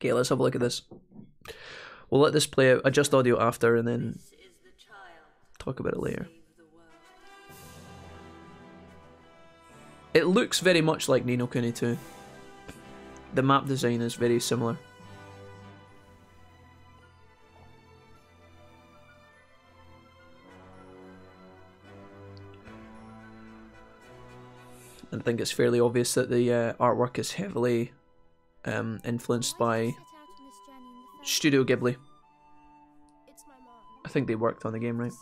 Okay, let's have a look at this. We'll let this play out, adjust audio after, and then talk about it later. It looks very much like Ni no Kuni 2. The map design is very similar. I think it's fairly obvious that the uh, artwork is heavily um, influenced by Studio Ghibli. I think they worked on the game, right?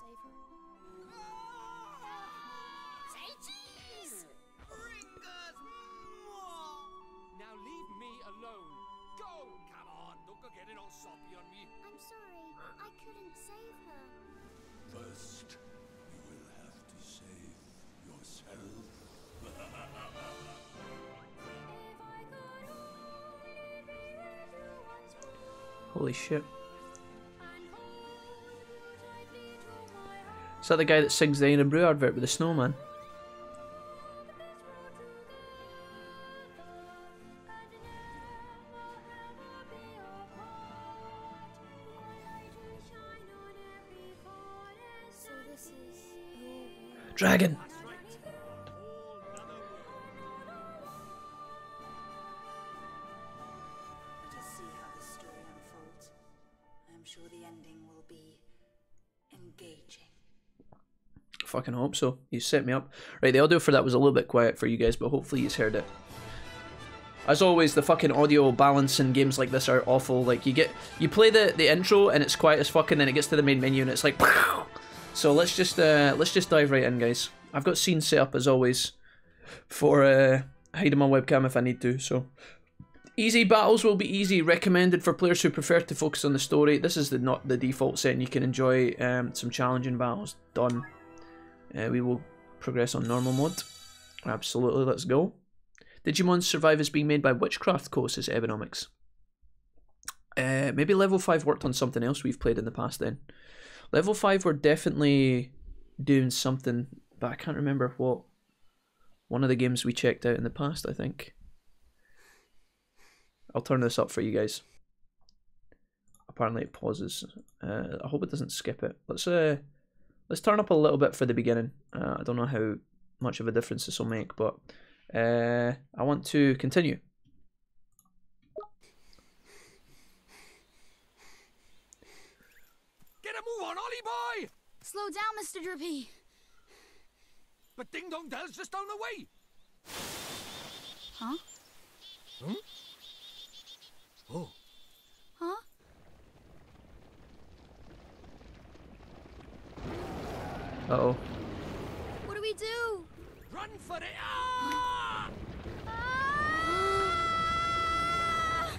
The guy that sings the Irn-Bru advert with the snowman? Dragon! Hope so. You set me up. Right, the audio for that was a little bit quiet for you guys, but hopefully you've heard it. As always, the fucking audio balance in games like this are awful. Like you get, you play the the intro and it's quiet as fuck, and then it gets to the main menu and it's like. So let's just uh, let's just dive right in, guys. I've got scenes set up as always for uh, hiding my webcam if I need to. So easy battles will be easy. Recommended for players who prefer to focus on the story. This is the not the default setting. You can enjoy um, some challenging battles. Done. Uh, we will progress on normal mode. Absolutely, let's go. Digimon Survive is being made by Witchcraft Co. says Economics. Uh, maybe level 5 worked on something else we've played in the past then. Level 5 were definitely doing something, but I can't remember what. One of the games we checked out in the past, I think. I'll turn this up for you guys. Apparently it pauses. Uh, I hope it doesn't skip it. Let's uh, let's turn up a little bit for the beginning. Uh, I don't know how much of a difference this will make, but uh, I want to continue. Get a move on, Ollie boy! Slow down, Mr. Drippy. But Ding Dong Dell's just down the way. Huh? Hmm? Oh, Huh? Uh oh. What do we do? run for it! Ah! Ah!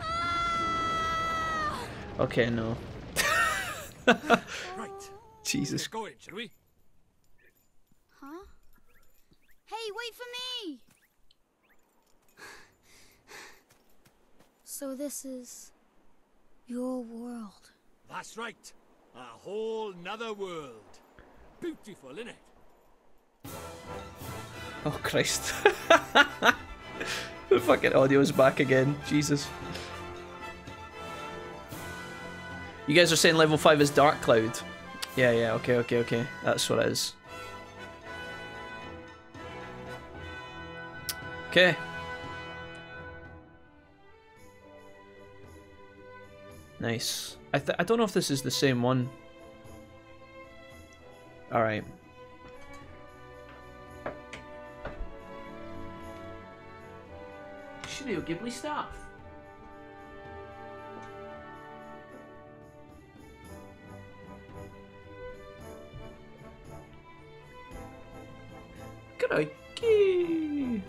Ah! Okay, no. Right, Jesus. go in, shall we? Huh? Hey, wait for me! So this is your world. That's right. A whole nother world. Beautiful, innit? Oh Christ. the fucking audio's back again. Jesus. You guys are saying level 5 is Dark Cloud? Yeah, yeah, okay, okay, okay. That's what it is. Okay. Nice. I, I don't know if this is the same one. Alright. Studio Ghibli staff. Crikey.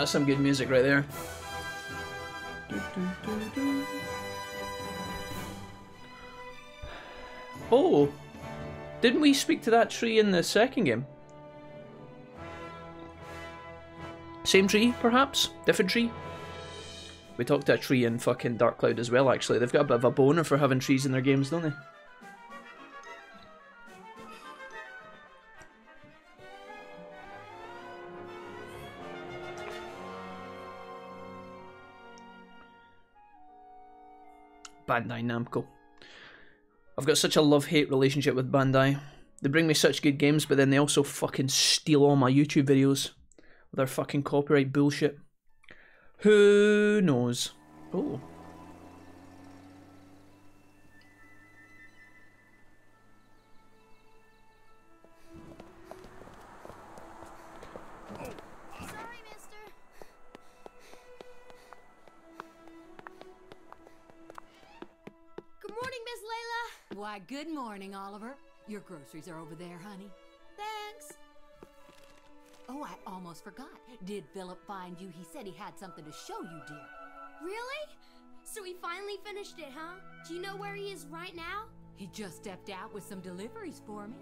That's some good music right there. Oh, didn't we speak to that tree in the second game? Same tree, perhaps? Different tree? We talked to a tree in fucking Dark Cloud as well, actually. They've got a bit of a boner for having trees in their games, don't they? Bandai Namco. I've got such a love-hate relationship with Bandai. They bring me such good games, but then they also fucking steal all my YouTube videos with their fucking copyright bullshit. Who knows? Oh. Why, good morning, Oliver. Your groceries are over there, honey. Thanks. Oh, I almost forgot. Did Philip find you? He said he had something to show you, dear. Really? So he finally finished it, huh? Do you know where he is right now? He just stepped out with some deliveries for me.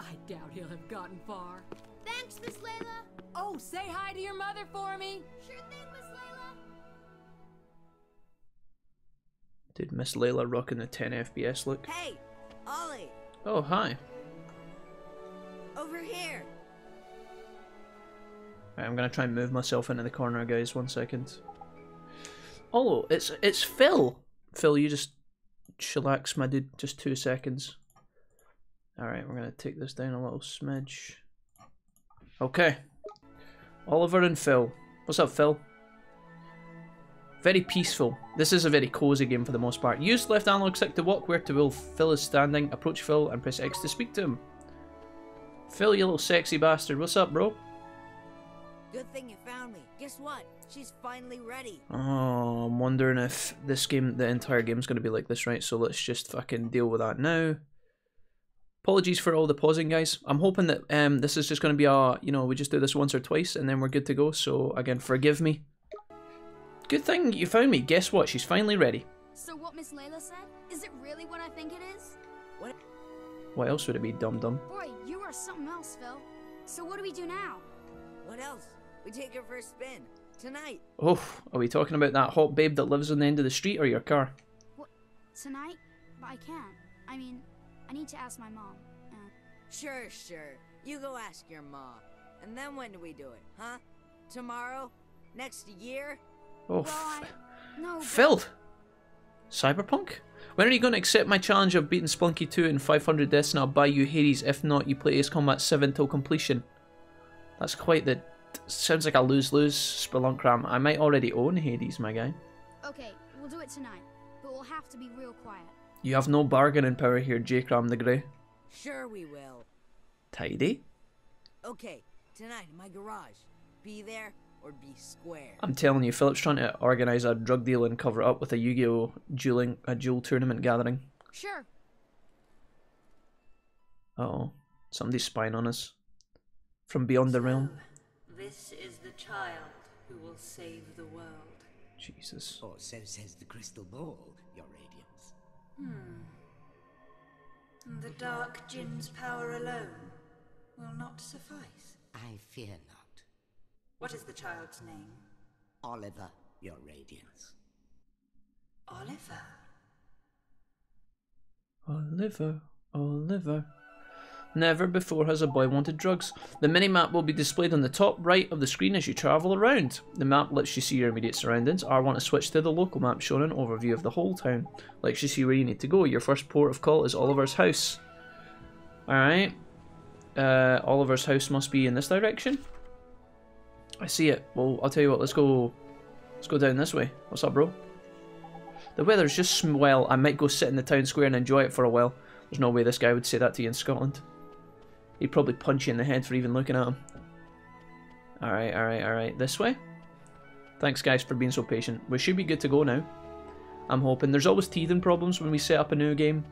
I doubt he'll have gotten far. Thanks, Miss Layla. Oh, say hi to your mother for me. Sure thing, Miss Did Miss Layla rocking the 10 FPS look? Hey, Ollie, Oh, hi. over here. Right, I'm gonna try and move myself into the corner, guys. One second. Oh, it's it's Phil. Phil, you just chillax, my dude. Just two seconds. All right, we're gonna take this down a little smidge. Okay. Oliver and Phil. What's up, Phil? Very peaceful. This is a very cozy game for the most part. Use left analog stick to walk where to will Phil is standing. Approach Phil and press X to speak to him. Phil, you little sexy bastard. What's up, bro? Good thing you found me. Guess what? She's finally ready. Oh, I'm wondering if this game, the entire game's going to be like this, right? So let's just fucking deal with that now. Apologies for all the pausing, guys. I'm hoping that um this is just going to be a, you know, we just do this once or twice and then we're good to go. So again, forgive me. Good thing you found me. Guess what? She's finally ready. So what Miss Layla said? Is it really what I think it is? What else would it be, dum dum? Boy, you are something else, Phil. So what do we do now? What else? We take her for a spin. Tonight. Oh, are we talking about that hot babe that lives on the end of the street or your car? Tonight? But I can't. I mean, I need to ask my mom. Uh, Sure, sure. You go ask your mom. And then when do we do it, huh? Tomorrow? Next year? Oh, well, No, but- Phil! Cyberpunk? When are you going to accept my challenge of beating Spelunky 2 in 500 deaths and I'll buy you Hades? If not, you play Ace Combat 7 till completion. That's quite the... Sounds like a lose-lose Spelunkram. I might already own Hades, my guy. Okay, we'll do it tonight. But we'll have to be real quiet. You have no bargaining power here, J. Cram the Grey. Sure we will. Tidy. Okay, tonight in my garage. Be there or be square. I'm telling you, Philip's trying to organise a drug deal and cover it up with a Yu-Gi-Oh! dueling a duel tournament gathering. Sure. Uh-oh. Somebody's spying on us. From beyond the realm. This is the child who will save the world. Jesus. Or so says the crystal ball, Your Radiance. And the Dark Djinn's power alone will not suffice. I fear not. What is the child's name? Oliver, Your Radiance. Oliver. Oliver, Oliver. Never before has a boy wanted drugs. The mini-map will be displayed on the top right of the screen as you travel around. The map lets you see your immediate surroundings. I want to switch to the local map showing an overview of the whole town. Lets you see where you need to go. Your first port of call is Oliver's house. Alright. Uh, Oliver's house must be in this direction. I see it. Well, I'll tell you what, let's go let's go down this way. What's up, bro? The weather's just sm- well, I might go sit in the town square and enjoy it for a while. There's no way this guy would say that to you in Scotland. He'd probably punch you in the head for even looking at him. Alright, alright, alright. This way? Thanks guys for being so patient. We should be good to go now. I'm hoping. There's always teething problems when we set up a new game.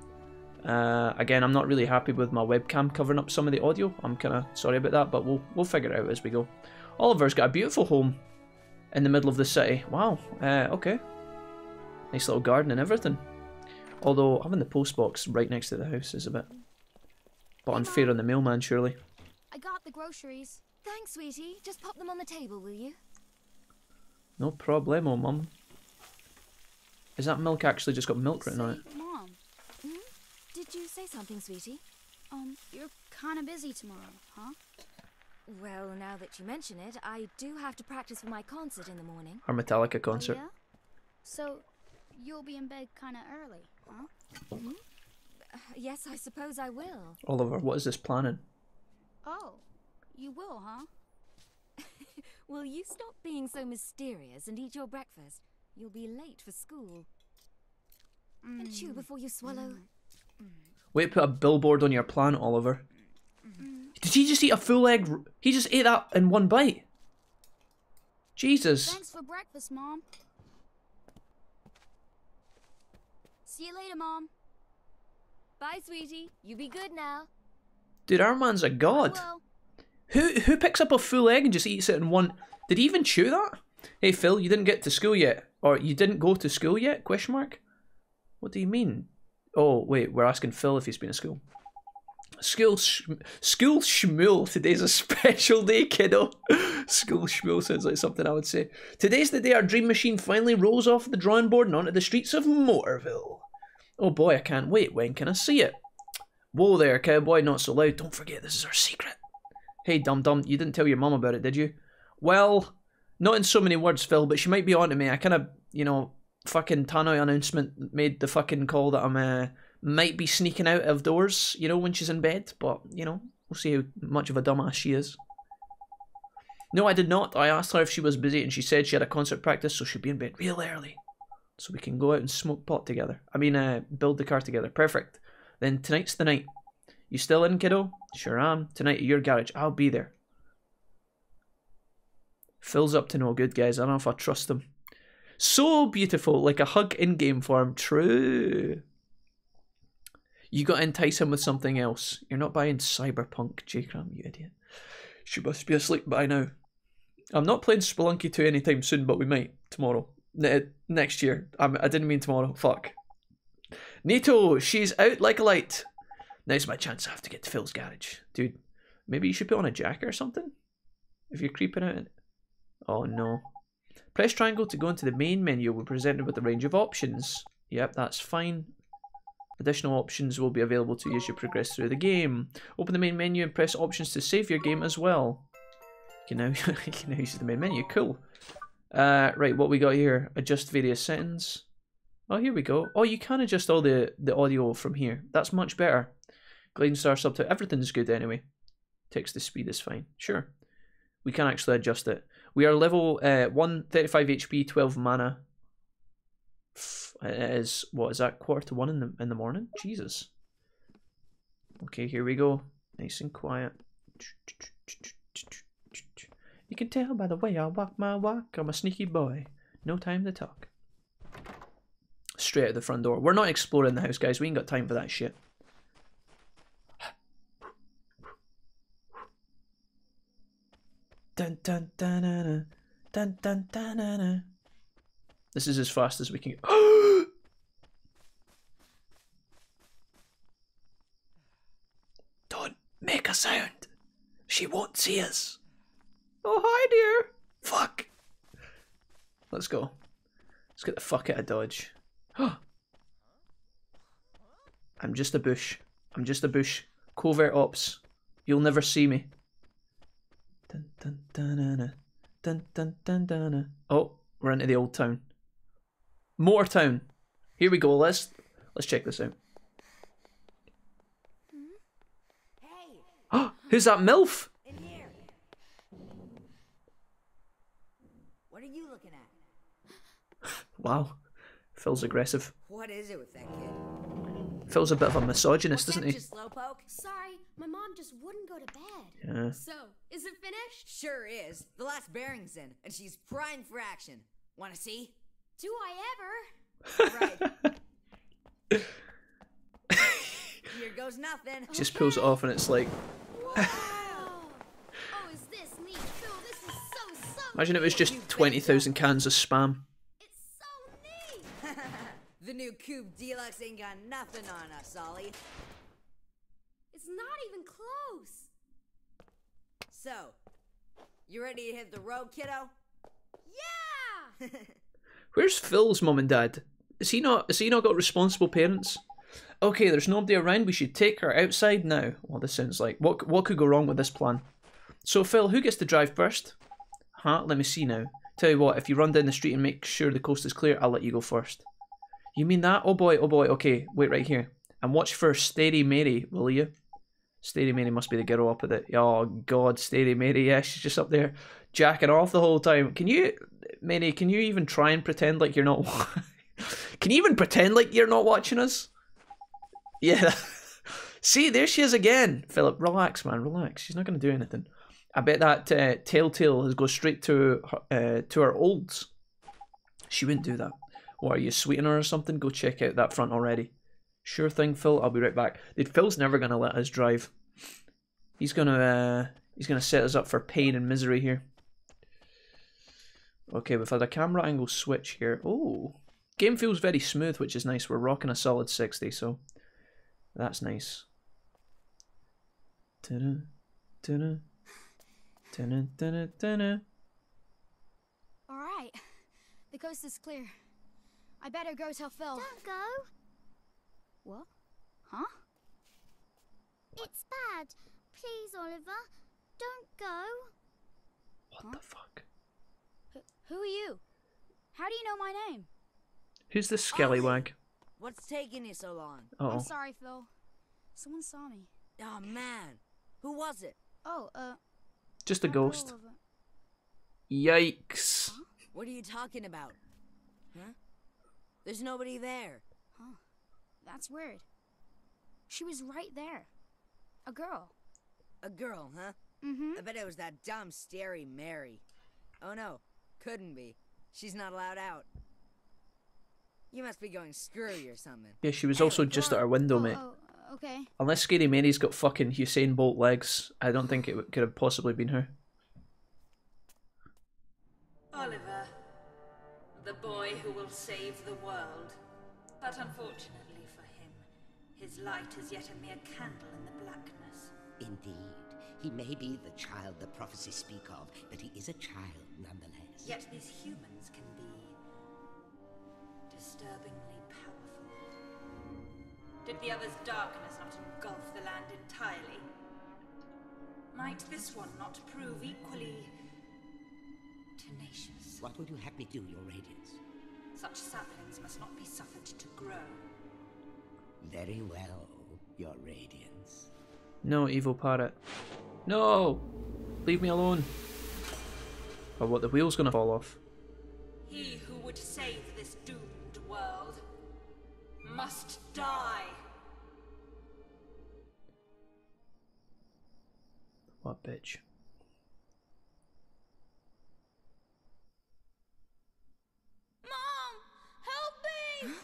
Uh, again, I'm not really happy with my webcam covering up some of the audio. I'm kind of sorry about that, but we'll we'll figure it out as we go. Oliver's got a beautiful home in the middle of the city. Wow. Uh, okay. Nice little garden and everything. Although having the post box right next to the house is a bit, but unfair on the mailman, surely. I got the groceries. Thanks, sweetie. Just pop them on the table, will you? No problemo, mum. Is that milk actually just got milk written on it? Mom, Did you say something, sweetie? um, you're kind of busy tomorrow, huh? Well, now that you mention it, I do have to practice for my concert in the morning. Our Metallica concert. Oh, yeah? So, you'll be in bed kind of early, huh? Hmm? Uh, yes, I suppose I will. Oliver, what is this planning? Oh, you will, huh? Will you stop being so mysterious and eat your breakfast? You'll be late for school. And chew mm. before you swallow. Mm. Mm. Wait, put a billboard on your plan, Oliver. Mm-hmm. Did he just eat a full egg? He just ate that in one bite. Jesus. Thanks for breakfast, Mom. See you later, Mom. Bye, sweetie. You be good now. Dude, our man's a god. Who who picks up a full egg and just eats it in one? Did he even chew that? Hey Phil, you didn't get to school yet, or you didn't go to school yet? Question mark. What do you mean? Oh wait, we're asking Phil if he's been to school. School sh- school schmool. Today's a special day, kiddo. school schmool sounds like something I would say. Today's the day our dream machine finally rolls off the drawing board and onto the streets of Motorville. Oh boy, I can't wait. When can I see it? Whoa there, cowboy, not so loud. Don't forget, this is our secret. Hey, dum dum, you didn't tell your mum about it, did you? Well, not in so many words, Phil, but she might be on to me. I kind of, you know, fucking Tannoy announcement made the fucking call that I'm, uh, might be sneaking out of doors, you know, when she's in bed, but, you know, we'll see how much of a dumbass she is. No, I did not. I asked her if she was busy, and she said she had a concert practice, so she'd be in bed real early. So we can go out and smoke pot together. I mean, uh, build the car together. Perfect. Then tonight's the night. You still in, kiddo? Sure am. Tonight at your garage. I'll be there. Phil's up to no good, guys. I don't know if I trust him. So beautiful, like a hug in game form. True. You got to entice him with something else. You're not buying Cyberpunk, J-Cram, you idiot. She must be asleep by now. I'm not playing Spelunky 2 anytime soon, but we might tomorrow. Ne- next year. I'm, I didn't mean tomorrow. Fuck. Nito, she's out like a light. Now's my chance. I have to get to Phil's garage. Dude, maybe you should put on a jacket or something? If you're creeping out. Oh no. Press triangle to go into the main menu. We're presented with a range of options. Yep, that's fine. Additional options will be available to you as you progress through the game. Open the main menu and press options to save your game as well. You can now, you can now use the main menu. Cool. Uh, right, what we got here? Adjust various settings. Oh, here we go. Oh, you can adjust all the, the audio from here. That's much better. Gliding star subtitle. Everything's good anyway. Text to speed is fine. Sure. We can actually adjust it. We are level uh, 1, 35 HP, 12 mana. It is, what is that, quarter to one in the, in the morning? Jesus. Okay, here we go. Nice and quiet. You can tell by the way I walk my walk, I'm a sneaky boy. No time to talk. Straight out the front door. We're not exploring the house, guys. We ain't got time for that shit. Dun dun dun dun dun dun dun dun. dun. This is as fast as we can. go. Don't make a sound. She won't see us. Oh hi, dear. Fuck. Let's go. Let's get the fuck out of Dodge. I'm just a bush. I'm just a bush. Covert ops. You'll never see me. Dun, dun, dun, dun, dun. Dun, dun, dun, dun, dun. Oh, we're into the old town. Motortown. Here we go. Let's let's check this out. Hey, Who's that MILF? in here. What are you looking at? Wow. Phil's aggressive. What is it with that kid? Phil's a bit of a misogynist, What's isn't he? you slowpoke? sorry, my mom just wouldn't go to bed. Yeah. So, is it finished? Sure is. The last bearing's in, and she's primed for action. Wanna see? Do I ever? Right. Here goes nothing. Just pulls it off and it's like, Wow! oh, is this neat, Phil? This is so, so imagine it was just 20,000 cans of spam. It's so neat! the new Coupe Deluxe ain't got nothing on us, Ollie. It's not even close. So, you ready to hit the road, kiddo? Yeah! Where's Phil's mum and dad? Is he not? Is he not got responsible parents? Okay, there's nobody around. We should take her outside now. Well, this sounds like what? What could go wrong with this plan? So Phil, who gets to drive first? Huh? Let me see now. Tell you what, if you run down the street and make sure the coast is clear, I'll let you go first. You mean that? Oh boy, oh boy. Okay, wait right here. And watch for Steady Mary, will you? Steady Mary must be the girl up at it. Oh God, Steady Mary. Yeah, she's just up there jacking off the whole time. Can you, Mary? Can you even try and pretend like you're not? can you even pretend like you're not watching us? Yeah. See, there she is again. Philip, relax, man, relax. She's not going to do anything. I bet that uh, Telltale has gone straight to her, uh, to her olds. She wouldn't do that. What are you sweeting her or something? Go check out that front already. Sure thing, Phil. I'll be right back. Dude, Phil's never gonna let us drive. He's gonna uh, he's gonna set us up for pain and misery here. Okay, we've had a camera angle switch here. Oh, game feels very smooth, which is nice. We're rocking a solid sixty, so that's nice. All right. The coast is clear. I better go tell Phil. Don't go. What? Huh? It's bad. Please, Oliver. Don't go. What the fuck? Wh- who are you? How do you know my name? Who's this scallywag? What's taking you so long? Oh, I'm sorry, Phil. Someone saw me. Oh man, who was it? Oh, uh. just a ghost. over- Yikes! What are you talking about? Huh? There's nobody there. Huh. That's weird. She was right there. A girl. A girl, huh? Mm-hmm. I bet it was that dumb, starey Mary. Oh no, couldn't be. She's not allowed out. You must be going screwy or something. Yeah, she was also just at our uh, window, oh, mate. Oh, okay. Unless Scary Mary's got fucking Usain Bolt legs, I don't think it could have possibly been her. Oliver, the boy who will save the world. But unfortunately for him, his light is yet a mere candle in the blackness. Indeed, he may be the child the prophecies speak of, but he is a child nonetheless. Yet these humans can be disturbingly powerful. Did the other's darkness not engulf the land entirely? Might this one not prove equally tenacious? What would you have me do, Your Radiance? Such saplings must not be suffered to grow. Very well, Your Radiance. No, evil parrot. No! Leave me alone. Or what, the wheel's gonna fall off. He who would save this doomed world must die. What bitch? Mom! Help me!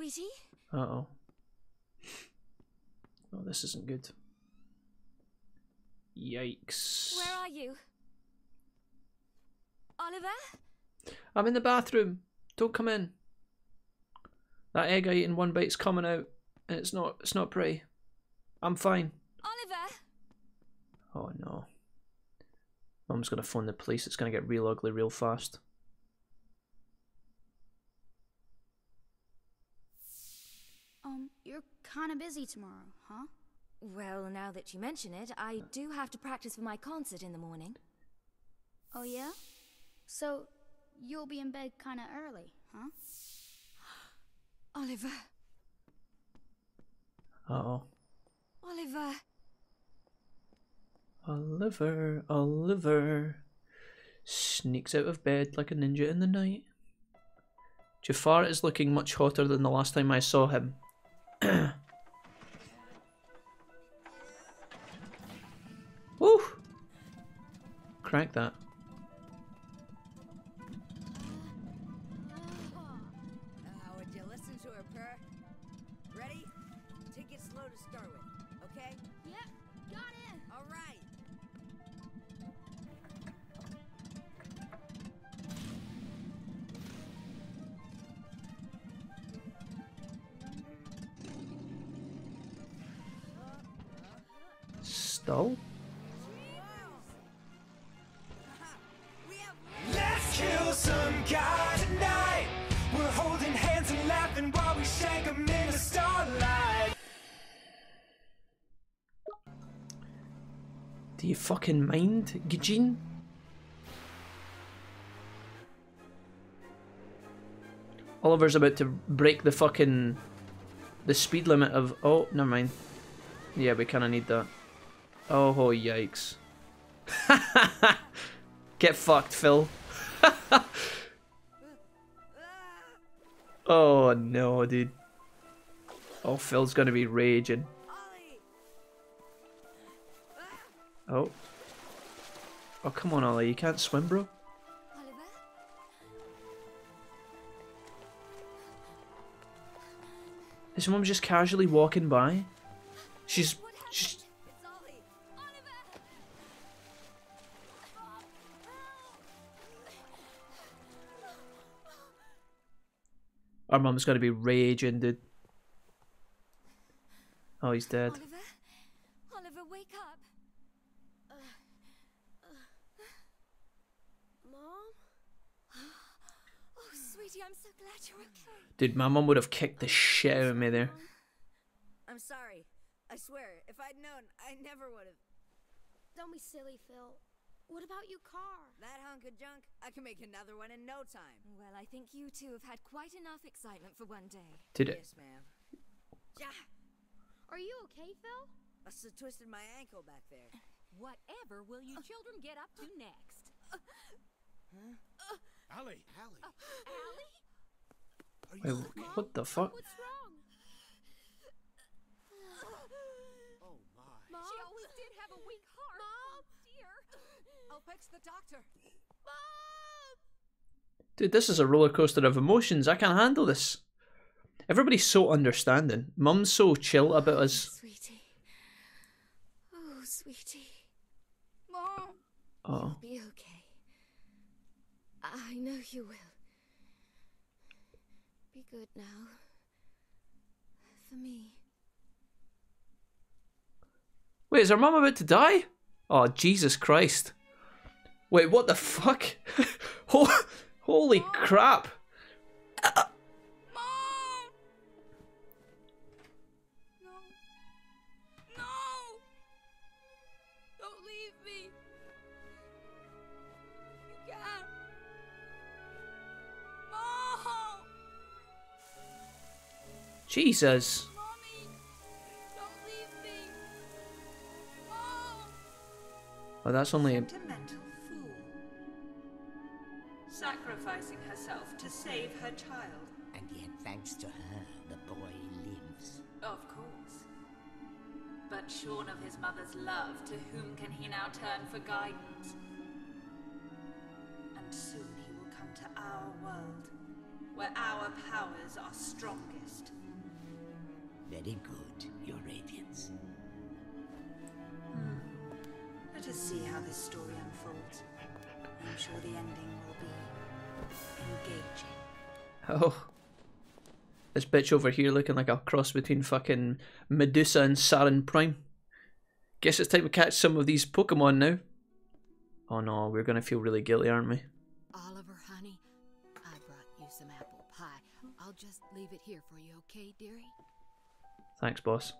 Sweetie? Uh oh. Oh, this isn't good. Yikes. Where are you? Oliver? I'm in the bathroom. Don't come in. That egg I ate in one bite's coming out, and it's not. It's not pretty. I'm fine. Oliver? Oh no. Mum's gonna phone the police. It's gonna get real ugly real fast. You're kind of busy tomorrow, huh? Well, now that you mention it, I do have to practice for my concert in the morning. Oh, yeah? So, you'll be in bed kind of early, huh? Oliver. Uh oh. Oliver. Oliver, Oliver. Sneaks out of bed like a ninja in the night. Jafar is looking much hotter than the last time I saw him. Crank that. Fucking mind, Eugene? Oliver's about to break the fucking the speed limit of oh never mind. Yeah, we kinda need that. Oh, oh yikes. Get fucked, Phil. oh no, dude. Oh, Phil's gonna be raging. Oh. Oh, come on, Ollie. You can't swim, bro? His mum's just casually walking by. She's... Our mum's gonna be raging, dude. Oh, he's dead. Oliver? Oliver, wake up! Mom? Oh, sweetie, I'm so glad you're okay. Dude, my mom would have kicked the shit out of me there. I'm sorry. I swear, if I'd known, I never would have. Don't be silly, Phil. What about your car? That hunk of junk, I can make another one in no time. Well, I think you two have had quite enough excitement for one day. Did it? Yes, ma'am. Ja! Are you okay, Phil? I s- twisted my ankle back there. Whatever will you uh, children get up to next? Uh, uh, Allie! Allie! Allie? Are Wait, you okay? what the fuck? What's wrong? Oh my. Mom? She always did have a weak heart. Mom? Oh, dear. I'll fetch the doctor. Mom! Dude, this is a roller coaster of emotions. I can't handle this. Everybody's so understanding. Mum's so chill about us. Oh, sweetie. Oh, sweetie. Mom! Oh. Be okay. I know you will. Be good now. For me. Wait, is our mum about to die? Oh, Jesus Christ. Wait, what the fuck? Holy crap. Jesus. Mommy! Don't leave me. Mom! Oh, that's only... Sentimental fool. Sacrificing herself to save her child. And yet, thanks to her, the boy lives. Of course. But shorn of his mother's love, to whom can he now turn for guidance? And soon he will come to our world, where our powers are strongest. Very good, Your Radiance. Hmm. Let us see how this story unfolds. I'm sure the ending will be engaging. Oh. This bitch over here looking like a cross between fucking Medusa and Saren Prime. Guess it's time to catch some of these Pokemon now. Oh no, we're gonna feel really guilty, aren't we? Oliver, honey, I brought you some apple pie. I'll just leave it here for you, okay, dearie? Thanks, boss.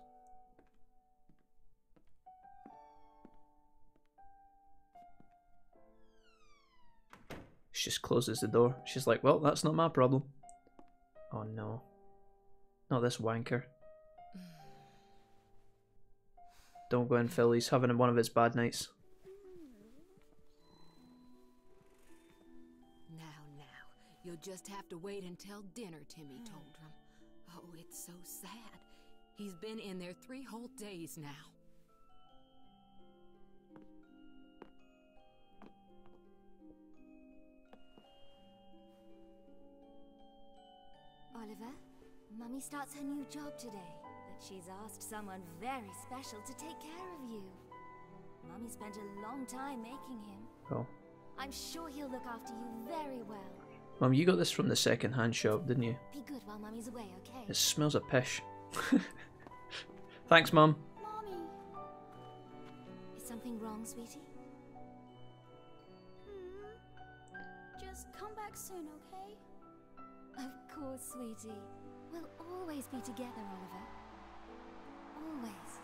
She just closes the door. She's like, well, that's not my problem. Oh no. Not this wanker. Don't go in, Phil. He's having one of his bad nights. Now, now, you'll just have to wait until dinner, Timmy told him. Oh, it's so sad. He's been in there three whole days now. Oliver, Mummy starts her new job today, but she's asked someone very special to take care of you. Mummy spent a long time making him. Oh. I'm sure he'll look after you very well. Mum, you got this from the second hand shop, didn't you? Be good while Mummy's away, okay? It smells of pish. Thanks, Mum. Mommy! something wrong, sweetie? Hmm. Just come back soon, okay? Of course, sweetie. We'll always be together, Oliver. Always.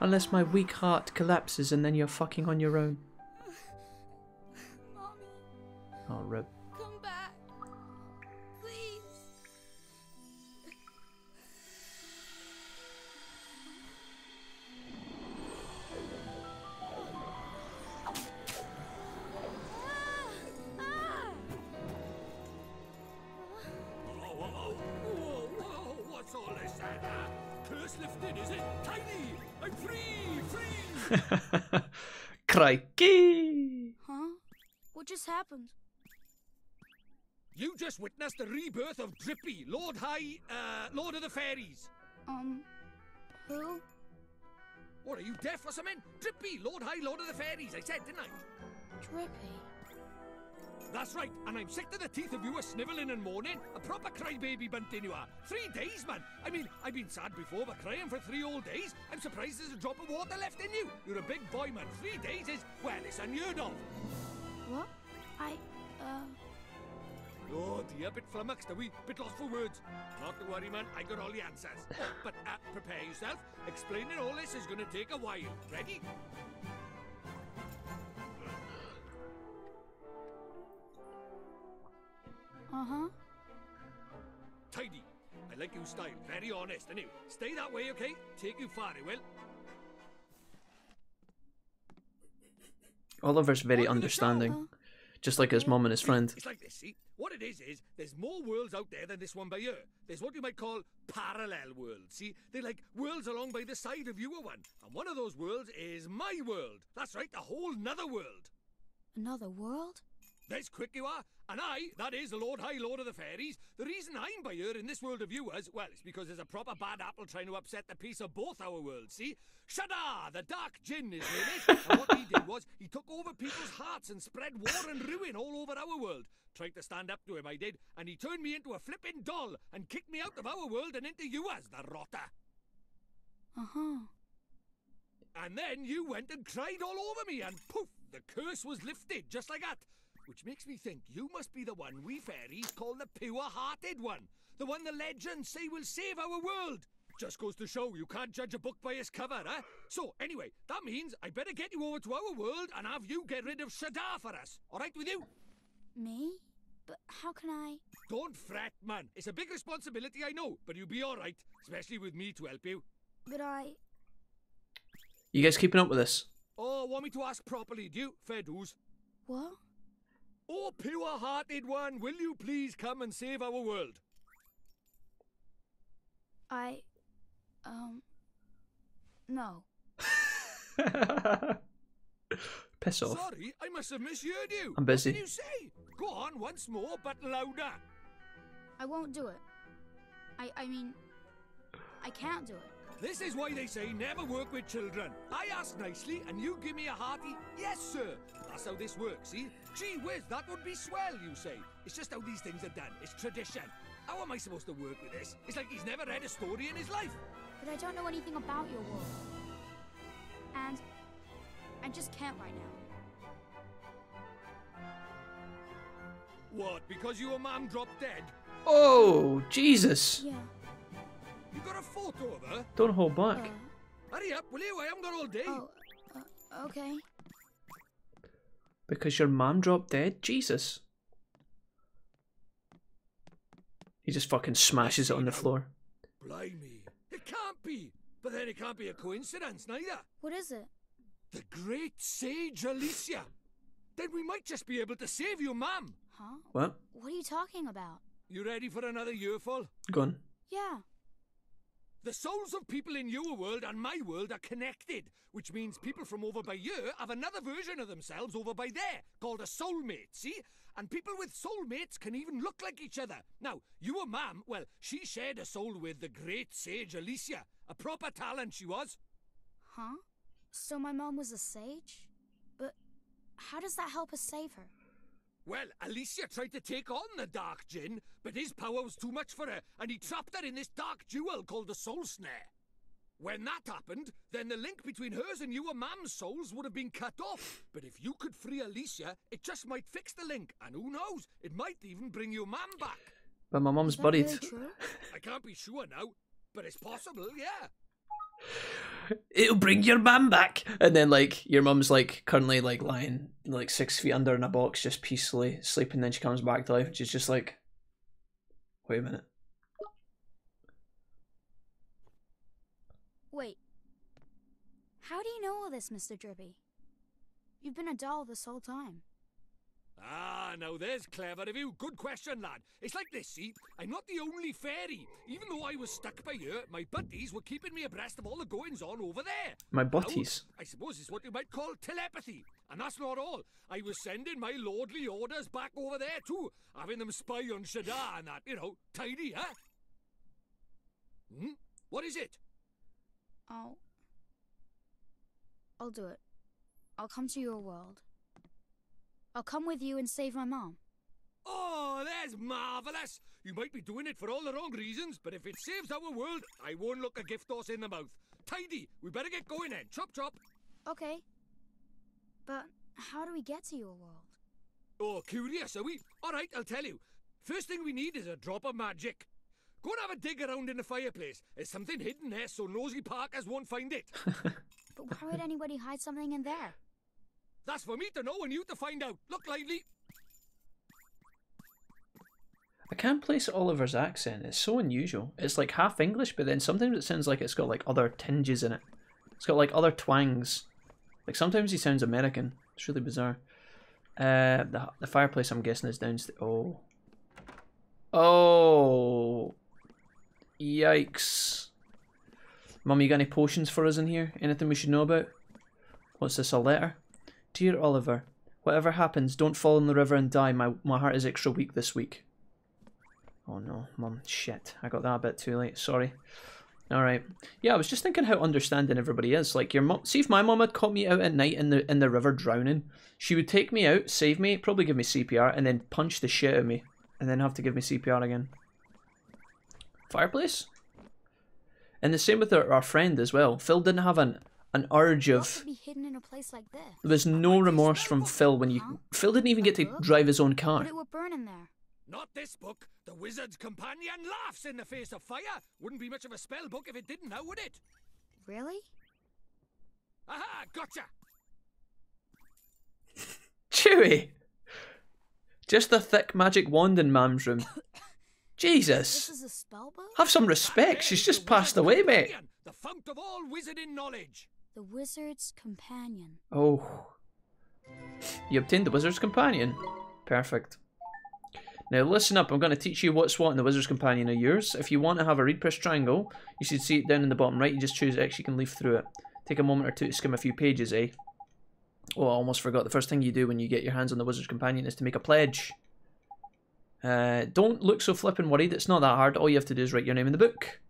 Unless my weak heart collapses and then you're fucking on your own. Mommy, Oh, rip. Happened? You just witnessed the rebirth of Drippy, Lord High, uh, Lord of the Fairies. Um, who? What, are you deaf or something? Drippy, Lord High, Lord of the Fairies, I said, didn't I? Drippy. That's right, and I'm sick to the teeth of you a snivelling and moaning. A proper crybaby bunting you are. Three days, man. I mean, I've been sad before, but crying for three whole days? I'm surprised there's a drop of water left in you. You're a big boy, man. Three days is, well, it's unheard of. What? I, uh, Oh dear, bit flummoxed, are we? Bit lost for words. Not to worry, man, I got all the answers. but uh, prepare yourself. Explaining all this is gonna take a while. Ready? uh-huh. Tidy. I like your style. Very honest, and you stay that way, okay? Take you far, it will. Oliver's very understanding. Just like his mum and his friend. It's like this, see? What it is is there's more worlds out there than this one by here. There's what you might call parallel worlds, see? They're like worlds along by the side of your one. And one of those worlds is my world. That's right, a whole nother world. Another world? That's quick you are. And I, that is the Lord High Lord of the Fairies, the reason I'm by here in this world of yours, well, it's because there's a proper bad apple trying to upset the peace of both our worlds, see? Shadar, the Dark Djinn is in it. and what he did was, he took over people's hearts and spread war and ruin all over our world. Tried to stand up to him, I did, and he turned me into a flippin' doll and kicked me out of our world and into yours, the rotter. Uh-huh. And then you went and cried all over me, and poof, the curse was lifted, just like that. Which makes me think you must be the one we fairies call the pure-hearted one. The one the legends say will save our world. Just goes to show you can't judge a book by its cover, eh? So, anyway, that means I better get you over to our world and have you get rid of Shadar for us. All right with you? Me? But how can I? Don't fret, man. It's a big responsibility, I know, but you'll be all right, especially with me to help you. But I... You guys keeping up with this? Oh, want me to ask properly, do you? Fair dues. What? Oh, pure-hearted one, will you please come and save our world? I... Um... No. Piss off. Sorry, I must have misheard you. I'm busy. What did you say? Go on once more, but louder. I won't do it. I... I mean... I can't do it. This is why they say never work with children. I ask nicely, and you give me a hearty yes, sir. That's how this works, see? Gee whiz, that would be swell, you say. It's just how these things are done. It's tradition. How am I supposed to work with this? It's like he's never read a story in his life. But I don't know anything about your world. And... I just can't right now. What, because your mum dropped dead? Oh, Jesus. Yeah. You got a photo of her? Don't hold back. Uh, Hurry up, will you? I haven't got all day. oh, uh, okay. Because your mom dropped dead? Jesus. He just fucking smashes it on the floor. Blimey. It can't be. But then it can't be a coincidence, neither. What is it? The great sage Alicia. Then we might just be able to save your mum. Huh? What? What are you talking about? You ready for another earful? Go on. Yeah. The souls of people in your world and my world are connected, which means people from over by here have another version of themselves over by there, called a soulmate, see? And people with soulmates can even look like each other. Now, your mum, well, she shared a soul with the great sage Alicia. A proper talent she was. Huh? So my mom was a sage? But how does that help us save her? Well, Alicia tried to take on the Dark Djinn, but his power was too much for her, and he trapped her in this dark jewel called the Soul Snare. When that happened, then the link between hers and you and Mam's souls would have been cut off. But if you could free Alicia, it just might fix the link, and who knows, it might even bring your Mam back. But my mum's buried. I can't be sure now, but it's possible, yeah. It'll bring your mum back. And then like your mum's like currently like lying like six feet under in a box, just peacefully sleeping. Then she comes back to life. and She's just like, wait a minute. Wait. How do you know all this, Mr. Drippy? You've been a doll this whole time. Ah, now there's clever of you. Good question, lad. It's like this, see? I'm not the only fairy. Even though I was stuck by here, my buddies were keeping me abreast of all the goings on over there. My Now, butties. I suppose it's what you might call telepathy. And that's not all. I was sending my lordly orders back over there too, having them spy on Shadar and that, you know, tidy, huh? Hmm? What is it? I'll. I'll do it. I'll come to your world. I'll come with you and save my mom. Oh, that's marvellous! You might be doing it for all the wrong reasons, but if it saves our world, I won't look a gift horse in the mouth. Tidy! We better get going then. Chop chop! Okay. But how do we get to your world? Oh, curious, are we? Alright, I'll tell you. First thing we need is a drop of magic. Go and have a dig around in the fireplace. There's something hidden there so nosy Parkers won't find it. But why would anybody hide something in there? That's for me to know and you to find out. Look lively. I can't place Oliver's accent. It's so unusual. It's like half English, but then sometimes it sounds like it's got like other tinges in it. It's got like other twangs. Like sometimes he sounds American. It's really bizarre. Uh, the the fireplace I'm guessing is downstairs. Oh. Oh. Yikes. Mum, you got any potions for us in here? Anything we should know about? What's this, a letter? Dear Oliver, whatever happens, don't fall in the river and die. My, my heart is extra weak this week. Oh no, mum, shit. I got that a bit too late, sorry. Alright. Yeah, I was just thinking how understanding everybody is. Like your mom see if my mum had caught me out at night in the in the river drowning, she would take me out, save me, probably give me CPR, and then punch the shit out of me. And then have to give me CPR again. Fireplace? And the same with our, our friend as well. Phil didn't have an an urge of could hidden in a place like this? there was no remorse from Phil when you Phil didn't even get to drive his own car. But it would burn in there. Not this book. The wizard's companion laughs in the face of fire. Wouldn't be much of a spell book if it didn't, now would it? Really? Aha, gotcha. Chewy! Just a thick magic wand in Mam's room. Jesus! This is a spell book? Have some respect, she's just passed away, mate. The fount of all wizarding knowledge. The wizard's companion. Oh. You obtained the Wizard's Companion. Perfect. Now listen up, I'm going to teach you what's what in the Wizard's Companion of yours. If you want to have a read press triangle, you should see it down in the bottom right, you just choose X, you can leaf through it. Take a moment or two to skim a few pages, eh? Oh, I almost forgot, the first thing you do when you get your hands on the Wizard's Companion is to make a pledge. Uh, don't look so flippin' worried, it's not that hard, all you have to do is write your name in the book.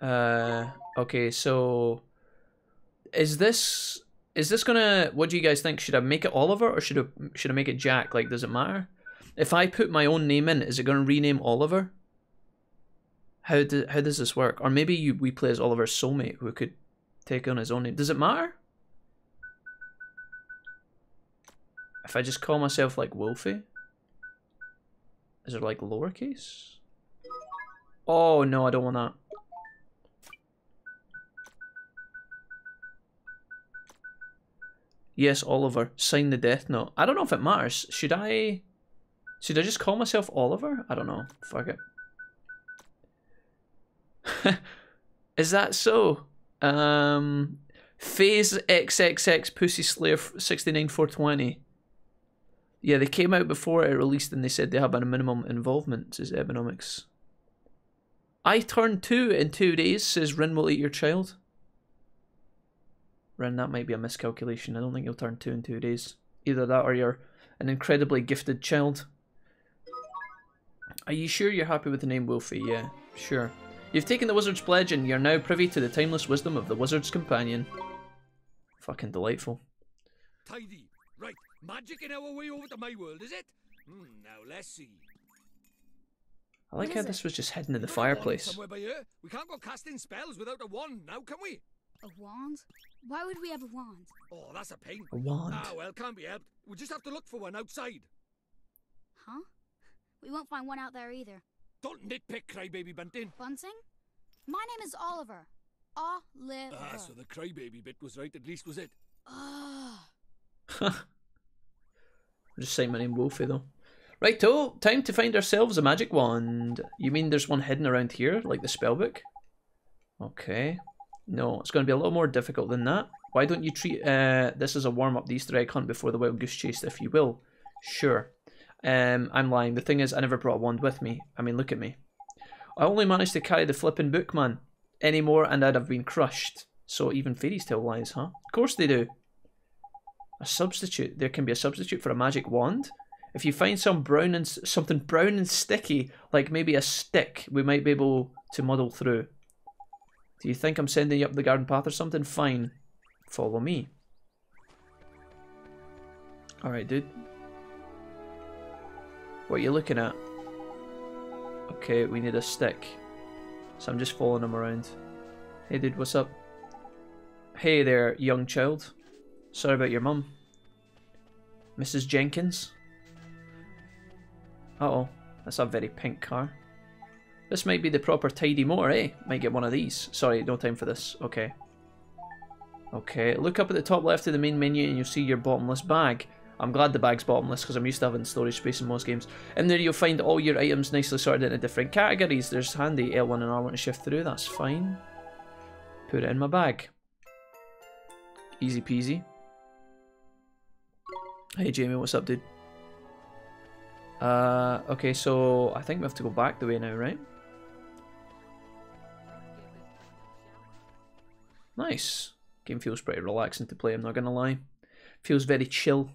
Uh, okay, so... Is this... Is this gonna... What do you guys think? Should I make it Oliver or should I, should I make it Jack? Like, does it matter? If I put my own name in, is it gonna rename Oliver? How, do, how does this work? Or maybe you, we play as Oliver's soulmate who could take on his own name. Does it matter? If I just call myself like Wolfie? Is it like lowercase? Oh no, I don't want that. Yes, Oliver. Sign the death note. I don't know if it matters. Should I... Should I just call myself Oliver? I don't know. Fuck it. Is that so? Um, Phase XXX Pussy Slayer 69420. Yeah, they came out before it released and they said they have a minimum involvement, says Economics. I turned two in two days, says Rin will eat your child. Rin, that might be a miscalculation. I don't think you'll turn two in two days. Either that or you're an incredibly gifted child. Are you sure you're happy with the name Wolfie? Yeah, sure. You've taken the Wizard's Pledge and you're now privy to the timeless wisdom of the Wizard's Companion. Fucking delightful. Tidy. Right, magic in our way over to my world, is it? Hmm, now let's see. I like how how is this was just hidden in the Got a wand fireplace. Somewhere by here. We can't go casting spells without a wand now, can we? A wand? Why would we have a wand? Oh, that's a pain. A wand. Ah, well, can't be helped. We just have to look for one outside. Huh? We won't find one out there either. Don't nitpick, crybaby Bunting. Bunting? My name is Oliver. Oliver. Ah, so the crybaby bit was right, at least was it? Ugh. I'm just saying my name Wolfie though. Right, oh, time to find ourselves a magic wand. You mean there's one hidden around here, like the spellbook? Okay. No, it's going to be a little more difficult than that. Why don't you treat uh, this as a warm-up, Easter egg hunt before the wild goose chase, if you will? Sure. Um, I'm lying. The thing is, I never brought a wand with me. I mean, look at me. I only managed to carry the flippin' book, man. Any more and I'd have been crushed. So even fairies tell lies, huh? Of course they do. A substitute. There can be a substitute for a magic wand. If you find some brown and something brown and sticky, like maybe a stick, we might be able to muddle through. Do you think I'm sending you up the garden path or something? Fine. Follow me. Alright, dude. What are you looking at? Okay, we need a stick. So I'm just following him around. Hey dude, what's up? Hey there, young child. Sorry about your mum. Mrs. Jenkins? Uh oh, that's a very pink car. This might be the proper tidy motor, eh? Might get one of these. Sorry, no time for this. Okay. Okay, look up at the top left of the main menu and you'll see your bottomless bag. I'm glad the bag's bottomless because I'm used to having storage space in most games. In there you'll find all your items nicely sorted into different categories. There's handy L1 and R1 to shift through, that's fine. Put it in my bag. Easy peasy. Hey Jamie, what's up dude? Uh, okay, so I think we have to go back the way now, right? Nice. Game feels pretty relaxing to play, I'm not gonna lie. Feels very chill.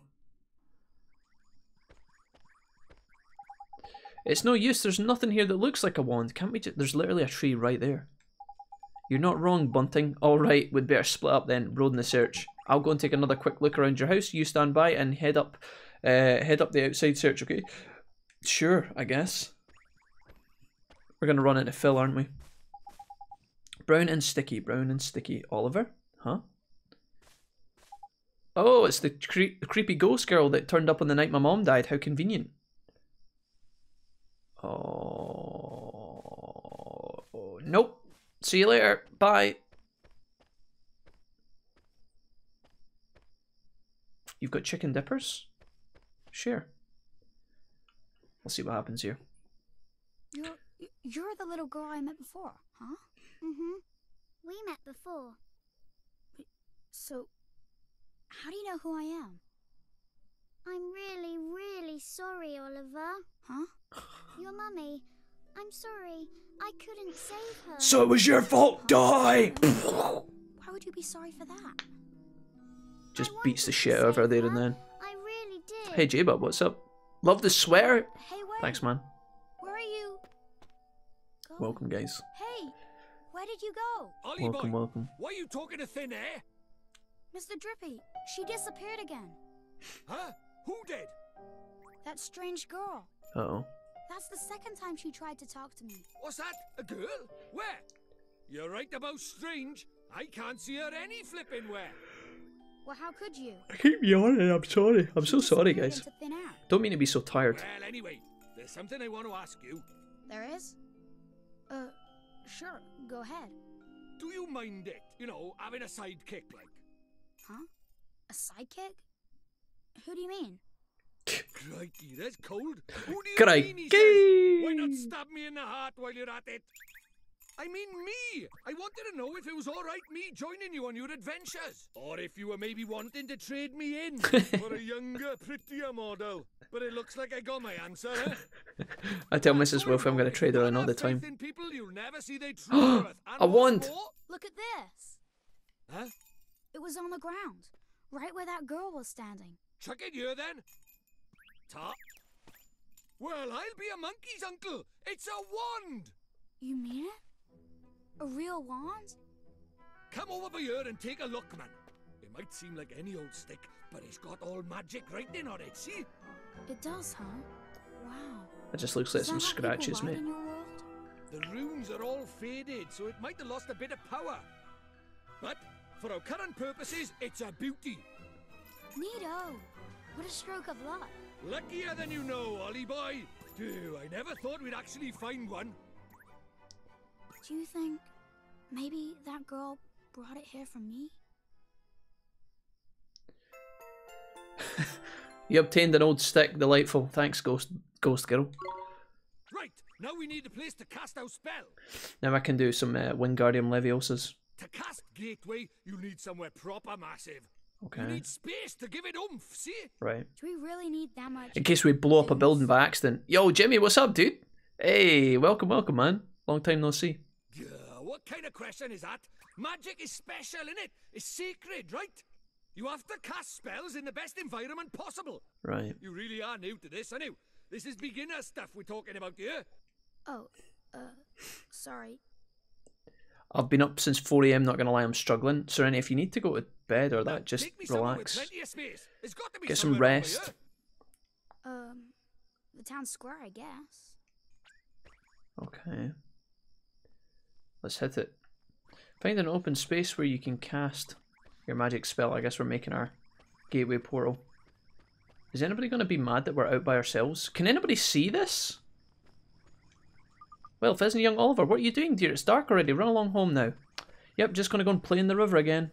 It's no use, there's nothing here that looks like a wand. Can't we just... There's literally a tree right there. You're not wrong, Bunting. Alright, we'd better split up then, road in the search. I'll go and take another quick look around your house. You stand by and head up uh, head up the outside search, okay? Sure, I guess. We're gonna run into Phil, aren't we? Brown and sticky, brown and sticky. Oliver? Huh? Oh, it's the cre- creepy ghost girl that turned up on the night my mom died. How convenient. Oh, nope. See you later. Bye. You've got chicken dippers? Sure. We'll see what happens here. You're you're the little girl I met before, huh? Mm-hmm. We met before. So, how do you know who I am? I'm really, really sorry, Oliver. Huh? Your mummy. I'm sorry. I couldn't save her. So it was your fault, die! Why would you be sorry for that? Just beats the shit out of her there and then. I really did. Hey J-Bub, what's up? Love the swear. Hey, wait. Thanks, man. Where are you? Welcome, guys. Hey, where did you go? Ollie Welcome, boy, welcome. why are you talking to thin air? Mr. Drippy, she disappeared again. Huh? Who did? That strange girl. Uh oh. That's the second time she tried to talk to me. What's that? A girl? Where? You're right about strange. I can't see her any flipping where. Well, how could you? I keep yawning. I'm sorry. I'm so sorry, guys. into thin air. Don't mean to be so tired. Well, anyway, there's something I want to ask you. There is? Uh, sure. Go ahead. Do you mind it? You know, having a sidekick like? Huh? A sidekick? Who do you mean? Crikey, that's cold. Who do you Crikey. mean? He says. Why not stab me in the heart while you're at it? I mean me. I wanted to know if it was all right me joining you on your adventures, or if you were maybe wanting to trade me in for a younger, prettier model. But it looks like I got my answer. Eh? I tell Mrs. Wolf I'm going to trade her in all the time. In people you'll never see their true worth. And A wand. Look at this. Huh? It was on the ground, right where that girl was standing. Chuck it here then. Top. Well, I'll be a monkey's uncle. It's a wand. You mean it? A real wand? Come over by here and take a look, man. It might seem like any old stick, but it's got all magic writing on it, see? It does, huh? Wow. It just looks like some that how people scratches, ride mate. in your world? The runes are all faded, so it might have lost a bit of power. But for our current purposes, it's a beauty. Neato. What a stroke of luck. Luckier than you know, Ollie boy. Phew, I never thought we'd actually find one. Do you think maybe that girl brought it here for me? You obtained an old stick. Delightful. Thanks, Ghost Ghost Girl. Right, now we need a place to cast our spell. Now I can do some uh, Wingardium Leviosas. To cast Gateway, you need somewhere proper massive. Okay. You need space to give it oomph, see? Right. Do we really need that much? In case we blow up a building by accident. Yo, Jimmy, what's up, dude? Hey, welcome, welcome, man. Long time no see. Yeah, what kind of question is that? Magic is special, innit? It's sacred, right? You have to cast spells in the best environment possible. Right. You really are new to this, aren't you? This is beginner stuff we're talking about here. Oh, uh, sorry. I've been up since 4am, not gonna lie, I'm struggling. Serenity, if you need to go to bed or that, just Take me somewhere with relax. of space. There's got to be Get some rest. Um, the town square, I guess. Okay. Let's hit it. Find an open space where you can cast your magic spell. I guess we're making our gateway portal. Is anybody going to be mad that we're out by ourselves? Can anybody see this? Well, Fez and young Oliver, what are you doing, dear? It's dark already. Run along home now. Yep, just going to go and play in the river again.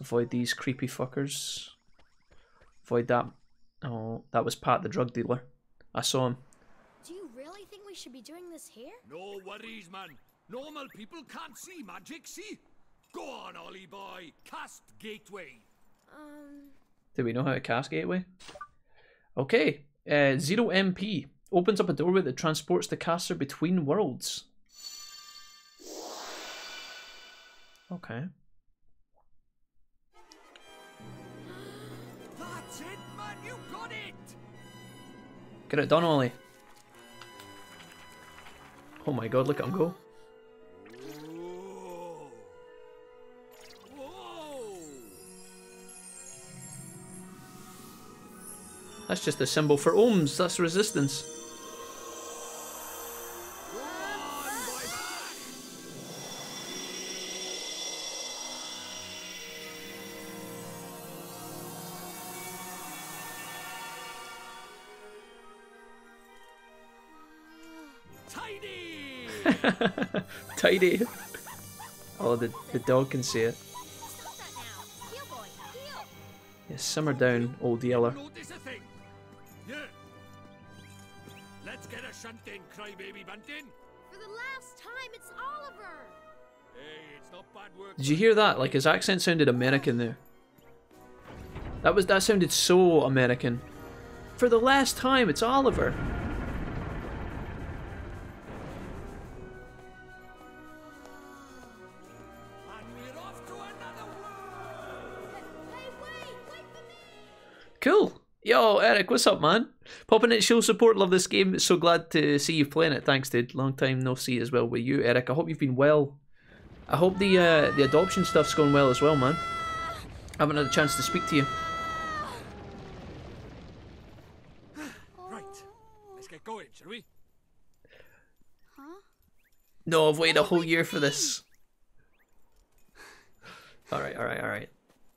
Avoid these creepy fuckers. Avoid that. Oh, that was Pat, the drug dealer. I saw him. Do you really think we should be doing this here? No worries, man. Normal people can't see magic, see? Go on, Ollie boy. Cast Gateway. Um, Do we know how to cast Gateway? Okay. Uh, Zero MP opens up a doorway that transports the caster between worlds. Okay. Get it done, Ollie. Oh my god, look at him go. That's just a symbol for ohms, that's resistance. Tidy. Oh, the, the dog can see it. Yeah, simmer down, old yeller. Notice a thing. Yeah. Let's get a shunt in, crybaby bunting. For the last time, it's Oliver! Hey, it's not bad work. Did you hear that? Like his accent sounded American there. That was that sounded so American. For the last time, it's Oliver. Yo, Eric, what's up, man? Popping in show support. Love this game. So glad to see you playing it. Thanks, dude. Long time no see as well with you, Eric. I hope you've been well. I hope the uh, the adoption stuff's going well as well, man. I haven't had a chance to speak to you. Right. Let's get going, shall we? Huh? No, I've waited a whole year for this. Alright, alright, alright.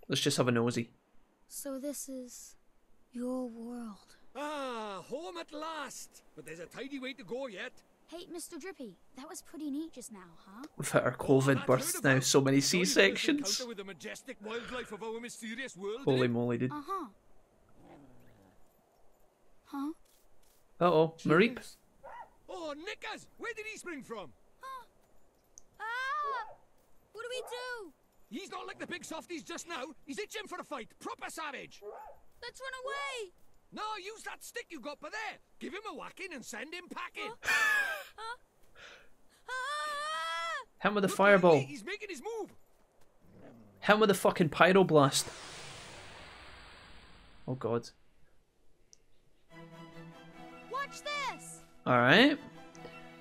Let's just have a nosy. So this is your world. Ah, home at last. But there's a tidy way to go yet. Hey, Mr. Drippy, that was pretty neat just now, huh? We've had our COVID births now, so many C sections. With the majestic wildlife of our mysterious world. Holy moly, dude. Uh huh. Huh? Uh oh, Mareep. Oh, Nickers! Where did he spring from? Ah! What do we do? He's not like the big softies just now. He's itching for a fight. Proper savage. Let's run away! No, use that stick you got by there. Give him a whacking and send him packing. Uh, uh, Hit him with a fireball. He's making his move. Hit him with a fucking pyroblast. Oh god. Watch this! Alright.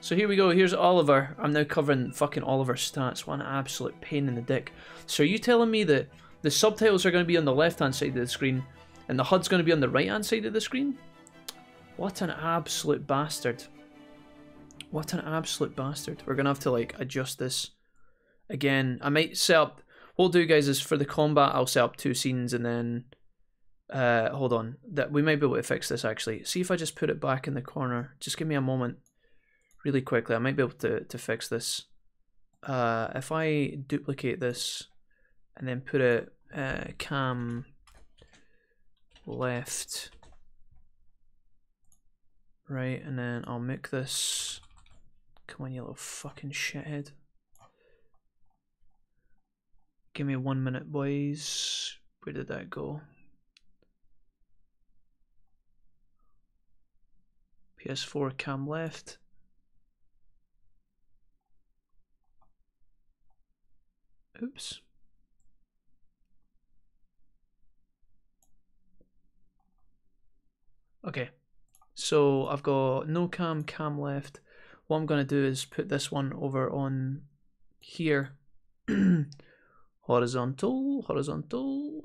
So here we go. Here's Oliver. I'm now covering fucking Oliver's stats. What an absolute pain in the dick. So are you telling me that the subtitles are going to be on the left hand side of the screen And the HUD's going to be on the right hand side of the screen. What an absolute bastard. What an absolute bastard. We're going to have to like adjust this again. I might set up, what I'll do guys is for the combat I'll set up two scenes and then, uh, hold on, that we might be able to fix this actually. See if I just put it back in the corner. Just give me a moment really quickly. I might be able to, to fix this. Uh, if I duplicate this and then put it uh, cam left. Right and then I'll make this. Come on you little fucking shithead. Give me one minute boys. Where did that go? PS4 cam left. Oops Okay, so I've got no cam, cam left. What I'm going to do is put this one over on here. horizontal, horizontal.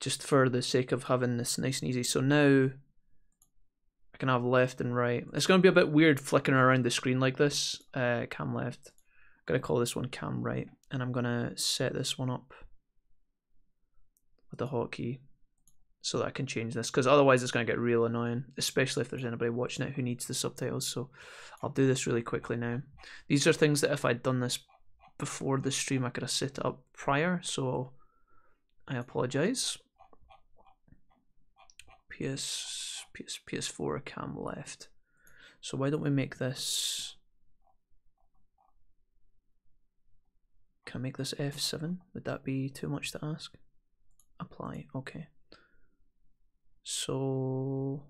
Just for the sake of having this nice and easy. So now I can have left and right. It's going to be a bit weird flickering around the screen like this. Uh, cam left. I'm going to call this one cam right. And I'm going to set this one up with the hotkey so that I can change this because otherwise it's going to get real annoying, especially if there's anybody watching it who needs the subtitles. So I'll do this really quickly now. These are things that if I'd done this before the stream, I could have set up prior. So I apologize. PS, PS, PS4 cam left. So why don't we make this? Can I make this F7? Would that be too much to ask? Apply. Okay. So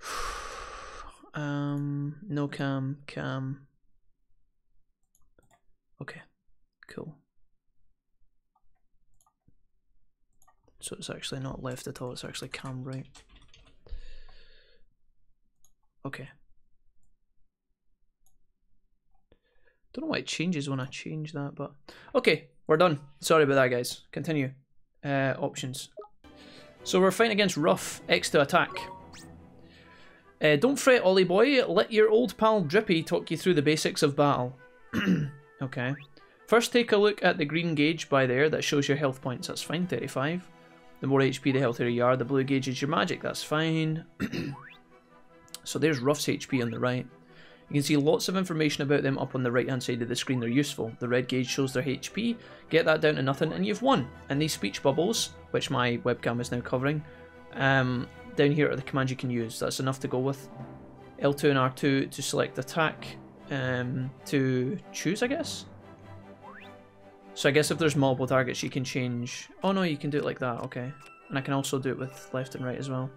um no cam cam. Okay cool. So it's actually not left at all it's actually cam right? Okay Don't know why it changes when I change that, but okay, we're done. Sorry about that, guys. Continue. Uh, options. So we're fighting against Rough. X to attack. Uh, don't fret, Ollie boy. Let your old pal Drippy talk you through the basics of battle. okay. First, take a look at the green gauge by there that shows your health points. That's fine, 35. The more HP, the healthier you are. The blue gauge is your magic. That's fine. so there's Rough's HP on the right. You can see lots of information about them up on the right hand side of the screen, they're useful. The red gauge shows their HP, get that down to nothing and you've won. And these speech bubbles, which my webcam is now covering, um, down here are the commands you can use. That's enough to go with. L2 and R2 to select attack, um, to choose I guess? So I guess if there's multiple targets you can change... Oh no, you can do it like that, okay. And I can also do it with left and right as well.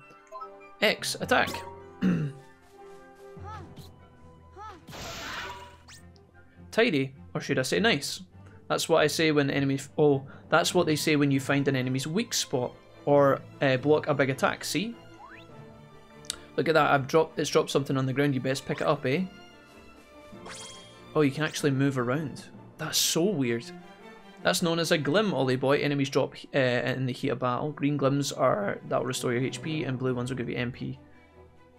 X, attack! tidy, or should I say nice? That's what I say when enemy. Oh, that's what they say when you find an enemy's weak spot or uh, block a big attack. See? Look at that. I've dropped. It's dropped something on the ground. You best pick it up, eh? Oh, you can actually move around. That's so weird. That's known as a glim, Ollie boy. Enemies drop uh, in the heat of battle. Green glims are that'll restore your HP, and blue ones will give you MP.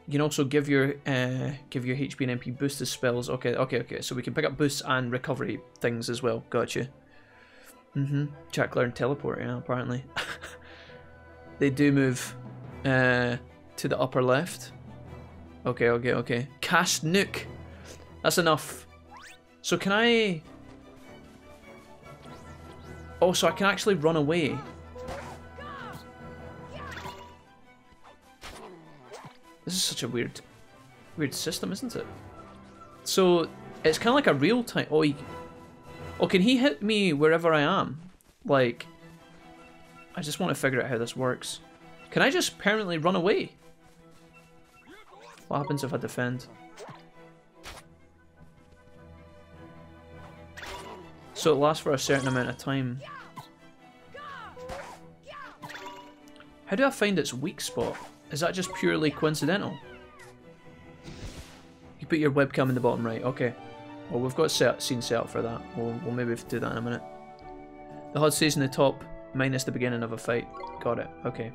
You can also give your uh, give your HP and MP boost as spells. Okay, okay, okay. So we can pick up boosts and recovery things as well. Gotcha. Mm-hmm. Jack learned teleport, yeah, apparently. they do move uh, to the upper left. Okay, okay, okay. Cast nuke. That's enough. So can I... Oh, so I can actually run away. This is such a weird, weird system, isn't it? So it's kind of like a real time. Oh, he, oh, can he hit me wherever I am? Like, I just want to figure out how this works. Can I just permanently run away? What happens if I defend? So it lasts for a certain amount of time. How do I find its weak spot? Is that just purely coincidental? You put your webcam in the bottom right. Okay. Well, we've got set scene set up for that. We'll, we'll maybe do that in a minute. The HUD stays in the top, minus the beginning of a fight. Got it. Okay.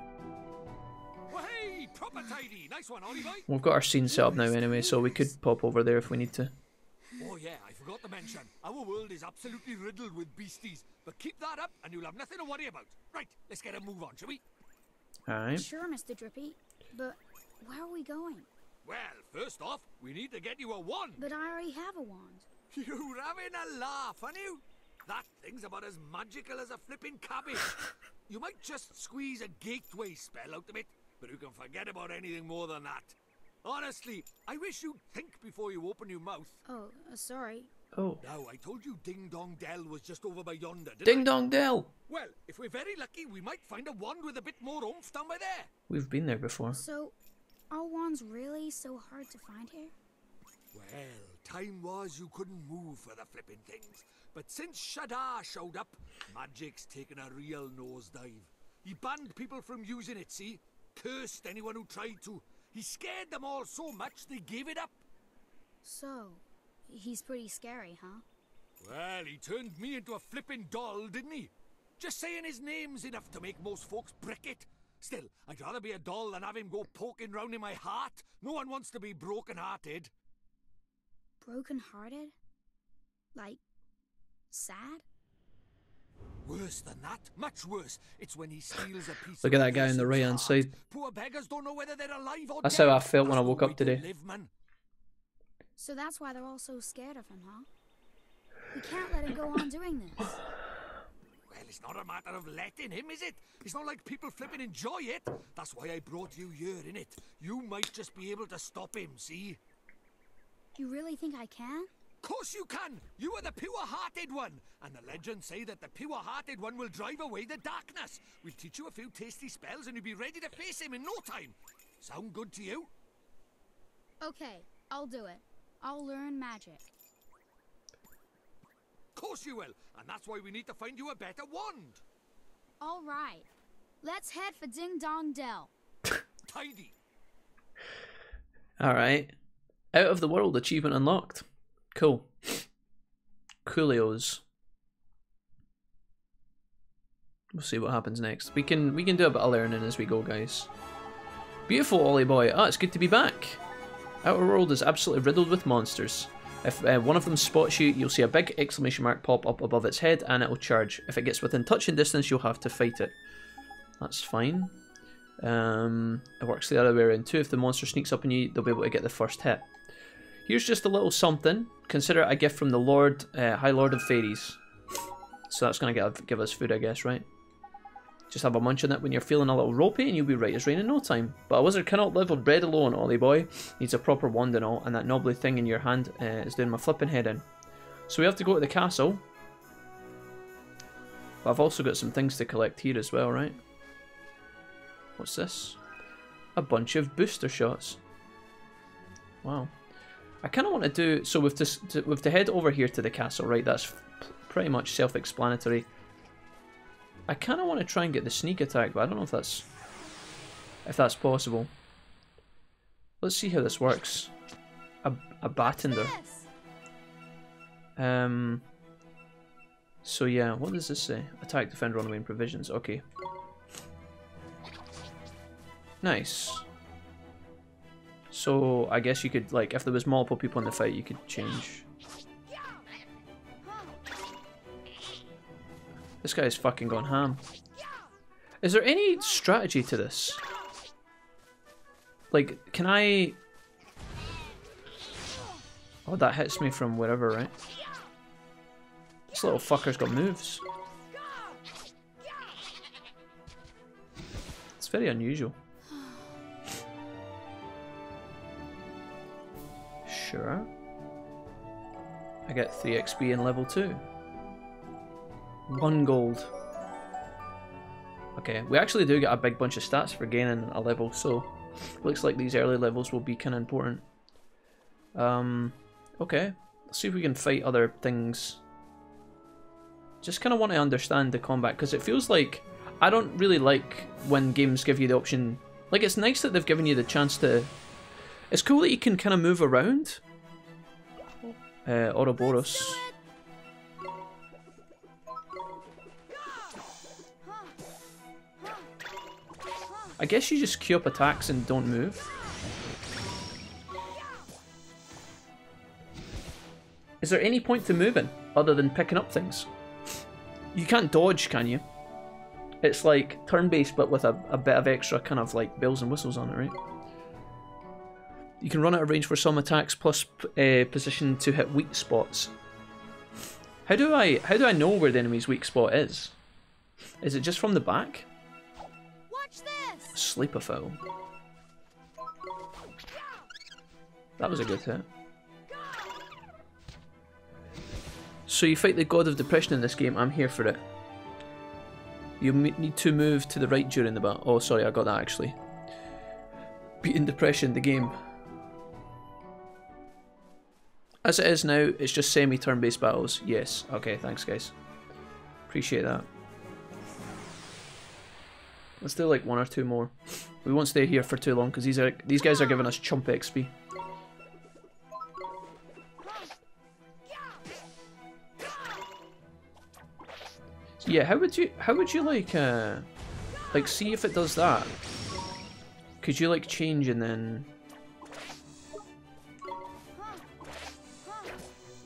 Well, hey, proper tidy. Nice one, We've got our scene set up now anyway, so we could pop over there if we need to. Oh yeah, I forgot to mention. Our world is absolutely riddled with beasties. But keep that up and you'll have nothing to worry about. Right, let's get a move on, shall we? Alright. Sure, Mr. Drippy. But where are we going? Well, first off, we need to get you a wand. But I already have a wand. You're having a laugh, aren't you? That thing's about as magical as a flipping cabbage. you might just squeeze a gateway spell out of it, but you can forget about anything more than that. Honestly, I wish you'd think before you open your mouth. Oh, uh, sorry. Oh. Now, I told you Ding Dong Dell was just over by yonder, didn't Ding I? Dong Dell! Well, if we're very lucky, we might find a wand with a bit more oomph down by there. We've been there before. So, are wands really so hard to find here? Well, time was you couldn't move for the flipping things. But since Shadar showed up, magic's taken a real nosedive. He banned people from using it, see? Cursed anyone who tried to. He scared them all so much they gave it up. So, he's pretty scary, huh? Well, he turned me into a flipping doll, didn't he? Just saying his name's enough to make most folks brick it. Still, I'd rather be a doll than have him go poking round in my heart. No one wants to be broken-hearted. Broken-hearted? Like, sad? Worse than that, much worse. It's when he steals a piece Look at that guy in the person's right hand side. Poor beggars don't know whether they're alive or That's dead. how I felt when I woke up today. live, man. So that's why they're all so scared of him, huh? We can't let him go on doing this. Well, it's not a matter of letting him, is it? It's not like people flipping enjoy it. That's why I brought you here, innit? You might just be able to stop him, see? You really think I can? Course you can! You are the pure-hearted one! And the legends say that the pure-hearted one will drive away the darkness. We'll teach you a few tasty spells and you'll be ready to face him in no time. Sound good to you? Okay, I'll do it. I'll learn magic. Of course you will! And that's why we need to find you a better wand! All right. Let's head for Ding Dong Dell. Tidy! Alright. Out of the world achievement unlocked. Cool. Coolios. We'll see what happens next. We can we can do a bit of learning as we go, guys. Beautiful, Ollie boy. Ah, it's good to be back. Outer world is absolutely riddled with monsters. If uh, one of them spots you, you'll see a big exclamation mark pop up above its head and it'll charge. If it gets within touching distance, you'll have to fight it. That's fine. Um, it works the other way around too. If the monster sneaks up on you, they'll be able to get the first hit. Here's just a little something. Consider it a gift from the Lord, uh, High Lord of Fairies. So that's going to give us food, I guess, right? Just have a munch on it when you're feeling a little ropey and you'll be right as rain in no time. But a wizard cannot live on bread alone, Ollie boy. Needs a proper wand and all, and that knobbly thing in your hand uh, is doing my flipping head in. So we have to go to the castle. But I've also got some things to collect here as well, right? What's this? A bunch of booster shots. Wow. I kind of want to do... So we've to, to, we've to head over here to the castle, right? That's pretty much self-explanatory. I kind of want to try and get the sneak attack, but I don't know if that's... If that's possible. Let's see how this works. A, a Batender. Um... So yeah, what does this say? Attack, defend, runaway, and provisions. Okay. Nice. So I guess you could like if there was multiple people in the fight you could change. This guy's fucking gone ham. Is there any strategy to this? Like, can I... Oh, that hits me from wherever, right? This little fucker's got moves. It's very unusual. Sure. I get 3 XP in level 2. 1 gold. Okay, we actually do get a big bunch of stats for gaining a level, so looks like these early levels will be kind of important. Um, okay, let's see if we can fight other things. Just kind of want to understand the combat, because it feels like I don't really like when games give you the option Like, it's nice that they've given you the chance to... It's cool that you can kind of move around. Uh, Ouroboros. I guess you just queue up attacks and don't move. Is there any point to moving other than picking up things? You can't dodge, can you? It's like turn-based but with a, a bit of extra kind of like bells and whistles on it, right? You can run out of range for some attacks plus uh, position to hit weak spots. How do I how do I know where the enemy's weak spot is? Is it just from the back? This. Sleeper foul. That was a good hit. So you fight the god of depression in this game. I'm here for it. You need to move to the right during the battle. Oh, sorry, I got that actually. Beating depression, the game. As it is now, it's just semi-turn-based battles. Yes. Okay, thanks guys. Appreciate that. Let's do like one or two more. We won't stay here for too long because these are these guys are giving us chump XP. Yeah, how would you how would you like uh like see if it does that? Could you like change and then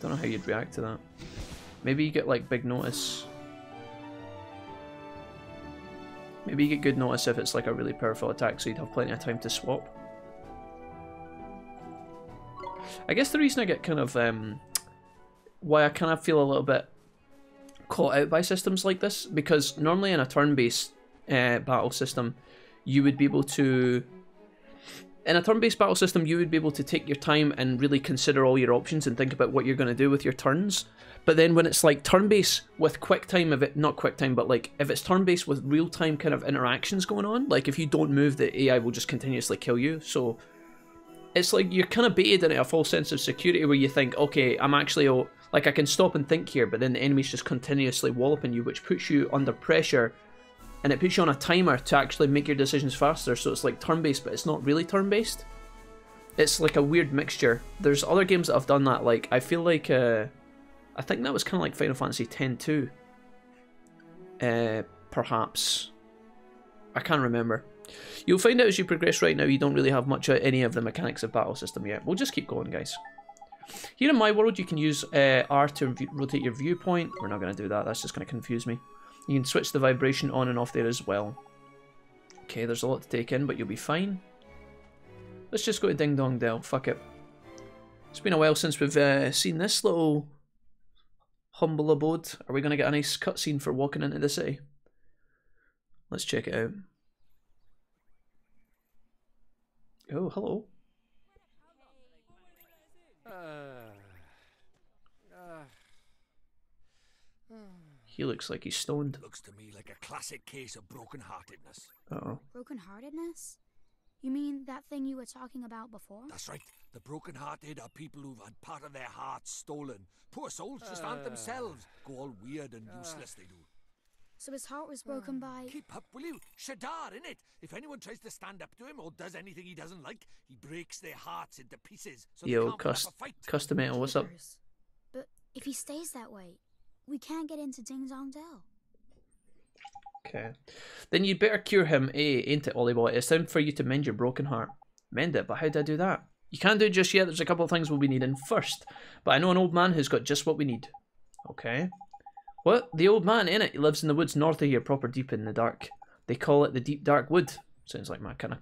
Don't know how you'd react to that. Maybe you get like big notice. Maybe you get good notice if it's like a really powerful attack so you'd have plenty of time to swap. I guess the reason I get kind of um why I kind of feel a little bit caught out by systems like this because normally in a turn-based uh, battle system you would be able to in a turn-based battle system you would be able to take your time and really consider all your options and think about what you're going to do with your turns but then when it's like turn-based with quick time of it not quick time but like if it's turn-based with real-time kind of interactions going on like if you don't move the AI will just continuously kill you so it's like you're kind of baited into a false sense of security where you think okay I'm actually oh, like I can stop and think here, but then the enemy's just continuously walloping you, which puts you under pressure, and it puts you on a timer to actually make your decisions faster. So it's like turn-based, but it's not really turn-based. It's like a weird mixture. There's other games that have done that. Like I feel like, uh, I think that was kind of like Final Fantasy X too. Uh, perhaps. I can't remember. You'll find out as you progress right now you don't really have much of any of the mechanics of battle system yet. We'll just keep going, guys. Here in my world, you can use uh, R to rotate your viewpoint. We're not going to do that. That's just going to confuse me. You can switch the vibration on and off there as well. Okay, there's a lot to take in, but you'll be fine. Let's just go to Ding Dong Dell. Fuck it. It's been a while since we've uh, seen this little humble abode. Are we going to get a nice cutscene for walking into the city? Let's check it out. Oh, hello. He looks like he's stoned. Looks to me like a classic case of broken-heartedness. Uh oh. Broken-heartedness? You mean that thing you were talking about before? That's right. The broken-hearted are people who've had part of their hearts stolen. Poor souls just aren't uh. themselves. Go all weird and uh. useless, they do. So his heart was broken uh. by... Keep up, will you? Shadar, innit? If anyone tries to stand up to him or does anything he doesn't like, he breaks their hearts into pieces. So Yo, they can't cust put fight. custom what's up? But if he stays that way, we can't get into Ding Dong Dell. Okay. Then you'd better cure him, eh, ain't it, Ollie boy? It's time for you to mend your broken heart. Mend it, but how do I do that? You can't do it just yet, there's a couple of things we'll be needing first. But I know an old man who's got just what we need. Okay. What? The old man, innit? He lives in the woods north of here, proper deep in the dark. They call it the Deep Dark Wood. Sounds like my kind of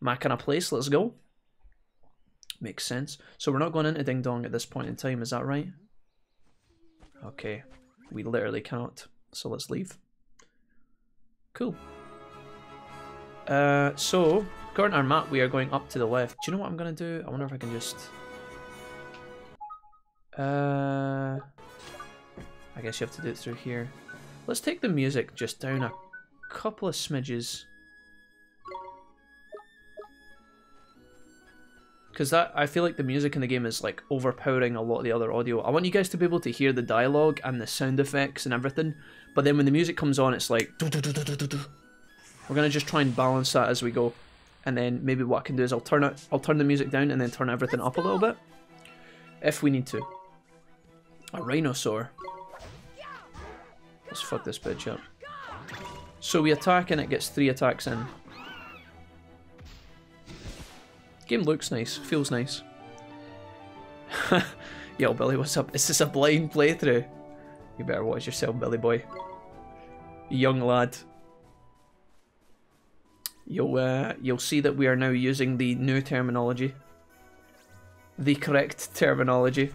my kind of place. Let's go. Makes sense. So we're not going into Ding Dong at this point in time, is that right? Okay. We literally cannot. So let's leave. Cool. Uh, so, our map, we are going up to the left. Do you know what I'm going to do? I wonder if I can just... Uh, I guess you have to do it through here. Let's take the music just down a couple of smidges. Because that I feel like the music in the game is like overpowering a lot of the other audio. I want you guys to be able to hear the dialogue and the sound effects and everything. But then when the music comes on, it's like... We're going to just try and balance that as we go. And then maybe what I can do is I'll turn it, I'll turn the music down and then turn everything up a little bit, if we need to. A rhinosaur. Let's fuck this bitch up. So we attack and it gets three attacks in. Game looks nice, feels nice. Yo, Billy, what's up? Is this a blind playthrough? You better watch yourself, Billy boy. Young lad. You'll uh, you'll see that we are now using the new terminology. The correct terminology.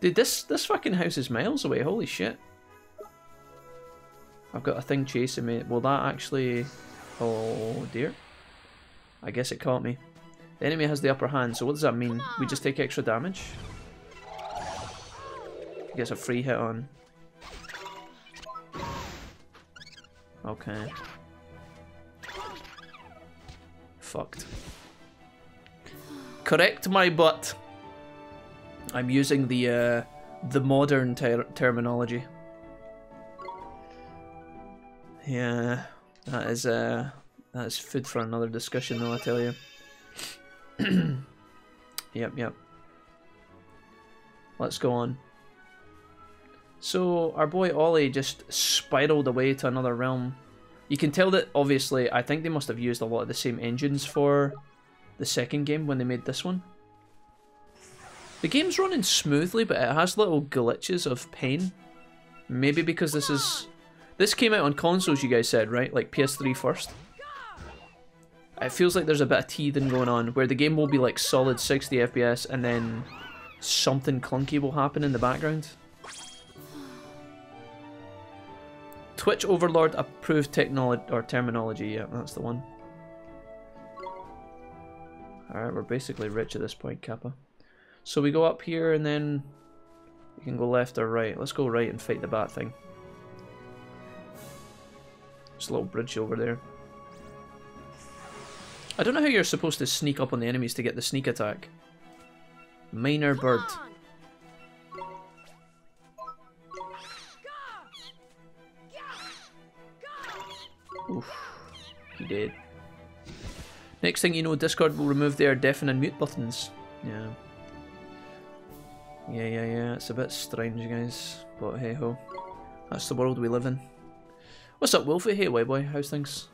Dude, this this fucking house is miles away. Holy shit. I've got a thing chasing me. Will that actually... Oh dear. I guess it caught me. The enemy has the upper hand, so what does that mean? We just take extra damage? Gets a free hit on. Okay. Fucked. Correct my butt. I'm using the uh, the modern ter terminology. Yeah, that is uh, that is food for another discussion, though. I tell you. yep, yep. Let's go on. So our boy Ollie just spiraled away to another realm. You can tell that obviously I think they must have used a lot of the same engines for the second game when they made this one. The game's running smoothly but it has little glitches of pain. Maybe because this is... This came out on consoles you guys said, right? Like PS3 first? It feels like there's a bit of teething going on where the game will be like solid 60 FPS and then something clunky will happen in the background. Twitch Overlord approved technology or terminology, yeah, that's the one. Alright, we're basically rich at this point, Kappa. So we go up here and then we can go left or right. Let's go right and fight the bat thing. There's a little bridge over there. I don't know how you're supposed to sneak up on the enemies to get the sneak attack. Minor bird. Oof. He did. Next thing you know, Discord will remove their deafen and mute buttons. Yeah. Yeah, yeah, yeah. It's a bit strange, guys. But hey ho. That's the world we live in. What's up, Wolfie? Hey, white boy. How's things?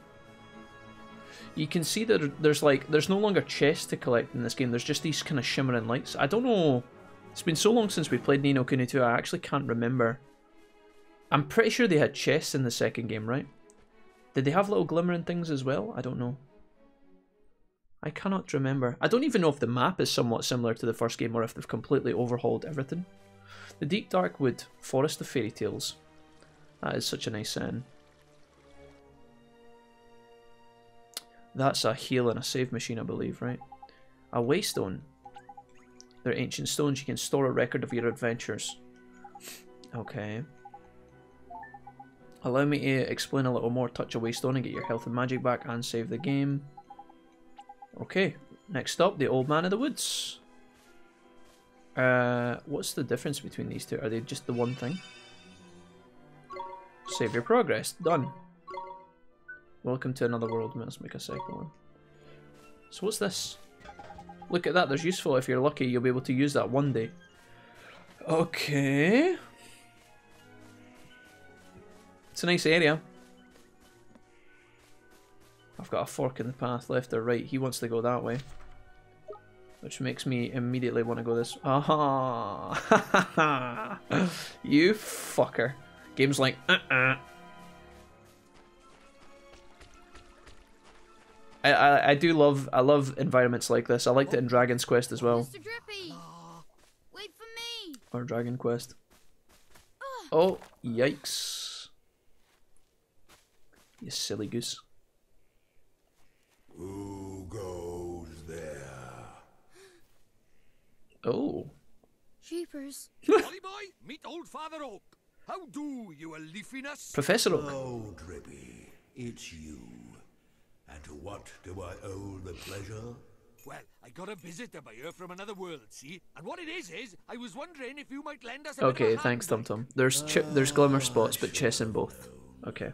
You can see that there's like, there's no longer chests to collect in this game. There's just these kind of shimmering lights. I don't know. It's been so long since we played Ni no Kuni 2, I actually can't remember. I'm pretty sure they had chests in the second game, right? Did they have little glimmering things as well? I don't know. I cannot remember. I don't even know if the map is somewhat similar to the first game or if they've completely overhauled everything. The Deep Dark Wood, Forest of Fairy Tales. That is such a nice sound. That's a heal and a save machine, I believe, right? A waystone. They're ancient stones. You can store a record of your adventures. Okay. Allow me to explain a little more. Touch a waystone and get your health and magic back and save the game. Okay. Next up, the Old Man of the Woods. Uh, what's the difference between these two? Are they just the one thing? Save your progress. Done. Welcome to another world. Let's make a second one. So what's this? Look at that. There's useful. If you're lucky, you'll be able to use that one day. Okay. It's a nice area. I've got a fork in the path, left or right. He wants to go that way. Which makes me immediately want to go this... Aha! you fucker. Game's like, uh-uh. I, I, I do love I love environments like this. I liked it in Dragon's Quest as well. Mr. Drippy! Wait for me! Or Dragon Quest. Oh, yikes. You silly goose. Who goes there? Oh. Jeepers. Ollie boy, meet old Father Oak. How do, you a leafiness? Professor Oak. Oh, Drippy, it's you. And to what do I owe the pleasure? Well, I got a visitor by here from another world, see? And what it is is, I was wondering if you might lend us a Okay, thanks, Tum Tum. There's ch there's glimmer spots, but chess in both. Okay.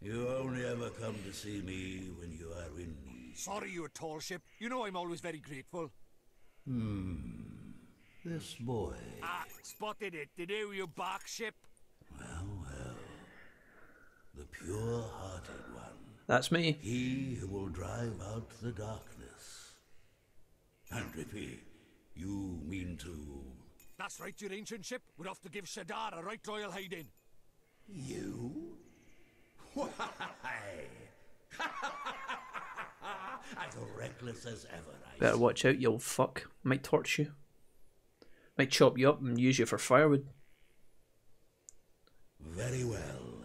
You only ever come to see me when you are in need. Sorry, you tall ship. You know I'm always very grateful. Hmm. This boy. Ah, spotted it. Did you, you bark ship? Well, well. The pure-hearted one. That's me. He who will drive out the darkness. And Drippy, you mean to... That's right, your ancient ship. We're off to give Shadar a right royal hiding. You? Why? as reckless as ever, I Better watch out, you old fuck. Might torch you. Might chop you up and use you for firewood. Very well.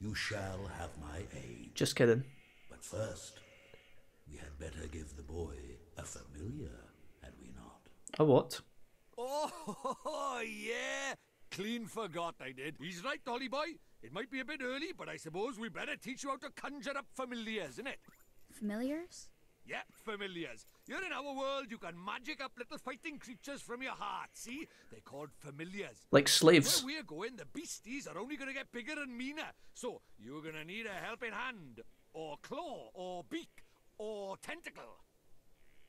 You shall have my aid. Just kidding. But first, we had better give the boy a familiar, had we not? A what? Oh, yeah. Clean forgot I did. He's right, Dolly boy. It might be a bit early, but I suppose we better teach you how to conjure up familiars, innit? Familiars? Yeah, familiars. You're in our world, you can magic up little fighting creatures from your heart, see? They're called familiars. Like slaves. Where we're going, the beasties are only gonna get bigger and meaner. So, you're gonna need a helping hand, or claw, or beak, or tentacle.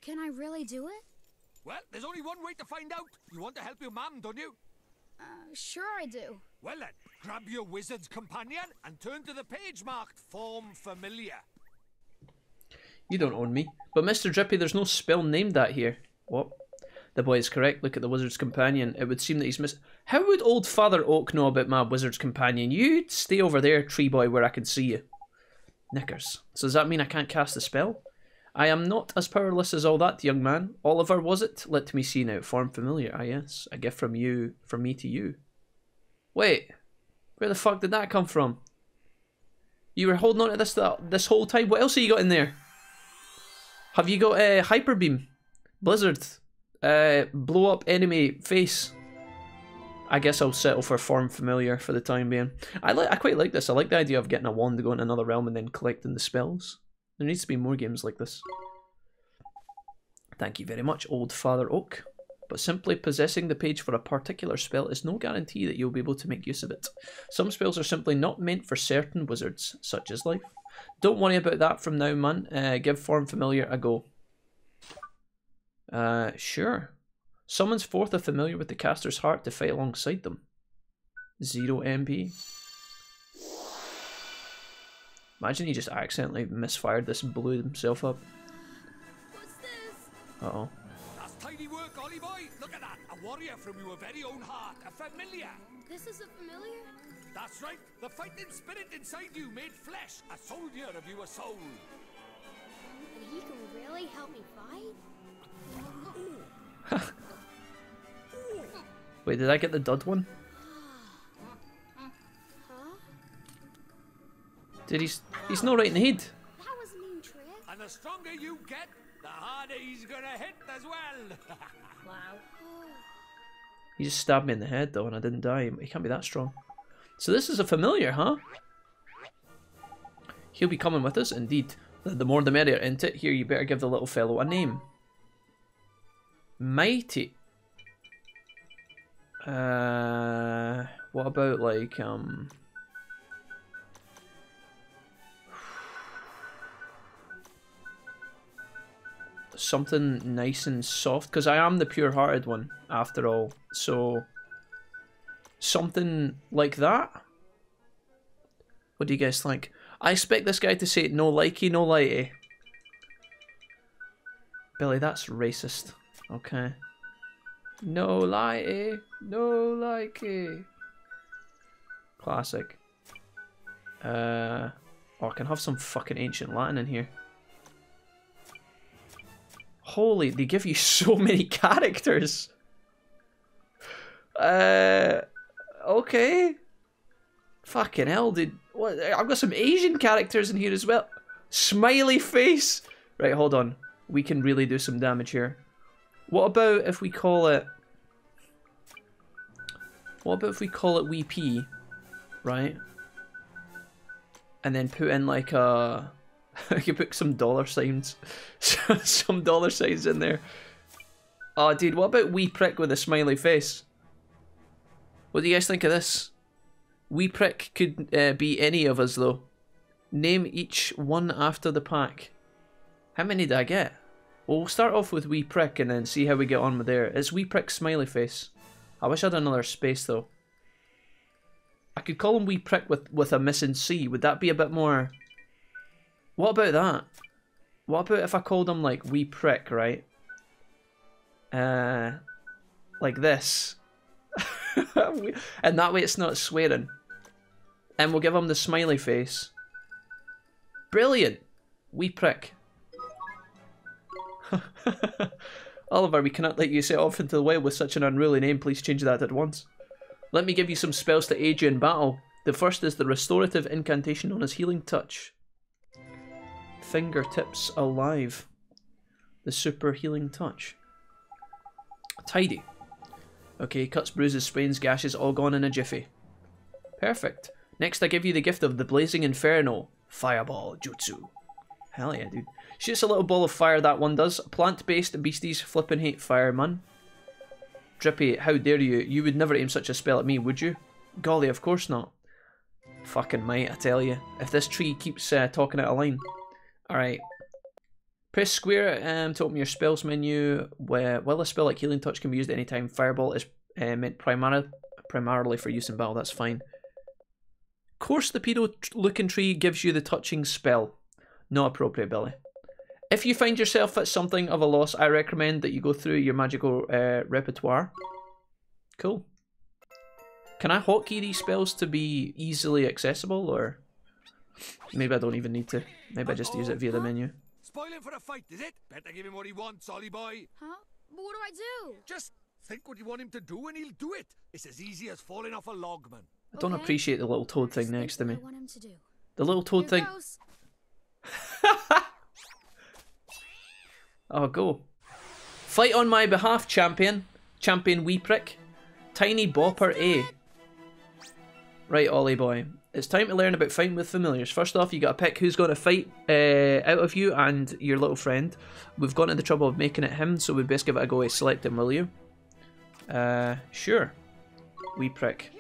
Can I really do it? Well, there's only one way to find out. You want to help your mum, don't you? Uh, sure I do. Well then, grab your wizard's companion and turn to the page marked Form Familiar. You don't own me. But Mr. Drippy, there's no spell named that here. What? The boy is correct. Look at the wizard's companion. It would seem that he's miss. How would old Father Oak know about my wizard's companion? You stay over there, tree boy, where I can see you. Knickers. So does that mean I can't cast the spell? I am not as powerless as all that, young man. Oliver, was it? Let me see now. Form familiar. Ah, yes. A gift from you, from me to you. Wait. Where the fuck did that come from? You were holding on to this this whole time. What else have you got in there? Have you got uh, Hyper Beam? Blizzard? Uh, blow up enemy face? I guess I'll settle for form familiar for the time being. I like. I quite like this. I like the idea of getting a wand to go into another realm and then collecting the spells. There needs to be more games like this. Thank you very much, old Father Oak. But simply possessing the page for a particular spell is no guarantee that you'll be able to make use of it. Some spells are simply not meant for certain wizards, such as life. Don't worry about that from now, man. Uh, give Form Familiar a go. Uh, sure. Summons forth a familiar with the caster's heart to fight alongside them. Zero MP. Imagine he just accidentally misfired this and blew himself up. Uh oh. That's tidy work, Ollie boy. Look at that. A warrior from your very own heart. A familiar. This is a familiar? That's right. The fighting spirit inside you made flesh. A soldier of your soul. And he can really help me fight? Wait, did I get the dud one? Huh? Did he's he's not right in the head. That was a mean trick. And the stronger you get, the harder he's gonna hit as well. wow. He just stabbed me in the head though, and I didn't die. He can't be that strong. So this is a familiar, huh? He'll be coming with us, indeed. The the more the merrier, isn't it? Here, you better give the little fellow a name. Mighty. Uh, what about like um? Something nice and soft, because I am the pure-hearted one, after all. So, something like that. What do you guys think? I expect this guy to say no likey, no lighty. Billy, that's racist. Okay. No lighty, no likey. Classic. Uh, oh, I can have some fucking ancient Latin in here. Holy, they give you so many characters. Uh, okay. Fucking hell, dude. What? I've got some Asian characters in here as well. Smiley face. Right, hold on. We can really do some damage here. What about if we call it... What about if we call it Wee right? And then put in like a... I could put some dollar signs. some dollar signs in there. Oh, dude, what about Wee Prick with a smiley face? What do you guys think of this? Wee Prick could uh, be any of us, though. Name each one after the pack. How many did I get? Well, we'll start off with Wee Prick and then see how we get on with there. It's Wee Prick Smiley Face. I wish I had another space though. I could call him Wee Prick with, with a missing C. Would that be a bit more... What about that? What about if I called him like Wee Prick, right? Uh, like this. and that way it's not swearing. And we'll give him the smiley face. Brilliant! Wee Prick. Oliver, we cannot let you set off into the wild with such an unruly name. Please change that at once. Let me give you some spells to aid you in battle. The first is the restorative incantation known as Healing Touch. Fingertips alive. The super healing touch. Tidy. Okay, cuts, bruises, sprains, gashes, all gone in a jiffy. Perfect. Next, I give you the gift of the Blazing Inferno. Fireball Jutsu. Hell yeah, dude. Shoots a little ball of fire, that one does. Plant-based beasties flipping hate fire, man. Drippy, how dare you? You would never aim such a spell at me, would you? Golly, of course not. Fucking might, I tell you. If this tree keeps uh, talking out of line. Alright. Press square um, to open your spells menu. Where, while a spell like Healing Touch can be used at any time, Fireball is uh, meant primar primarily for use in battle. That's fine. Course the pedo looking tree gives you the touching spell. Not appropriate, Billy. If you find yourself at something of a loss, I recommend that you go through your magical uh, repertoire. Cool. Can I hotkey these spells to be easily accessible, or maybe I don't even need to? Maybe I just use it via the menu. Spoiling for a fight, is it? Better give him what he wants, Ollie boy. Huh? But what do I do? Just think what you want him to do and he'll do it. It's as easy as falling off a log, man. I don't appreciate the little toad thing next to me. I want him to do. The little toad Here thing. Oh, go. Fight on my behalf, champion. Champion wee prick. Tiny Bopper A. Right, Ollie boy. It's time to learn about fighting with familiars. First off, you got to pick who's going to fight uh, out of you and your little friend. We've gone to the trouble of making it him, so we best give it a go. Select him, will you? Uh, sure. We prick.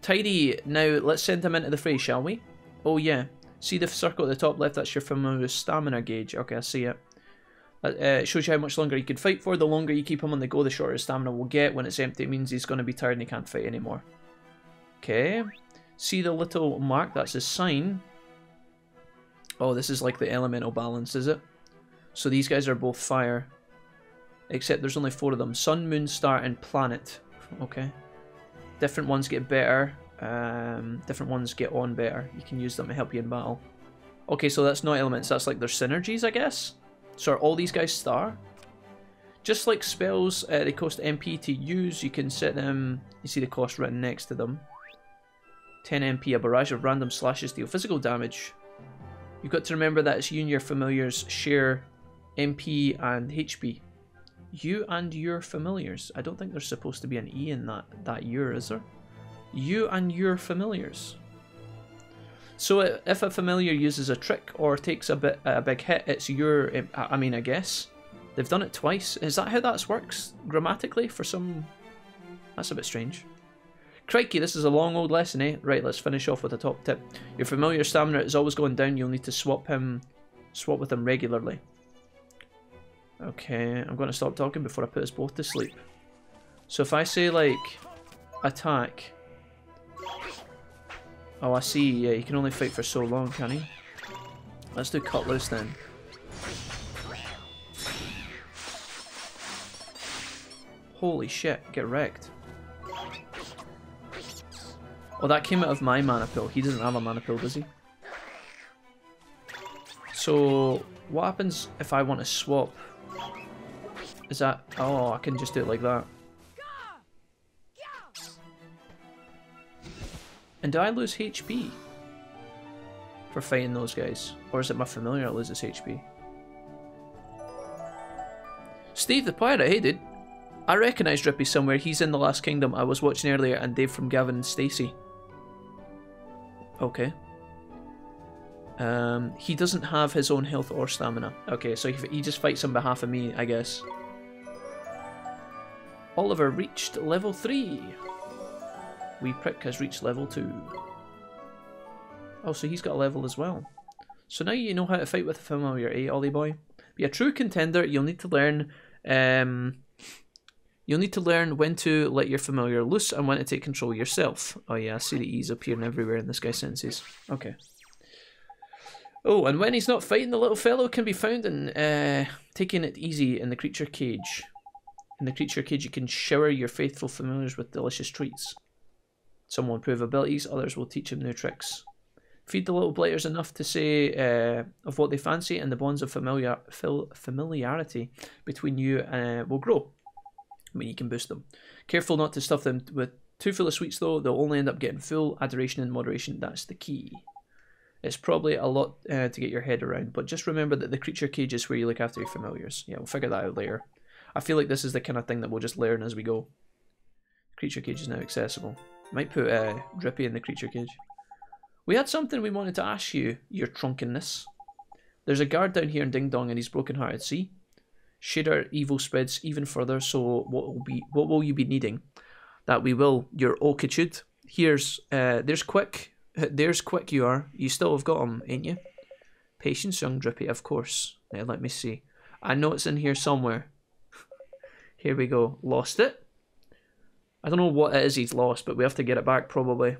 Tidy. Now, let's send him into the fray, shall we? Oh, yeah. See the circle at the top left? That's your familiar stamina gauge. Okay, I see it. Uh, it shows you how much longer he can fight for. The longer you keep him on the go, the shorter his stamina will get. When it's empty, it means he's going to be tired and he can't fight anymore. Okay. See the little mark? That's his sign. Oh, this is like the elemental balance, is it? So these guys are both fire. Except there's only four of them. Sun, moon, star, and planet. Okay. Different ones get better. Um, different ones get on better. You can use them to help you in battle. Okay, so that's not elements. That's like their synergies, I guess. So are all these guys star? Just like spells, uh, they cost MP to use. You can set them... You see the cost written next to them. 10 MP, a barrage of random slashes deal physical damage. You've got to remember that it's you and your familiars share MP and HP. You and your familiars. I don't think there's supposed to be an E in that, that your, is there? You and your familiars. So uh, if a familiar uses a trick or takes a bit a big hit, it's your. I mean, I guess they've done it twice. Is that how that works grammatically? For some, that's a bit strange. Crikey, this is a long old lesson, eh? Right, let's finish off with a top tip. Your familiar stamina is always going down. You'll need to swap him, swap with him regularly. Okay, I'm going to stop talking before I put us both to sleep. So if I say like attack. Oh, I see. Yeah, he can only fight for so long, can he? Let's do cut loose then. Holy shit, get wrecked. Oh, that came out of my mana pill. He doesn't have a mana pill, does he? So, what happens if I want to swap? Is that... Oh, I can just do it like that. And do I lose HP? For fighting those guys? Or is it my familiar that loses HP? Steve the Pirate, hey dude. I recognise Drippy somewhere. He's in the Last Kingdom I was watching earlier and Dave from Gavin and Stacey. Okay. Um, he doesn't have his own health or stamina. Okay, so he, he just fights on behalf of me, I guess. Oliver reached level 3. Wee Prick has reached level 2. Oh, so he's got a level as well. So now you know how to fight with a familiar, eh, Ollie boy? Be a true contender, you'll need to learn um You'll need to learn when to let your familiar loose and when to take control yourself. Oh yeah, I see the E's appearing everywhere in this guy's sentences. Okay. Oh, and when he's not fighting, the little fellow can be found in uh, taking it easy in the creature cage. In the creature cage, you can shower your faithful familiars with delicious treats. Some will improve abilities, others will teach them new tricks. Feed the little blighters enough to say uh, of what they fancy, and the bonds of familiar familiarity between you uh, will grow. Mean, you can boost them. Careful not to stuff them with too full of sweets, though. They'll only end up getting full. Adoration and moderation, that's the key. It's probably a lot uh, to get your head around, but just remember that the creature cage is where you look after your familiars. Yeah, we'll figure that out later. I feel like this is the kind of thing that we'll just learn as we go. Creature cage is now accessible. Might put uh, Drippy in the creature cage. We had something we wanted to ask you, your drunkenness. There's a guard down here in Ding Dong and he's broken hearted. See? Our evil spreads even further, so what will be what will you be needing? That we will, your okitude. Here's uh there's quick there's quick you are. You still have got them, ain't you? Patience, young drippy, of course. Now let me see. I know it's in here somewhere. here we go. Lost it. I don't know what it is he's lost, but we have to get it back probably.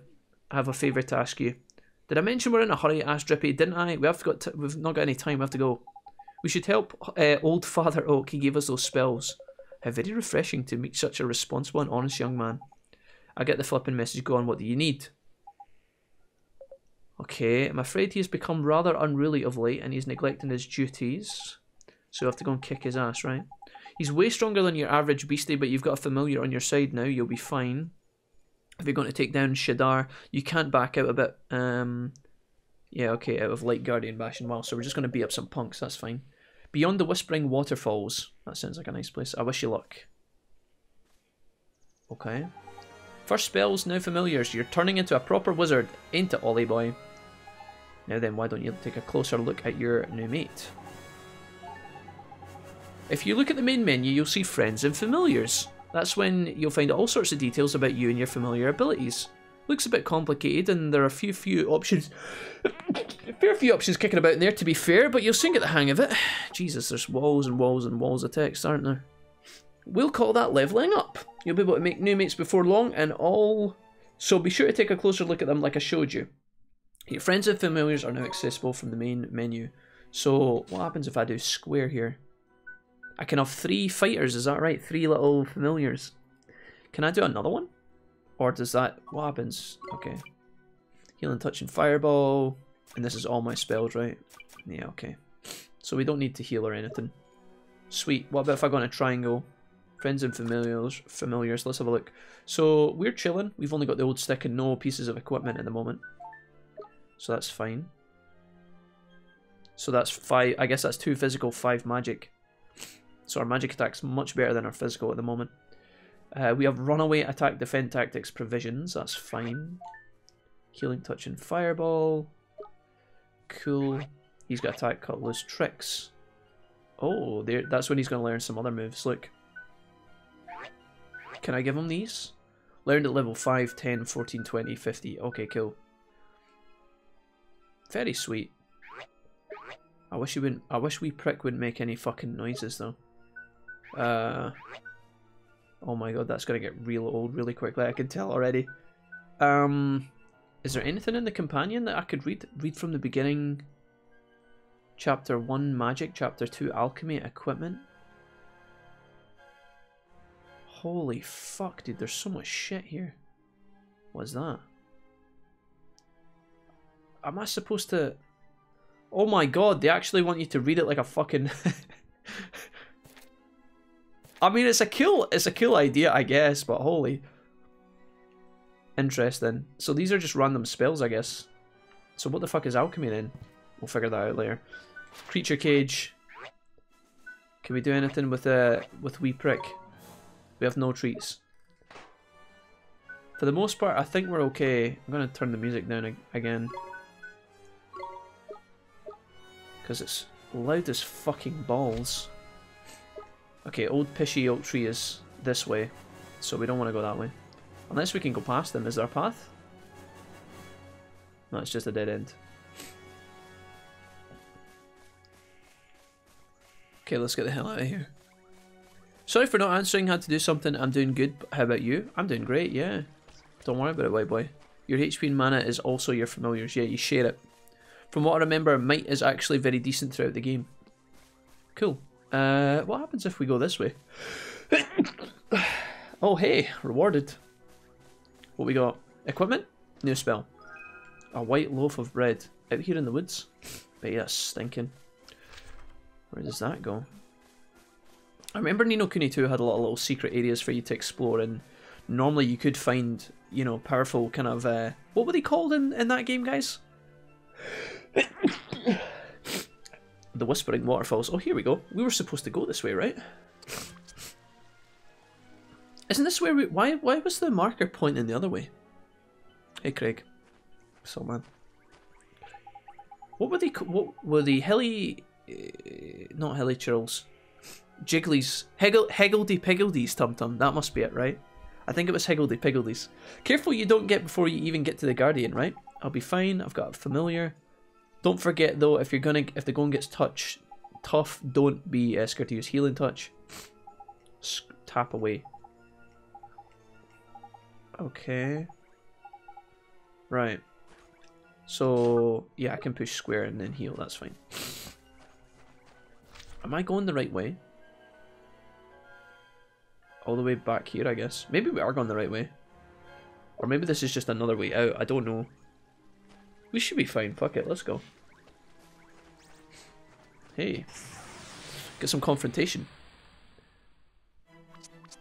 I have a favour to ask you. Did I mention we're in a hurry? asked Drippy. Didn't I? We have got. We've not got any time. We have to go. We should help uh, old Father Oak. He gave us those spells. How very refreshing to meet such a responsible and honest young man. I get the flipping message. Go on. What do you need? Okay, I'm afraid he has become rather unruly of late, and he's neglecting his duties. So we have to go and kick his ass, right? He's way stronger than your average beastie, but you've got a familiar on your side now. You'll be fine. If you're going to take down Shadar, you can't back out a bit. Um, yeah, okay, out of Light Guardian Bastion Well, so we're just going to beat up some punks, that's fine. Beyond the Whispering Waterfalls. That sounds like a nice place. I wish you luck. Okay. First spells, now familiars. You're turning into a proper wizard, ain't it, Ollie boy? Now then, why don't you take a closer look at your new mate? If you look at the main menu, you'll see friends and familiars. That's when you'll find all sorts of details about you and your familiar abilities. Looks a bit complicated, and there are a few few options. a fair few options kicking about in there, to be fair, but you'll soon get the hang of it. Jesus, there's walls and walls and walls of text, aren't there? We'll call that leveling up. You'll be able to make new mates before long, and all. So be sure to take a closer look at them, like I showed you. Your friends and familiars are now accessible from the main menu. So what happens if I do square here? I can have three fighters, is that right? Three little familiars. Can I do another one? Or does that... What happens? Okay. Healing Touch and Fireball. And this is all my spells, right? Yeah, okay. So we don't need to heal or anything. Sweet. What about if I go on a triangle? Friends and familiars. Familiars. Let's have a look. So we're chilling. We've only got the old stick and no pieces of equipment at the moment. So that's fine. So that's five. I guess that's two physical, five magic. So our magic attack's much better than our physical at the moment. Uh, we have runaway attack defend tactics provisions. That's fine. Healing touch and fireball. Cool. He's got attack cut loose tricks. Oh, there. That's when he's going to learn some other moves. Look. Can I give him these? Learned at level 5, 10, 14, 20, 50. Okay, cool. Very sweet. I wish he wouldn't. I wish we prick wouldn't make any fucking noises though. Uh. Oh my god, that's gonna get real old really quickly. I can tell already. Um, is there anything in the companion that I could read? Read from the beginning. Chapter one, magic. Chapter two, alchemy equipment. Holy fuck, dude! There's so much shit here. What's that? am I supposed to... Oh my god, they actually want you to read it like a fucking... I mean, it's a cool, it's a cool idea, I guess, but holy... Interesting. So these are just random spells, I guess. So what the fuck is alchemy then? We'll figure that out later. Creature cage. Can we do anything with uh with wee prick? We have no treats. For the most part, I think we're okay. I'm gonna turn the music down again. Because it's loud as fucking balls. Okay, old pishy oak tree is this way, so we don't want to go that way. Unless we can go past them. Is there a path? No, it's just a dead end. Okay, let's get the hell out of here. Sorry for not answering, had to do something. I'm doing good. How about you? I'm doing great, yeah. Don't worry about it, white boy. Your HP and mana is also your familiars. Yeah, you share it. From what I remember, might is actually very decent throughout the game. Cool. Uh, what happens if we go this way? oh, hey, rewarded. What we got? Equipment? New spell. A white loaf of bread. Out here in the woods? But yeah, stinking. Where does that go? I remember Ni no Kuni 2 had a lot of little secret areas for you to explore and normally you could find, you know, powerful kind of, uh, what were they called in, in that game, guys? The Whispering Waterfalls. Oh, here we go. We were supposed to go this way, right? Isn't this where we... Why, why was the marker pointing the other way? Hey, Craig. So, man. What were they... What were the Hilly... Uh, not Hilly Churls. Jigglies. Higgledy Piggledies, Tum Tum. That must be it, right? I think it was Higgledy Piggledies. Careful you don't get before you even get to the Guardian, right? I'll be fine. I've got a familiar. Don't forget though, if you're gonna, if the going gets touch, tough, don't be uh, scared to use healing touch. tap away. Okay. Right. So yeah, I can push square and then heal. That's fine. Am I going the right way? All the way back here, I guess. Maybe we are going the right way. Or maybe this is just another way out. I don't know. We should be fine. Fuck it. Let's go. Hey. Get some confrontation.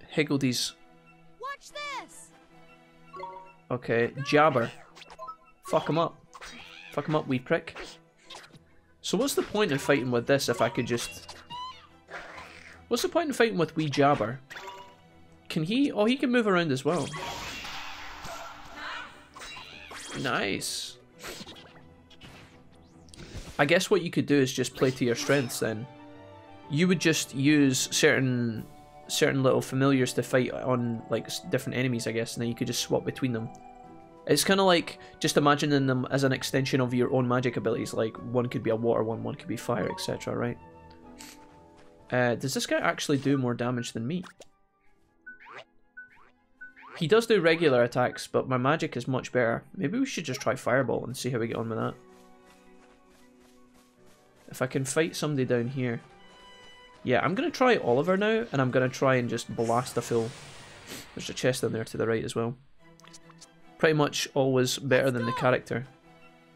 Higgledy's. Watch this. Okay. Jabber. Fuck him up. Fuck him up, wee prick. So what's the point in fighting with this if I could just... What's the point in fighting with wee Jabber? Can he... Oh, he can move around as well. Nice. I guess what you could do is just play to your strengths then. You would just use certain certain little familiars to fight on like different enemies, I guess, and then you could just swap between them. It's kind of like just imagining them as an extension of your own magic abilities, like one could be a water one, one could be fire, etc., right? Uh, does this guy actually do more damage than me? He does do regular attacks, but my magic is much better. Maybe we should just try Fireball and see how we get on with that. If I can fight somebody down here. Yeah, I'm going to try Oliver now, and I'm going to try and just blast a full... There's a chest down there to the right as well. Pretty much always better than the character.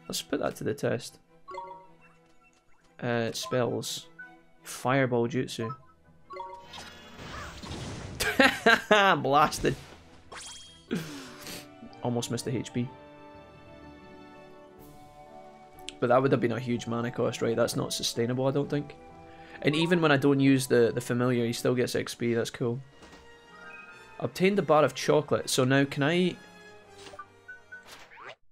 Let's put that to the test. Uh, spells. Fireball Jutsu. Blasted. Almost missed the HP. But that would have been a huge mana cost, right? That's not sustainable, I don't think. And even when I don't use the, the familiar, he still gets XP, that's cool. Obtained a bar of chocolate, so now can I...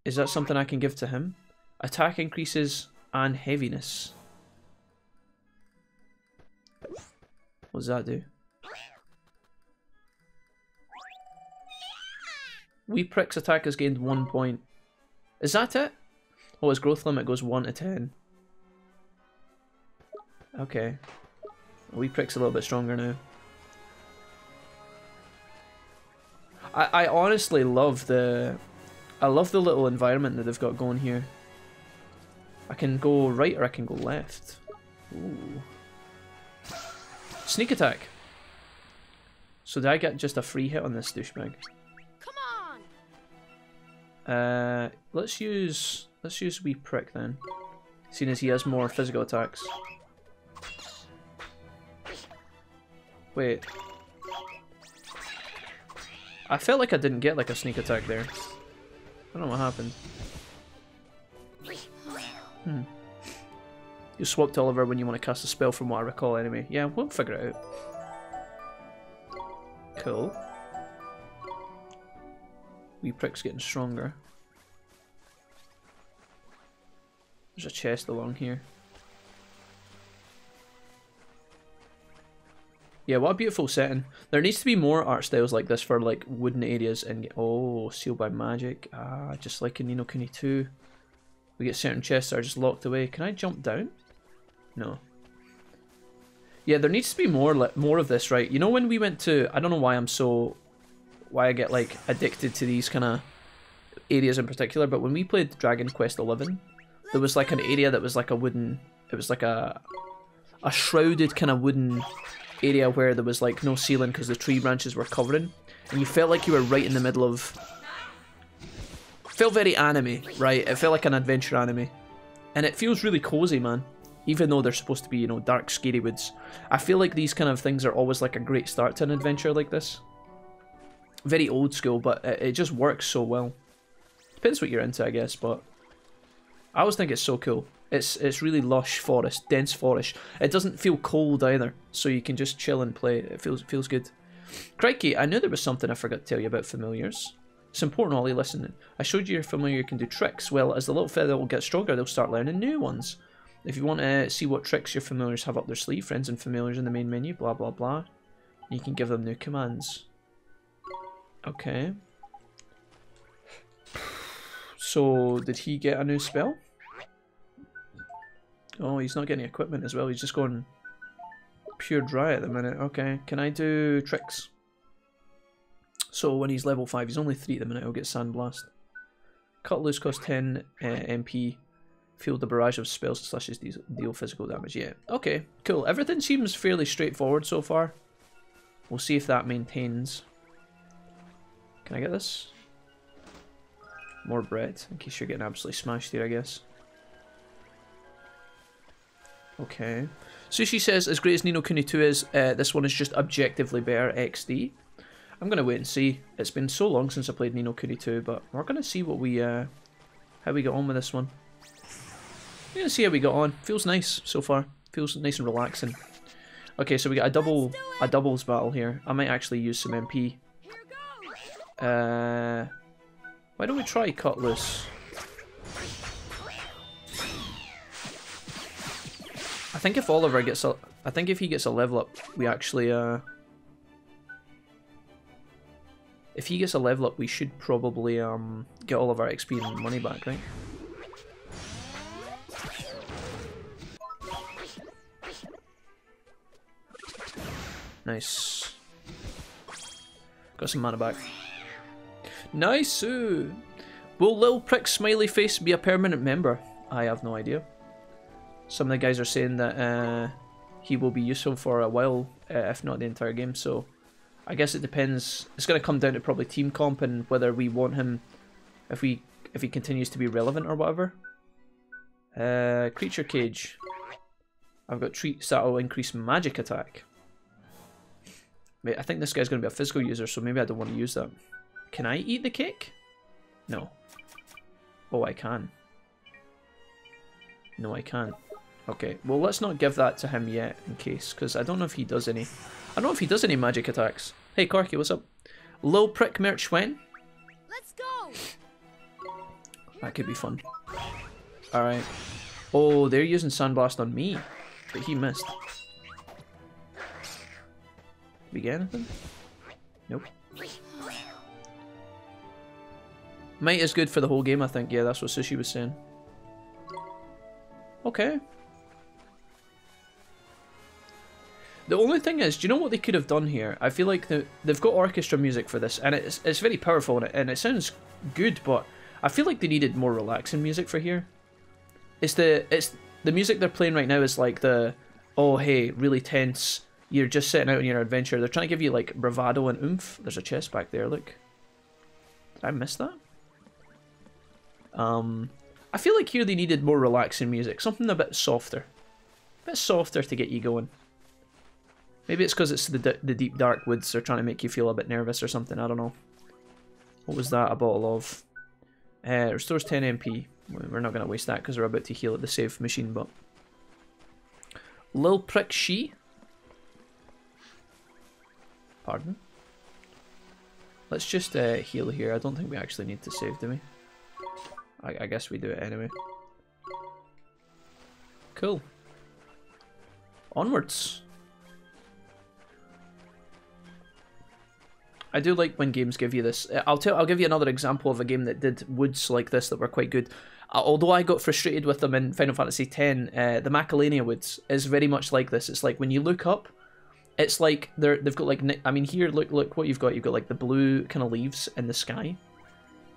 Is that something I can give to him? Attack increases and heaviness. What does that do? We Prick's attack has gained one point. Is that it? Oh, his growth limit goes 1 to 10. Okay. Wee Prick's a little bit stronger now. I, I honestly love the... I love the little environment that they've got going here. I can go right or I can go left. Ooh. Sneak attack. So did I get just a free hit on this douchebag? Come on. Uh, let's use let's use wee prick then, seeing as he has more physical attacks. Wait. I felt like I didn't get like a sneak attack there. I don't know what happened. Hmm. You swap to Oliver when you want to cast a spell from what I recall anyway. Yeah, we'll figure it out. Cool. Wee prick's getting stronger. There's a chest along here. Yeah, what a beautiful setting. There needs to be more art styles like this for like wooden areas and oh, sealed by magic. Ah, just like in Ni no Kuni 2. We get certain chests that are just locked away. Can I jump down? No. Yeah, there needs to be more more of this, right? You know when we went to I don't know why I'm so why I get like addicted to these kind of areas in particular, but when we played Dragon Quest Eleven, there was like an area that was like a wooden it was like a a shrouded kind of wooden area where there was like no ceiling because the tree branches were covering and you felt like you were right in the middle of felt very anime, right? It felt like an adventure anime. And it feels really cozy, man. Even though they're supposed to be, you know, dark, scary woods. I feel like these kind of things are always like a great start to an adventure like this. Very old school, but it, it just works so well. Depends what you're into, I guess, but I always think it's so cool. It's it's really lush forest, dense forest. It doesn't feel cold either, so you can just chill and play. It feels it feels good. Crikey, I knew there was something I forgot to tell you about familiars. It's important, Ollie, listen. I showed you your familiar can do tricks. Well, as the little feather will get stronger, they'll start learning new ones. If you want to see what tricks your familiars have up their sleeve, friends and familiars in the main menu, blah blah blah, you can give them new commands. Okay. So, did he get a new spell? Oh, he's not getting equipment as well. He's just going pure dry at the minute. Okay, can I do tricks? So when he's level 5, he's only 3 at the minute, he'll get Sandblast. Cut loose costs 10 uh, MP. Field the barrage of spells and slashes deal, deal physical damage. Yeah, okay, cool. Everything seems fairly straightforward so far. We'll see if that maintains. Can I get this? More bread, in case you're getting absolutely smashed here, I guess. Okay. Sushi says, as great as Ni no Kuni 2 is, uh, this one is just objectively better XD. I'm going to wait and see. It's been so long since I played Ni no Kuni 2, but we're going to see what we, uh, how we got on with this one. We're going to see how we got on. Feels nice so far. Feels nice and relaxing. Okay, so we got a double, a doubles battle here. I might actually use some MP. Uh, why don't we try cut loose? Think if Oliver gets a, I think if he gets a level up, we actually, uh, if he gets a level up, we should probably, um, get all of our XP and money back, right? Nice. Got some mana back. Nice! -oo. Will Lil Prick Smiley Face be a permanent member? I have no idea. Some of the guys are saying that uh, he will be useful for a while, uh, if not the entire game, so I guess it depends. It's going to come down to probably team comp and whether we want him, if we if he continues to be relevant or whatever. Uh, creature Cage. I've got treats that will increase magic attack. Wait, I think this guy's going to be a physical user, so maybe I don't want to use that. Can I eat the cake? No. Oh, I can. No, I can't. Okay, well let's not give that to him yet in case, because I don't know if he does any... I don't know if he does any magic attacks. Hey Corky, what's up? Low prick merch when? Let's go. That could be fun. Alright. Oh, they're using Sandblast on me, but he missed. We get anything? Nope. Might is good for the whole game, I think. Yeah, that's what Sushi was saying. Okay. The only thing is, do you know what they could have done here? I feel like the, they've got orchestra music for this, and it's, it's very powerful, and it, and it sounds good, but I feel like they needed more relaxing music for here. It's the it's the music they're playing right now is like the, oh hey, really tense, you're just setting out on your adventure. They're trying to give you like bravado and oomph. There's a chest back there, look. Did I miss that? Um, I feel like here they needed more relaxing music, something a bit softer. A bit softer to get you going. Maybe it's because it's the, the deep dark woods, they're trying to make you feel a bit nervous or something, I don't know. What was that a bottle of? Uh, restores 10 MP. We're not going to waste that because we're about to heal at the save machine, but... Lil Prick She? Pardon? Let's just uh, heal here. I don't think we actually need to save, do we? I, I guess we do it anyway. Cool. Onwards. I do like when games give you this. Uh, I'll tell. I'll give you another example of a game that did woods like this that were quite good. Uh, although I got frustrated with them in Final Fantasy X, uh, the Macalania woods is very much like this. It's like when you look up, it's like they're they've got like I mean here look look what you've got. You've got like the blue kind of leaves in the sky.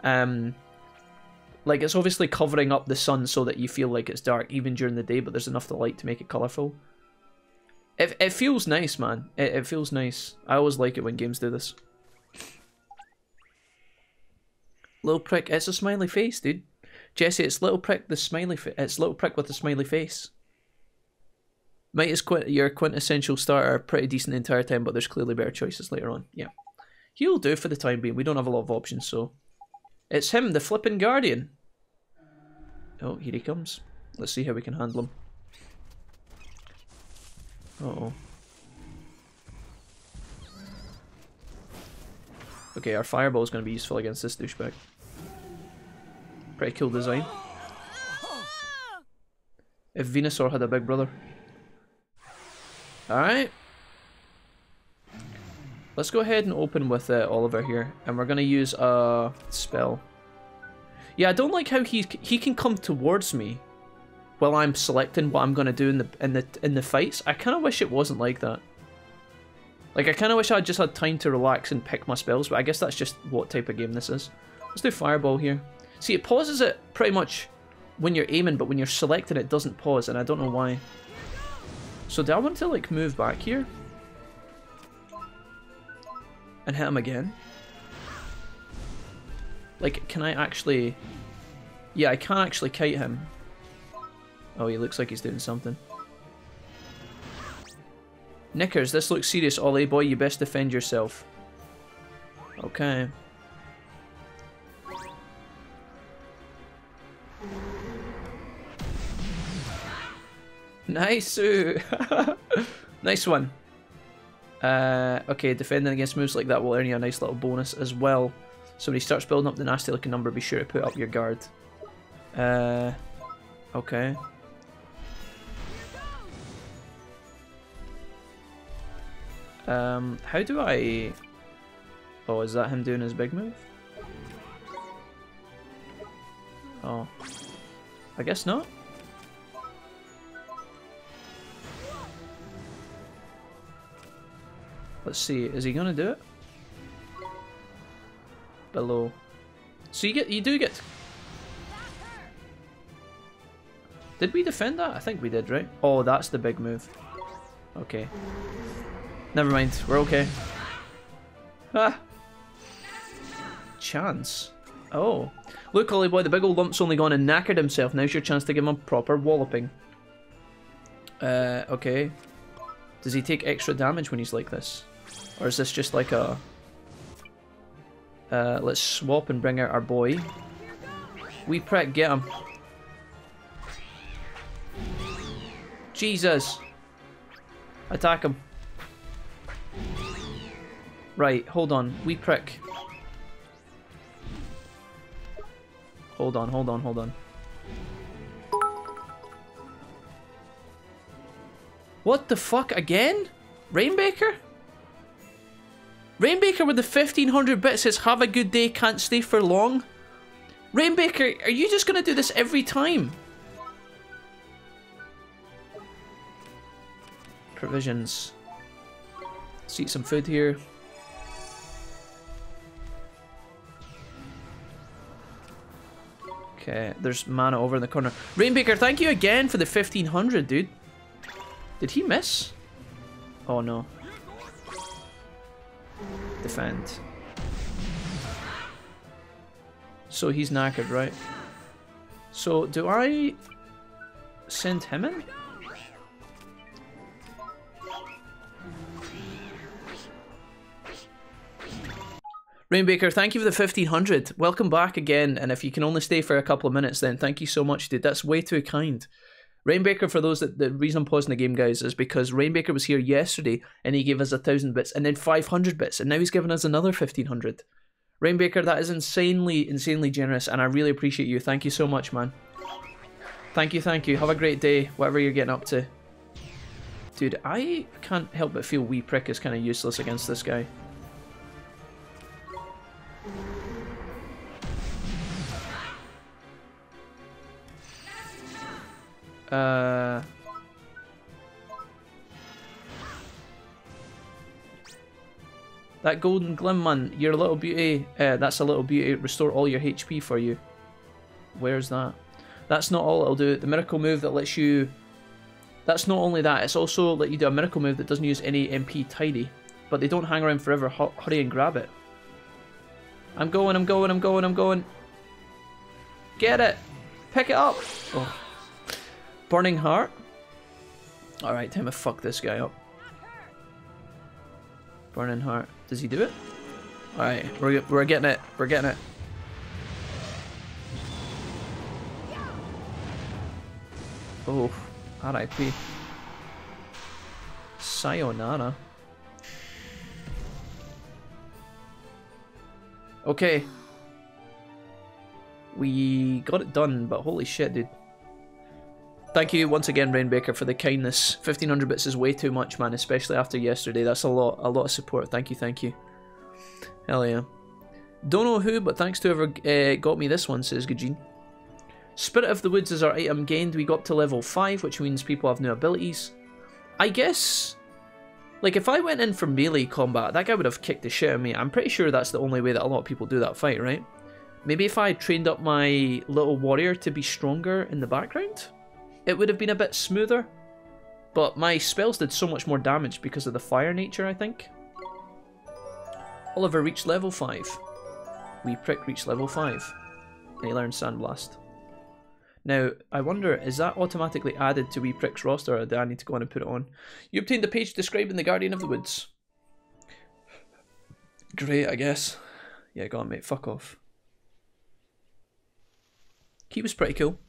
Um, like it's obviously covering up the sun so that you feel like it's dark even during the day, but there's enough light to make it colourful. It, it feels nice, man. It, it feels nice. I always like it when games do this. Little prick, it's a smiley face, dude. Jesse, it's little prick the smiley fa- it's little prick with the smiley face. Mite is quite your quintessential starter, pretty decent the entire time, but there's clearly better choices later on. Yeah. He'll do for the time being. We don't have a lot of options, so it's him, the flipping guardian. Oh, here he comes. Let's see how we can handle him. Oh. Okay, our fireball is going to be useful against this douchebag. Pretty cool design. If Venusaur had a big brother. Alright. Let's go ahead and open with uh, Oliver here. And we're going to use a spell. Yeah, I don't like how he he can come towards me while I'm selecting what I'm going to do in the in the in the fights. I kind of wish it wasn't like that. Like, I kind of wish I just had time to relax and pick my spells, but I guess that's just what type of game this is. Let's do Fireball here. See, it pauses it pretty much when you're aiming, but when you're selecting it doesn't pause, and I don't know why. So do I want to, like, move back here? And hit him again? Like, can I actually... Yeah, I can't actually kite him. Oh, he looks like he's doing something. Knickers, this looks serious, Ollie. Boy, you best defend yourself. Okay. Nice! nice one. Uh, okay, defending against moves like that will earn you a nice little bonus as well. So when he starts building up the nasty looking number, be sure to put up your guard. Uh, okay. Um, how do I... Oh, is that him doing his big move? Oh. I guess not. Let's see, is he gonna do it? Below. So you get, you do get... Did we defend that? I think we did, right? Oh, that's the big move. Okay. Never mind, we're okay. Ah. Chance. Oh. Look, Ollie boy, the big old lump's only gone and knackered himself. Now's your chance to give him a proper walloping. Uh, okay. Does he take extra damage when he's like this? Or is this just like a... Uh, let's swap and bring out our boy. Wee Prick, get him. Jesus. Attack him. Right, hold on. Wee Prick. Hold on, hold on, hold on. What the fuck, again? Rainbaker? Rainbaker with the 1500 bits says, have a good day, can't stay for long. Rainbaker, are you just gonna do this every time? Provisions. Let's eat some food here. Okay, there's mana over in the corner. Rainbaker, thank you again for the 1500, dude. Did he miss? Oh no. Defend. So he's knackered, right? So do I send him in? Rainbaker, thank you for the 1500. Welcome back again. And if you can only stay for a couple of minutes, then thank you so much, dude. That's way too kind. Rainbaker, for those that the reason I'm pausing the game, guys, is because Rainbaker was here yesterday and he gave us a thousand bits and then 500 bits, and now he's given us another 1500. Rainbaker, that is insanely, insanely generous, and I really appreciate you. Thank you so much, man. Thank you, thank you. Have a great day, whatever you're getting up to. Dude, I can't help but feel Wee Prick is kind of useless against this guy. Uh. That golden glim man, your little beauty, uh, that's a little beauty, restore all your HP for you. Where's that? That's not all it'll do. The miracle move that lets you... That's not only that, it's also let you do a miracle move that doesn't use any MP tidy. But they don't hang around forever, Hu hurry and grab it. I'm going, I'm going, I'm going, I'm going. Get it! Pick it up! Oh. Burning Heart. Alright, time to fuck this guy up. Burning Heart. Does he do it? Alright, we're, we're getting it. We're getting it. Oh, R.I.P. Sayonara. Okay. We got it done, but holy shit, dude. Thank you once again, Rainbaker, for the kindness. 1500 bits is way too much, man, especially after yesterday. That's a lot, a lot of support. Thank you, thank you. Hell yeah. Don't know who, but thanks to whoever uh, got me this one, says Gajin. Spirit of the Woods is our item gained. We got to level 5, which means people have new abilities. I guess... Like, if I went in for melee combat, that guy would have kicked the shit out of me. I'm pretty sure that's the only way that a lot of people do that fight, right? Maybe if I trained up my little warrior to be stronger in the background, it would have been a bit smoother. But my spells did so much more damage because of the fire nature, I think. Oliver reached level 5. Wee Prick reached level 5. And he learned Sandblast. Now, I wonder, is that automatically added to Wee Prick's roster, or do I need to go on and put it on? You obtained a page describing the Guardian of the Woods. Great, I guess. Yeah, go on, mate. Fuck off. He was pretty cool.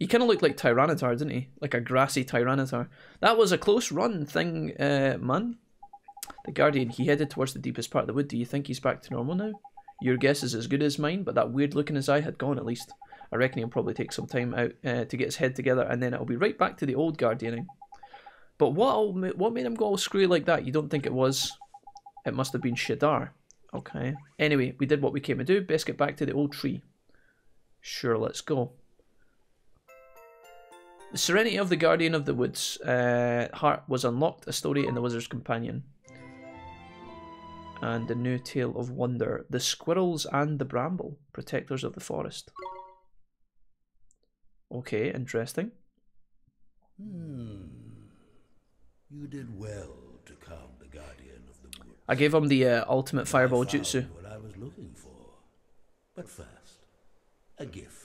He kind of looked like Tyranitar, didn't he? Like a grassy Tyranitar. That was a close run thing, uh, man. The Guardian, he headed towards the deepest part of the wood. Do you think he's back to normal now? Your guess is as good as mine, but that weird look in his eye had gone at least. I reckon he'll probably take some time out uh, to get his head together, and then it'll be right back to the old Guardianing. But what what made him go all screwy like that? You don't think it was? It must have been Shadar. Okay. Anyway, we did what we came to do. Best get back to the old tree. Sure, let's go. The Serenity of the Guardian of the Woods uh, heart was unlocked, a story in the Wizard's Companion. And a new tale of wonder. The Squirrels and the Bramble, protectors of the forest. Okay, interesting. Hmm. You did well to calm the Guardian of the Woods. I gave him the uh, ultimate fireball I jutsu. What I was looking for. But first, a gift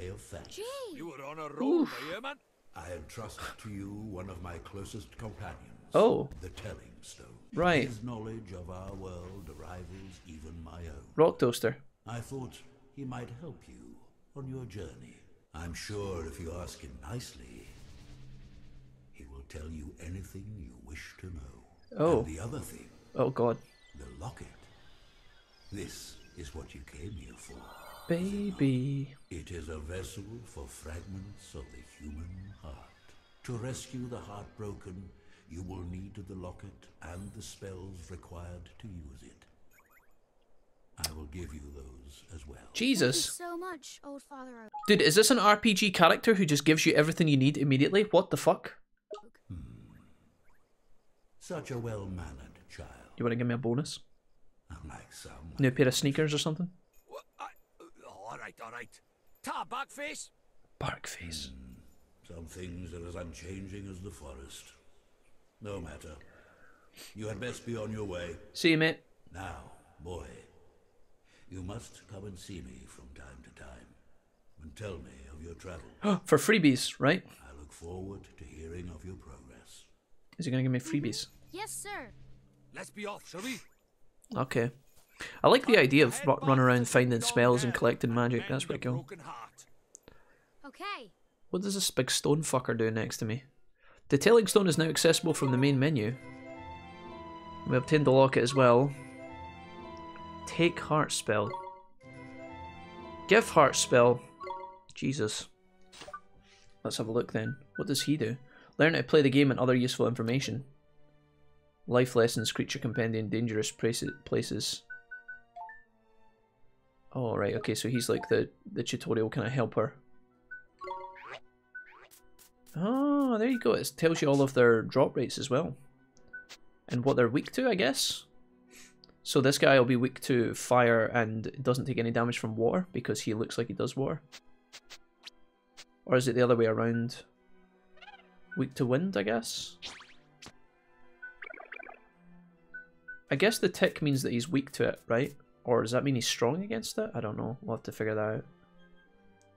way of thanks. You were on a roll, my man. I entrust to you one of my closest companions. Oh. The Telling Stone. Right. His knowledge of our world rivals even my own. Rock Toaster. I thought he might help you on your journey. I'm sure if you ask him nicely, he will tell you anything you wish to know. Oh. And the other thing, Oh god. the locket. This is what you came here for. Baby. It is a vessel for fragments of the human heart. To rescue the heartbroken, you will need the locket and the spells required to use it. I will give you those as well. Jesus. Thank you so much, old Father Oak. Dude, is this an RPG character who just gives you everything you need immediately? What the fuck? Hmm. Such a well-mannered child, You want to give me a bonus? unlike some. New pair of sneakers or something? All right, all right. Ta, backface. Bark face. Some things are as unchanging as the forest. No matter. You had best be on your way. See you, mate. Now, boy, you must come and see me from time to time and tell me of your travel. For freebies, right? I look forward to hearing of your progress. Is he going to give me freebies? Yes, sir. Let's be off, shall we? Okay. I like the idea of ru- running around finding spells and collecting magic. That's pretty cool. Okay. What does this big stone fucker do next to me? The Telling Stone is now accessible from the main menu. We obtained the locket as well. Take Heart Spell. Give Heart Spell. Jesus. Let's have a look then. What does he do? Learn how to play the game and other useful information. Life lessons, creature companion, dangerous places. Oh, right, okay, so he's like the, the tutorial kind of helper. Oh, ah, there you go. It tells you all of their drop rates as well. And what they're weak to, I guess. So this guy will be weak to fire and doesn't take any damage from water because he looks like he does water. Or is it the other way around? Weak to wind, I guess? I guess the tick means that he's weak to it, right? Or does that mean he's strong against it? I don't know. We'll have to figure that out.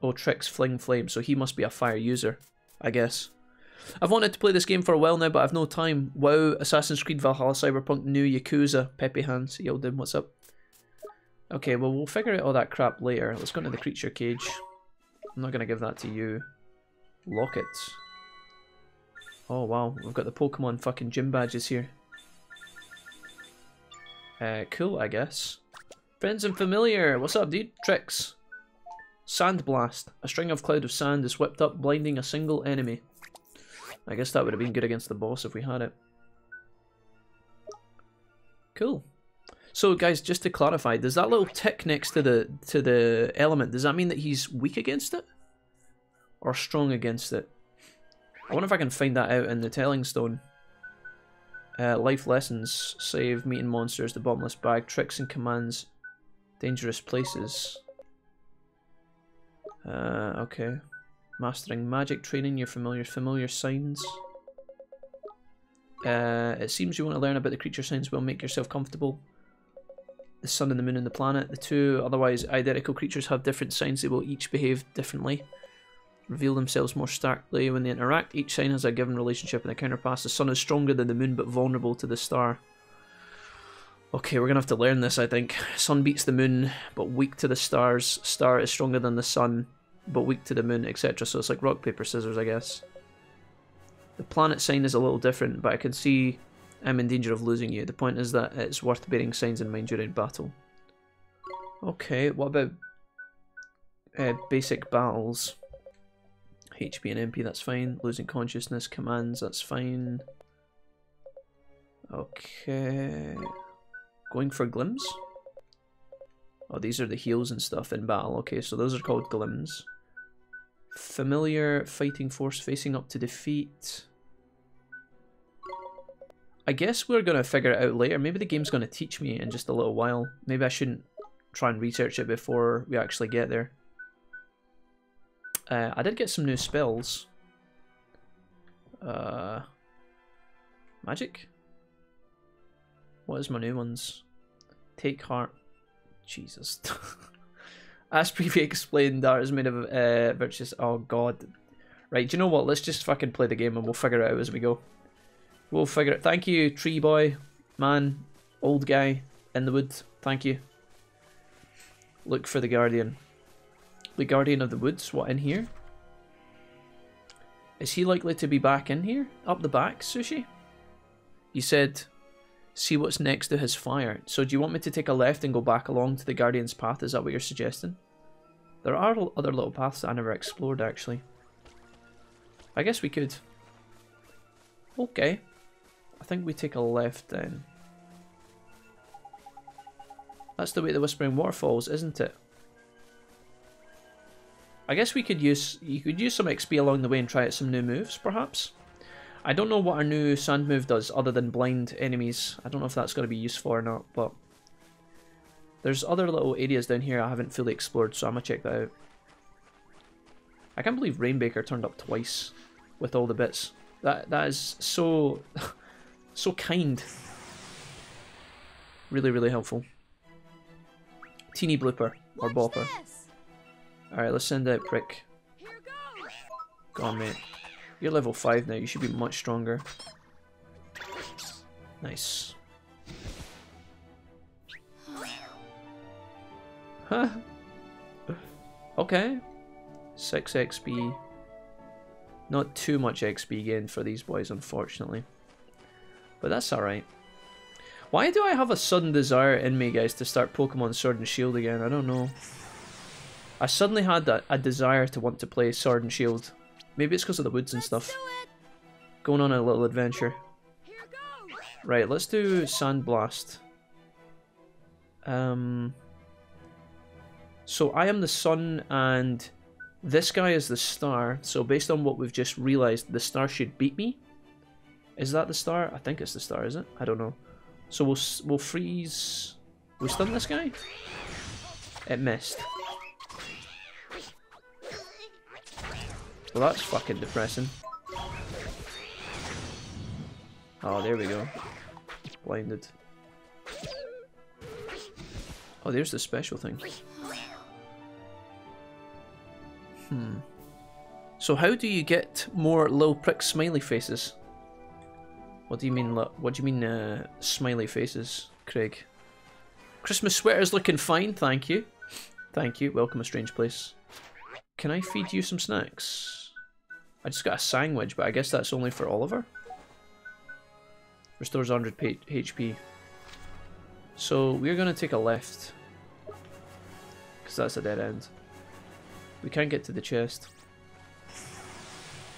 Oh, Tricks Fling Flame, so he must be a fire user, I guess. I've wanted to play this game for a while now, but I've no time. WoW, Assassin's Creed Valhalla, Cyberpunk, New Yakuza, Pepe Hands, Yildim, what's up? Okay, well, we'll figure out all that crap later. Let's go into the creature cage. I'm not going to give that to you. Lockets. Oh, wow. We've got the Pokemon fucking gym badges here. Uh, cool, I guess. Friends and familiar. What's up, dude? Tricks. Sand Blast. A string of cloud of sand is whipped up, blinding a single enemy. I guess that would have been good against the boss if we had it. Cool. So guys, just to clarify, does that little tick next to the to the element, does that mean that he's weak against it? Or strong against it? I wonder if I can find that out in the telling stone. Uh, life lessons, save, meeting monsters, the bottomless bag, tricks and commands, dangerous places. Uh, okay. Mastering magic, training your familiar familiar signs. Uh, it seems you want to learn about the creature signs will make yourself comfortable. The sun and the moon and the planet. The two otherwise identical creatures have different signs. They will each behave differently. Reveal themselves more starkly when they interact. Each sign has a given relationship and a counterpart. The sun is stronger than the moon but vulnerable to the star. Okay, we're to have to learn this, I think. Sun beats the moon, but weak to the stars. Star is stronger than the sun, but weak to the moon, etc. So it's like rock, paper, scissors, I guess. The planet sign is a little different, but I can see I'm in danger of losing you. The point is that it's worth bearing signs in mind during battle. Okay, what about uh, basic battles? HP and MP, that's fine. Losing consciousness, commands, that's fine. Okay. Going for glims? Oh, these are the heals and stuff in battle. Okay, so those are called glims. Familiar fighting force facing up to defeat. I guess we're going to figure it out later. Maybe the game's going to teach me in just a little while. Maybe I shouldn't try and research it before we actually get there. Uh, I did get some new spells. Uh, magic? What is my new ones? Take heart. Jesus. As previously explained, Dart is made of uh, virtuous. Oh god. Right, do you know what? Let's just fucking play the game and we'll figure it out as we go. We'll figure it. Thank you, tree boy, man, old guy in the wood. Thank you. Look for the guardian. The guardian of the woods. What in here? Is he likely to be back in here? Up the back, Sushi? You said see what's next to his fire. So do you want me to take a left and go back along to the Guardian's path? Is that what you're suggesting? There are other little paths that I never explored, actually. I guess we could. Okay. I think we take a left then. That's the way the Whispering Waterfalls, isn't it? I guess we could use you could use some XP along the way and try out some new moves, perhaps. I don't know what our new sand move does other than blind enemies. I don't know if that's going to be useful or not, but there's other little areas down here I haven't fully explored, so I'm going to check that out. I can't believe Rainbaker turned up twice with all the bits. That That is so, so kind. Really, really helpful. Teeny blooper, or bopper. Alright, let's send out Prick. Go on, mate. You're level 5 now, you should be much stronger. Nice. Huh. okay. 6 XP. Not too much XP gained for these boys, unfortunately. But that's alright. Why do I have a sudden desire in me, guys, to start Pokemon Sword and Shield again? I don't know. I suddenly had a, a desire to want to play Sword and Shield Maybe it's because of the woods and stuff. Going on a little adventure. Right, let's do Sandblast. Um, so I am the sun and This guy is the star, so based on what we've just realized, the star should beat me. Is that the star? I think it's the star, is it? I don't know. So we'll we'll freeze. We stun this guy. It missed. Well, that's fucking depressing. Oh, there we go. Blinded. Oh, there's the special thing. Hmm. So how do you get more little prick smiley faces? What do you mean? What do you mean, uh, smiley faces, Craig? Christmas sweater's looking fine, thank you. Thank you. Welcome a strange place. Can I feed you some snacks? I just got a sandwich, but I guess that's only for Oliver. Restores 100 HP. So we're gonna take a left. Because that's a dead end. We can't get to the chest.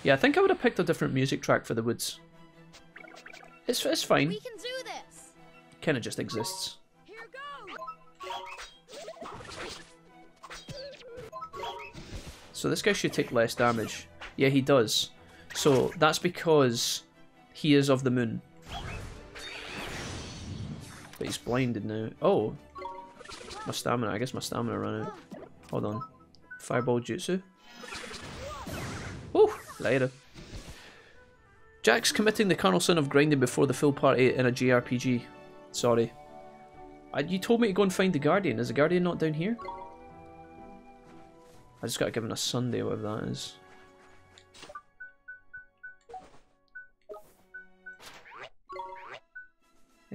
Yeah, I think I would have picked a different music track for the woods. It's, it's fine. We can do this. Kinda just exists. So this guy should take less damage. Yeah, he does. So that's because he is of the moon. But he's blinded now. Oh! My stamina. I guess my stamina ran out. Hold on. Fireball Jutsu. Woo! Later. Jack's committing the carnal sin of grinding before the full party in a JRPG. Sorry. I, you told me to go and find the Guardian. Is the Guardian not down here? I just gotta give him a Sunday, whatever that is.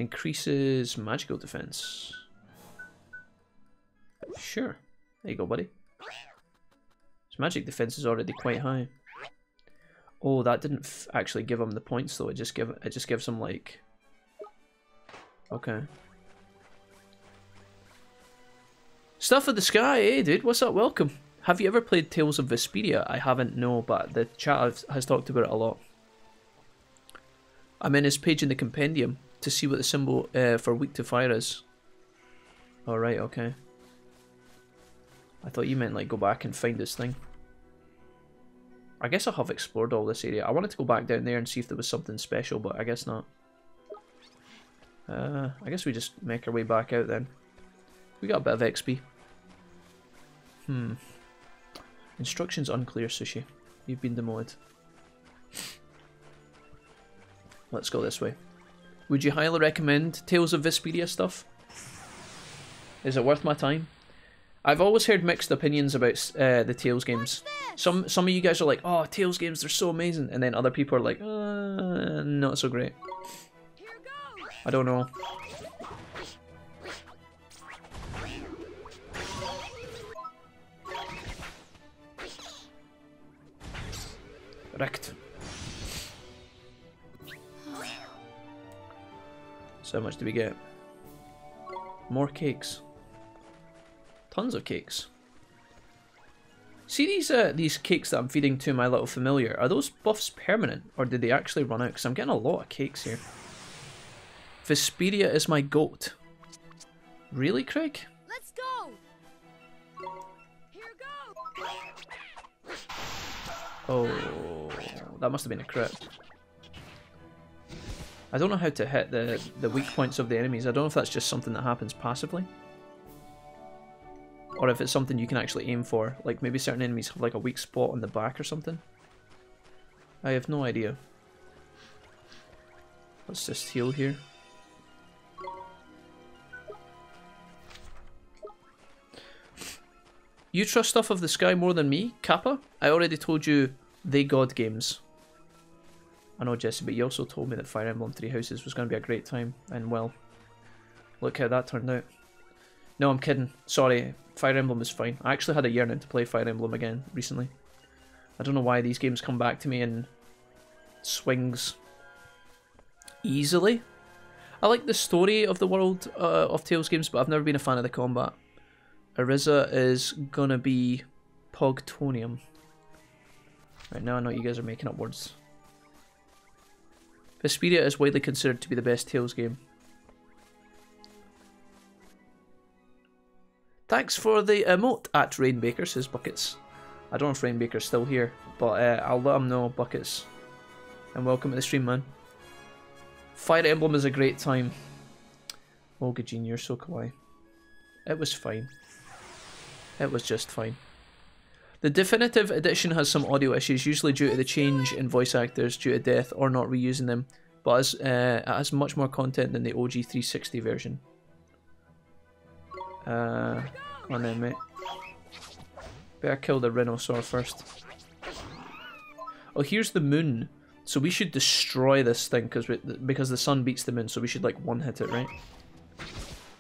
Increases magical defense. Sure. There you go, buddy. His magic defense is already quite high. Oh, that didn't actually give him the points though. It just give it just gives him like. Okay. Stuff of the sky, eh, dude? What's up? Welcome. Have you ever played Tales of Vesperia? I haven't, no, but the chat has- has talked about it a lot. I'm in his page in the compendium to see what the symbol uh, for weak to fire is. Alright, okay. I thought you meant like go back and find this thing. I guess I have explored all this area. I wanted to go back down there and see if there was something special, but I guess not. Uh, I guess we just make our way back out then. We got a bit of XP. Hmm. Instructions unclear, Sushi. You've been demoted. Let's go this way. Would you highly recommend Tales of Vesperia stuff? Is it worth my time? I've always heard mixed opinions about uh, the Tales games. Some some of you guys are like, "Oh, Tales games, they're so amazing," and then other people are like, uh, "Not so great." I don't know. Wrecked. So how much do we get? More cakes. Tons of cakes. See these uh, these cakes that I'm feeding to my little familiar, are those buffs permanent or did they actually run out? Because I'm getting a lot of cakes here. Vesperia is my goat. Really, Craig? Let's go. Oh, that must have been a crit. I don't know how to hit the, the weak points of the enemies. I don't know if that's just something that happens passively. Or if it's something you can actually aim for. Like maybe certain enemies have like a weak spot on the back or something. I have no idea. Let's just heal here. You trust stuff of the sky more than me, Kappa? I already told you they god games. I know Jesse, but you also told me that Fire Emblem Three Houses was going to be a great time, and well, look how that turned out. No, I'm kidding. Sorry, Fire Emblem is fine. I actually had a yearning to play Fire Emblem again recently. I don't know why these games come back to me in swings easily. I like the story of the world uh, of Tales games, but I've never been a fan of the combat. Ariza is gonna be Pogtonium. Right now I know you guys are making up words. Vesperia is widely considered to be the best Tales game. Thanks for the emote at Rainbaker, says Buckets. I don't know if Rainbaker's still here, but uh, I'll let him know, Buckets. And welcome to the stream, man. Fire Emblem is a great time. Oh, Gajin, you're so kawaii. It was fine. It was just fine. The definitive edition has some audio issues, usually due to the change in voice actors due to death or not reusing them, but has, uh, it has much more content than the OG 360 version. Uh, on then, mate. Better kill the Rhinosaur first. Oh, here's the moon. So we should destroy this thing because because the sun beats the moon, so we should like one hit it, right?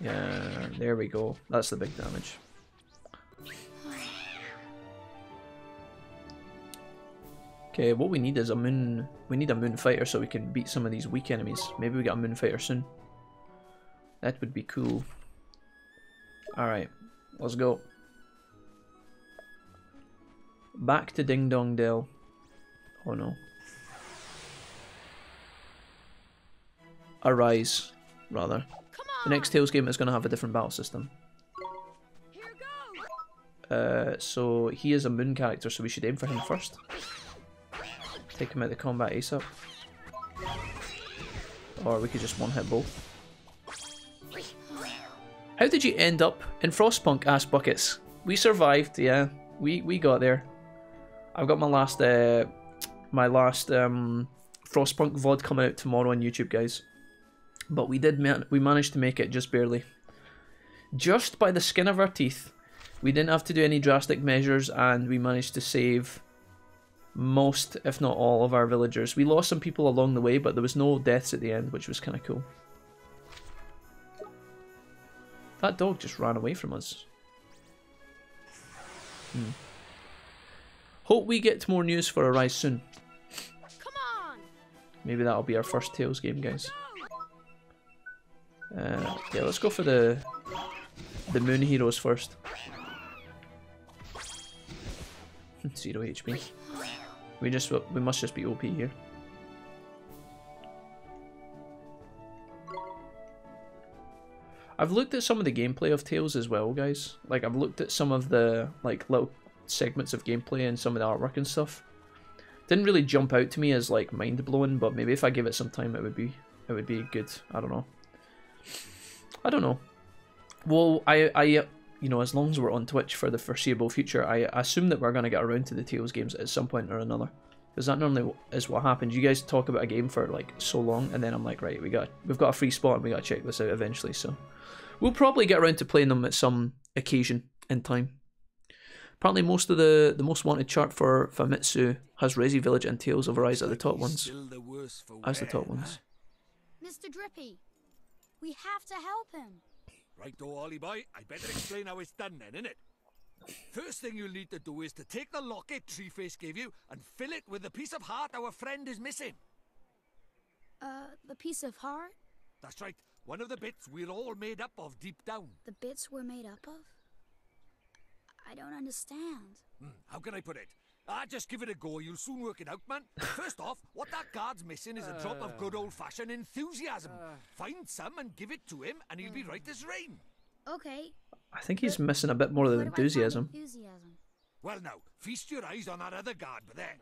Yeah, there we go. That's the big damage. Okay, what we need is a moon. We need a moon fighter so we can beat some of these weak enemies. Maybe we get a moon fighter soon. That would be cool. Alright, let's go. Back to Ding Dong Dell. Oh no. Arise, rather. The next Tales game is going to have a different battle system. Uh, so he is a moon character, so we should aim for him first. Take him out of the combat ASAP. Or we could just one-hit both. How did you end up in Frostpunk? asked Buckets. We survived, yeah. We we got there. I've got my last uh, my last um, Frostpunk VOD coming out tomorrow on YouTube, guys. But we did man we managed to make it just barely. Just by the skin of our teeth. We didn't have to do any drastic measures and we managed to save most, if not all, of our villagers. We lost some people along the way, but there was no deaths at the end, which was kind of cool. That dog just ran away from us. Hmm. Hope we get more news for Arise soon. Come on. Maybe that'll be our first Tales game, guys. Uh, yeah, let's go for the the moon heroes first. Zero HP. We just we must just be OP here. I've looked at some of the gameplay of Tales as well, guys. Like I've looked at some of the like little segments of gameplay and some of the artwork and stuff. Didn't really jump out to me as like mind blowing, but maybe if I give it some time, it would be it would be good. I don't know. I don't know. Well, I I you know as long as we're on Twitch for the foreseeable future, I assume that we're gonna get around to the Tales games at some point or another. Because that normally is what happens. You guys talk about a game for like so long, and then I'm like, right, we got we've got a free spot, and we gotta check this out eventually. So we'll probably get around to playing them at some occasion in time. Apparently, most of the the most wanted chart for Famitsu has Resi Village and Tales of Arise at the top ones. As the top ones. Mr. Drippy, we have to help him. Right, though, Ollie boy, I better explain how it's done then, innit? First thing you'll need to do is to take the locket Treeface gave you and fill it with the piece of heart our friend is missing. Uh, the piece of heart? That's right, one of the bits we're all made up of deep down. The bits we're made up of? I don't understand. Hmm, how can I put it? Ah, just give it a go, you'll soon work it out, man. First off, what that guard's missing is a drop of good old-fashioned enthusiasm. Find some and give it to him, and he'll be right as rain. Okay. I think he's missing a bit more than enthusiasm. Enthusiasm. Well now, feast your eyes on that other guard, but there.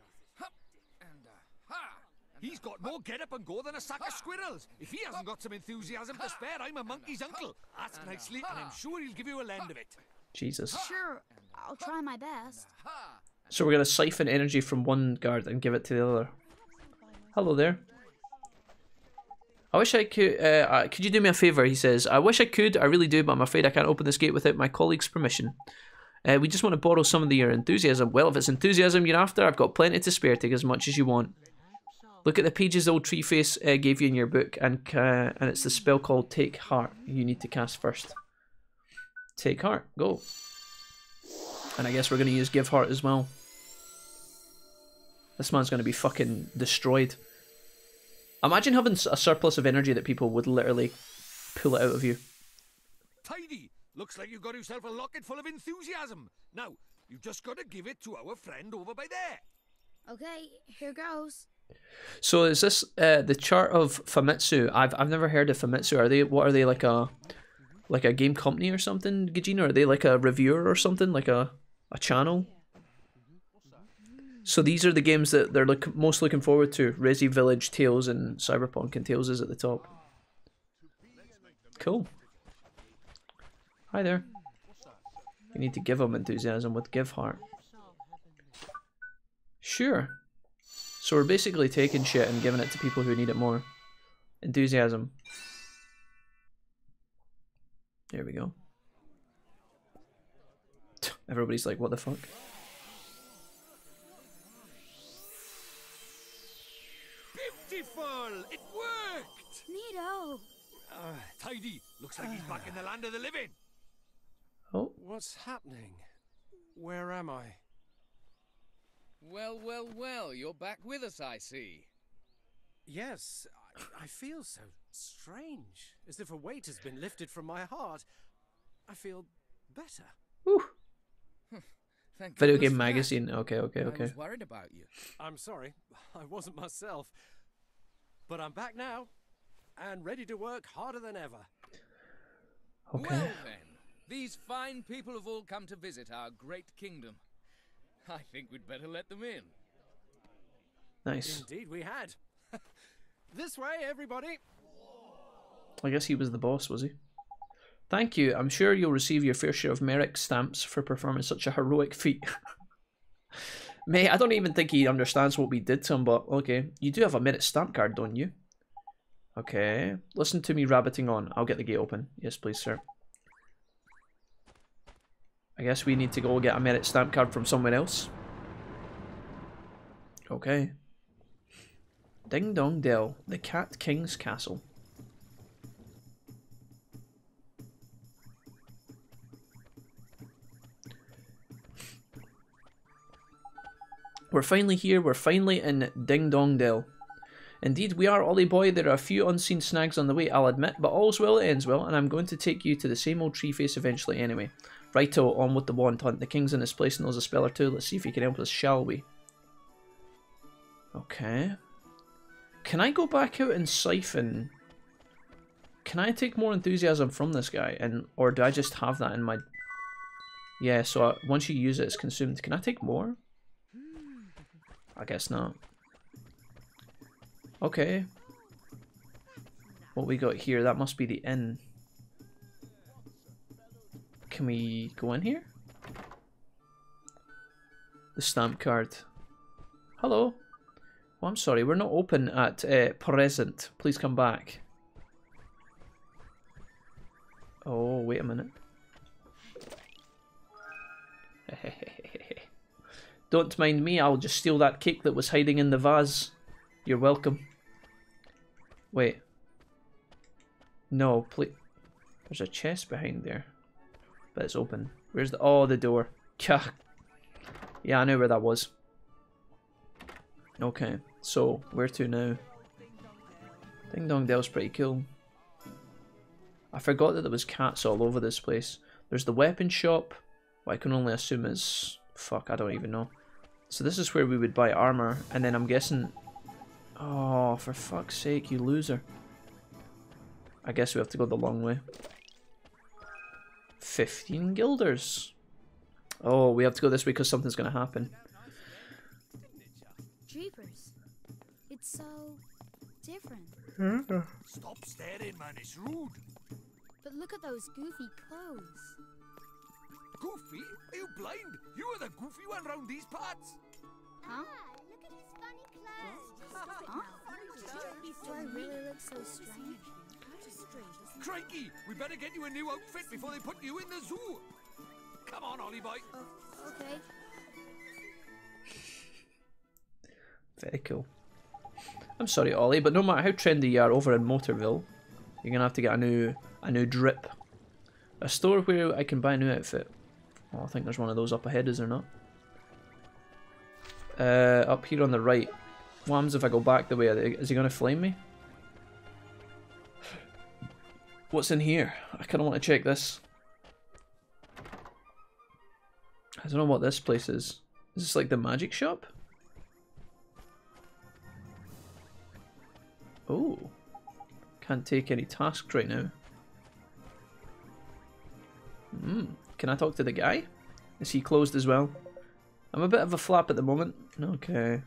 He's got more get up and go than a sack of squirrels. If he hasn't got some enthusiasm to spare, I'm a monkey's uncle. Ask nicely, and I'm sure he'll give you a lend of it. Jesus. Sure, I'll try my best. So we're gonna siphon energy from one guard and give it to the other. Hello there. I wish I could. Uh, could you do me a favor? He says. I wish I could. I really do, but I'm afraid I can't open this gate without my colleague's permission. Uh, we just want to borrow some of your enthusiasm. Well, if it's enthusiasm you're after, I've got plenty to spare. Take as much as you want. Look at the pages old Treeface uh, gave you in your book, and uh, and it's the spell called Take Heart. You need to cast first. Take Heart. Go. And I guess we're going to use Give Heart as well. This man's going to be fucking destroyed. Imagine having a surplus of energy that people would literally pull it out of you. Tidy! Looks like you got yourself a locket full of enthusiasm. Now, you've just got to give it to our friend over by there. Okay, here goes. So is this uh, the chart of Famitsu? I've I've never heard of Famitsu. Are they what are they like a like a game company or something, Gajina? Are they like a reviewer or something? Like a a channel? So these are the games that they're look, most looking forward to. Resi Village, Tales, and Cyberpunk, and Tales is at the top. Cool. Hi there. You need to give them enthusiasm with Give Heart. Sure. So we're basically taking shit and giving it to people who need it more. Enthusiasm. There we go. Everybody's like, what the fuck? Beautiful! It worked! Neato! Uh, tidy. Looks like he's back in the land of the living. Oh. What's happening? Where am I? Well, well, well, you're back with us, I see. Yes, I, I feel so strange, as if a weight has been lifted from my heart. I feel better. Thank Video Game. Magazine. Okay, okay, okay. I okay. was worried about you. I'm sorry, I wasn't myself. But I'm back now, and ready to work harder than ever. Okay. Well then, these fine people have all come to visit our great kingdom. I think we'd better let them in. Nice. Indeed, we had. this way, everybody. I guess he was the boss, was he? Thank you. I'm sure you'll receive your fair share of merit stamps for performing such a heroic feat. Mate, I don't even think he understands what we did to him, but okay. You do have a merit stamp card, don't you? Okay. Listen to me rabbiting on. I'll get the gate open. Yes, please, sir. I guess we need to go get a merit stamp card from someone else. Okay. Ding Dong Dell, the Cat King's Castle. We're finally here, we're finally in Ding Dong Dell. Indeed, we are, Ollie boy. There are a few unseen snags on the way, I'll admit, but all's well that ends well, and I'm going to take you to the same old tree face eventually anyway. Righto, on with the wand hunt. The king's in his place and knows a spell or two. Let's see if he can help us, shall we? Okay. Can I go back out and siphon? Can I take more enthusiasm from this guy, and or do I just have that in my? Yeah. So uh, once you use it, it's consumed. Can I take more? I guess not. Okay. What we got here? That must be the inn. Can we go in here? The stamp card. Hello. I'm sorry, we're not open at uh, present. Please come back. Oh, wait a minute. Don't mind me, I'll just steal that cake that was hiding in the vase. You're welcome. Wait. No, please. There's a chest behind there. But it's open. Where's the... Oh, the door. Yeah, I know where that was. Okay, so where to now? Ding Dong Dell's pretty cool. I forgot that there was cats all over this place. There's the weapon shop. I can only assume is... Fuck, I don't even know. So this is where we would buy armor, and then I'm guessing... Oh, for fuck's sake, you loser. I guess we have to go the long way. 15 guilders. Oh, we have to go this way because something's going to happen. Jeepers. It's so different. Stop staring, man. It's rude. But look at those goofy clothes. Goofy? Are you blind? You are the goofy one round these parts. Huh? Look at his funny clothes. Huh? Do I really look so strange? Crikey, we better get you a new outfit before they put you in the zoo. Come on, Ollie boy. Okay. Very cool. I'm sorry, Ollie, but no matter how trendy you are over in Motorville, you're gonna have to get a new a new drip. A store where I can buy a new outfit. I think there's one of those up ahead, is there not? Uh, up here on the right. What if I go back the way? Is he gonna flame me? What's in here? I kind of want to check this. I don't know what this place is. Is this like the magic shop? Oh. Can't take any tasks right now. Hmm. Can I talk to the guy? Is he closed as well? I'm a bit of a flap at the moment. Okay.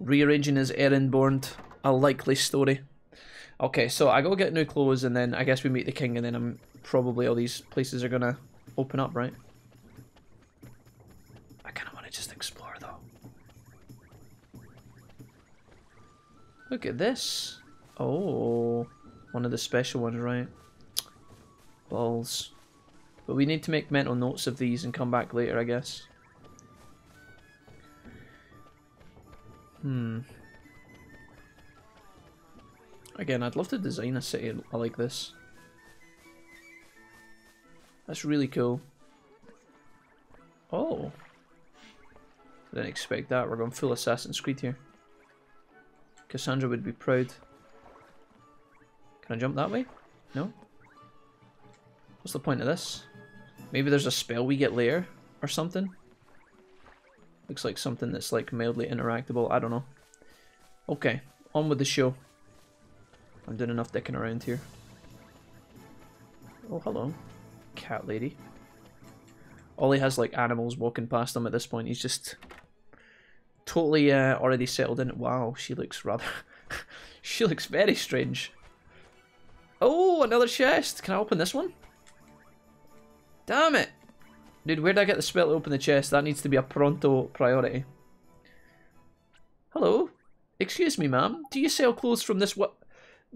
Rearranging his errand board. A likely story. Okay, so I go get new clothes and then I guess we meet the king and then I'm probably all these places are gonna open up, right? I kinda wanna just explore though. Look at this. Oh, one of the special ones, right? Balls. But we need to make mental notes of these and come back later, I guess. Hmm. Again, I'd love to design a city like this. That's really cool. Oh. Didn't expect that. We're going full Assassin's Creed here. Kassandra would be proud. Can I jump that way? No? What's the point of this? Maybe there's a spell we get later or something? Looks like something that's like mildly interactable. I don't know. Okay, on with the show. I'm doing enough dicking around here. Oh, hello. Cat lady. Ollie has like animals walking past him at this point. He's just totally uh, already settled in. Wow, she looks rather... she looks very strange. Oh, another chest. Can I open this one? Damn it. Dude, where did I get the spell to open the chest? That needs to be a pronto priority. Hello? Excuse me, ma'am. Do you sell clothes from this what?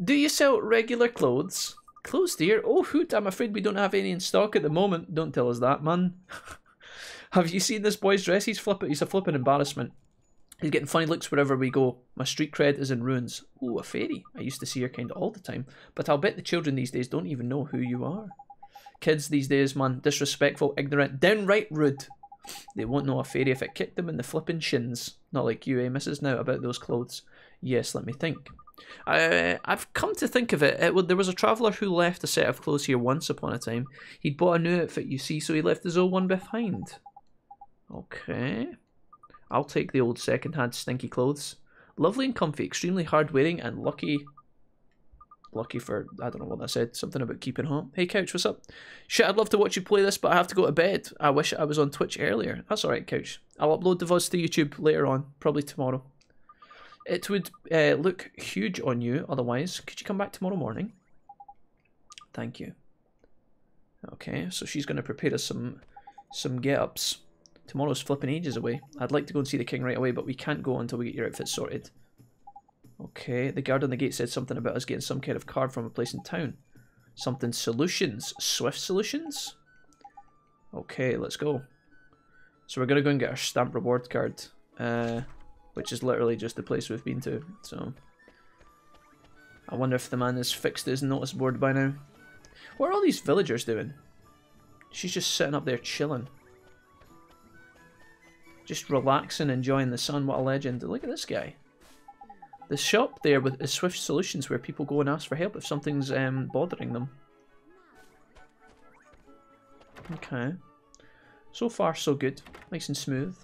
Do you sell regular clothes? Clothes, dear? Oh, hoot, I'm afraid we don't have any in stock at the moment. Don't tell us that, man. have you seen this boy's dress? He's flipping. He's a flipping embarrassment. He's getting funny looks wherever we go. My street cred is in ruins. Oh, a fairy. I used to see her kind of all the time. But I'll bet the children these days don't even know who you are. Kids these days, man, disrespectful, ignorant, downright rude. They won't know a fairy if it kicked them in the flipping shins. Not like you, eh, Mrs. Now, about those clothes. Yes, let me think. Uh, I've come to think of it, it, there was a traveller who left a set of clothes here once upon a time. He'd bought a new outfit, you see, so he left his old one behind. Okay. I'll take the old second-hand stinky clothes. Lovely and comfy, extremely hard-wearing, and lucky lucky for, I don't know what I said, something about keeping home. Hey Couch, what's up? Shit, I'd love to watch you play this, but I have to go to bed. I wish I was on Twitch earlier. That's alright, Couch. I'll upload the VODs to YouTube later on, probably tomorrow. It would uh, look huge on you, otherwise. Could you come back tomorrow morning? Thank you. Okay, so she's going to prepare us some, some get-ups. Tomorrow's flipping ages away. I'd like to go and see the king right away, but we can't go until we get your outfit sorted. Okay, the guard on the gate said something about us getting some kind of card from a place in town. Something solutions. Swift solutions? Okay, let's go. So we're going to go and get our stamp reward card. Uh, which is literally just the place we've been to. So I wonder if the man has fixed his notice board by now. What are all these villagers doing? She's just sitting up there chilling. Just relaxing, enjoying the sun. What a legend. Look at this guy. The shop there with is Swift Solutions where people go and ask for help if something's um, bothering them. Okay. So far, so good. Nice and smooth.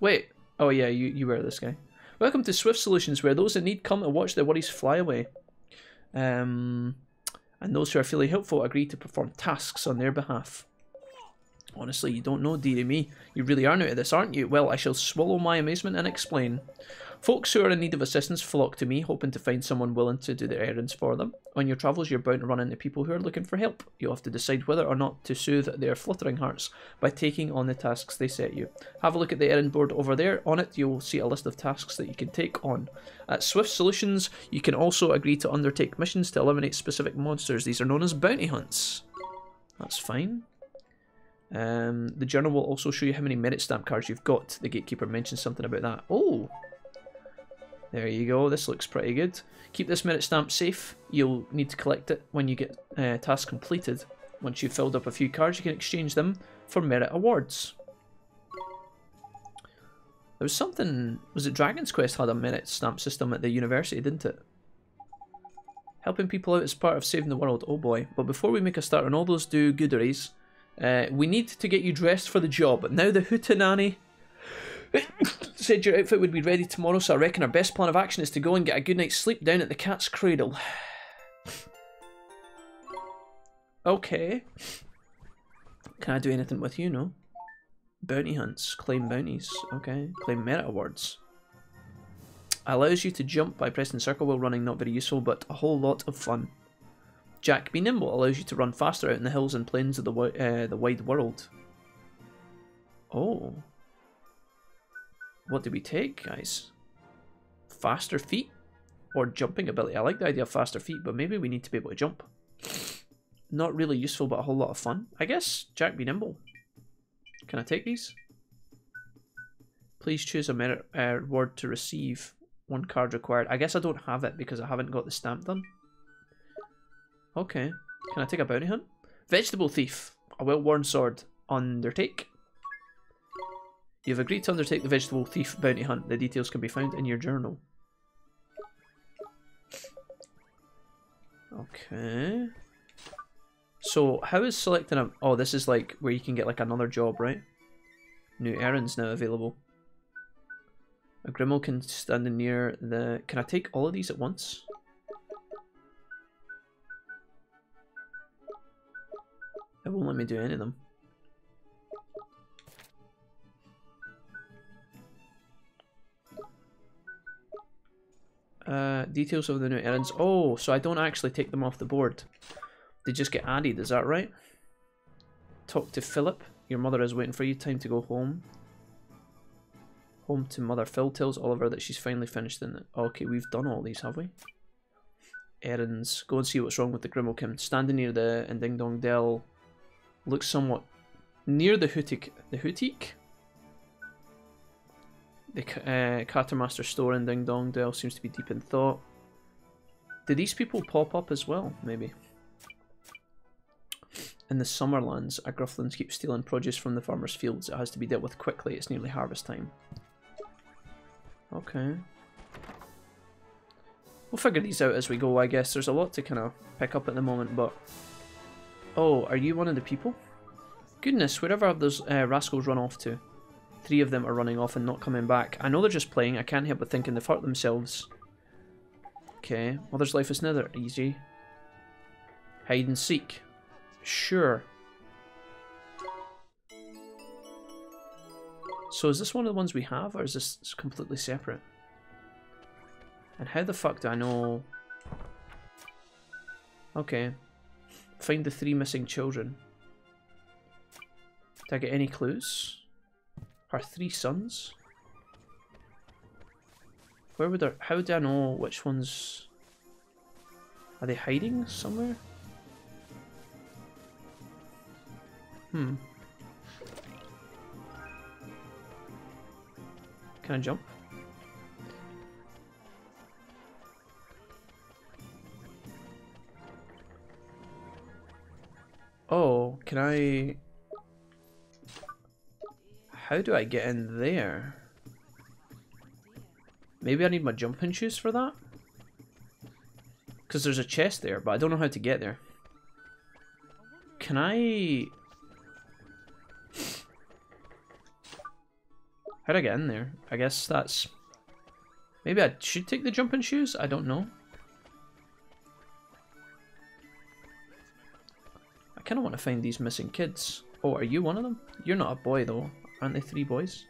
Wait. Oh yeah, you, you were this guy. Welcome to Swift Solutions, where those that need come and watch their worries fly away. Um, and those who are feeling helpful agree to perform tasks on their behalf. Honestly, you don't know, dearie me. You really are new to this, aren't you? Well, I shall swallow my amazement and explain. Folks who are in need of assistance flock to me, hoping to find someone willing to do their errands for them. On your travels, you're bound to run into people who are looking for help. You'll have to decide whether or not to soothe their fluttering hearts by taking on the tasks they set you. Have a look at the errand board over there. On it, you'll see a list of tasks that you can take on. At Swift Solutions, you can also agree to undertake missions to eliminate specific monsters. These are known as bounty hunts. That's fine. Um, the journal will also show you how many merit stamp cards you've got. The gatekeeper mentioned something about that. Oh, there you go, this looks pretty good. Keep this merit stamp safe. You'll need to collect it when you get uh, task completed. Once you've filled up a few cards, you can exchange them for merit awards. There was something... Was it Dragon's Quest had a merit stamp system at the university, didn't it? Helping people out is part of saving the world. Oh boy. But before we make a start on all those do-gooderies, uh, we need to get you dressed for the job. Now the hootenanny Said your outfit would be ready tomorrow, so I reckon our best plan of action is to go and get a good night's sleep down at the cat's cradle. okay. Can I do anything with you, no? bounty hunts. Claim bounties. Okay. Claim merit awards. Allows you to jump by pressing circle while running. Not very useful, but a whole lot of fun. Jack Be Nimble allows you to run faster out in the hills and plains of the, uh, the wide world. Oh. What do we take, guys? Faster feet? Or jumping ability? I like the idea of faster feet, but maybe we need to be able to jump. Not really useful, but a whole lot of fun. I guess Jack Be Nimble. Can I take these? Please choose a merit uh, reward to receive. One card required. I guess I don't have it because I haven't got the stamp done. Okay. Can I take a bounty hunt? Vegetable Thief. A well-worn sword. Undertake. You've agreed to undertake the Vegetable Thief bounty hunt. The details can be found in your journal. Okay. So, how is selecting a... Oh, this is like where you can get like another job, right? New errands now available. A Grimalkin stand near the... Can I take all of these at once? It won't let me do any of them. Uh, details of the new errands. Oh, so I don't actually take them off the board. They just get added, is that right? Talk to Philip. Your mother is waiting for you. Time to go home. Home to mother. Phil tells Oliver that she's finally finished in. Okay, we've done all these, have we? Errands. Go and see what's wrong with the Grimalkin. Standing near the in Ding Dong Dell. Looks somewhat near the Hootique. The Hootique? The uh, Cartermaster store in Ding Dong Dell seems to be deep in thought. Do these people pop up as well, maybe? In the Summerlands, a Grufflins keeps stealing produce from the farmers' fields. It has to be dealt with quickly. It's nearly harvest time. Okay. We'll figure these out as we go, I guess. There's a lot to kind of pick up at the moment, but... Oh, are you one of the people? Goodness, wherever have those uh, rascals run off to? Three of them are running off and not coming back. I know they're just playing. I can't help but thinking they've hurt themselves. Okay. Mother's life is neither easy. Hide and seek. Sure. So is this one of the ones we have, or is this completely separate? And how the fuck do I know... Okay. Find the three missing children. Did I get any clues? Our three sons? Where would I... How do I know which ones... Are they hiding somewhere? Hmm. Can I jump? Oh, can I... How do I get in there? Maybe I need my jumping shoes for that? Because there's a chest there, but I don't know how to get there. Can I... How'd I get in there? I guess that's... Maybe I should take the jumping shoes? I don't know. I kind of want to find these missing kids. Oh, are you one of them? You're not a boy though. Aren't they three boys?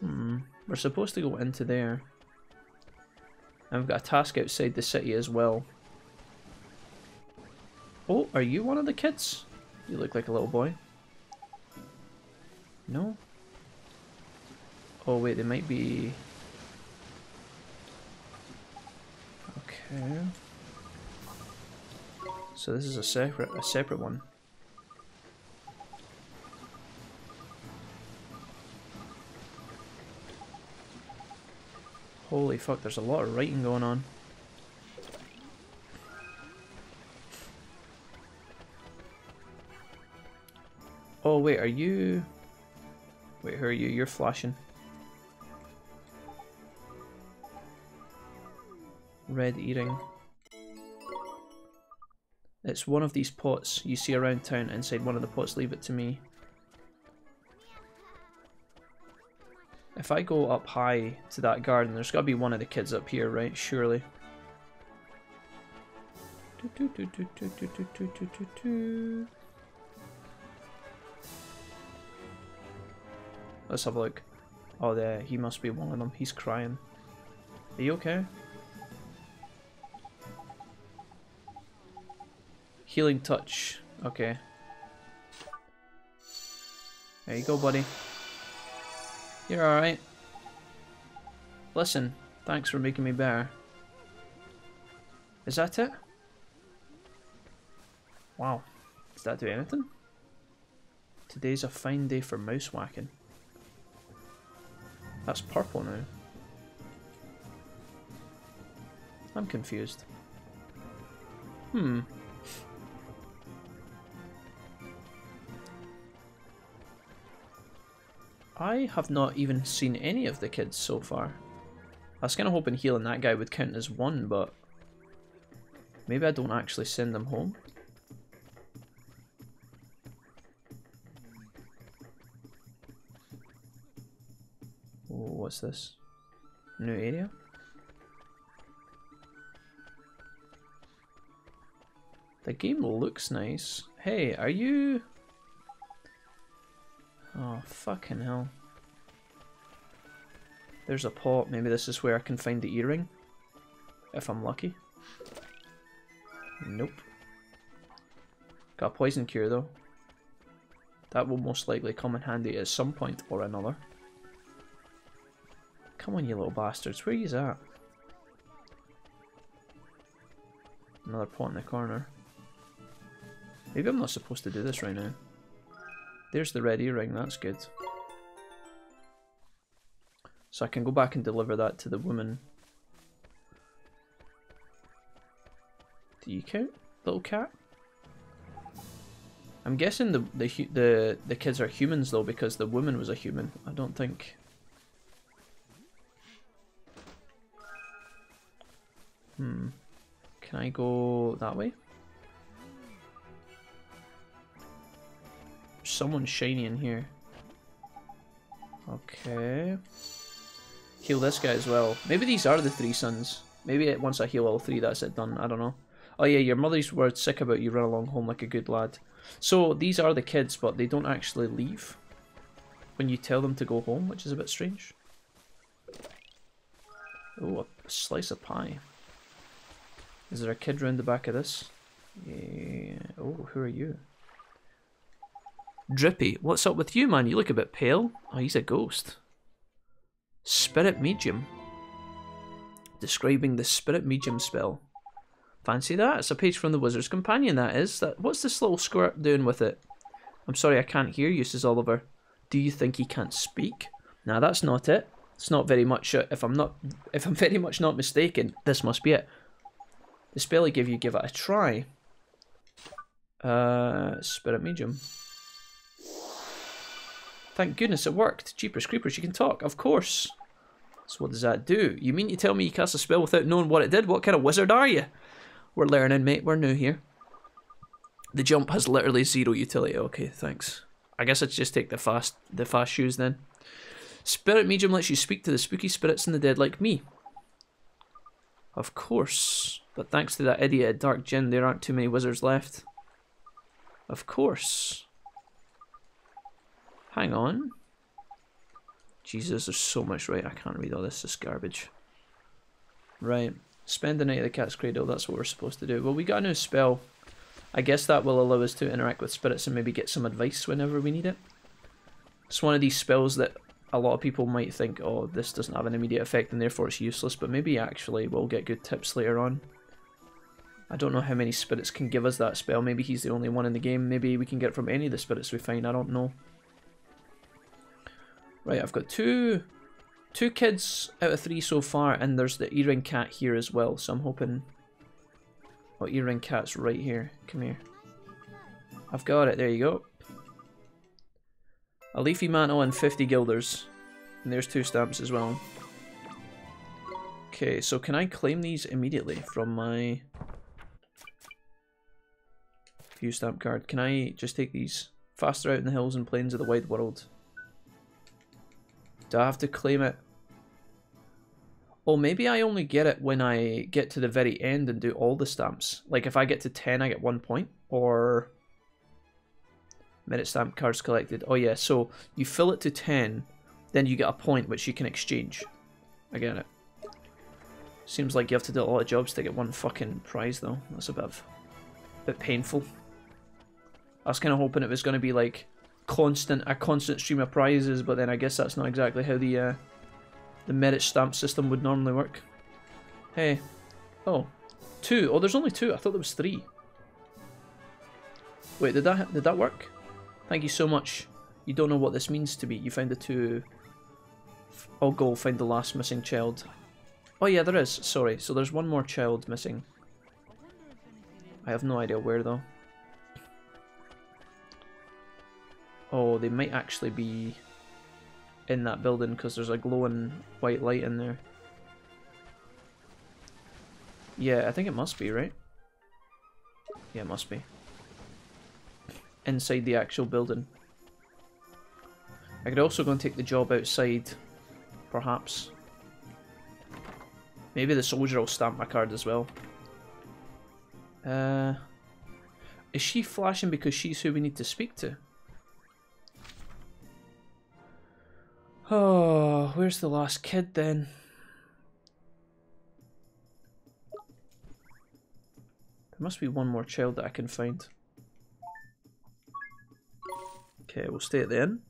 Hmm. We're supposed to go into there. And we've got a task outside the city as well. Oh, are you one of the kids? You look like a little boy. No? Oh wait, they might be... Okay. So this is a separate a separate one. Holy fuck, there's a lot of writing going on. Oh wait, are you... Wait, who are you? You're flashing. Red earring. It's one of these pots you see around town inside one of the pots, leave it to me. If I go up high to that garden, there's gotta be one of the kids up here, right? Surely. Let's have a look. Oh, there, he must be one of them. He's crying. Are you okay? Healing touch. Okay. There you go, buddy. You're alright. Listen, thanks for making me better. Is that it? Wow. Does that do anything? Today's a fine day for mouse whacking. That's purple now. I'm confused. Hmm. I have not even seen any of the kids so far. I was kind of hoping healing that guy would count as one, but maybe I don't actually send them home. Oh, what's this? New area? The game looks nice. Hey, are you... Oh, fucking hell. There's a pot. Maybe this is where I can find the earring. If I'm lucky. Nope. Got a poison cure though. That will most likely come in handy at some point or another. Come on, you little bastards. Where you at? Another pot in the corner. Maybe I'm not supposed to do this right now. There's the red earring, that's good. So I can go back and deliver that to the woman. Do you count, little cat? I'm guessing the the the the kids are humans though because the woman was a human. I don't think. Hmm. Can I go that way? Someone shiny in here. Okay. Heal this guy as well. Maybe these are the three sons. Maybe once I heal all three, that's it done. I don't know. Oh yeah, your mother's word sick about you run along home like a good lad. So these are the kids, but they don't actually leave when you tell them to go home, which is a bit strange. Oh, a slice of pie. Is there a kid round the back of this? Yeah. Oh, who are you? Drippy, what's up with you, man? You look a bit pale. Oh, he's a ghost. Spirit Medium. Describing the Spirit Medium spell. Fancy that? It's a page from the Wizard's Companion, that is. That What's this little squirt doing with it? I'm sorry, I can't hear you, says Oliver. Do you think he can't speak? Now, that's not it. It's not very much. Uh, if I'm not, if I'm very much not mistaken, this must be it. The spell I give you, give it a try. Uh, Spirit Medium. Thank goodness it worked. Jeepers creepers, you can talk. Of course. So what does that do? You mean you tell me you cast a spell without knowing what it did? What kind of wizard are you? We're learning, mate. We're new here. The jump has literally zero utility. Okay, thanks. I guess let's just take the fast the fast shoes then. Spirit medium lets you speak to the spooky spirits in the dead like me. Of course. But thanks to that idiot at Dark Djinn, there aren't too many wizards left. Of course. Hang on. Jesus, there's so much right. I can't read all this. This garbage. Right. Spend the night at the cat's cradle. That's what we're supposed to do. Well, we got a new spell. I guess that will allow us to interact with spirits and maybe get some advice whenever we need it. It's one of these spells that a lot of people might think, oh, this doesn't have an immediate effect and therefore it's useless, but maybe actually we'll get good tips later on. I don't know how many spirits can give us that spell. Maybe he's the only one in the game. Maybe we can get it from any of the spirits we find. I don't know. Right, I've got two two kids out of three so far, and there's the earring cat here as well, so I'm hoping... Oh, earring cat's right here. Come here. I've got it, there you go. A leafy mantle and 50 guilders. And there's two stamps as well. Okay, so can I claim these immediately from my view stamp card? Can I just take these faster out in the hills and plains of the wide world? Do I have to claim it? Oh, maybe I only get it when I get to the very end and do all the stamps. Like if I get to 10, I get one point, or minute stamp cards collected. Oh yeah, so you fill it to 10, then you get a point which you can exchange. I get it. Seems like you have to do a lot of jobs to get one fucking prize though. That's a bit, of, a bit painful. I was kind of hoping it was going to be like constant, a constant stream of prizes, but then I guess that's not exactly how the uh, the merit stamp system would normally work. Hey, oh, two. Oh, there's only two. I thought there was three. Wait, did that did that work? Thank you so much. You don't know what this means to me. You found the two. I'll go find the last missing child. Oh yeah, there is. Sorry. So there's one more child missing. I have no idea where though. Oh, they might actually be in that building because there's a glowing white light in there. Yeah, I think it must be, right? Yeah, it must be. Inside the actual building. I could also go and take the job outside, perhaps. Maybe the soldier will stamp my card as well. Uh, is she flashing because she's who we need to speak to? Oh, where's the last kid then? There must be one more child that I can find. Okay, we'll stay at the inn.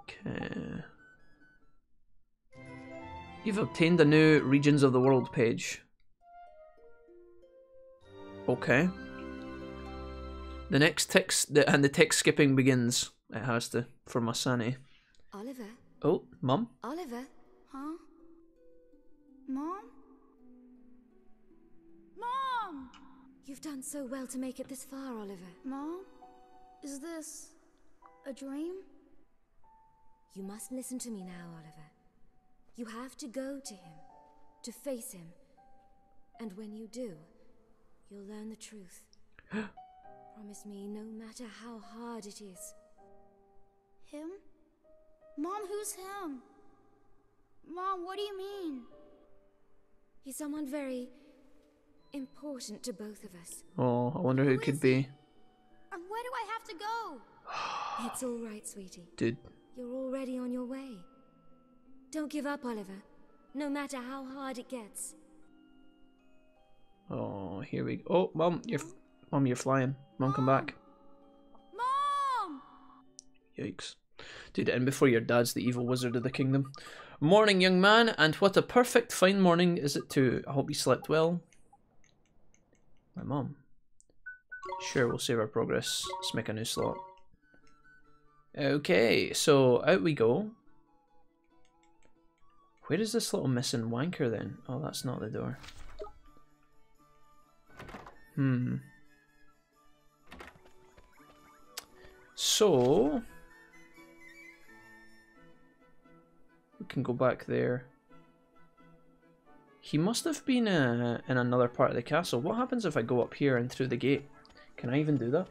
Okay. You've obtained a new Regions of the World page. Okay. The next text, the, and the text skipping begins. It has to, for Masani. Oliver? Oh, Mum? Oliver? Huh? Mom? Mom! You've done so well to make it this far, Oliver. Mom? Is this a dream? You must listen to me now, Oliver. You have to go to him, to face him. And when you do, you'll learn the truth. Promise me, no matter how hard it is. Him? Mom, who's him? Mom, what do you mean? He's someone very important to both of us. Oh, I wonder who it could be. And where do I have to go? It's all right, sweetie. Dude. You're already on your way. Don't give up, Oliver. No matter how hard it gets. Oh, here we go. Oh, Mom, you're, Mum, you're flying. Mom, come back. Mom! Yikes. Dude, and before your dad's the evil wizard of the kingdom. Morning, young man, and what a perfect fine morning is it too. I hope you slept well. My mom. Sure, we'll save our progress. Let's make a new slot. Okay, so out we go. Where is this little missing wanker then? Oh, that's not the door. Hmm. So... We can go back there. He must have been uh, in another part of the castle. What happens if I go up here and through the gate? Can I even do that?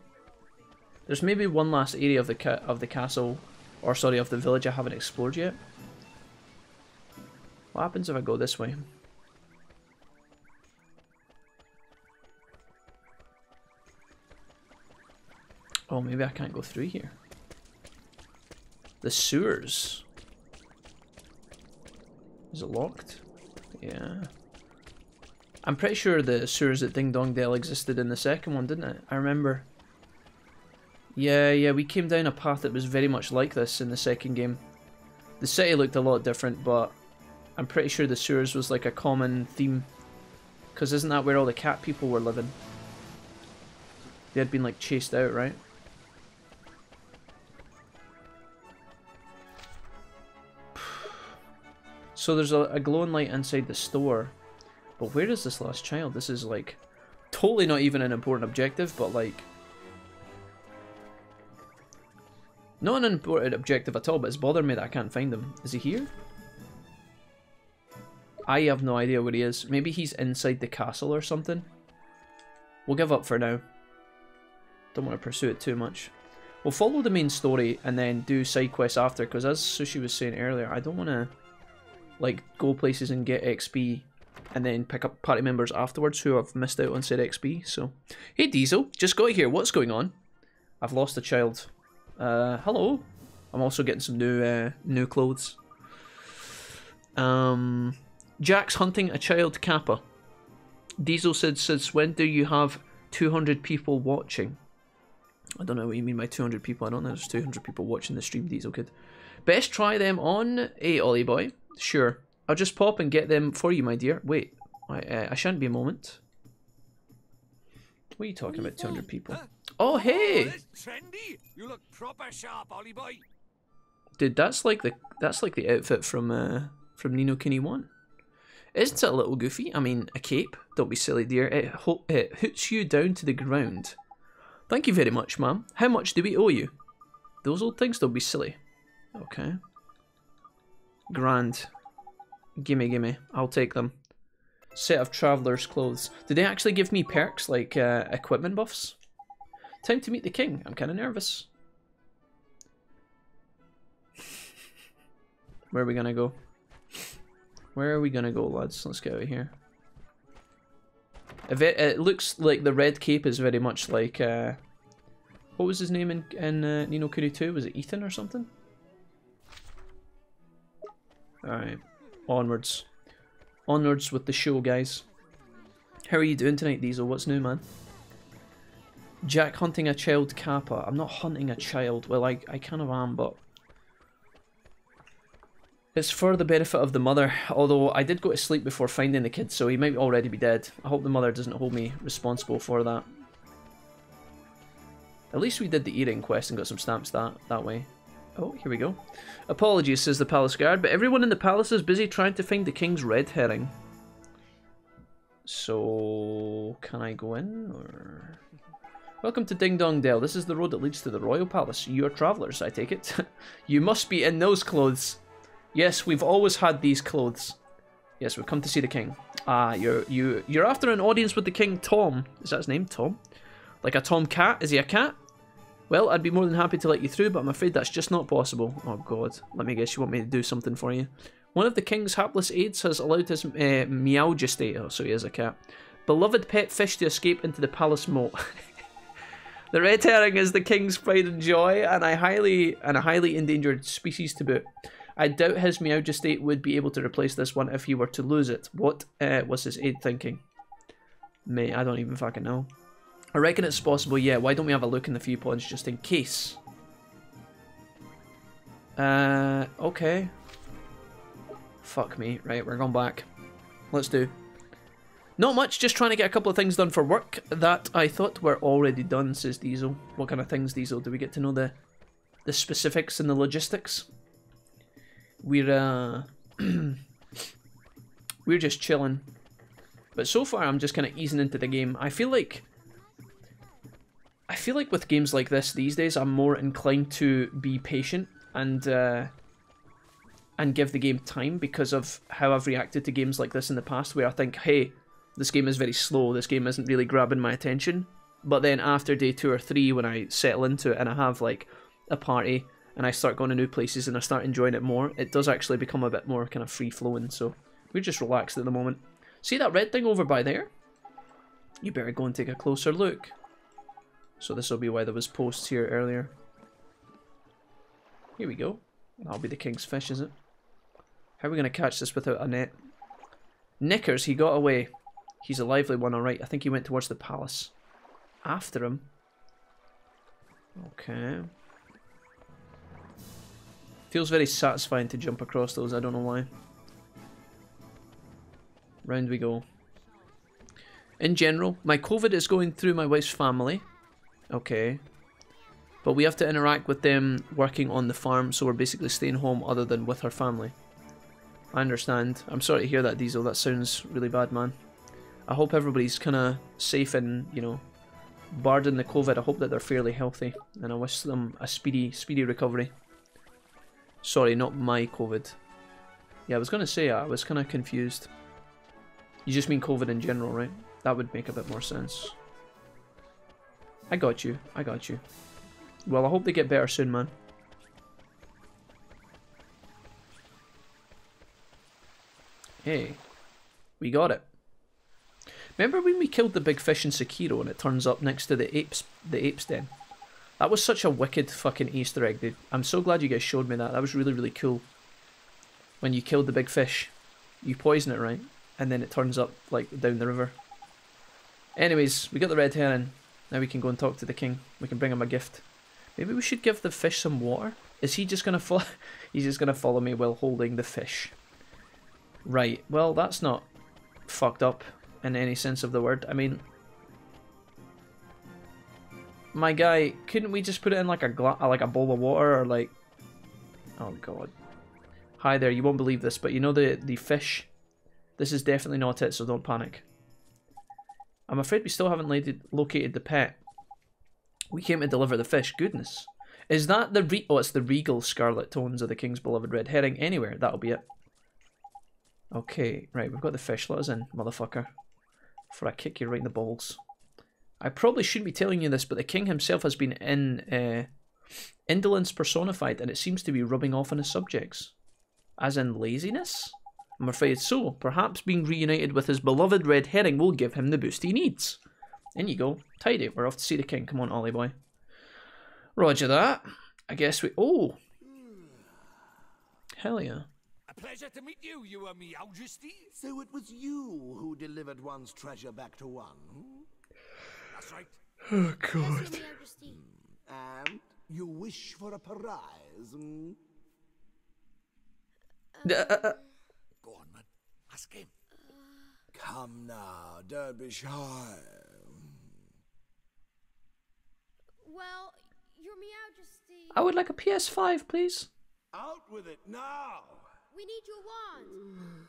There's maybe one last area of the of the castle, or sorry, of the village I haven't explored yet. What happens if I go this way? Oh, maybe I can't go through here. The sewers. Is it locked? Yeah. I'm pretty sure the sewers at Ding Dong Dell existed in the second one, didn't it? I remember. Yeah, yeah, we came down a path that was very much like this in the second game. The city looked a lot different, but I'm pretty sure the sewers was like a common theme. Because isn't that where all the cat people were living? They had been like chased out, right? So there's a, a glowing light inside the store. But where is this last child? This is like totally not even an important objective, but like not an important objective at all, but it's bothering me that I can't find him. Is he here? I have no idea where he is. Maybe he's inside the castle or something. We'll give up for now. Don't want to pursue it too much. We'll follow the main story and then do side quests after, because as Sushi was saying earlier, I don't want to like go places and get XP and then pick up party members afterwards who have missed out on said XP. So, hey Diesel, just got here. What's going on? I've lost a child. Uh, hello. I'm also getting some new uh, new clothes. Um, Jack's hunting a child kappa. Diesel said, "Since when do you have 200 people watching?" I don't know what you mean by 200 people. I don't know there's 200 people watching the stream, Diesel Kid. Best try them on a Ollie boy. Sure. I'll just pop and get them for you, my dear. Wait, I, uh, I shan't be a moment. What are you talking about, 200 people? Oh, hey! Look proper sharp, Ollie boy. Dude, that's like the that's like the outfit from uh, from Ni no Kuni 1. Isn't it a little goofy? I mean, a cape. Don't be silly, dear. It, ho it hoots you down to the ground. Thank you very much, ma'am. How much do we owe you? Those old things don't be silly. Okay. Grand. Gimme, gimme. I'll take them. Set of traveler's clothes. Did they actually give me perks like uh, equipment buffs? Time to meet the king. I'm kind of nervous. Where are we gonna go? Where are we gonna go, lads? Let's get out of here. It, it looks like the red cape is very much like... Uh, what was his name in, in uh, Ni no Kuni 2? Was it Ethan or something? Alright. Onwards. Onwards with the show, guys. How are you doing tonight, Diesel? What's new, man? Jack hunting a child kappa. I'm not hunting a child. Well, I, I kind of am, but... It's for the benefit of the mother, although I did go to sleep before finding the kid, so he might already be dead. I hope the mother doesn't hold me responsible for that. At least we did the eating quest and got some stamps that, that way. Oh, here we go. Apologies, says the palace guard, but everyone in the palace is busy trying to find the king's red herring. So, can I go in, or... Welcome to Ding Dong Dell. This is the road that leads to the royal palace. You are travellers, I take it. you must be in those clothes. Yes, we've always had these clothes. Yes, we've come to see the king. Ah, you're you you're after an audience with the king, Tom. Is that his name, Tom? Like a Tom cat? Is he a cat? Well, I'd be more than happy to let you through, but I'm afraid that's just not possible. Oh god, let me guess you want me to do something for you. One of the king's hapless aides has allowed his uh, Meowjesty, oh so he is a cat, beloved pet fish to escape into the palace moat. the red herring is the king's pride and joy, and I highly and a highly endangered species to boot. I doubt his Meowjesty would be able to replace this one if he were to lose it. What uh, was his aide thinking? Mate, I don't even fucking know. I reckon it's possible, yeah. Why don't we have a look in the few points just in case? Uh, okay. Fuck me. Right, we're going back. Let's do. Not much, just trying to get a couple of things done for work that I thought were already done, says Diesel. What kind of things, Diesel? Do we get to know the the specifics and the logistics? We're, uh... we're just chilling. But so far, I'm just kind of easing into the game. I feel like I feel like with games like this these days, I'm more inclined to be patient and uh, and give the game time because of how I've reacted to games like this in the past, where I think, hey, this game is very slow, this game isn't really grabbing my attention. But then after day two or three, when I settle into it and I have like a party and I start going to new places and I start enjoying it more, it does actually become a bit more kind of free flowing. So we're just relaxed at the moment. See that red thing over by there? You better go and take a closer look. So this will be why there was posts here earlier. Here we go. That'll be the king's fish, is it? How are we going to catch this without a net? Knickers, he got away. He's a lively one, alright. I think he went towards the palace. After him. Okay. Feels very satisfying to jump across those, I don't know why. Round we go. In general, my COVID is going through my wife's family. Okay. But we have to interact with them working on the farm, so we're basically staying home other than with her family. I understand. I'm sorry to hear that, Diesel. That sounds really bad, man. I hope everybody's kind of safe and, you know, barred in the COVID. I hope that they're fairly healthy, and I wish them a speedy, speedy recovery. Sorry, not my COVID. Yeah, I was going to say, I was kind of confused. You just mean COVID in general, right? That would make a bit more sense. I got you. I got you. Well, I hope they get better soon, man. Hey, we got it. Remember when we killed the big fish in Sekiro and it turns up next to the apes, the apes den? That was such a wicked fucking Easter egg, dude. I'm so glad you guys showed me that. That was really, really cool. When you killed the big fish, you poison it, right? And then it turns up, like, down the river. Anyways, we got the red herring. Now we can go and talk to the king. We can bring him a gift. Maybe we should give the fish some water? Is he just gonna follow? He's just gonna follow me while holding the fish. Right, well, that's not fucked up in any sense of the word. I mean, my guy, couldn't we just put it in like a gla like a bowl of water or like? Oh god. Hi there, you won't believe this, but you know the the fish. This is definitely not it, so don't panic. I'm afraid we still haven't located, the pet. We came to deliver the fish. Goodness. Is that the re- Oh, it's the regal scarlet tones of the king's beloved red herring. Anywhere, that'll be it. Okay, right, we've got the fish. Let us in, motherfucker. Before I kick you right in the balls. I probably shouldn't be telling you this, but the king himself has been in uh, indolence personified, and it seems to be rubbing off on his subjects. As in laziness? I'm afraid so. Perhaps being reunited with his beloved red herring will give him the boost he needs. In you go. Tidy. We're off to see the king. Come on, Ollie boy. Roger that. I guess we... Oh! Hell yeah. A pleasure to meet you, you and me, Majesty. So it was you who delivered one's treasure back to one? hmm? That's right. Oh, God. And you wish for a prize? hmm? Uh, Go on, man. Ask him. Come now, don't be shy. Well, your Majesty. I would like a PS5, please. Out with it now! We need your wand.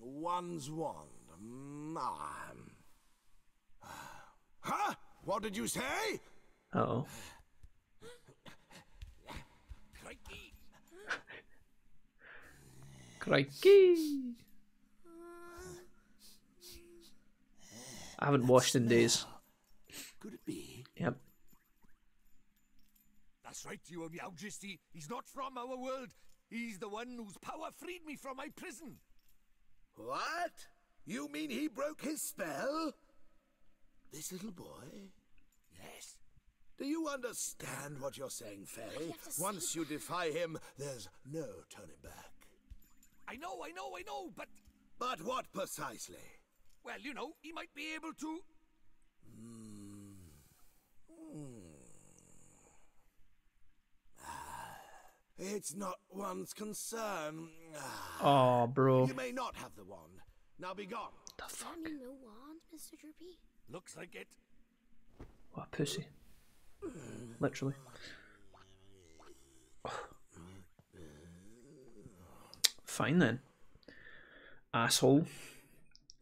One's wand. Mine. Huh? What did you say? Uh oh. Crikey. Crikey. I haven't washed in days. Could it be? Yep. That's right, you and Majesty. He's not from our world. He's the one whose power freed me from my prison. What? You mean he broke his spell? This little boy? Yes. Do you understand what you're saying, Fairy? Once you defy him, there's no turning back. I know, I know, I know, but, But what precisely? well, you know, he might be able to. Hmm. Ah, it's not one's concern. Oh, bro. You may not have the wand. Now be gone. Does that mean no wand, Mr. Drippy? Looks like it. What a pussy. Literally. Fine then. Asshole.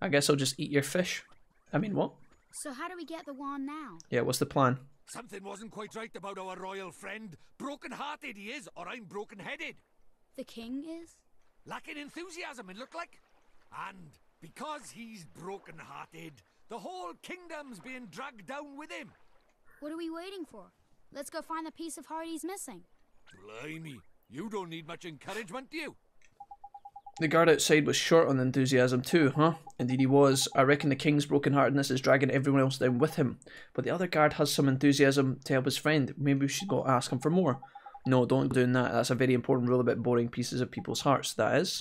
I guess I'll just eat your fish. I mean, what? So how do we get the wand now? Yeah, what's the plan? Something wasn't quite right about our royal friend. Broken hearted he is, or I'm broken headed. The king is? Lacking enthusiasm, it looked like. And because he's broken hearted, the whole kingdom's being dragged down with him. What are we waiting for? Let's go find the piece of heart he's missing. Blimey, you don't need much encouragement, do you? The guard outside was short on enthusiasm too, huh? Indeed he was. I reckon the king's brokenheartedness is dragging everyone else down with him. But the other guard has some enthusiasm to help his friend. Maybe we should go ask him for more. No, don't do that. That's a very important rule about boring pieces of people's hearts, that is.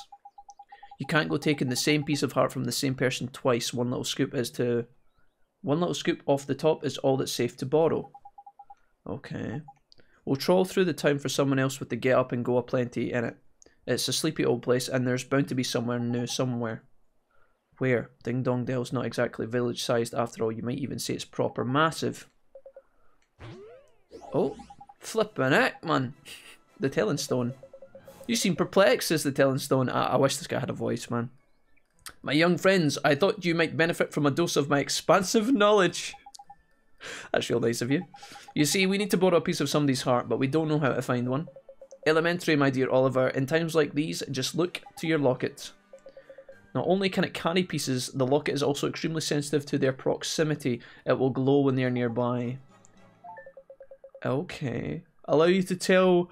You can't go taking the same piece of heart from the same person twice. One little scoop is to... One little scoop off the top is all that's safe to borrow. Okay. We'll troll through the town for someone else with the get up and go aplenty in it. It's a sleepy old place, and there's bound to be somewhere new somewhere. Where? Ding Dong Dell's not exactly village sized after all, you might even say it's proper massive. Oh, flippin' heck, man. The Telling Stone. You seem perplexed, says the Telling Stone. I, I wish this guy had a voice, man. My young friends, I thought you might benefit from a dose of my expansive knowledge. That's real nice of you. You see, we need to borrow a piece of somebody's heart, but we don't know how to find one. Elementary, my dear Oliver. In times like these, just look to your locket. Not only can it carry pieces, the locket is also extremely sensitive to their proximity. It will glow when they are nearby. Okay. Allow you to tell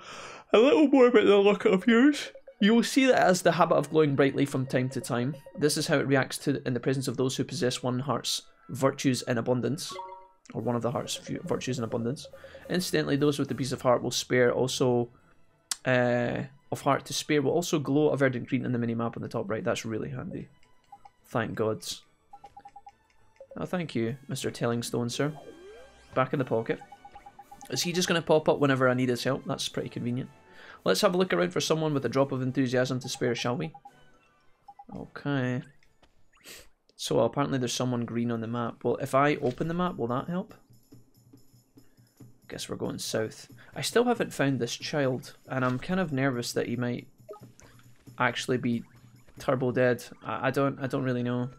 a little more about the locket of yours. You will see that it has the habit of glowing brightly from time to time. This is how it reacts to in the presence of those who possess one heart's virtues in abundance, or one of the heart's virtues in abundance. Incidentally, those with the piece of heart will spare also uh, of heart to spare will also glow a verdant green in the mini map on the top right. That's really handy. Thank gods. Oh, thank you, Mr. Tellingstone, sir. Back in the pocket. Is he just going to pop up whenever I need his help? That's pretty convenient. Let's have a look around for someone with a drop of enthusiasm to spare, shall we? Okay. So apparently there's someone green on the map. Well, if I open the map, will that help? Guess we're going south. I still haven't found this child, and I'm kind of nervous that he might actually be turbo dead. I, I don't I don't really know.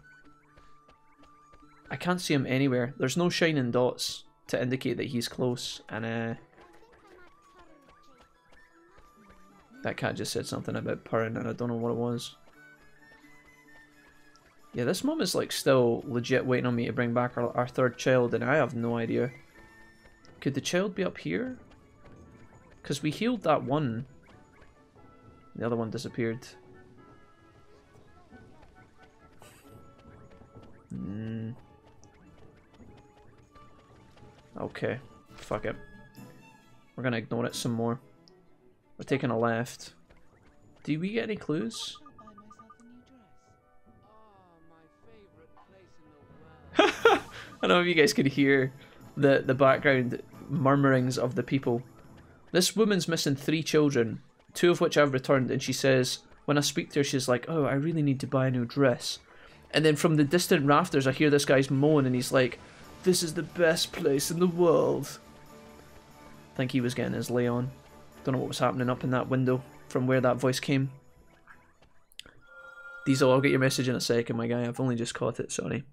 I can't see him anywhere. There's no shining dots to indicate that he's close, and uh That cat just said something about purring and I don't know what it was. Yeah, this mom is like still legit waiting on me to bring back our, our third child and I have no idea. Could the child be up here? Because we healed that one. The other one disappeared. Hmm. Okay. Fuck it. We're gonna ignore it some more. We're taking a left. Do we get any clues? I don't know if you guys could hear the, the background murmurings of the people. This woman's missing three children, two of which I've returned, and she says, when I speak to her, she's like, oh, I really need to buy a new dress. And then from the distant rafters, I hear this guy's moan, and he's like, this is the best place in the world. I think he was getting his lay on. Don't know what was happening up in that window from where that voice came. Diesel, I'll get your message in a second, my guy. I've only just caught it, sorry.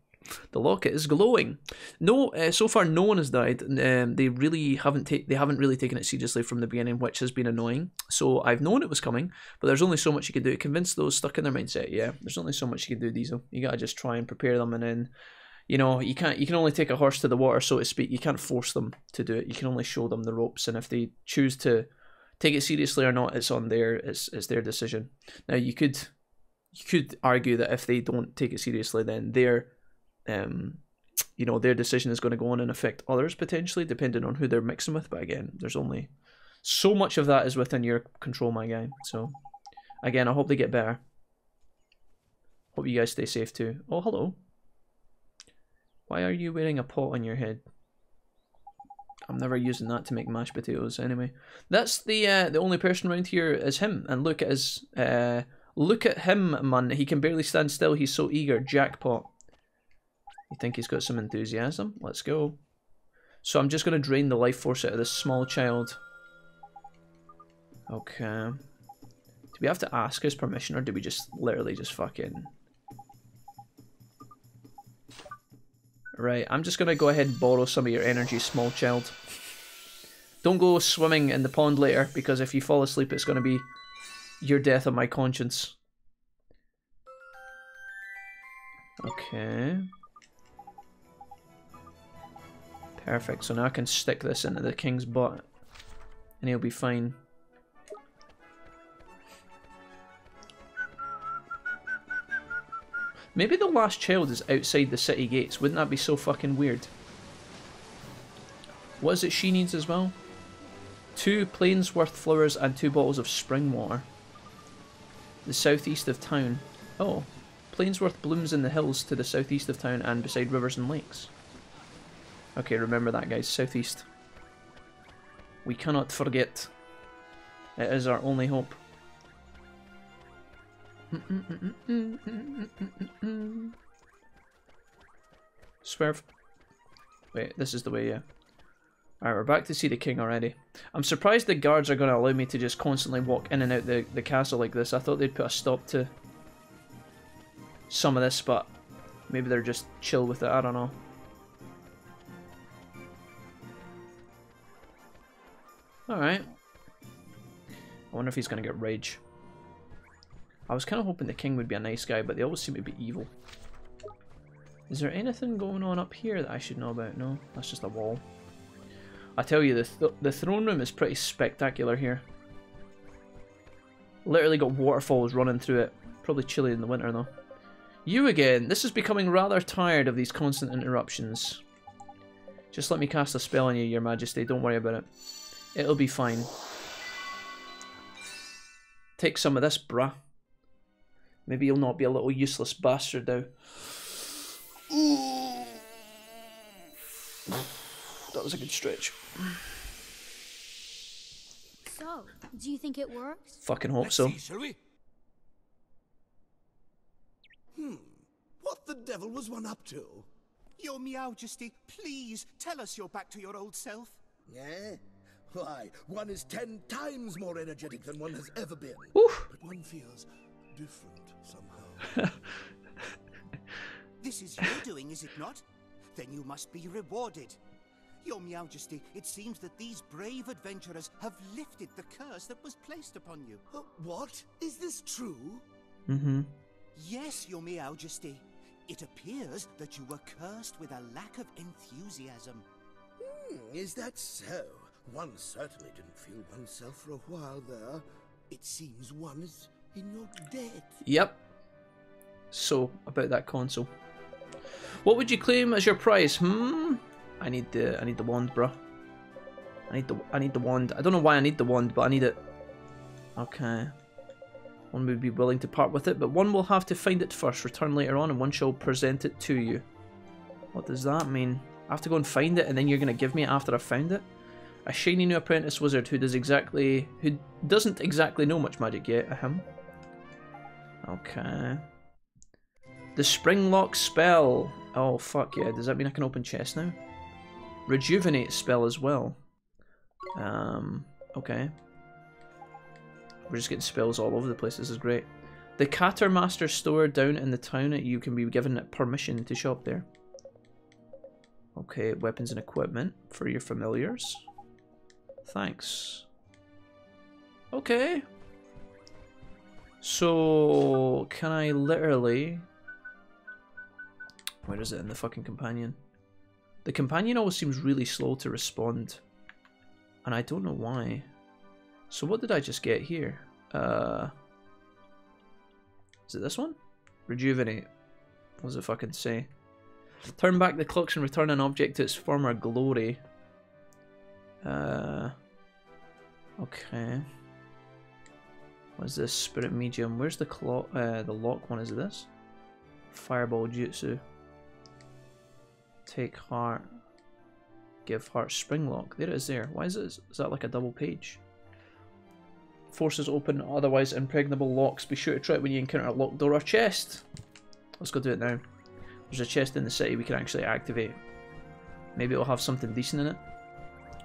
The locket is glowing. No, uh, so far no one has died. Um, they really haven't ta- they haven't really taken it seriously from the beginning, which has been annoying. So I've known it was coming, but there's only so much you can do. To convince those stuck in their mindset. Yeah, there's only so much you can do, Diesel. You gotta just try and prepare them, and then you know you can't you can only take a horse to the water, so to speak. You can't force them to do it. You can only show them the ropes, and if they choose to take it seriously or not, it's on their it's it's their decision. Now you could you could argue that if they don't take it seriously, then their um you know their decision is going to go on and affect others potentially, depending on who they're mixing with. But again, there's only so much of that is within your control, my guy. So again, I hope they get better. Hope you guys stay safe too. Oh, hello. Why are you wearing a pot on your head? I'm never using that to make mashed potatoes anyway. That's the uh, the only person around here is him. And look at his uh, look at him, man. He can barely stand still. He's so eager. Jackpot. You think he's got some enthusiasm? Let's go. So I'm just gonna drain the life force out of this small child. Okay. Do we have to ask his permission, or do we just literally just fucking? Right, I'm just gonna go ahead and borrow some of your energy, small child. Don't go swimming in the pond later, because if you fall asleep, it's gonna be your death on my conscience. Okay. Perfect, so now I can stick this into the king's butt, and he'll be fine. Maybe the last child is outside the city gates. Wouldn't that be so fucking weird? What is it she needs as well? Two Plainsworth flowers and two bottles of spring water. The southeast of town. Oh. Plainsworth blooms in the hills to the southeast of town and beside rivers and lakes. Okay, remember that guys, southeast. We cannot forget. It is our only hope. Swerve. Wait, this is the way, yeah. Alright, we're back to see the king already. I'm surprised the guards are going to allow me to just constantly walk in and out the, the castle like this. I thought they'd put a stop to some of this, but maybe they're just chill with it, I don't know. Alright. I wonder if he's going to get rage. I was kind of hoping the king would be a nice guy, but they always seem to be evil. Is there anything going on up here that I should know about? No, that's just a wall. I tell you, the, th the throne room is pretty spectacular here. Literally got waterfalls running through it. Probably chilly in the winter though. You again. This is becoming rather tired of these constant interruptions. Just let me cast a spell on you, your majesty. Don't worry about it. It'll be fine. Take some of this, bruh. Maybe you'll not be a little useless bastard now. That was a good stretch. So, do you think it works? Fucking hope Let's so. see, shall we? Hmm. What the devil was one up to? Your Majesty, please tell us you're back to your old self. Eh? Why, one is ten times more energetic than one has ever been. Oof. But one feels different somehow. This is your doing, is it not? Then you must be rewarded. Your Majesty, it seems that these brave adventurers have lifted the curse that was placed upon you. Uh, what? Is this true? Mm-hmm. Yes, Your Majesty. It appears that you were cursed with a lack of enthusiasm. Hmm, is that so? One certainly didn't feel oneself for a while there. It seems one is in your debt. Yep. So, about that console. What would you claim as your price? Hmm? I need the I need the wand, bruh. I need the I need the wand. I don't know why I need the wand, but I need it. Okay. One would be willing to part with it, but one will have to find it first, return later on, and one shall present it to you. What does that mean? I have to go and find it, and then you're going to give me it after I've found it? A shiny new apprentice wizard who does exactly... who doesn't exactly know much magic yet, ahem. Okay. The Springlock spell. Oh, fuck yeah. Does that mean I can open chests now? Rejuvenate spell as well. Um, okay. We're just getting spells all over the place. This is great. The Cattermaster store down in the town, you can be given permission to shop there. Okay, weapons and equipment for your familiars. Thanks. Okay. So, can I literally... Where is it in the fucking companion? The companion always seems really slow to respond. And I don't know why. So what did I just get here? Uh, is it this one? Rejuvenate. What does it fucking say? Turn back the clocks and return an object to its former glory. Uh, okay. What is this? Spirit medium. Where's the clock? Uh, the lock one. Is this? Fireball jutsu. Take heart. Give heart spring lock. There it is there. Why is it? Is that like a double page? Forces open otherwise impregnable locks. Be sure to try it when you encounter a locked door or chest. Let's go do it now. There's a chest in the city we can actually activate. Maybe it'll have something decent in it.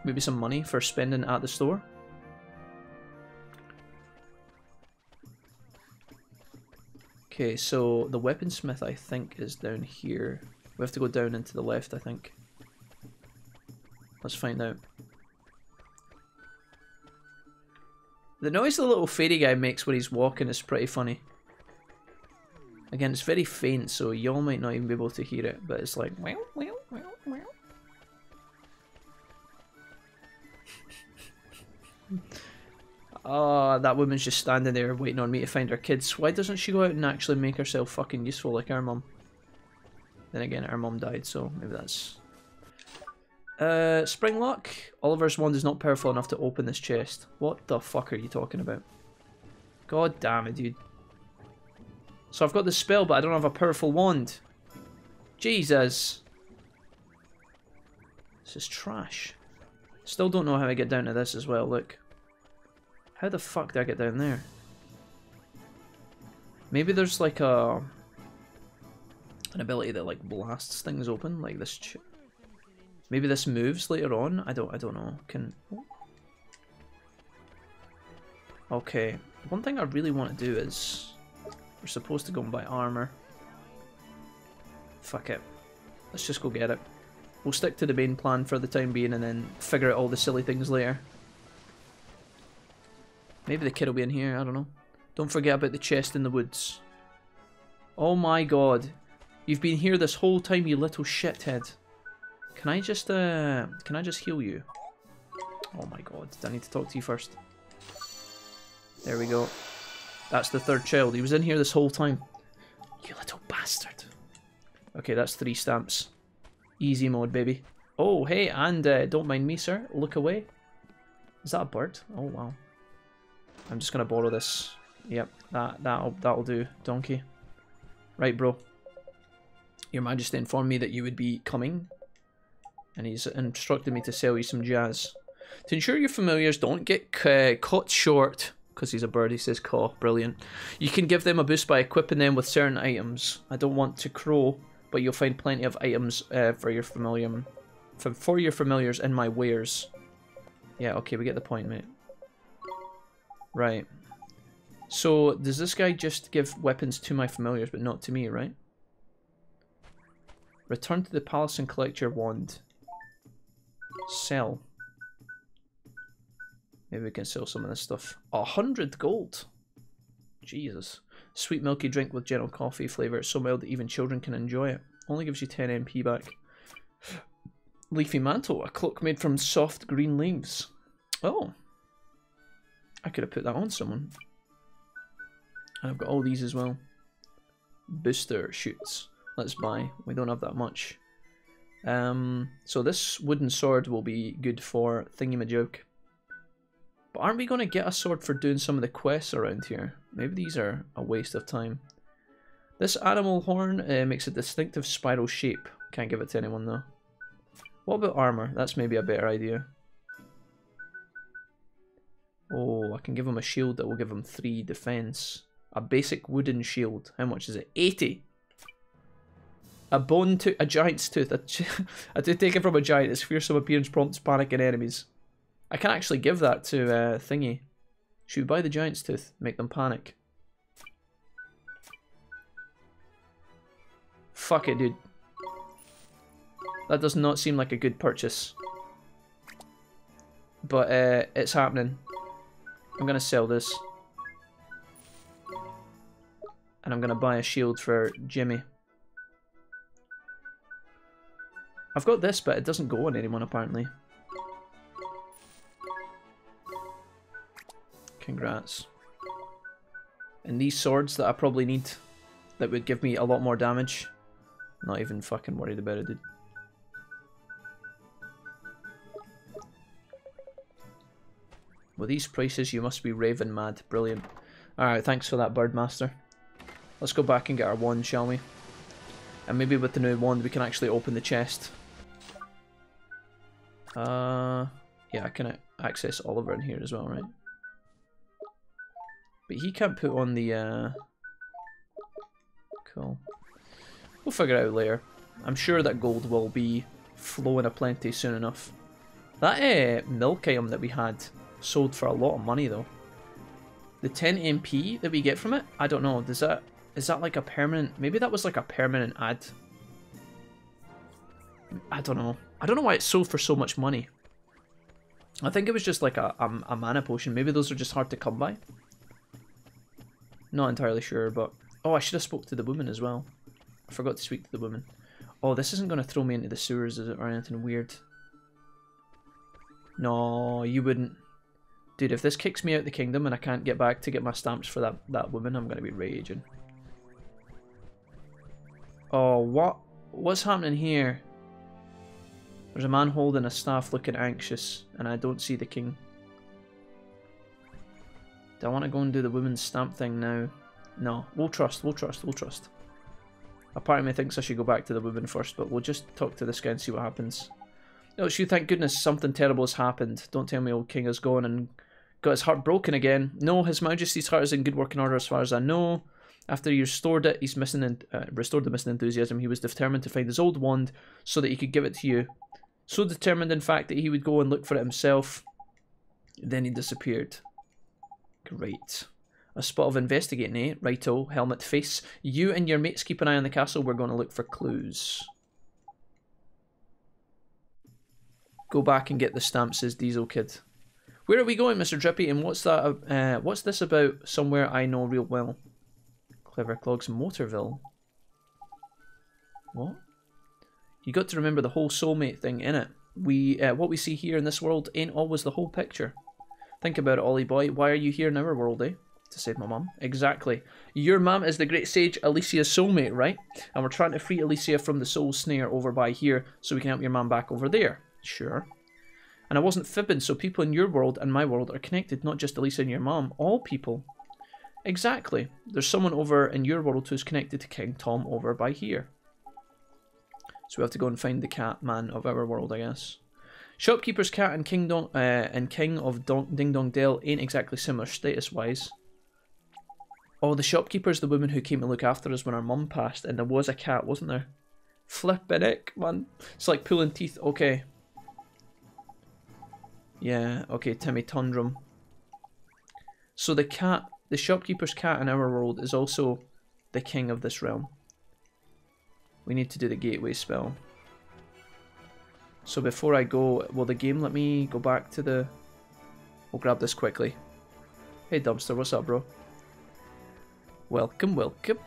Maybe some money for spending at the store. Okay, so the weaponsmith I think is down here. We have to go down into the left, I think. Let's find out. The noise the little fairy guy makes when he's walking is pretty funny. Again, it's very faint, so y'all might not even be able to hear it, but it's like... Meow, meow, meow, meow. Oh, that woman's just standing there waiting on me to find her kids. Why doesn't she go out and actually make herself fucking useful like our mum? Then again, our mum died, so maybe that's... Uh, Springlock. Oliver's wand is not powerful enough to open this chest. What the fuck are you talking about? God damn it, dude. So I've got the spell, but I don't have a powerful wand. Jesus. This is trash. Still don't know how I get down to this as well, look. How the fuck did I get down there? Maybe there's like a... An ability that like blasts things open, like this Maybe this moves later on? I don't I don't know. Can Okay. One thing I really want to do is we're supposed to go and buy armor. Fuck it. Let's just go get it. We'll stick to the main plan for the time being and then figure out all the silly things later. Maybe the kid will be in here, I don't know. Don't forget about the chest in the woods. Oh my god. You've been here this whole time, you little shithead. Can I just, uh, can I just heal you? Oh my god, I need to talk to you first. There we go. That's the third child. He was in here this whole time. You little bastard. Okay, that's three stamps. Easy mode, baby. Oh, hey, and uh, don't mind me, sir. Look away. Is that a bird? Oh, wow. I'm just to borrow this. Yep, that, that'll, that'll do, donkey. Right, bro. Your Majesty informed me that you would be coming. And he's instructed me to sell you some jazz. To ensure your familiars don't get uh, caught short, because he's a bird, he says caw, brilliant. You can give them a boost by equipping them with certain items. I don't want to crow, but you'll find plenty of items uh, for your familiar, for, for your familiars in my wares. Yeah, okay, we get the point, mate. Right. So, does this guy just give weapons to my familiars, but not to me, right? Return to the palace and collect your wand. Sell. Maybe we can sell some of this stuff. A hundred gold! Jesus. Sweet milky drink with gentle coffee flavour. It's so mild that even children can enjoy it. Only gives you 10 MP back. Leafy mantle. A cloak made from soft green leaves. Oh. I could have put that on someone. And I've got all these as well. Booster shoots. Let's buy. We don't have that much. Um, so this wooden sword will be good for thingy-majoke. But aren't we going to get a sword for doing some of the quests around here? Maybe these are a waste of time. This animal horn uh, makes a distinctive spiral shape. Can't give it to anyone though. What about armor? That's maybe a better idea. Oh, I can give him a shield that will give him 3 defense. A basic wooden shield. How much is it? 80! A bone tooth, a giant's tooth. A, a tooth taken from a giant. Its fearsome appearance prompts panic in enemies. I can actually give that to uh, Thingy. Should we buy the giant's tooth? Make them panic. Fuck it, dude. That does not seem like a good purchase. But uh, it's happening. I'm to sell this. And I'm to buy a shield for Jimmy. I've got this, but it doesn't go on anyone apparently. Congrats. And these swords that I probably need that would give me a lot more damage. Not even fucking worried about it, dude. With these prices, you must be raving mad. Brilliant. Alright, thanks for that, Birdmaster. Let's go back and get our wand, shall we? And maybe with the new wand, we can actually open the chest. Uh, yeah, I can access Oliver in here as well, right? But he can't put on the, uh... Cool. We'll figure it out later. I'm sure that gold will be flowing aplenty soon enough. That uh, milk item that we had sold for a lot of money though. The 10 MP that we get from it, I don't know, does that, is that like a permanent, maybe that was like a permanent ad. I don't know. I don't know why it sold for so much money. I think it was just like a, a, a mana potion. Maybe those are just hard to come by. Not entirely sure, but... Oh, I should have spoke to the woman as well. I forgot to speak to the woman. Oh, this isn't going to throw me into the sewers, is it, or anything weird? No, you wouldn't. Dude, if this kicks me out the kingdom and I can't get back to get my stamps for that, that woman, I'm going to be raging. Oh, what? What's happening here? There's a man holding a staff looking anxious, and I don't see the king. Do I want to go and do the woman's stamp thing now? No. We'll trust, we'll trust, we'll trust. A part of me thinks I should go back to the woman first, but we'll just talk to this guy and see what happens. Oh, Shu, thank goodness something terrible has happened. Don't tell me old king has gone and got his heart broken again. No, his majesty's heart is in good working order as far as I know. After he restored it, he's missing uh, restored the missing enthusiasm. He was determined to find his old wand so that he could give it to you. So determined, in fact, that he would go and look for it himself. Then he disappeared. Great. A spot of investigating, eh? Righto, helmet face. You and your mates keep an eye on the castle. We're going to look for clues. Go back and get the stamp, says Diesel Kid. Where are we going, Mr. Drippy? And what's that? Uh, what's this about? Somewhere I know real well. Clever Clogs Motorville. What? You got to remember the whole soulmate thing in it. we uh, what we see here in this world ain't always the whole picture. Think about it, Ollie boy. Why are you here in our world, eh? To save my mum. Exactly. Your mum is the great sage Alicia's soulmate, right? And we're trying to free Alicia from the soul snare over by here so we can help your mum back over there. Sure. And I wasn't fibbing, so people in your world and my world are connected, not just Alicia and your mom, all people. Exactly. There's someone over in your world who's connected to King Tom over by here. So we have to go and find the cat man of our world, I guess. Shopkeeper's cat and King, Dong, uh, and King of Ding Dong Dell ain't exactly similar status-wise. Oh, the shopkeeper's the woman who came to look after us when our mum passed, and there was a cat, wasn't there? Flippin' it, man. It's like pulling teeth. Okay. Yeah, okay, Timmy Tundrum. So the cat, the shopkeeper's cat in our world is also the king of this realm. We need to do the gateway spell. So before I go, will the game let me go back to the... We'll grab this quickly. Hey Dumpster, what's up bro? Welcome, welcome.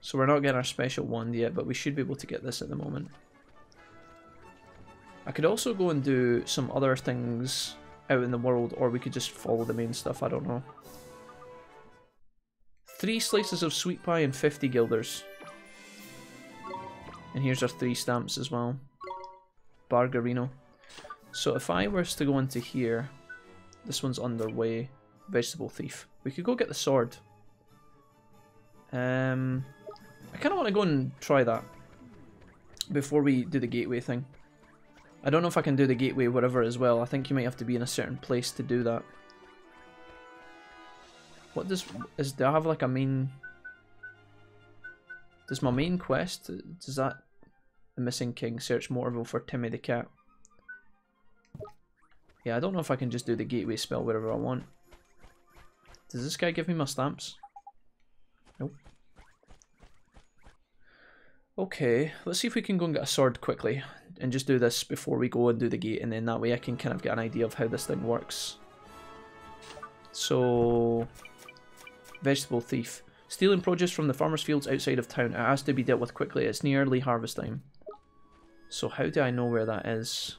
So we're not getting our special wand yet, but we should be able to get this at the moment. I could also go and do some other things out in the world, or we could just follow the main stuff, I don't know. Three slices of sweet pie and 50 guilders. And here's our three stamps as well. Bargarino. So if I was to go into here, this one's underway. Vegetable thief. We could go get the sword. Um, I kind of want to go and try that before we do the gateway thing. I don't know if I can do the gateway whatever as well. I think you might have to be in a certain place to do that. What does is do I have like a main does my main quest does that the missing king search Motorville for Timmy the cat? Yeah, I don't know if I can just do the gateway spell wherever I want. Does this guy give me my stamps? Nope. Okay, let's see if we can go and get a sword quickly and just do this before we go and do the gate and then that way I can kind of get an idea of how this thing works. So, vegetable thief. Stealing produce from the farmer's fields outside of town. It has to be dealt with quickly. It's nearly harvest time. So how do I know where that is?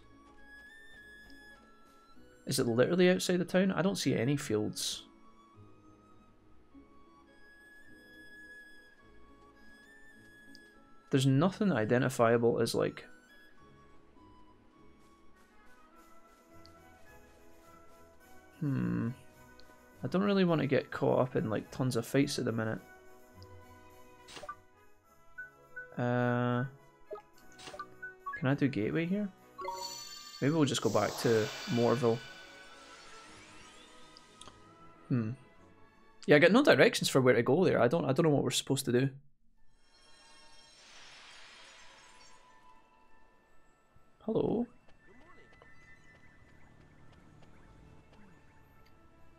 Is it literally outside the town? I don't see any fields. There's nothing identifiable as like... Hmm... I don't really want to get caught up in like tons of fights at the minute. Uh, can I do Gateway here? Maybe we'll just go back to Motorville. Hmm. Yeah, I got no directions for where to go there. I don't I don't know what we're supposed to do. Hello.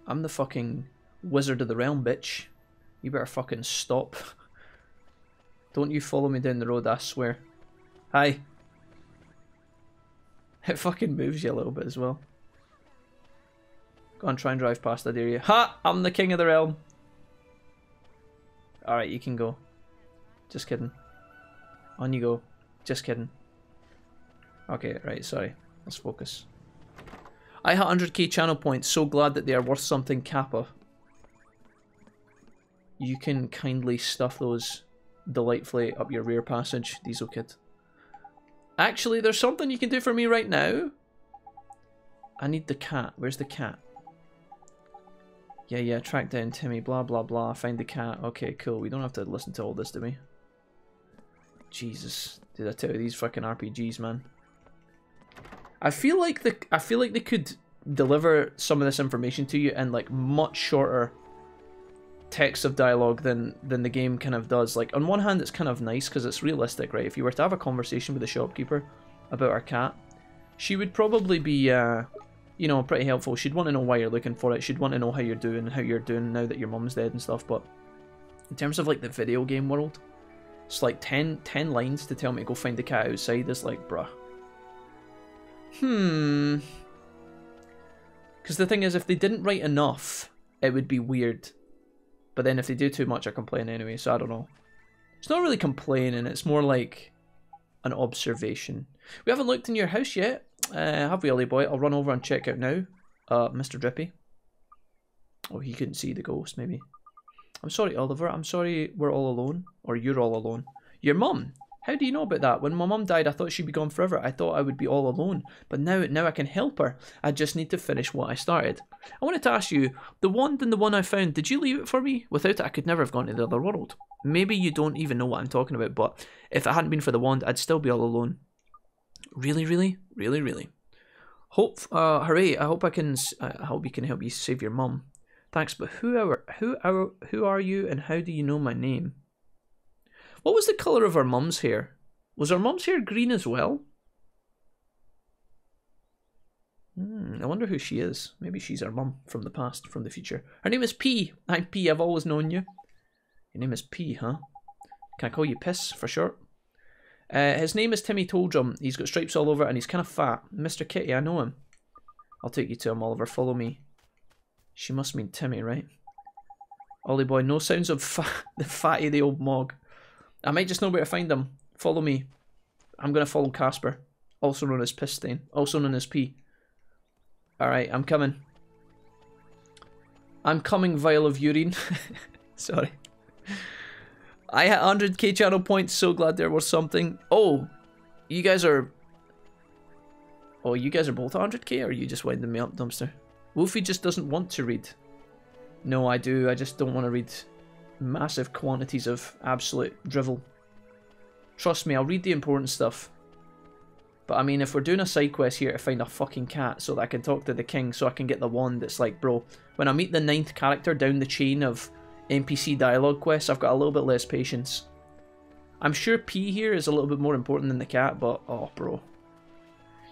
I'm the fucking wizard of the realm, bitch. You better fucking stop. Don't you follow me down the road, I swear. Hi. It fucking moves you a little bit as well. Go on, try and drive past, that area. Ha! I'm the king of the realm. Alright, you can go. Just kidding. On you go. Just kidding. Okay, right, sorry. Let's focus. I had 100k channel points. So glad that they are worth something, Kappa. You can kindly stuff those delightfully up your rear passage, Diesel Kid. Actually, there's something you can do for me right now. I need the cat. Where's the cat? Yeah, yeah, track down Timmy, blah, blah, blah. Find the cat. Okay, cool. We don't have to listen to all this, do we? Jesus. Did I tell you these fucking RPGs, man? I feel like the I feel like they could deliver some of this information to you in like much shorter text of dialogue than than the game kind of does. Like on one hand, it's kind of nice because it's realistic, right? If you were to have a conversation with the shopkeeper about our cat, she would probably be, uh, you know, pretty helpful. She'd want to know why you're looking for it. She'd want to know how you're doing, how you're doing now that your mum's dead and stuff. But in terms of like the video game world, it's like 10, 10 lines to tell me to go find the cat outside It's like, bruh. Hmm. Because the thing is, if they didn't write enough, it would be weird. But then if they do too much, I complain anyway, so I don't know. It's not really complaining, it's more like... an observation. We haven't looked in your house yet, uh, have we, Ollie boy? I'll run over and check out now. Uh, Mr. Drippy. Oh, he couldn't see the ghost, maybe. I'm sorry, Oliver. I'm sorry we're all alone. Or you're all alone. Your mum? How do you know about that? When my mum died, I thought she'd be gone forever. I thought I would be all alone. But now, now I can help her. I just need to finish what I started. I wanted to ask you, the wand and the one I found, did you leave it for me? Without it, I could never have gone to the other world. Maybe you don't even know what I'm talking about, but if it hadn't been for the wand, I'd still be all alone. Really, really, really, really. Hope, uh, hooray! I hope I can. I hope we can help you save your mum. Thanks, but who are who are who are you, and how do you know my name? What was the colour of our mum's hair? Was our mum's hair green as well? Hmm, I wonder who she is. Maybe she's our mum from the past, from the future. Her name is Pea. I'm Pea. I've always known you. Your name is Pea, huh? Can I call you Piss for short? Uh, his name is Timmy Toldrum. He's got stripes all over and he's kind of fat. Mr. Kitty, I know him. I'll take you to him, Oliver. Follow me. She must mean Timmy, right? Ollie boy, no sounds of fa the fatty, the old mog. I might just know where to find him. Follow me. I'm going to follow Casper, also known as Pistain, also known as Pea. Alright, I'm coming. I'm coming, vial of urine. Sorry. I had 100k channel points, so glad there was something. Oh, you guys are... Oh, you guys are both 100k, or are you just winding me up, Dumpster? Wolfie just doesn't want to read. No, I do. I just don't want to read massive quantities of absolute drivel. Trust me, I'll read the important stuff. But I mean, if we're doing a side quest here to find a fucking cat so that I can talk to the king so I can get the wand, it's like, bro, when I meet the ninth character down the chain of NPC dialogue quests, I've got a little bit less patience. I'm sure Pea here is a little bit more important than the cat, but oh, bro.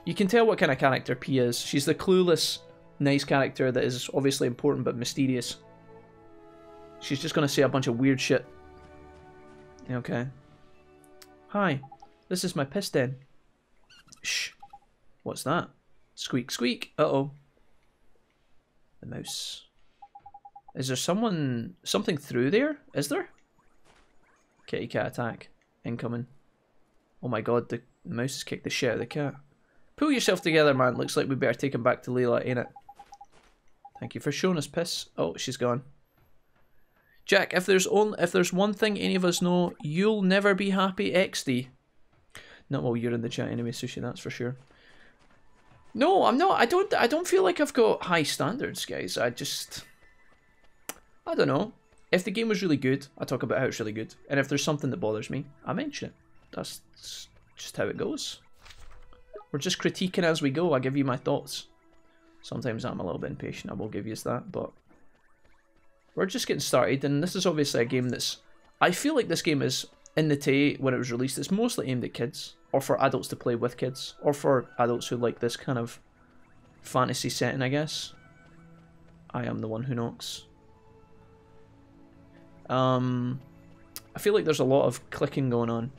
You can tell what kind of character Pea is. She's the clueless, nice character that is obviously important but mysterious. She's just to say a bunch of weird shit. Okay. Hi, this is my piss den. Shh. What's that? Squeak, squeak. Uh-oh. The mouse. Is there someone... something through there? Is there? Kitty cat attack. Incoming. Oh my god, the mouse has kicked the shit out of the cat. Pull yourself together, man. Looks like we better take him back to Leila, ain't it? Thank you for showing us piss. Oh, she's gone. Jack, if there's only if there's one thing any of us know, you'll never be happy, XD. Not while you're in the chat anyway, Sushi, that's for sure. No, I'm not. I don't I don't feel like I've got high standards, guys. I just I don't know. If the game was really good, I talk about how it's really good. And if there's something that bothers me, I mention it. That's just how it goes. We're just critiquing as we go. I give you my thoughts. Sometimes I'm a little bit impatient, I will give you that, but we're just getting started, and this is obviously a game that's... I feel like this game is, in the day when it was released, it's mostly aimed at kids, or for adults to play with kids, or for adults who like this kind of fantasy setting, I guess. I am the one who knocks. Um, I feel like there's a lot of clicking going on.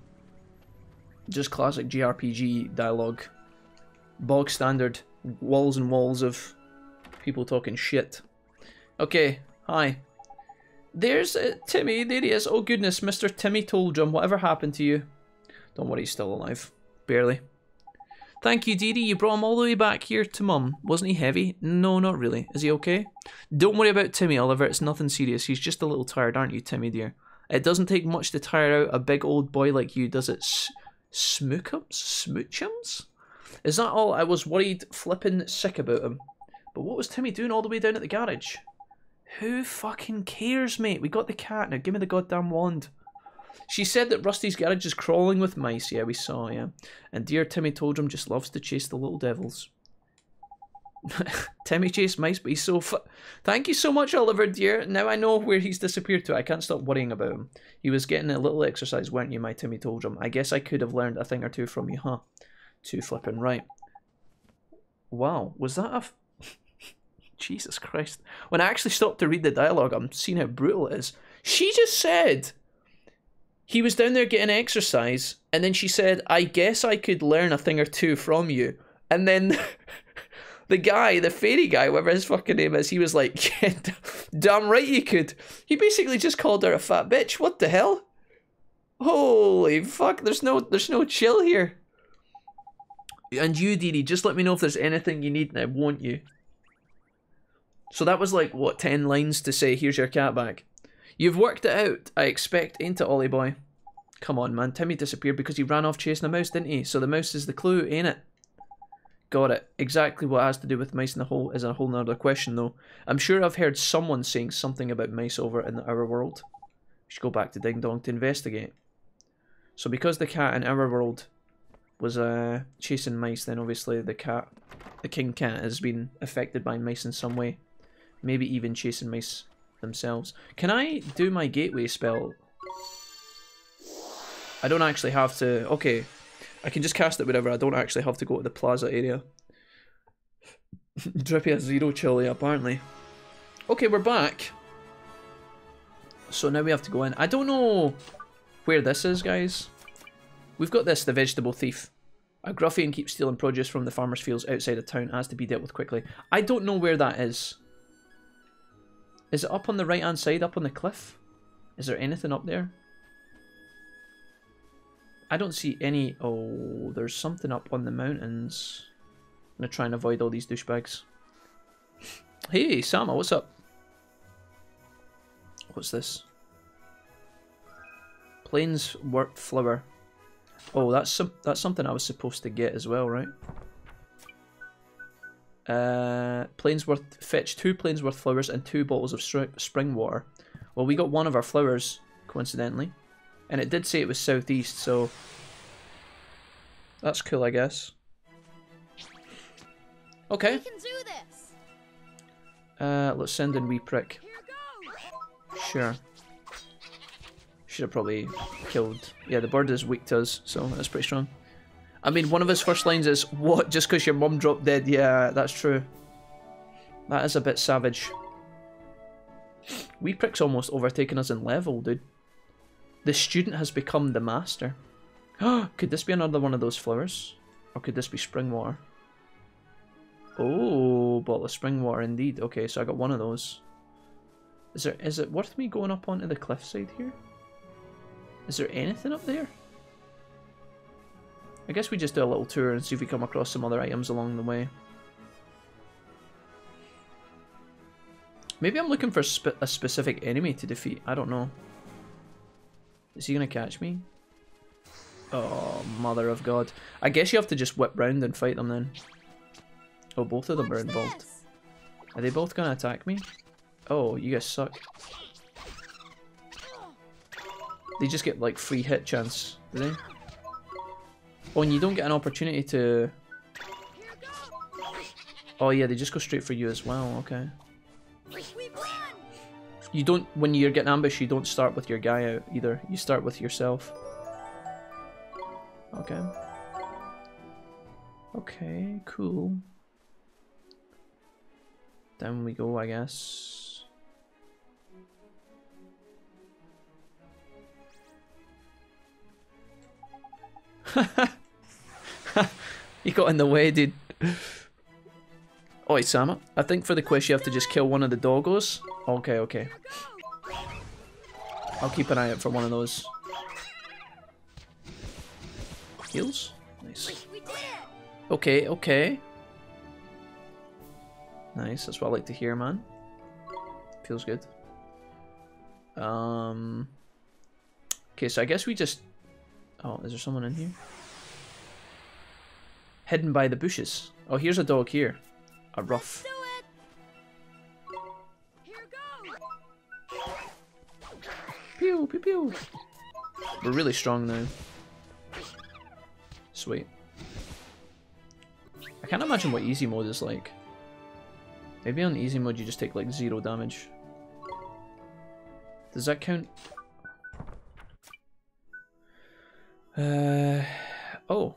Just classic JRPG dialogue. Bog standard walls and walls of people talking shit. Okay, hi. There's uh, Timmy, there he is. Oh goodness, Mr. Timmy Toldrum, whatever happened to you? Don't worry, he's still alive. Barely. Thank you, Dee Dee. You brought him all the way back here to Mum. Wasn't he heavy? No, not really. Is he okay? Don't worry about Timmy, Oliver. It's nothing serious. He's just a little tired, aren't you, Timmy, dear? It doesn't take much to tire out a big old boy like you, does it? S Smookums? Smoochums? Is that all? I was worried flipping sick about him. But what was Timmy doing all the way down at the garage? Who fucking cares, mate? We got the cat now. Give me the goddamn wand. She said that Rusty's garage is crawling with mice. Yeah, we saw, yeah. And dear Timmy Toldrum just loves to chase the little devils. Timmy chased mice, but he's so fu- Thank you so much, Oliver, dear. Now I know where he's disappeared to. I can't stop worrying about him. He was getting a little exercise, weren't you, my Timmy Toldrum? I guess I could have learned a thing or two from you, huh? Too flippin' right. Wow, was that a... Jesus Christ. When I actually stopped to read the dialogue, I'm seeing how brutal it is. She just said he was down there getting exercise, and then she said, I guess I could learn a thing or two from you. And then the guy, the fairy guy, whatever his fucking name is, he was like, yeah, damn right you could. He basically just called her a fat bitch. What the hell? Holy fuck, there's no there's no chill here. And you, Dee just let me know if there's anything you need I won't you. So that was like, what, 10 lines to say, here's your cat back. You've worked it out, I expect, ain't it, Ollie boy? Come on, man. Timmy disappeared because he ran off chasing a mouse, didn't he? So the mouse is the clue, ain't it? Got it. Exactly what has to do with mice in the hole is a whole nother question, though. I'm sure I've heard someone saying something about mice over in the our world. We should go back to Ding Dong to investigate. So because the cat in our world was uh, chasing mice, then obviously the cat, the king cat, has been affected by mice in some way. Maybe even chasing mice themselves. Can I do my gateway spell? I don't actually have to... Okay, I can just cast it wherever. I don't actually have to go to the plaza area. Drippy has zero chili, apparently. Okay, we're back. So now we have to go in. I don't know where this is, guys. We've got this, the vegetable thief. A gruffian keeps stealing produce from the farmer's fields outside of town. Has to be dealt with quickly. I don't know where that is. Is it up on the right hand side, up on the cliff? Is there anything up there? I don't see any... Oh, there's something up on the mountains. I'm going to try and avoid all these douchebags. Hey, Sama, what's up? What's this? Plainsworth flower. Oh, that's some that's something I was supposed to get as well, right? Uh, Plainsworth fetch two Plainsworth flowers and two bottles of spring water. Well, we got one of our flowers, coincidentally, and it did say it was southeast, so that's cool, I guess. Okay. Uh, let's send in Wee Prick. Sure. Should have probably killed... Yeah, the bird is weak to us, so that's pretty strong. I mean, one of his first lines is, What, just because your mum dropped dead? Yeah, that's true. That is a bit savage. Wee Prick's almost overtaken us in level, dude. The student has become the master. could this be another one of those flowers? Or could this be spring water? Oh, bottle of spring water indeed. Okay, so I got one of those. Is there is it worth me going up onto the cliffside here? Is there anything up there? I guess we just do a little tour and see if we come across some other items along the way. Maybe I'm looking for spe a specific enemy to defeat. I don't know. Is he going to catch me? Oh, mother of God. I guess you have to just whip round and fight them then. Oh, both of them Watch are involved. This. Are they both going to attack me? Oh, you guys suck. They just get like free hit chance, do they? Oh, and you don't get an opportunity to... Oh yeah, they just go straight for you as well, okay. You don't, when you're getting ambushed, you don't start with your guy out either. You start with yourself. Okay. Okay, cool. Down we go, I guess. you got in the way, dude. Oi, Sama. I think for the quest you have to just kill one of the doggos. Okay, okay. I'll keep an eye out for one of those. Heals? Nice. Okay, okay. Nice, that's what I like to hear, man. Feels good. Um... Okay, so I guess we just Oh, is there someone in here? Hidden by the bushes. Oh, here's a dog here. A rough. Pew, pew, pew. We're really strong now. Sweet. I can't imagine what easy mode is like. Maybe on easy mode you just take like zero damage. Does that count? Uh, oh.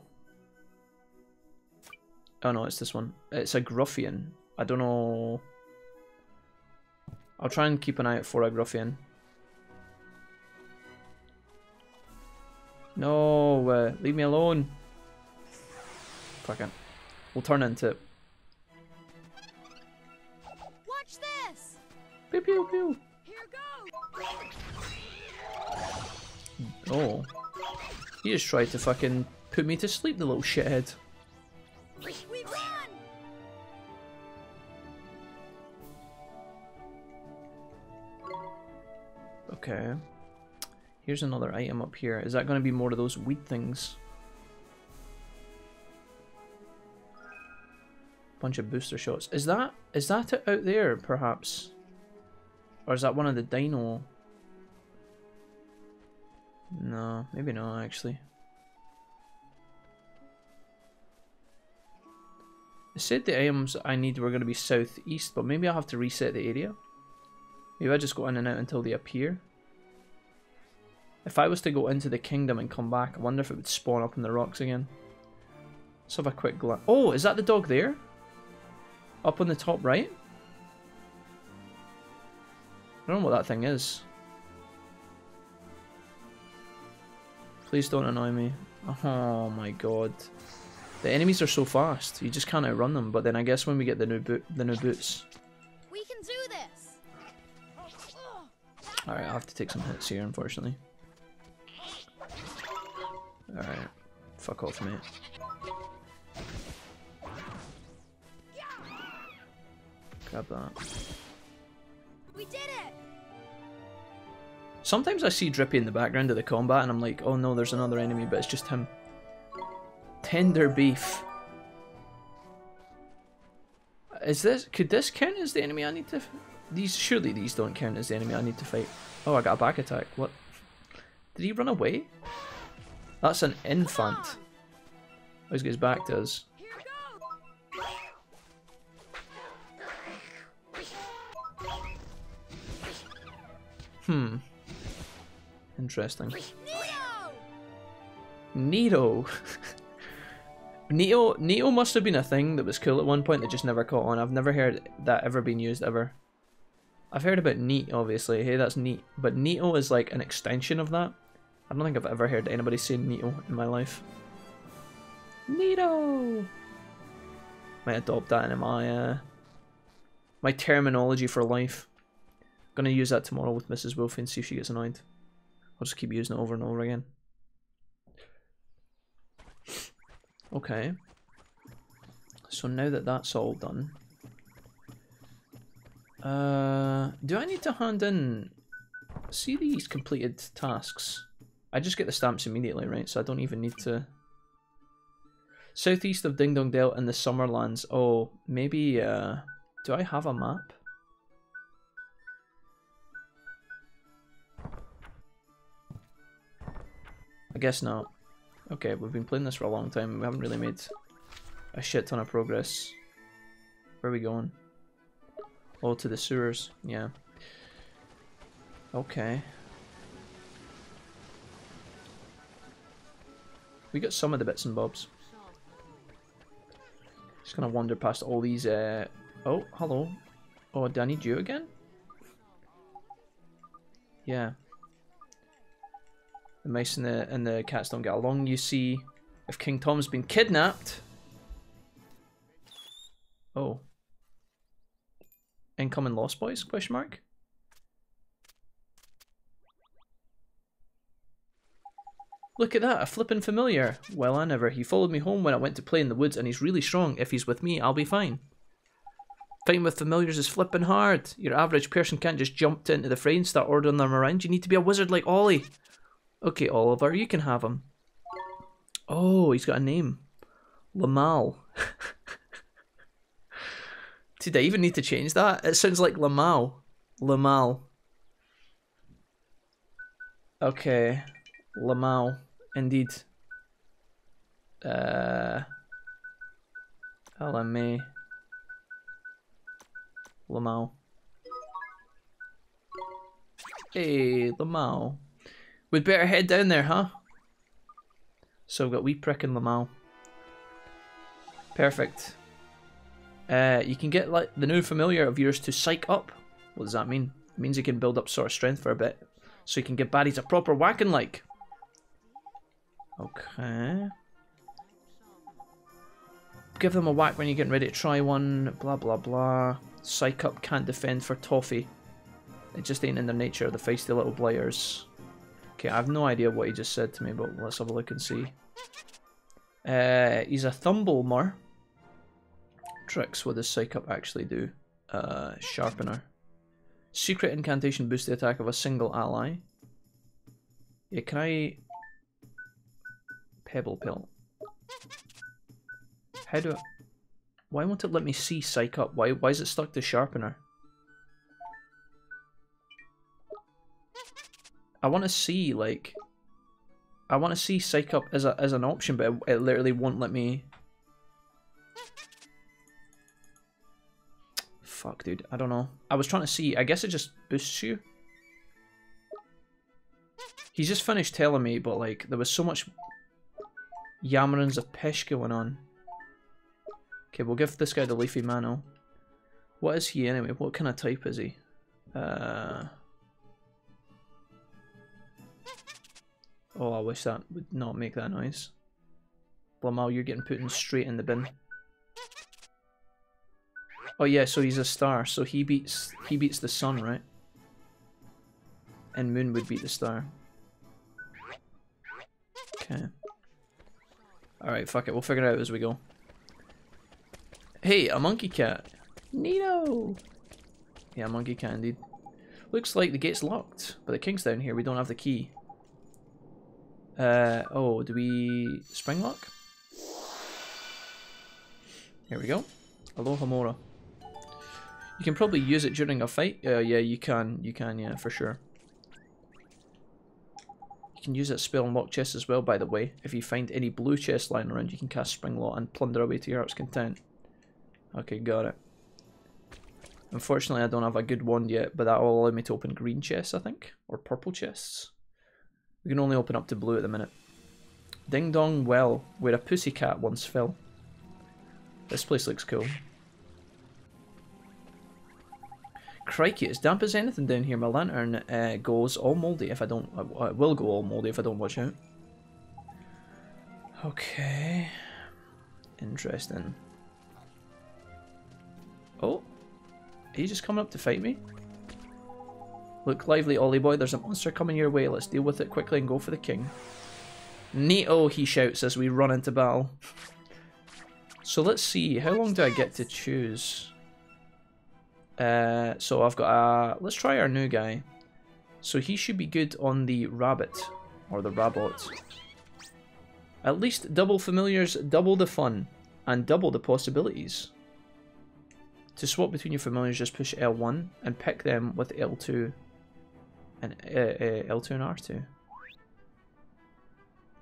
Oh no, it's this one. It's a Gruffian. I don't know. I'll try and keep an eye out for a Gruffian. No, uh, leave me alone. Fuck it. We'll turn into it. Watch this. Pew pew pew. Here goes. Oh. He just tried to fucking put me to sleep, the little shithead. Okay. Here's another item up here. Is that going to be more of those weed things? Bunch of booster shots. Is that is that it out there, perhaps? Or is that one of the dino? No, maybe not actually. It said the items I need were going to be southeast, but maybe I'll have to reset the area. Maybe I just go in and out until they appear. If I was to go into the kingdom and come back, I wonder if it would spawn up in the rocks again. Let's have a quick glance. Oh, is that the dog there? Up on the top right? I don't know what that thing is. Please don't annoy me. Oh my god. The enemies are so fast. You just can't outrun them. But then I guess when we get the new boot, the new boots. We can do this! All right, I have to take some hits here, unfortunately. All right, fuck off, mate. Grab that. We did it! Sometimes I see Drippy in the background of the combat and I'm like, oh no, there's another enemy, but it's just him. Tender beef. Is this, could this count as the enemy I need to, these, surely these don't count as the enemy I need to fight. Oh, I got a back attack, what? Did he run away? That's an infant. He's got his back to us. Interesting. Neato! Neo Neo must have been a thing that was cool at one point that just never caught on. I've never heard that ever been used ever. I've heard about neat, obviously. Hey, that's neat. But Neato is like an extension of that. I don't think I've ever heard anybody say Neato in my life. Neato! Might adopt that into my uh, my terminology for life. Gonna use that tomorrow with Mrs. Wolfie and see if she gets annoyed. I'll just keep using it over and over again. Okay. So now that that's all done, uh, do I need to hand in? See these completed tasks. I just get the stamps immediately, right? So I don't even need to. Southeast of Ding Dong Dell in the Summerlands. Oh, maybe. Uh, do I have a map? I guess not. Okay, we've been playing this for a long time. We haven't really made a shit ton of progress. Where are we going? Oh, to the sewers. Yeah. Okay. We got some of the bits and bobs. Just gonna wander past all these, uh... Oh, hello. Oh, do I need you again? Yeah. The mice and the, and the cats don't get along. You see, if King Tom's been kidnapped... Oh. Incoming Lost Boys, question mark? Look at that, a flippin' familiar. Well, I never. He followed me home when I went to play in the woods and he's really strong. If he's with me, I'll be fine. Fighting with familiars is flippin' hard. Your average person can't just jump into the fray and start ordering them around. You need to be a wizard like Ollie. Okay, Oliver, you can have him. Oh, he's got a name. Lamal. Did I even need to change that? It sounds like Lamal. Lamal. Okay. Lamal. Indeed. Uh, LMA. Lamal. Hey, Lamal. We'd better head down there, huh? So we've got wee prick and Lamal. Perfect. Uh, you can get like the new familiar of yours to psych up. What does that mean? It means you can build up sort of strength for a bit. So you can give baddies a proper whacking like. Okay. Give them a whack when you're getting ready to try one. Blah, blah, blah. Psych up can't defend for toffee. It just ain't in their nature, the feisty little blighters. Okay, I have no idea what he just said to me, but let's have a look and see. Uh, he's a Tumblemore. Tricks, what does Psych Up actually do? Uh, Sharpener. Secret incantation boosts the attack of a single ally. Yeah, can I... Pebble Pill. How do I... Why won't it let me see Psych Up? Why, why is it stuck to Sharpener? I want to see, like... I want to see Psych Up as, a, as an option, but it, it literally won't let me... Fuck, dude. I don't know. I was trying to see. I guess it just boosts you. He's just finished telling me, but like, there was so much yammerings of pish going on. Okay, we'll give this guy the Leafy Mano. What is he anyway? What kind of type is he? Uh... Oh, I wish that would not make that noise. Blamal, you're getting put in straight in the bin. Oh yeah, so he's a star, so he beats he beats the sun, right? And moon would beat the star. Okay. Alright, fuck it, we'll figure it out as we go. Hey, a monkey cat. Neato! Yeah, monkey cat indeed. Looks like the gate's locked, but the king's down here, we don't have the key. Uh, oh, do we spring lock? Here we go. Alohomora. You can probably use it during a fight. Uh, yeah, you can. You can, yeah, for sure. You can use that spell on lock chests as well, by the way. If you find any blue chests lying around, you can cast Spring Lock and plunder away to your heart's content. Okay, got it. Unfortunately, I don't have a good wand yet, but that will allow me to open green chests, I think. Or purple chests. We can only open up to blue at the minute. Ding Dong Well, where a pussycat once fell. This place looks cool. Crikey, it's damp as anything down here. My lantern uh, goes all mouldy if I don't... Uh, it will go all mouldy if I don't watch out. Okay. Interesting. Oh. Are you just coming up to fight me? Look lively, Ollie boy. There's a monster coming your way. Let's deal with it quickly and go for the king. Neato, he shouts as we run into battle. So let's see. How long do I get to choose? Uh, so I've got a... Let's try our new guy. So he should be good on the rabbit. Or the rabot. At least double familiars, double the fun. And double the possibilities. To swap between your familiars, just push L1 and pick them with L2 and uh, uh, L2 and R2.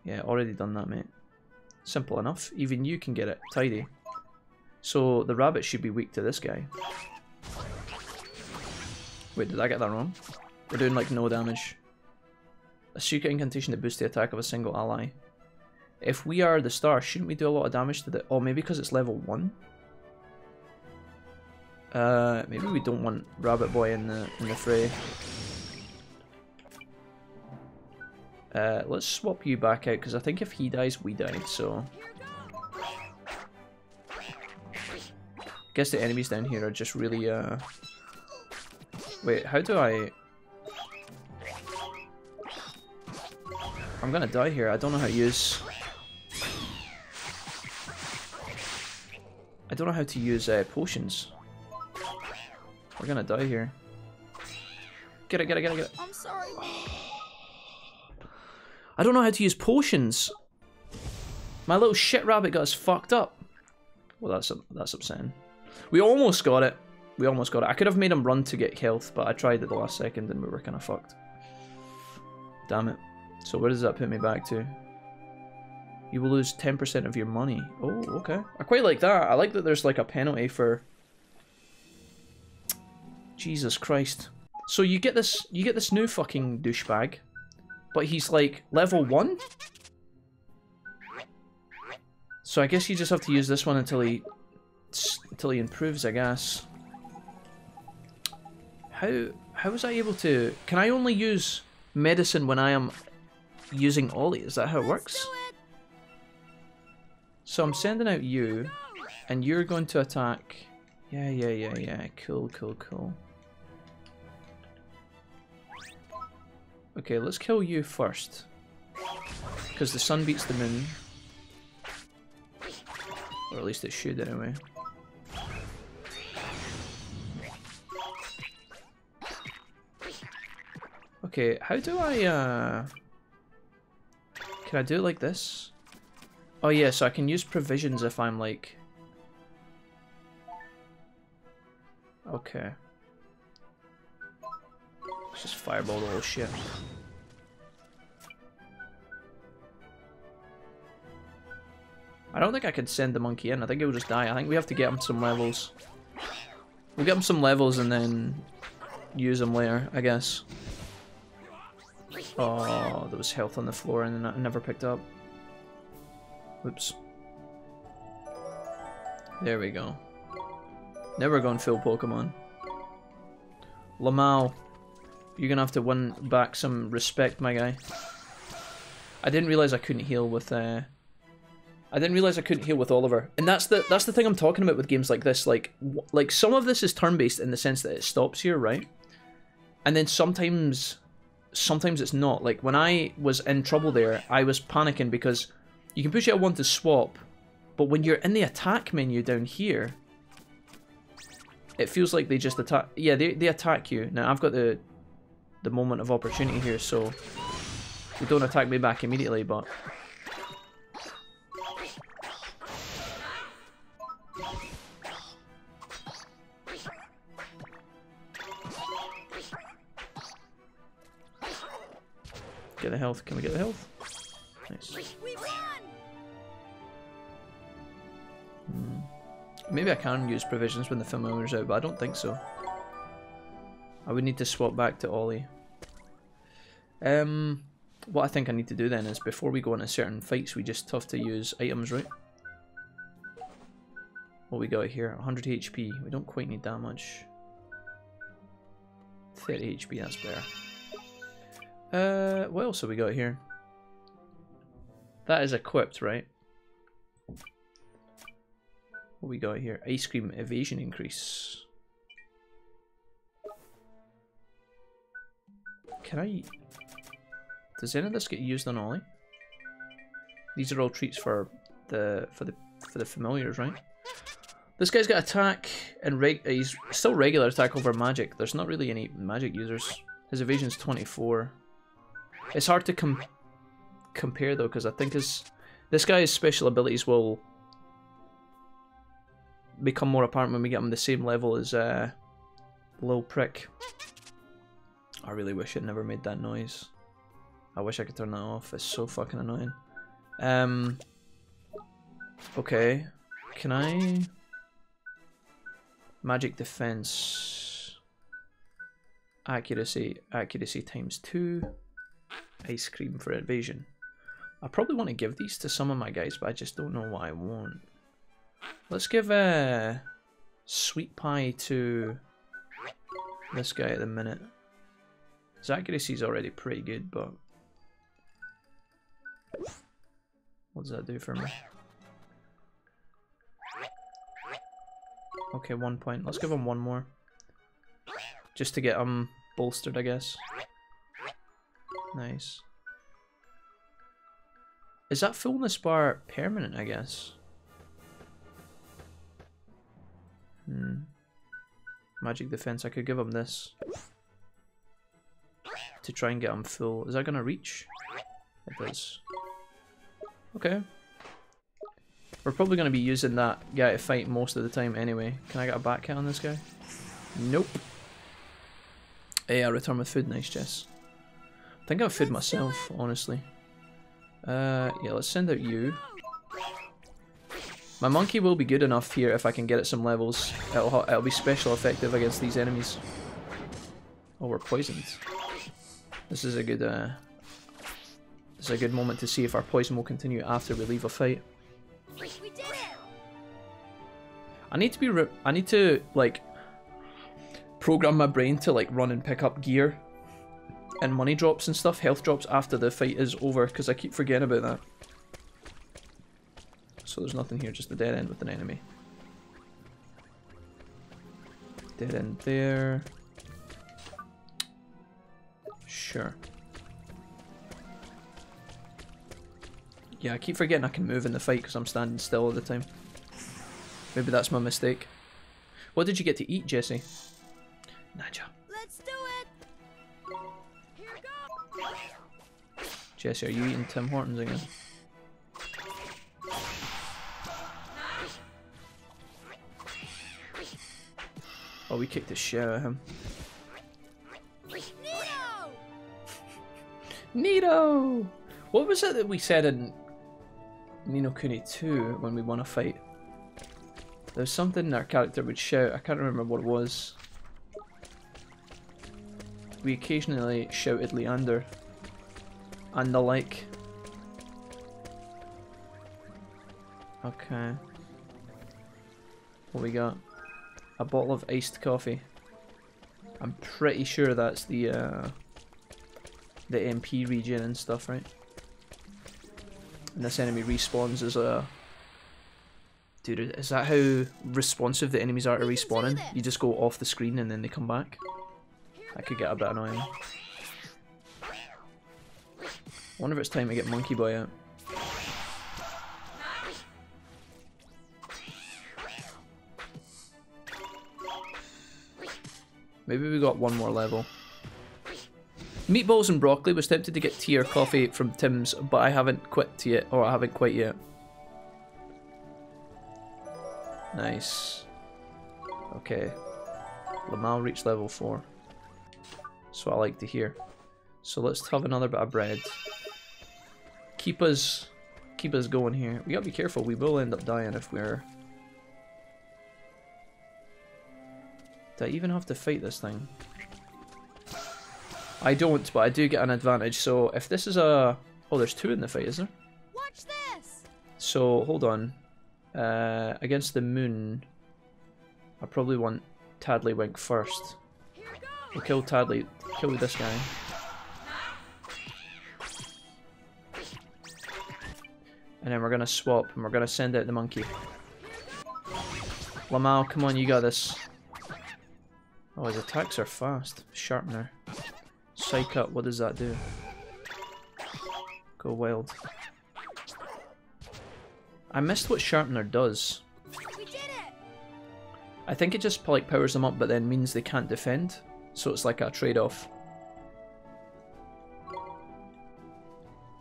Yeah, already done that, mate. Simple enough. Even you can get it. Tidy. So the rabbit should be weak to this guy. Wait, did I get that wrong? We're doing like no damage. A secret incantation to boost the attack of a single ally. If we are the star, shouldn't we do a lot of damage to the... Oh, maybe because it's level 1? Uh, maybe we don't want Rabbit Boy in the in the fray. Uh, let's swap you back out, because I think if he dies, we die, so... I guess the enemies down here are just really, uh... Wait, how do I... I'm gonna die here, I don't know how to use... I don't know how to use uh, potions. We're gonna die here. Get it, get it, get it, get it. I'm sorry. I don't know how to use potions. My little shit rabbit got us fucked up. Well, that's that's upsetting. We almost got it. We almost got it. I could have made him run to get health, but I tried at the last second and we were kind of fucked. Damn it. So where does that put me back to? You will lose 10% of your money. Oh, okay. I quite like that. I like that there's like a penalty for... Jesus Christ. So you get this, you get this new fucking douchebag but he's like level 1? So I guess you just have to use this one until he until he improves, I guess. How how was I able to can I only use medicine when I am using Ollie? Is that how it works? So I'm sending out you and you're going to attack yeah, yeah, yeah, yeah. Cool, cool, cool. Okay, let's kill you first. Because the sun beats the moon. Or at least it should anyway. Okay, how do I, uh... Can I do it like this? Oh yeah, so I can use provisions if I'm like... Okay. Let's just fireball the whole shit. I don't think I could send the monkey in. I think he will just die. I think we have to get him some levels. We'll get him some levels and then use him later, I guess. Oh, there was health on the floor and I never picked up. Whoops. There we go. Never gone full Pokemon. Lamau, you're gonna have to win back some respect, my guy. I didn't realize I couldn't heal with. Uh, I didn't realize I couldn't heal with Oliver, and that's the that's the thing I'm talking about with games like this. Like like some of this is turn based in the sense that it stops here, right? And then sometimes sometimes it's not. Like when I was in trouble there, I was panicking because you can push L1 to swap, but when you're in the attack menu down here, it feels like they just attack. Yeah, they, they attack you. Now, I've got the the moment of opportunity here, so they don't attack me back immediately, but... Get the health. Can we get the health? Nice. Hmm. Maybe I can use provisions when the familiar's out, but I don't think so. I would need to swap back to Ollie. Um, what I think I need to do then is before we go into certain fights, we just have to use items, right? What we got here? 100 HP. We don't quite need that much. 30 HP, that's better. Uh, what else have we got here? That is equipped, right? What we got here? Ice cream evasion increase. Can I... Does any of this get used on Ollie? These are all treats for the for the for the familiars, right? This guy's got attack and reg he's still regular attack over magic. There's not really any magic users. His evasion's 24. It's hard to com compare though, because I think his this guy's special abilities will become more apparent when we get him the same level as uh, Lil Prick. I really wish it never made that noise. I wish I could turn that off. It's so fucking annoying. Um. Okay. Can I... Magic defense. Accuracy. Accuracy times two. Ice cream for evasion. I probably want to give these to some of my guys, but I just don't know what I want. Let's give a sweet pie to this guy at the minute. His accuracy is already pretty good, but what does that do for me? Okay, one point. Let's give him one more. Just to get him bolstered, I guess. Nice. Is that fullness bar permanent, I guess? Hmm. Magic defense, I could give him this. To try and get him full. Is that gonna reach? It does. Okay. We're probably gonna be using that guy to fight most of the time anyway. Can I get a back hit on this guy? Nope. Hey, I return with food, nice Jess. I think I've food myself, honestly. Uh, yeah, let's send out you. My monkey will be good enough here if I can get it some levels. It'll, it'll be special effective against these enemies. Oh, we're poisoned. This is a good, uh, this is a good moment to see if our poison will continue after we leave a fight. I need to be, I need to, like, program my brain to, like, run and pick up gear and money drops and stuff, health drops after the fight is over, because I keep forgetting about that. So there's nothing here, just a dead end with an enemy. Dead end there. Sure. Yeah, I keep forgetting I can move in the fight because I'm standing still all the time. Maybe that's my mistake. What did you get to eat, Jesse? Naja. Let's do it. Here. Jesse, are you eating Tim Hortons again? Oh, we kicked the shit out of him. Neato! What was it that we said in Ni no Kuni 2 when we won a fight? There was something our character would shout, I can't remember what it was. We occasionally shouted Leander and the like. Okay. What we got? A bottle of iced coffee. I'm pretty sure that's the uh, the MP region and stuff, right? And this enemy respawns as a... Dude, is that how responsive the enemies are to respawning? You just go off the screen and then they come back? That could get a bit annoying. wonder if it's time to get Monkey Boy out. Maybe we got one more level. Meatballs and broccoli was tempted to get tea or coffee from Tim's, but I haven't quit yet, or I haven't quite yet. Nice. Okay. Lamal reached level 4. That's what I like to hear. So let's have another bit of bread. Keep us keep us going here. We gotta be careful, we will end up dying if we're Do I even have to fight this thing? I don't, but I do get an advantage. So if this is a... Oh, there's two in the fight, is there? Watch this. So, hold on. Uh, against the moon, I probably want Tadley first. We'll kill Tadley. Kill this guy. And then we're gonna swap, and we're gonna send out the monkey. Lamal, come on, you got this. Oh, his attacks are fast. Sharpener. Psych up, what does that do? Go wild. I missed what Sharpener does. I think it just like powers them up but then means they can't defend. So it's like a trade-off.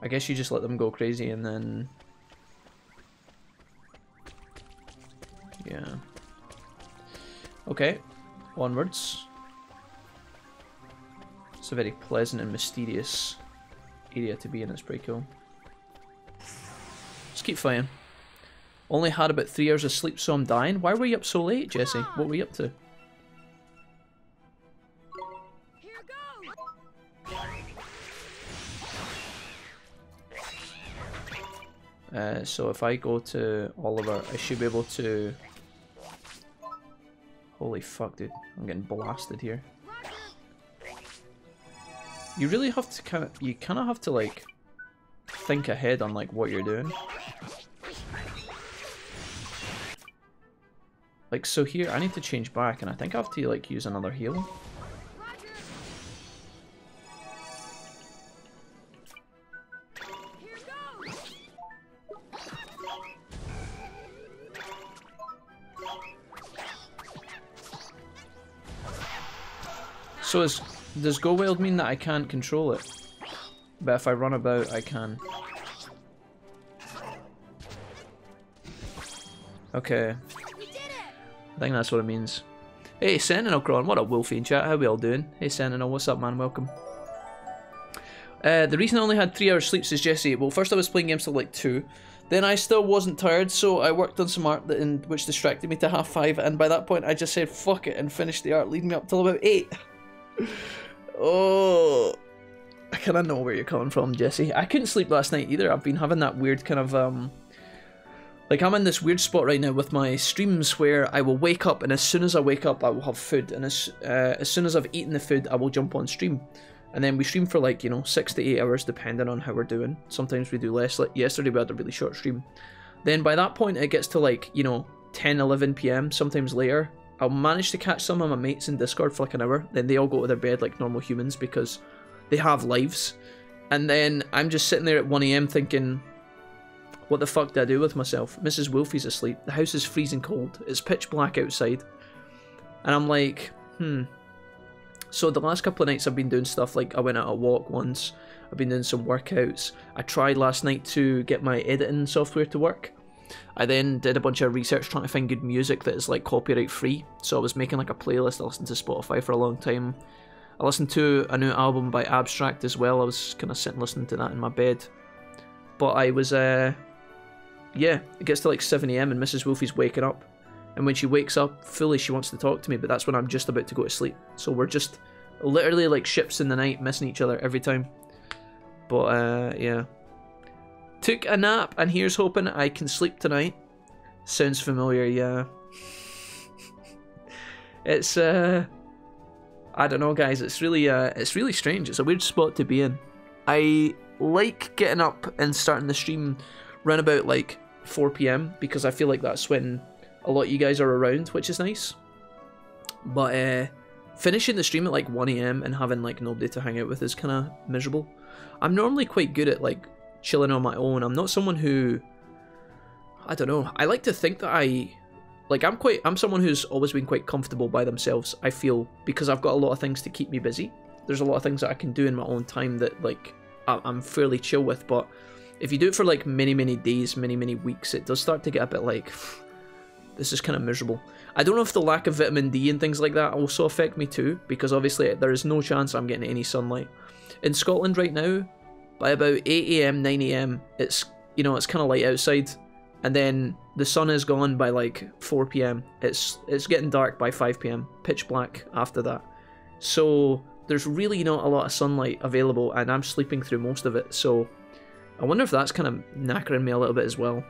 I guess you just let them go crazy and then... Yeah. Okay, onwards. It's a very pleasant and mysterious area to be in, it's pretty cool. Let's keep fighting. Only had about three hours of sleep, so I'm dying. Why were you up so late, Jesse? What were you up to? Uh, so if I go to Oliver, I should be able to... Holy fuck, dude. I'm getting blasted here. You really have to kind of, you kind of have to like think ahead on like what you're doing. Like so here, I need to change back and I think I have to like use another heal. So is does go wild mean that I can't control it? But if I run about, I can. Okay. I think that's what it means. Hey, Sentinel Cron, what up, Wolfie in chat? How we all doing? Hey, Sentinel, what's up, man? Welcome. Uh, the reason I only had three hours sleep says Jesse. Well, first I was playing games till like two. Then I still wasn't tired, so I worked on some art that in, which distracted me to half five, and by that point I just said fuck it and finished the art, leading me up till about eight. Oh, I kind of know where you're coming from, Jesse. I couldn't sleep last night either. I've been having that weird kind of um, like I'm in this weird spot right now with my streams where I will wake up, and as soon as I wake up, I will have food, and as uh, as soon as I've eaten the food, I will jump on stream. And then we stream for like, you know, six to eight hours depending on how we're doing. Sometimes we do less. Like yesterday we had a really short stream. Then by that point it gets to like, you know, 10, 11 p.m. sometimes later. I'll manage to catch some of my mates in Discord for like an hour. Then they all go to their bed like normal humans because they have lives. And then I'm just sitting there at 1am thinking, What the fuck did I do with myself? Mrs. Wolfie's asleep. The house is freezing cold. It's pitch black outside. And I'm like, hmm. So the last couple of nights I've been doing stuff like I went out a walk once. I've been doing some workouts. I tried last night to get my editing software to work. I then did a bunch of research trying to find good music that is like copyright free. So I was making like a playlist. I listened to Spotify for a long time. I listened to a new album by Abstract as well. I was kind of sitting listening to that in my bed. But I was, uh, yeah, it gets to like 7am and Mrs. Wolfie's waking up. And when she wakes up fully, she wants to talk to me, but that's when I'm just about to go to sleep. So we're just literally like ships in the night, missing each other every time. But uh, yeah. Took a nap, and here's hoping I can sleep tonight. Sounds familiar, yeah. it's uh, I don't know, guys. It's really uh, it's really strange. It's a weird spot to be in. I like getting up and starting the stream around about like 4 p.m. because I feel like that's when a lot of you guys are around, which is nice. But uh, finishing the stream at like 1 a.m. and having like nobody to hang out with is kind of miserable. I'm normally quite good at like chilling on my own. I'm not someone who I don't know. I like to think that I like I'm quite I'm someone who's always been quite comfortable by themselves. I feel because I've got a lot of things to keep me busy. There's a lot of things that I can do in my own time that like I'm fairly chill with, but if you do it for like many many days, many many weeks, it does start to get a bit like this is kind of miserable. I don't know if the lack of vitamin D and things like that also affect me too, because obviously there is no chance I'm getting any sunlight. In Scotland right now, by about 8am, 9am, it's, you know, it's kind of light outside, and then the sun is gone by like 4pm. It's, it's getting dark by 5pm, pitch black after that. So there's really not a lot of sunlight available, and I'm sleeping through most of it, so I wonder if that's kind of knackering me a little bit as well.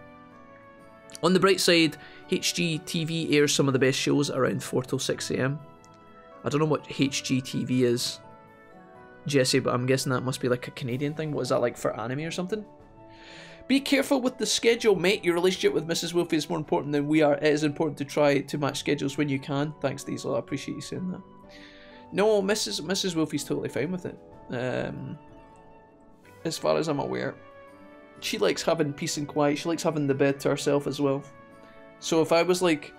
On the bright side, HGTV airs some of the best shows around 4 till 6am. I don't know what HGTV is, Jesse, but I'm guessing that must be like a Canadian thing. What is that like for anime or something? Be careful with the schedule, mate. Your relationship with Mrs. Wolfie is more important than we are. It is important to try to match schedules when you can. Thanks, Diesel. I appreciate you saying that. No, Mrs. Mrs. Wolfie's totally fine with it. Um, as far as I'm aware. She likes having peace and quiet. She likes having the bed to herself as well. So if I was like,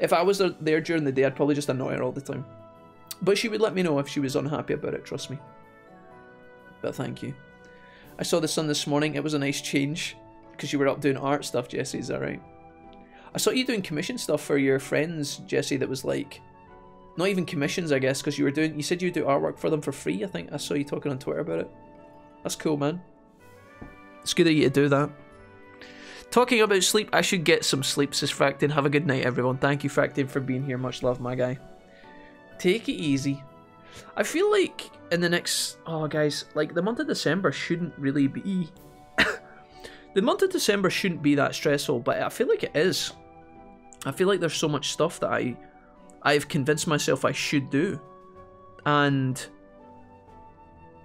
if I was there during the day, I'd probably just annoy her all the time. But she would let me know if she was unhappy about it, trust me. But thank you. I saw the sun this morning. It was a nice change. Because you were up doing art stuff, Jesse, is that right? I saw you doing commission stuff for your friends, Jesse, that was like... Not even commissions, I guess, because you were doing... You said you do artwork for them for free, I think. I saw you talking on Twitter about it. That's cool, man. It's good of you to do that. Talking about sleep, I should get some sleep, says Fractin. Have a good night, everyone. Thank you, Fractin, for being here. Much love, my guy. Take it easy. I feel like in the next... Oh, guys, like, the month of December shouldn't really be... the month of December shouldn't be that stressful, but I feel like it is. I feel like there's so much stuff that I... I've convinced myself I should do. And...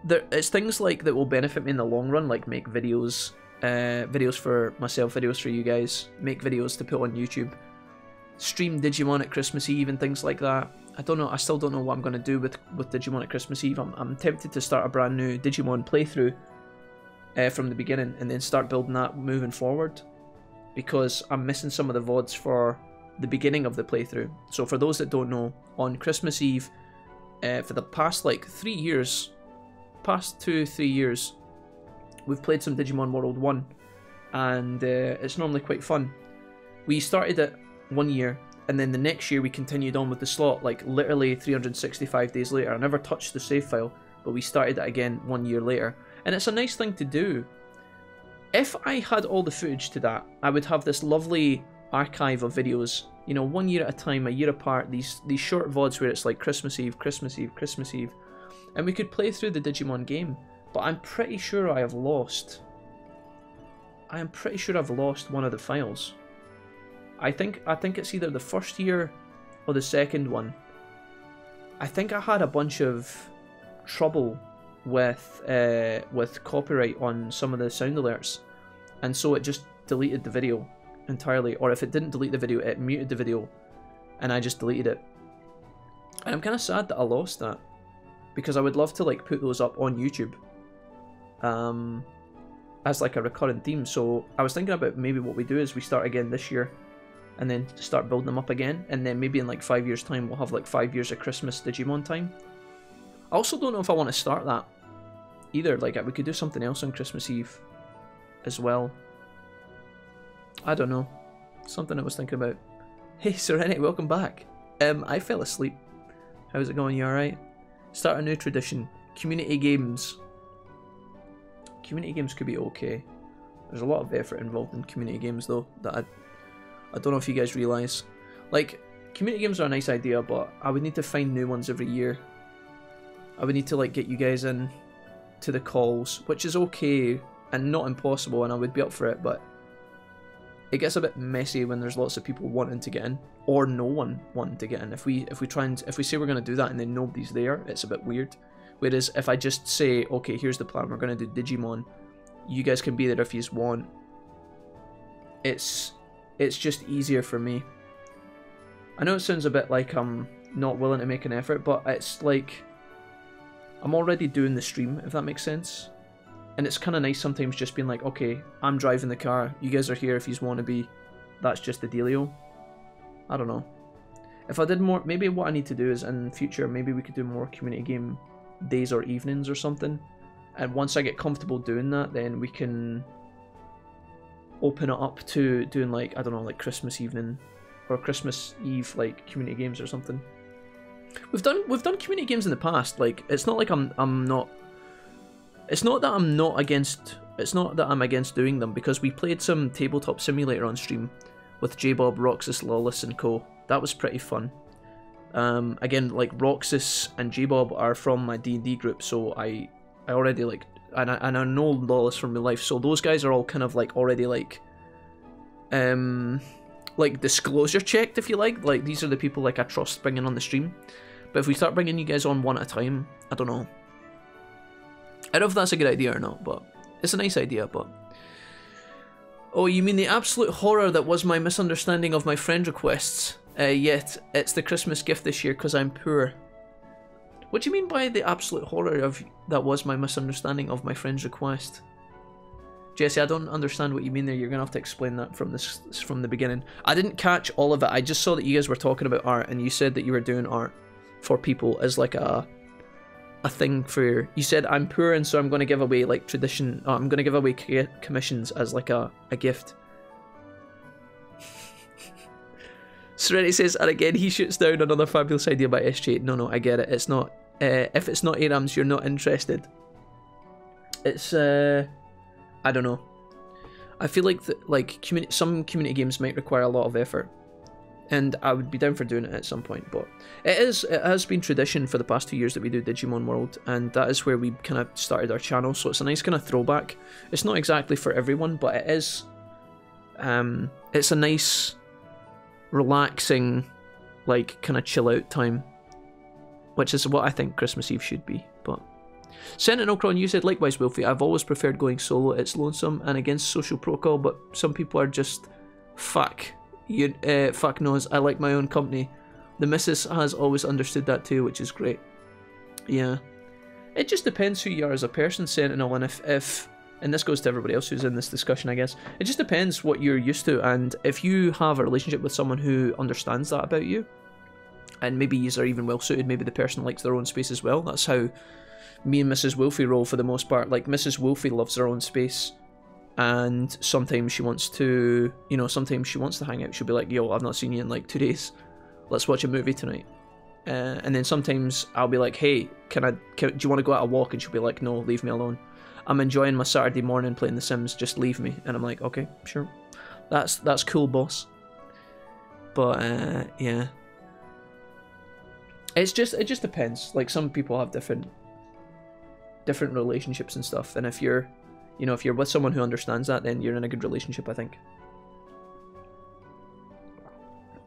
There, it's things like that will benefit me in the long run, like make videos, uh, videos for myself, videos for you guys, make videos to put on YouTube, stream Digimon at Christmas Eve and things like that. I don't know. I still don't know what I'm going to do with with Digimon at Christmas Eve. I'm, I'm tempted to start a brand new Digimon playthrough uh, from the beginning and then start building that moving forward because I'm missing some of the VODs for the beginning of the playthrough. So for those that don't know, on Christmas Eve, uh, for the past like three years, past two, three years, we've played some Digimon World 1 and uh, it's normally quite fun. We started it one year and then the next year we continued on with the slot, like literally 365 days later. I never touched the save file, but we started it again one year later. And it's a nice thing to do. If I had all the footage to that, I would have this lovely archive of videos, you know, one year at a time, a year apart, these, these short VODs where it's like Christmas Eve, Christmas Eve, Christmas Eve. And we could play through the Digimon game. But I'm pretty sure I have lost... I am pretty sure I've lost one of the files. I think I think it's either the first year or the second one. I think I had a bunch of trouble with uh, with copyright on some of the sound alerts, and so it just deleted the video entirely. Or if it didn't delete the video, it muted the video, and I just deleted it. And I'm kind of sad that I lost that because I would love to like put those up on YouTube. Um, as like a recurring theme. So I was thinking about maybe what we do is we start again this year, and then start building them up again, and then maybe in like five years' time we'll have like five years of Christmas Digimon time. I also don't know if I want to start that either. Like we could do something else on Christmas Eve as well. I don't know. Something I was thinking about. Hey Serenity, welcome back. Um, I fell asleep. How's it going? You alright? Start a new tradition. Community games. Community games could be okay. There's a lot of effort involved in community games though that I I don't know if you guys realise. Like, community games are a nice idea, but I would need to find new ones every year. I would need to like get you guys in to the calls, which is okay and not impossible, and I would be up for it, but it gets a bit messy when there's lots of people wanting to get in, or no one wanting to get in. If we if we try and if we say we're gonna do that and then nobody's there, it's a bit weird. Whereas if I just say, okay, here's the plan, we're gonna do Digimon, you guys can be there if you want. It's it's just easier for me. I know it sounds a bit like I'm not willing to make an effort, but it's like I'm already doing the stream, if that makes sense. And it's kind of nice sometimes just being like, okay, I'm driving the car, you guys are here if you want to be. That's just the dealio. I don't know. If I did more, maybe what I need to do is in future, maybe we could do more community game days or evenings or something. And once I get comfortable doing that, then we can open it up to doing like, I don't know, like Christmas evening or Christmas Eve like community games or something. We've done we've done community games in the past. Like it's not like I'm I'm not. It's not that I'm not against. It's not that I'm against doing them because we played some tabletop simulator on stream with J Bob, Roxas, Lawless, and Co. That was pretty fun. Um, again, like Roxas and J Bob are from my D and D group, so I I already like and I, and I know Lawless from my life, so those guys are all kind of like already like um like disclosure checked if you like. Like these are the people like I trust bringing on the stream. But if we start bringing you guys on one at a time, I don't know. I don't know if that's a good idea or not, but it's a nice idea. But oh, you mean the absolute horror that was my misunderstanding of my friend requests? Uh, yet it's the Christmas gift this year because I'm poor. What do you mean by the absolute horror of that was my misunderstanding of my friend's request? Jesse, I don't understand what you mean there. You're gonna have to explain that from this from the beginning. I didn't catch all of it. I just saw that you guys were talking about art, and you said that you were doing art for people as like a a thing for. You said I'm poor, and so I'm gonna give away like tradition. Oh, I'm gonna give away commissions as like a a gift. Serenity says, and again he shoots down another fabulous idea by SJ. No, no, I get it. It's not. Uh, if it's not ARAMs, you're not interested. It's uh I don't know. I feel like the, like community, some community games might require a lot of effort, and I would be down for doing it at some point. But it is it has been tradition for the past two years that we do Digimon World, and that is where we kind of started our channel. So it's a nice kind of throwback. It's not exactly for everyone, but it is. Um, it's a nice, relaxing, like kind of chill out time, which is what I think Christmas Eve should be. But Sentinel Cron, you said likewise, Wolfie. I've always preferred going solo. It's lonesome and against social protocol, but some people are just fuck. You uh, fuck knows. I like my own company. The missus has always understood that too, which is great. Yeah, it just depends who you are as a person, Sentinel, and if if and this goes to everybody else who's in this discussion, I guess. It just depends what you're used to, and if you have a relationship with someone who understands that about you, and maybe you are even well suited, maybe the person likes their own space as well. That's how me and Mrs. Wolfie roll for the most part. Like Mrs. Wolfie loves her own space, and sometimes she wants to, you know, sometimes she wants to hang out. She'll be like, "Yo, I've not seen you in like two days. Let's watch a movie tonight." Uh, and then sometimes I'll be like, "Hey, can I? Can, do you want to go out a walk?" And she'll be like, "No, leave me alone. I'm enjoying my Saturday morning playing The Sims. Just leave me." And I'm like, "Okay, sure. That's that's cool, boss." But uh, yeah, it's just it just depends. Like some people have different different relationships and stuff. And if you're, you know, if you're with someone who understands that, then you're in a good relationship, I think.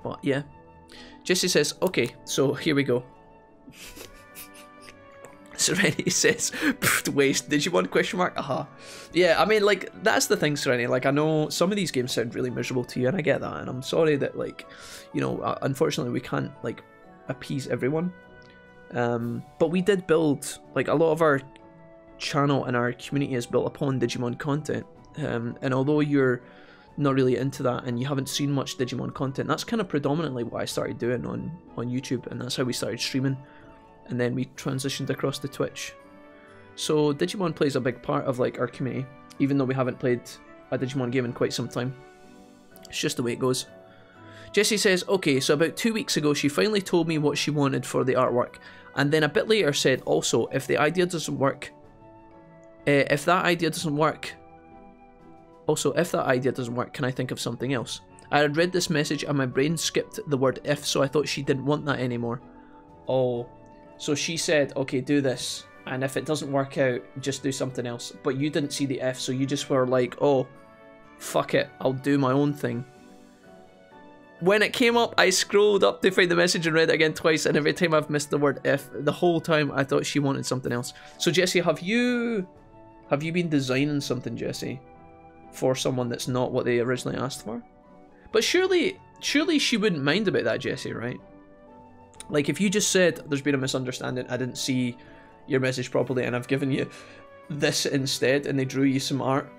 But yeah. Jesse says, okay, so here we go. Serenity says, waste, did you want question mark? Aha. Yeah, I mean, like, that's the thing, Serenity. Like, I know some of these games sound really miserable to you, and I get that, and I'm sorry that, like, you know, uh, unfortunately we can't, like, appease everyone. Um, but we did build, like, a lot of our channel and our community is built upon Digimon content. Um, and although you're not really into that and you haven't seen much Digimon content, that's kind of predominantly what I started doing on, on YouTube, and that's how we started streaming. And then we transitioned across to Twitch. So Digimon plays a big part of like our community, even though we haven't played a Digimon game in quite some time. It's just the way it goes. Jessie says, okay, so about two weeks ago she finally told me what she wanted for the artwork, and then a bit later said, also, if the idea doesn't work, uh, if that idea doesn't work, also, if that idea doesn't work, can I think of something else? I had read this message and my brain skipped the word if, so I thought she didn't want that anymore. Oh, so she said, okay, do this, and if it doesn't work out, just do something else. But you didn't see the if, so you just were like, oh, fuck it, I'll do my own thing. When it came up, I scrolled up to find the message and read it again twice, and every time I've missed the word if, the whole time I thought she wanted something else. So Jesse, have you have you been designing something, Jesse, for someone that's not what they originally asked for? But surely, surely she wouldn't mind about that, Jesse, right? Like if you just said there's been a misunderstanding, I didn't see your message properly, and I've given you this instead, and they drew you some art.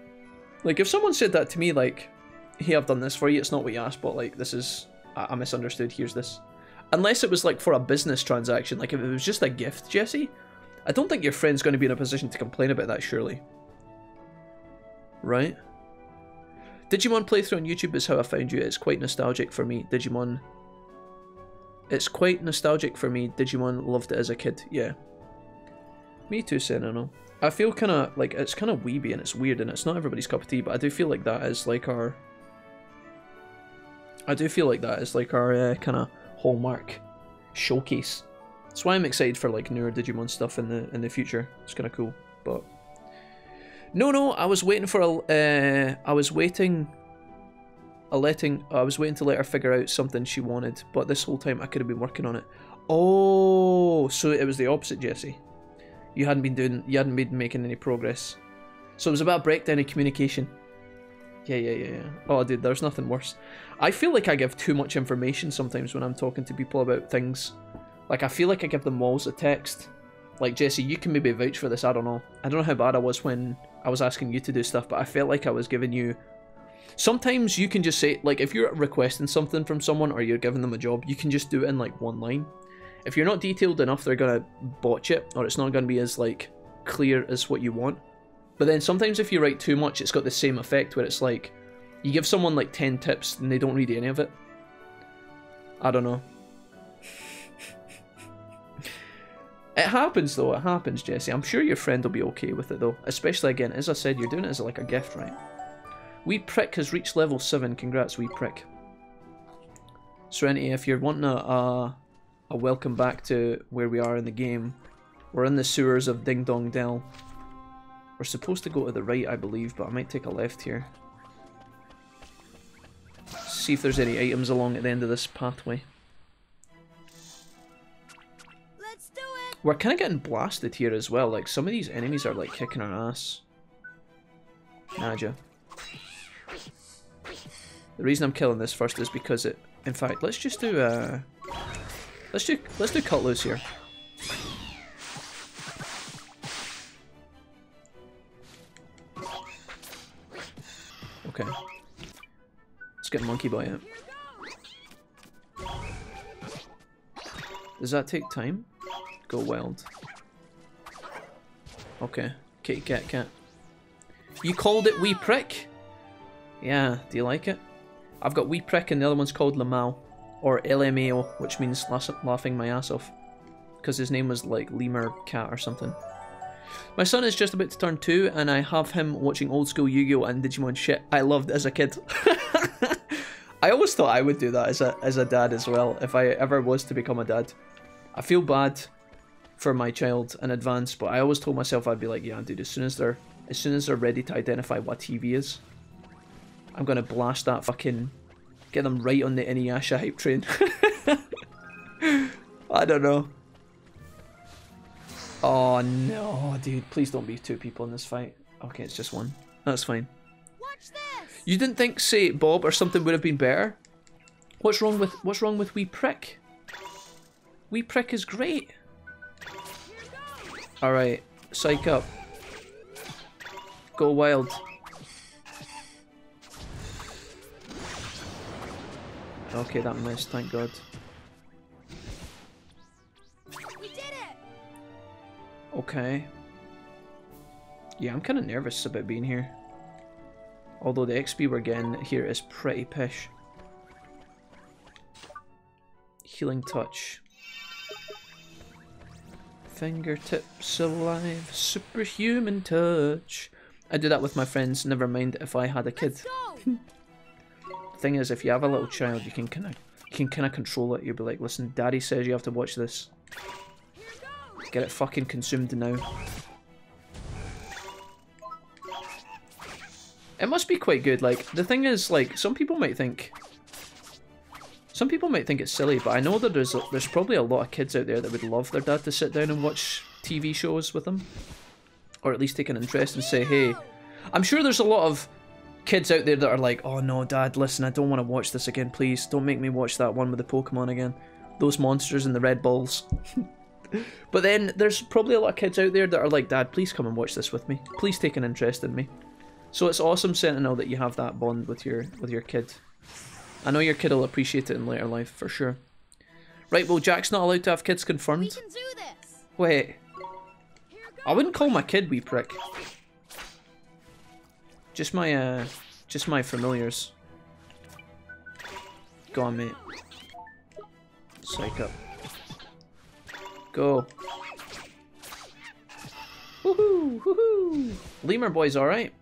Like if someone said that to me, like hey, I've done this for you, it's not what you asked, but like, this is, I, I misunderstood, here's this. Unless it was like for a business transaction, like if it was just a gift, Jesse, I don't think your friend's going to be in a position to complain about that, surely. Right? Digimon playthrough on YouTube is how I found you. It's quite nostalgic for me. Digimon. It's quite nostalgic for me. Digimon loved it as a kid. Yeah. Me too, Senano. I feel kind of like it's kind of weeby and it's weird and it's not everybody's cup of tea, but I do feel like that is like our I do feel like that is like our uh, kind of hallmark showcase. That's why I'm excited for like newer Digimon stuff in the in the future. It's kind of cool. But no, no, I was waiting for a. Uh, I was waiting. A letting. I was waiting to let her figure out something she wanted, but this whole time I could have been working on it. Oh, so it was the opposite, Jesse. You hadn't been doing. You hadn't been making any progress. So it was about breakdown in communication. Yeah, yeah, yeah, yeah. Oh, dude, there's nothing worse. I feel like I give too much information sometimes when I'm talking to people about things. Like, I feel like I give them walls of text. Like, Jesse, you can maybe vouch for this, I don't know. I don't know how bad I was when I was asking you to do stuff, but I felt like I was giving you... Sometimes you can just say, like, if you're requesting something from someone or you're giving them a job, you can just do it in, like, one line. If you're not detailed enough, they're gonna botch it, or it's not gonna be as, like, clear as what you want. But then sometimes if you write too much, it's got the same effect where it's like, you give someone like 10 tips and they don't read any of it. I don't know. it happens though, it happens, Jesse. I'm sure your friend will be okay with it though. Especially again, as I said, you're doing it as like a gift, right? Wee Prick has reached level 7. Congrats, Wee Prick. Serenity, if you're wanting a, a, a welcome back to where we are in the game, we're in the sewers of Ding Dong Dell. We're supposed to go to the right, I believe, but I might take a left here. See if there's any items along at the end of this pathway. Let's do it. We're kind of getting blasted here as well. Like, some of these enemies are, like, kicking our ass. Naja. The reason I'm killing this first is because it... In fact, let's just do, uh... Let's do, let's do cut loose here. Okay. Let's get Monkey Boy out. Does that take time? Go wild. Okay. Kitty cat cat. You called it Wee Prick? Yeah, do you like it? I've got Wee Prick and the other one's called Lamau. Or LMAO, which means laughing my ass off. Because his name was like Lemur Cat or something. My son is just about to turn two, and I have him watching old school Yu-Gi-Oh! and Digimon shit I loved as a kid. I always thought I would do that as a as a dad as well, if I ever was to become a dad. I feel bad for my child in advance, but I always told myself I'd be like, yeah, dude, as soon as they're as soon as they're ready to identify what TV is, I'm gonna blast that fucking get them right on the Inuyasha hype train. I don't know. Oh no, dude, please don't be two people in this fight. Okay, it's just one. That's fine. You didn't think, say, Bob or something would have been better? What's wrong with what's wrong with Wee Prick? Wee Prick is great. Alright, psych up. Go wild. Okay, that missed, thank god. Okay. Yeah, I'm kind of nervous about being here. Although the XP we're getting here is pretty pish. Healing touch. Fingertips alive, superhuman touch. I do that with my friends, never mind if I had a kid. the thing is, if you have a little child, you can kind of you can kind of control it. You'll be like, listen, daddy says you have to watch this. Get it fucking consumed now. It must be quite good. Like, the thing is, like, some people might think... Some people might think it's silly, but I know that there's, there's probably a lot of kids out there that would love their dad to sit down and watch TV shows with them. Or at least take an interest and say, hey... I'm sure there's a lot of kids out there that are like, oh no, dad, listen, I don't want to watch this again, please. Don't make me watch that one with the Pokemon again. Those monsters and the red balls. but then there's probably a lot of kids out there that are like, dad, please come and watch this with me. Please take an interest in me. So it's awesome, Sentinel, that you have that bond with your with your kid. I know your kid will appreciate it in later life, for sure. Right, well, Jack's not allowed to have kids confirmed. Wait. I wouldn't call my kid wee prick. Just my, uh, just my familiars. Go on, mate. Psych up. Go. Woohoo! Woohoo! Lemur boy's alright.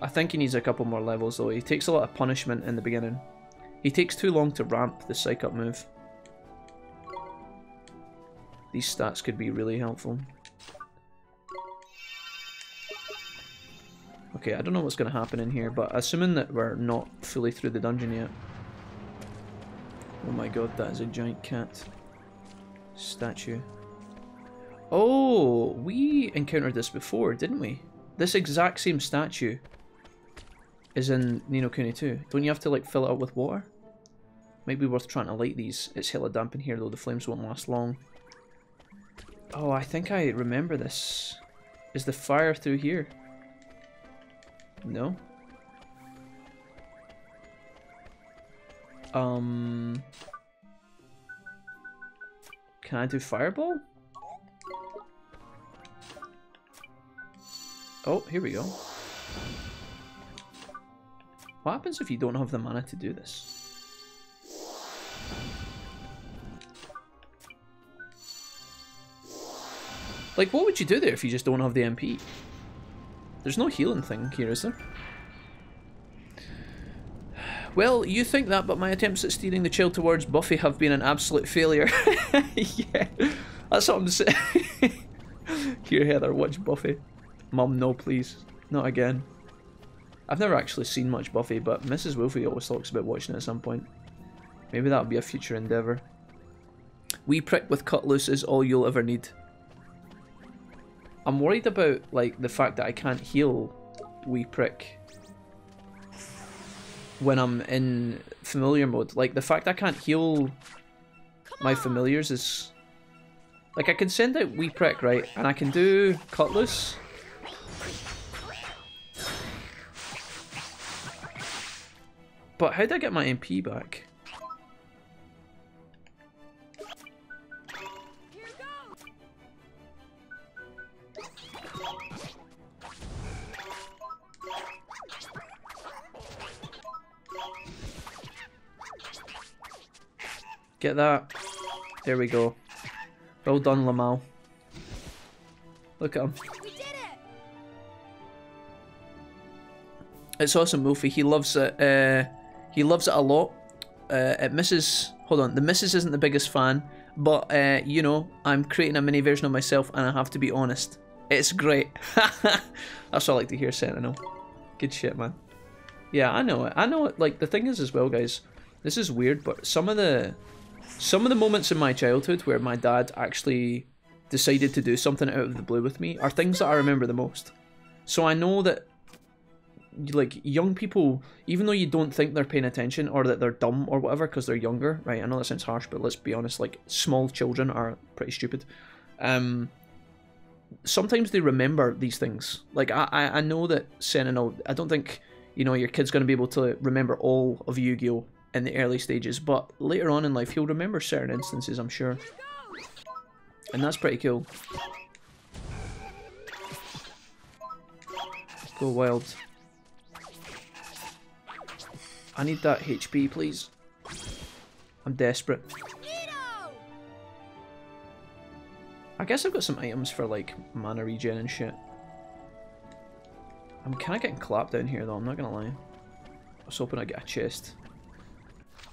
I think he needs a couple more levels though. He takes a lot of punishment in the beginning. He takes too long to ramp the psych up move. These stats could be really helpful. Okay, I don't know what's going to happen in here, but assuming that we're not fully through the dungeon yet. Oh my god, that is a giant cat. Statue. Oh, we encountered this before, didn't we? This exact same statue is in Ni no Kuni 2. Don't you have to like fill it up with water? Might be worth trying to light these. It's hella damp in here though, the flames won't last long. Oh, I think I remember this. Is the fire through here? No? Um... Can I do fireball? Oh, here we go. What happens if you don't have the mana to do this? Like, what would you do there if you just don't have the MP? There's no healing thing here, is there? Well, you think that, but my attempts at steering the child towards Buffy have been an absolute failure. yeah, that's what I'm saying. here, Heather, watch Buffy. Mum, no, please. Not again. I've never actually seen much Buffy, but Mrs. Wolfie always talks about watching it at some point. Maybe that'll be a future endeavour. Wee prick with cut loose is all you'll ever need. I'm worried about like the fact that I can't heal wee prick when I'm in familiar mode. Like the fact I can't heal my familiars is like I can send out wee prick right, and I can do cut loose. But how do I get my MP back? Get that. There we go. Well done, Lamau. Look at him. It's awesome, Wolfie. He loves it. Uh, he loves it a lot. Uh, it misses. Hold on. The missus isn't the biggest fan, but uh, you know, I'm creating a mini version of myself, and I have to be honest. It's great. That's what I like to hear, Sentinel. Good shit, man. Yeah, I know it. I know it. Like the thing is, as well, guys. This is weird, but some of the some of the moments in my childhood where my dad actually decided to do something out of the blue with me are things that I remember the most. So I know that like young people, even though you don't think they're paying attention or that they're dumb or whatever because they're younger, right? I know that sounds harsh, but let's be honest. Like small children are pretty stupid. Um, sometimes they remember these things. Like I, I, I know that Sentinel. I don't think you know your kid's going to be able to remember all of Yu-Gi-Oh in the early stages, but later on in life he'll remember certain instances. I'm sure, and that's pretty cool. Go wild. I need that HP, please. I'm desperate. I guess I've got some items for like mana regen and shit. I'm kind of getting clapped down here though, I'm not gonna lie. I was hoping I'd get a chest.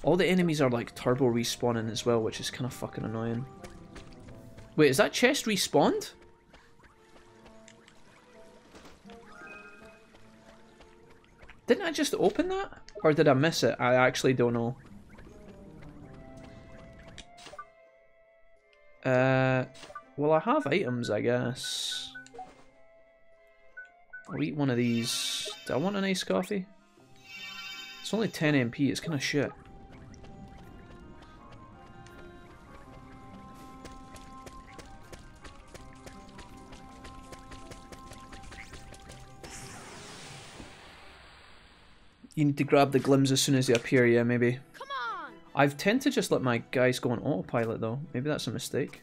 All the enemies are like turbo respawning as well, which is kind of fucking annoying. Wait, is that chest respawned? Didn't I just open that? Or did I miss it? I actually don't know. Uh, well, I have items, I guess. I'll eat one of these. Do I want an iced coffee? It's only 10 MP, it's kind of shit. You need to grab the glims as soon as they appear, yeah, maybe. Come on! I tend to just let my guys go on autopilot, though. Maybe that's a mistake.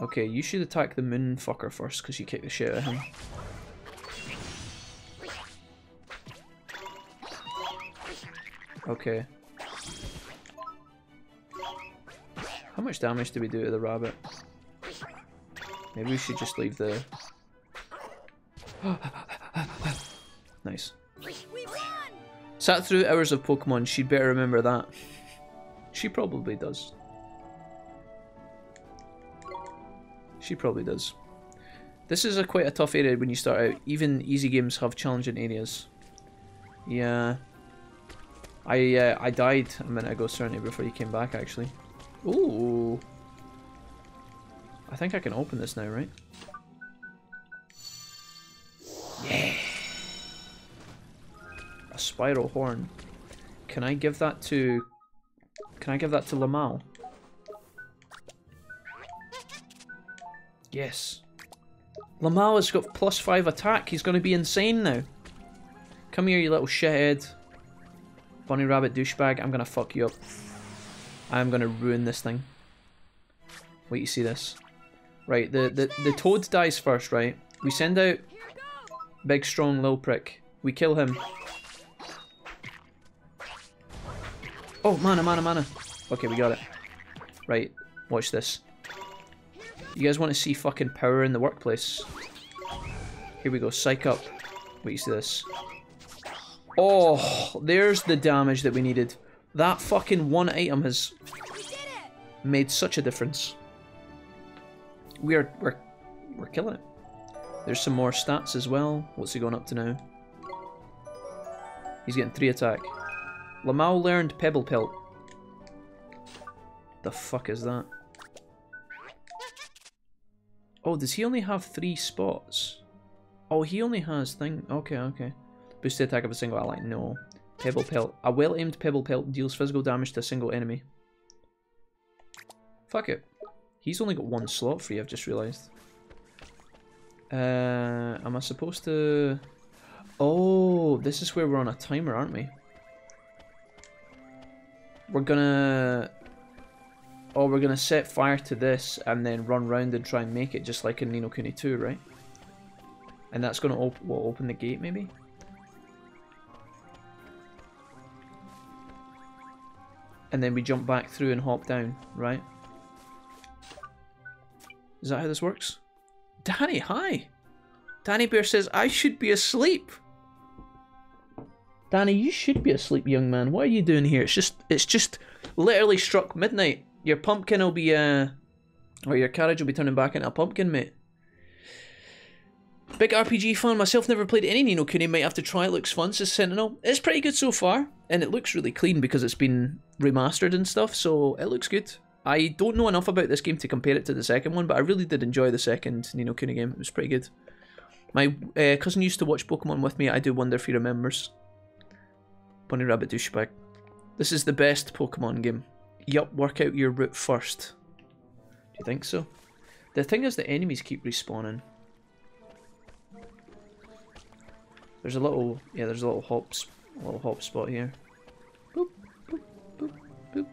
Okay, you should attack the moon fucker first, because you kick the shit out of him. Okay. How much damage do we do to the rabbit? Maybe we should just leave the... nice. Sat through hours of Pokemon, she'd better remember that. She probably does. She probably does. This is a quite a tough area when you start out. Even easy games have challenging areas. Yeah. I uh, I died a minute ago, certainly, before you came back, actually. Ooh. I think I can open this now, right? Spiral horn. Can I give that to... Can I give that to Lamau? Yes. Lamau has got plus 5 attack. He's going to be insane now. Come here, you little shithead. Bunny rabbit douchebag. I'm going to fuck you up. I'm going to ruin this thing. Wait, you see this? Right, the, the, the toad dies first, right? We send out big, strong, little prick. We kill him. Oh, mana, mana, mana. Okay, we got it. Right, watch this. You guys want to see fucking power in the workplace? Here we go, psych up. Wait, you see this? Oh, there's the damage that we needed. That fucking one item has made such a difference. We are we're we're killing it. There's some more stats as well. What's he going up to now? He's getting three attack. Lamau learned Pebble Pelt. The fuck is that? Oh, does he only have three spots? Oh, he only has thing. Okay, okay. Boost the attack of a single ally. No. Pebble Pelt. A well-aimed Pebble Pelt deals physical damage to a single enemy. Fuck it. He's only got one slot free, I've just realised. Uh, am I supposed to... Oh, this is where we're on a timer, aren't we? We're gonna... Oh, we're gonna set fire to this and then run round and try and make it just like in Ni no Kuni 2, right? And that's gonna op what, open the gate, maybe? And then we jump back through and hop down, right? Is that how this works? Danny, hi! Danny Bear says, I should be asleep! Danny, you should be asleep, young man. What are you doing here? It's just, it's just literally struck midnight. Your pumpkin will be, uh, or your carriage will be turning back into a pumpkin, mate. Big RPG fan myself, never played any Ni no Kuni, might have to try it, looks fun, says Sentinel. It's pretty good so far, and it looks really clean because it's been remastered and stuff, so it looks good. I don't know enough about this game to compare it to the second one, but I really did enjoy the second Ni no Kuni game, it was pretty good. My uh, cousin used to watch Pokemon with me, I do wonder if he remembers. Bunny Rabbit Douchebag. This is the best Pokemon game. Yup, work out your route first. Do you think so? The thing is, the enemies keep respawning. There's a little, yeah, there's a little hops, a little hop spot here. Boop, boop, boop, boop.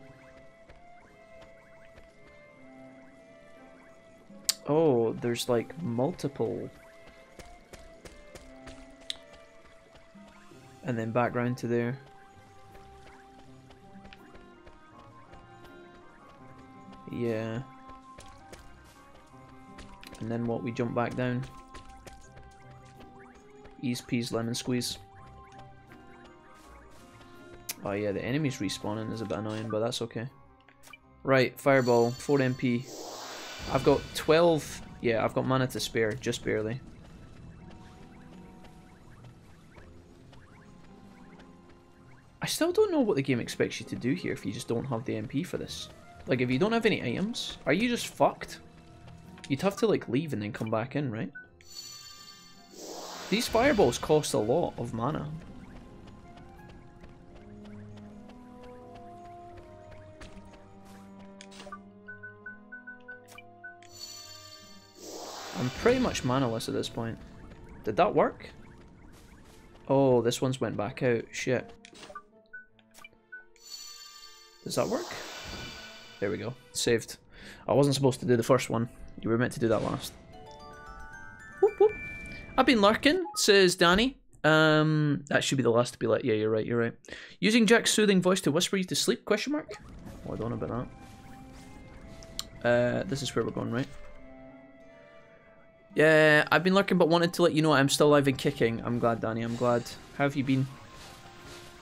Oh, there's like multiple. And then back round to there. Yeah. And then what, we jump back down. Ease peas lemon squeeze. Oh yeah, the enemies respawning is a bit annoying, but that's okay. Right, fireball, 4 MP. I've got 12, yeah, I've got mana to spare, just barely. I still don't know what the game expects you to do here if you just don't have the MP for this. Like, if you don't have any items, are you just fucked? You'd have to, like, leave and then come back in, right? These fireballs cost a lot of mana. I'm pretty much manaless at this point. Did that work? Oh, this one's went back out. Shit. Does that work? There we go. Saved. I wasn't supposed to do the first one. You were meant to do that last. Whoop, whoop. I've been lurking, says Danny. Um, that should be the last to be let. Yeah, you're right, you're right. Using Jack's soothing voice to whisper you to sleep, question mark? Oh, I don't know about that. Uh, this is where we're going, right? Yeah, I've been lurking but wanted to let you know I'm still alive and kicking. I'm glad, Danny, I'm glad. How have you been?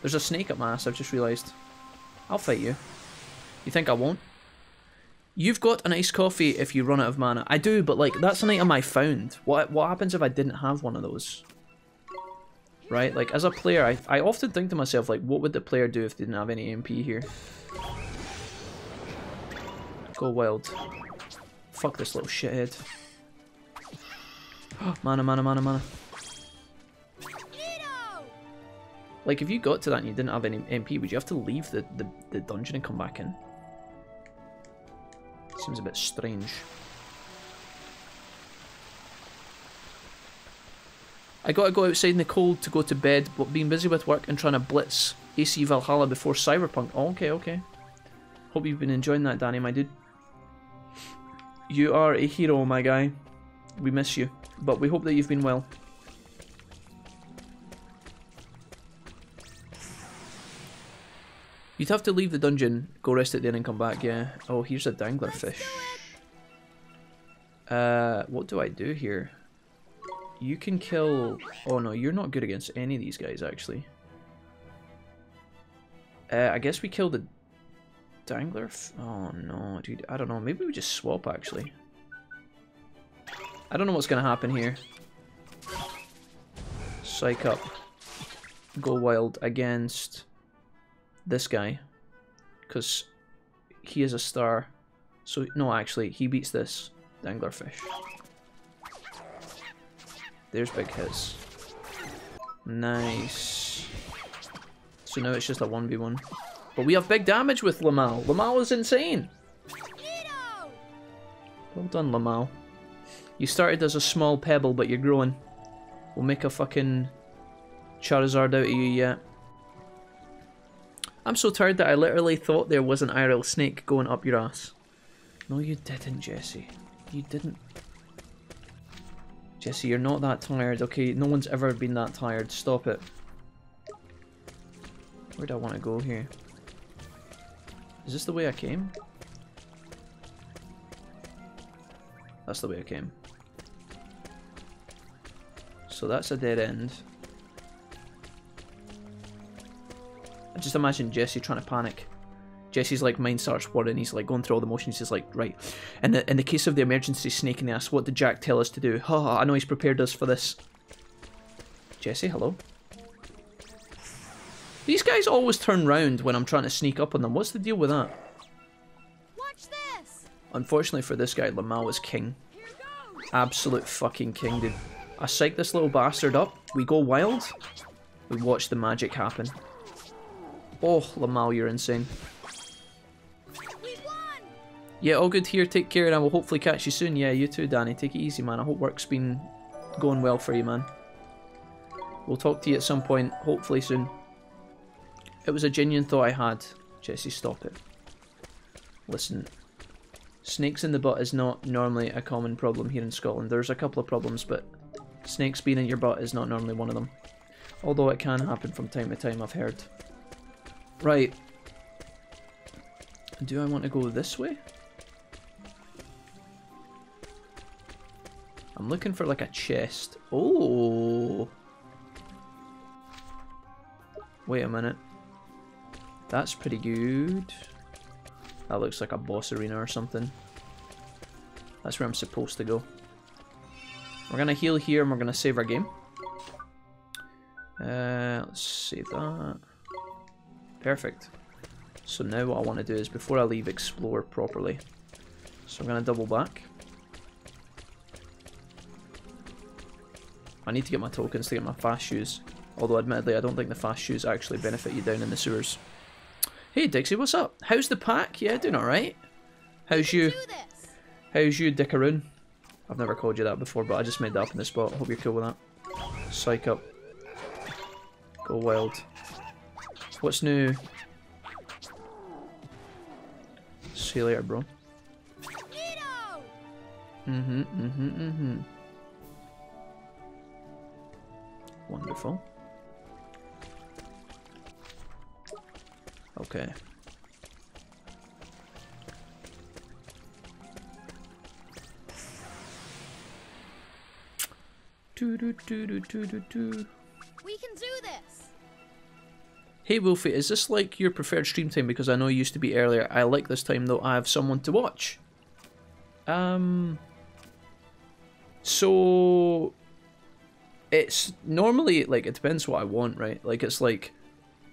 There's a snake up my ass, I've just realised. I'll fight you. You think I won't? You've got an iced coffee if you run out of mana. I do, but like, that's an item I found. What what happens if I didn't have one of those? Right? Like, as a player, I, I often think to myself, like, what would the player do if they didn't have any MP here? Go wild. Fuck this little shithead. mana, mana, mana, mana. Like, if you got to that and you didn't have any MP, would you have to leave the, the, the dungeon and come back in? Seems a bit strange. I gotta go outside in the cold to go to bed, but being busy with work and trying to blitz AC Valhalla before Cyberpunk. Oh, okay, okay. Hope you've been enjoying that, Danny, my dude. You are a hero, my guy. We miss you, but we hope that you've been well. You'd have to leave the dungeon, go rest it there and come back, yeah. Oh, here's a dangler fish. Uh, what do I do here? You can kill... Oh no, you're not good against any of these guys, actually. Uh, I guess we kill the dangler... oh no, dude, I don't know. Maybe we just swap, actually. I don't know what's going to happen here. Psych up. Go wild against this guy because he is a star. So no actually he beats this danglerfish. There's big hits nice. So now it's just a 1v1 but we have big damage with Lamau. Lamau is insane. Well done Lamau. You started as a small pebble but you're growing. We'll make a fucking Charizard out of you yet I'm so tired that I literally thought there was an IRL snake going up your ass. No, you didn't, Jesse. You didn't. Jesse, you're not that tired, okay? No one's ever been that tired. Stop it. Where do I want to go here? Is this the way I came? That's the way I came. So that's a dead end. I just imagine Jesse trying to panic. Jesse's like mind starts whirring, he's like going through all the motions, he's like, right. In the in the case of the emergency snake in the ass, what did Jack tell us to do? Ha I know he's prepared us for this. Jesse, hello? These guys always turn round when I'm trying to sneak up on them. What's the deal with that? Watch this. Unfortunately for this guy, Lamau is king. Absolute fucking king, dude. I psych this little bastard up. We go wild. We watch the magic happen. Oh, Lamau, you're insane. Yeah, all good here. Take care, and I will hopefully catch you soon. Yeah, you too, Danny. Take it easy, man. I hope work's been going well for you, man. We'll talk to you at some point, hopefully soon. It was a genuine thought I had. Jesse, stop it. Listen, snakes in the butt is not normally a common problem here in Scotland. There's a couple of problems, but snakes being in your butt is not normally one of them. Although it can happen from time to time, I've heard. Right. Do I want to go this way? I'm looking for like a chest. Oh. Wait a minute. That's pretty good. That looks like a boss arena or something. That's where I'm supposed to go. We're gonna heal here and we're gonna save our game. Uh, let's save that. Perfect. So now what I want to do is, before I leave, explore properly. So I'm going to double back. I need to get my tokens to get my fast shoes. Although admittedly I don't think the fast shoes actually benefit you down in the sewers. Hey Dixie, what's up? How's the pack? Yeah, doing alright. How's you? How's you, Dickaroon? I've never called you that before, but I just made that up in the spot. Hope you're cool with that. Psych up. Go wild. What's new? See you later, bro. Mm-hmm, mm-hmm, mm-hmm. Wonderful. Okay. Do do do do do do do. Hey Wolfie, is this like your preferred stream time? Because I know you used to be earlier. I like this time though. I have someone to watch. Um. So. It's normally like it depends what I want, right? Like it's like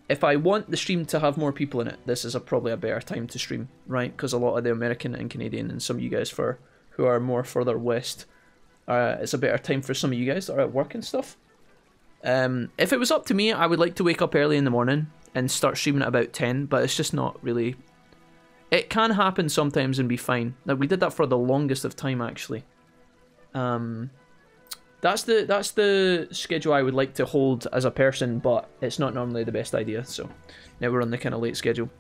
if I want the stream to have more people in it, this is a, probably a better time to stream, right? Because a lot of the American and Canadian and some of you guys for who are more further west, uh, it's a better time for some of you guys that are at work and stuff. Um, if it was up to me, I would like to wake up early in the morning and start streaming at about 10, but it's just not really... It can happen sometimes and be fine. Like, we did that for the longest of time, actually. Um, that's the that's the schedule I would like to hold as a person, but it's not normally the best idea. So now we're on the kind of late schedule.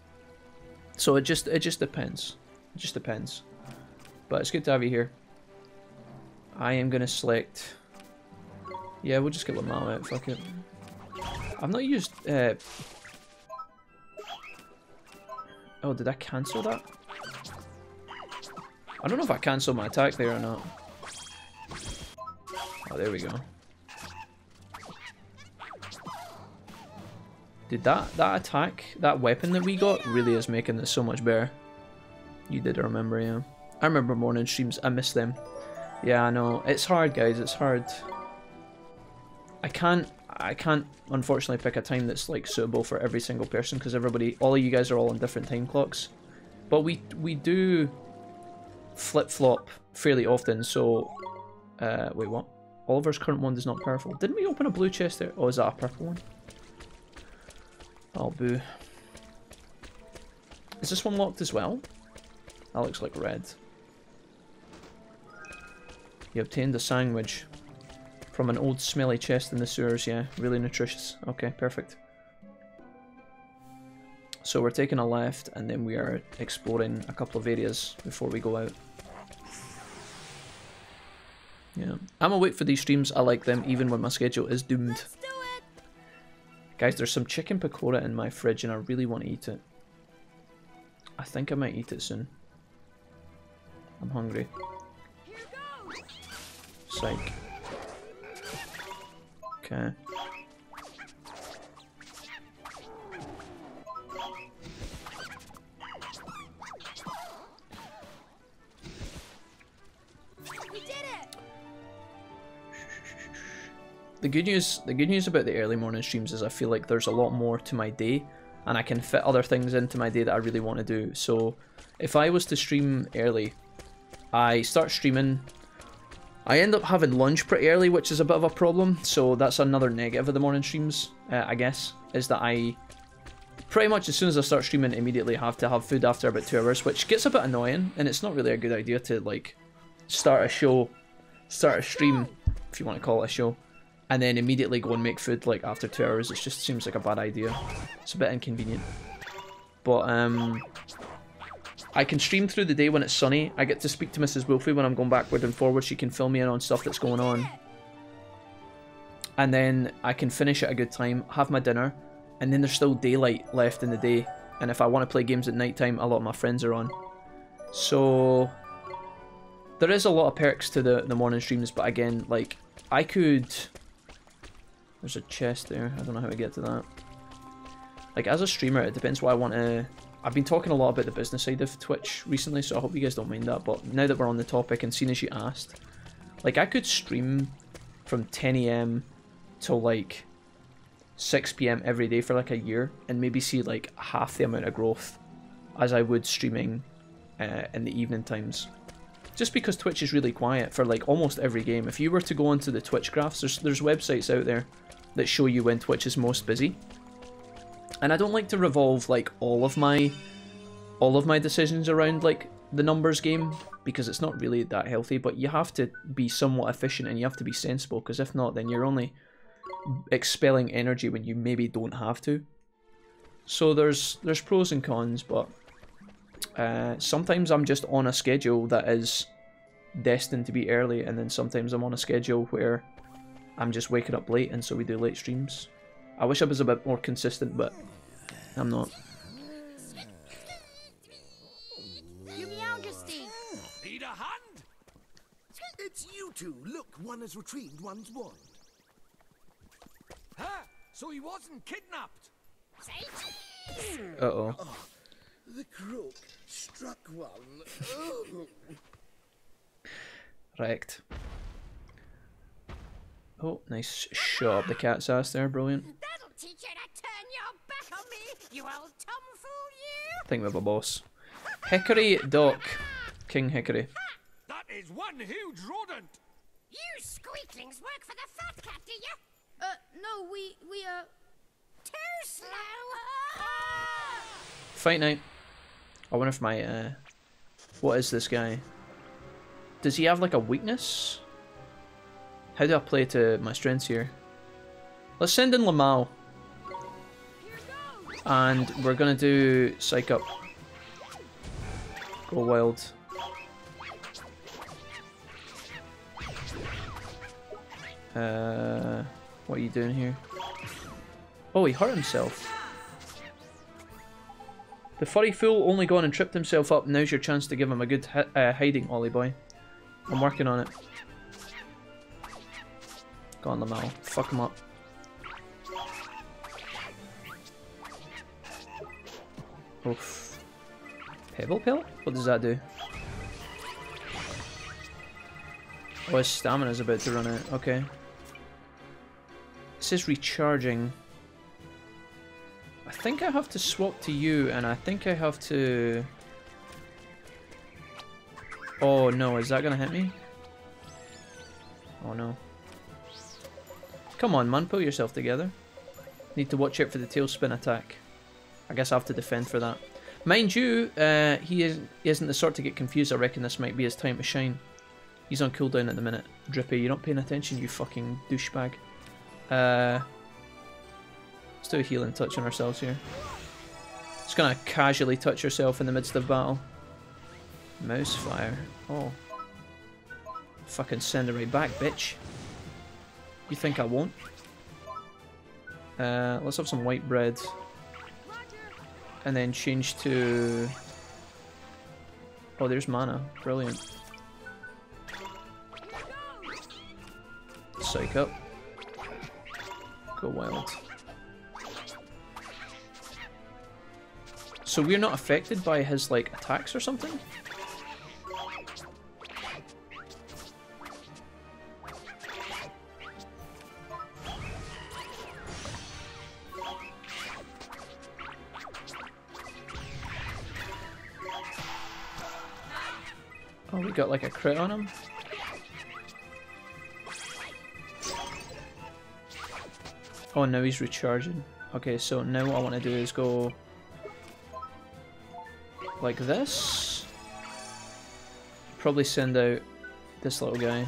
So it just it just depends. It just depends. But it's good to have you here. I am gonna select. Yeah, we'll just get Lamau out. Fuck it. I've not used. Uh... Oh, did I cancel that? I don't know if I cancelled my attack there or not. Oh, there we go. Did that that attack, that weapon that we got, really is making this so much better. You did remember, yeah. I remember morning streams. I miss them. Yeah, I know. It's hard, guys. It's hard. I can't. I can't, unfortunately, pick a time that's like suitable for every single person because everybody, all of you guys are all on different time clocks. But we we do flip flop fairly often. So, uh, wait, what? Oliver's current one is not powerful. Didn't we open a blue chest there? Oh, is that a purple one? Oh, boo. Is this one locked as well? That looks like red. You obtained a sandwich from an old smelly chest in the sewers, yeah. Really nutritious. Okay, perfect. So we're taking a left and then we are exploring a couple of areas before we go out. Yeah. I'm wait for these streams. I like them even when my schedule is doomed. Guys, there's some chicken pakora in my fridge and I really want to eat it. I think I might eat it soon. I'm hungry. Psych. Okay. The good news, the good news about the early morning streams is I feel like there's a lot more to my day, and I can fit other things into my day that I really want to do. So, if I was to stream early, I start streaming. I end up having lunch pretty early, which is a bit of a problem. So that's another negative of the morning streams, uh, I guess, is that I pretty much as soon as I start streaming, immediately have to have food after about two hours, which gets a bit annoying, and it's not really a good idea to like start a show, start a stream, if you want to call it a show, and then immediately go and make food like after two hours. It just seems like a bad idea. It's a bit inconvenient. But um, I can stream through the day when it's sunny. I get to speak to Mrs. Wolfie when I'm going backward and forward. She can fill me in on stuff that's going on. And then I can finish at a good time, have my dinner, and then there's still daylight left in the day. And if I want to play games at night time, a lot of my friends are on. So there is a lot of perks to the, the morning streams, but again, like, I could... There's a chest there. I don't know how to get to that. Like, as a streamer, it depends what I want to... I've been talking a lot about the business side of Twitch recently, so I hope you guys don't mind that. But now that we're on the topic, and seeing as you asked, like, I could stream from 10am till, like, 6pm every day for, like, a year, and maybe see, like, half the amount of growth as I would streaming uh, in the evening times just because Twitch is really quiet for like almost every game. If you were to go onto the Twitch graphs, there's there's websites out there that show you when Twitch is most busy. And I don't like to revolve like all of my all of my decisions around like the numbers game because it's not really that healthy, but you have to be somewhat efficient and you have to be sensible because if not then you're only expelling energy when you maybe don't have to. So there's there's pros and cons, but uh, sometimes I'm just on a schedule that is destined to be early, and then sometimes I'm on a schedule where I'm just waking up late, and so we do late streams. I wish I was a bit more consistent, but I'm not. Need a hand? It's you two. Look, one has retrieved one's wand. Huh? So he wasn't kidnapped? Uh-oh. Oh, the crook struck one. Oh. Wrecked. Oh, nice shot up the cat's ass there, brilliant. That'll teach you to turn your back on me, you old tomfool, you! Think we have a boss. Hickory Dock. King Hickory. That is one huge rodent! You squeaklings work for the fat cat, do you? Uh, no, we, we, uh... Too slow! Fight night. I wonder if my, uh... What is this guy? Does he have, like, a weakness? How do I play to my strengths here? Let's send in Lamau. And we're gonna do Psych Up. Go wild. Uh, what are you doing here? Oh, he hurt himself. The furry fool only gone and tripped himself up. Now's your chance to give him a good uh, hiding, Ollie boy. I'm working on it. Go on, the Lamau. Fuck him up. Oof. Pebble Pelt? What does that do? Oh, his stamina's about to run out. Okay. This is recharging. I think I have to swap to you, and I think I have to... Oh no, is that gonna hit me? Oh no. Come on man, pull yourself together. Need to watch out for the tailspin attack. I guess I have to defend for that. Mind you, uh, he, is, he isn't the sort to get confused. I reckon this might be his time to shine. He's on cooldown at the minute. Drippy, you're not paying attention, you fucking douchebag. Uh, let's do a healing touch on ourselves here. Just gonna casually touch yourself in the midst of battle. Mouse fire. Oh. Fucking send it right back, bitch. You think I won't? Uh, let's have some white bread. And then change to... Oh, there's mana. Brilliant. Psych up. Go wild. So we're not affected by his, like, attacks or something? Oh, we got like a crit on him? Oh, now he's recharging. Okay, so now what I want to do is go like this. Probably send out this little guy.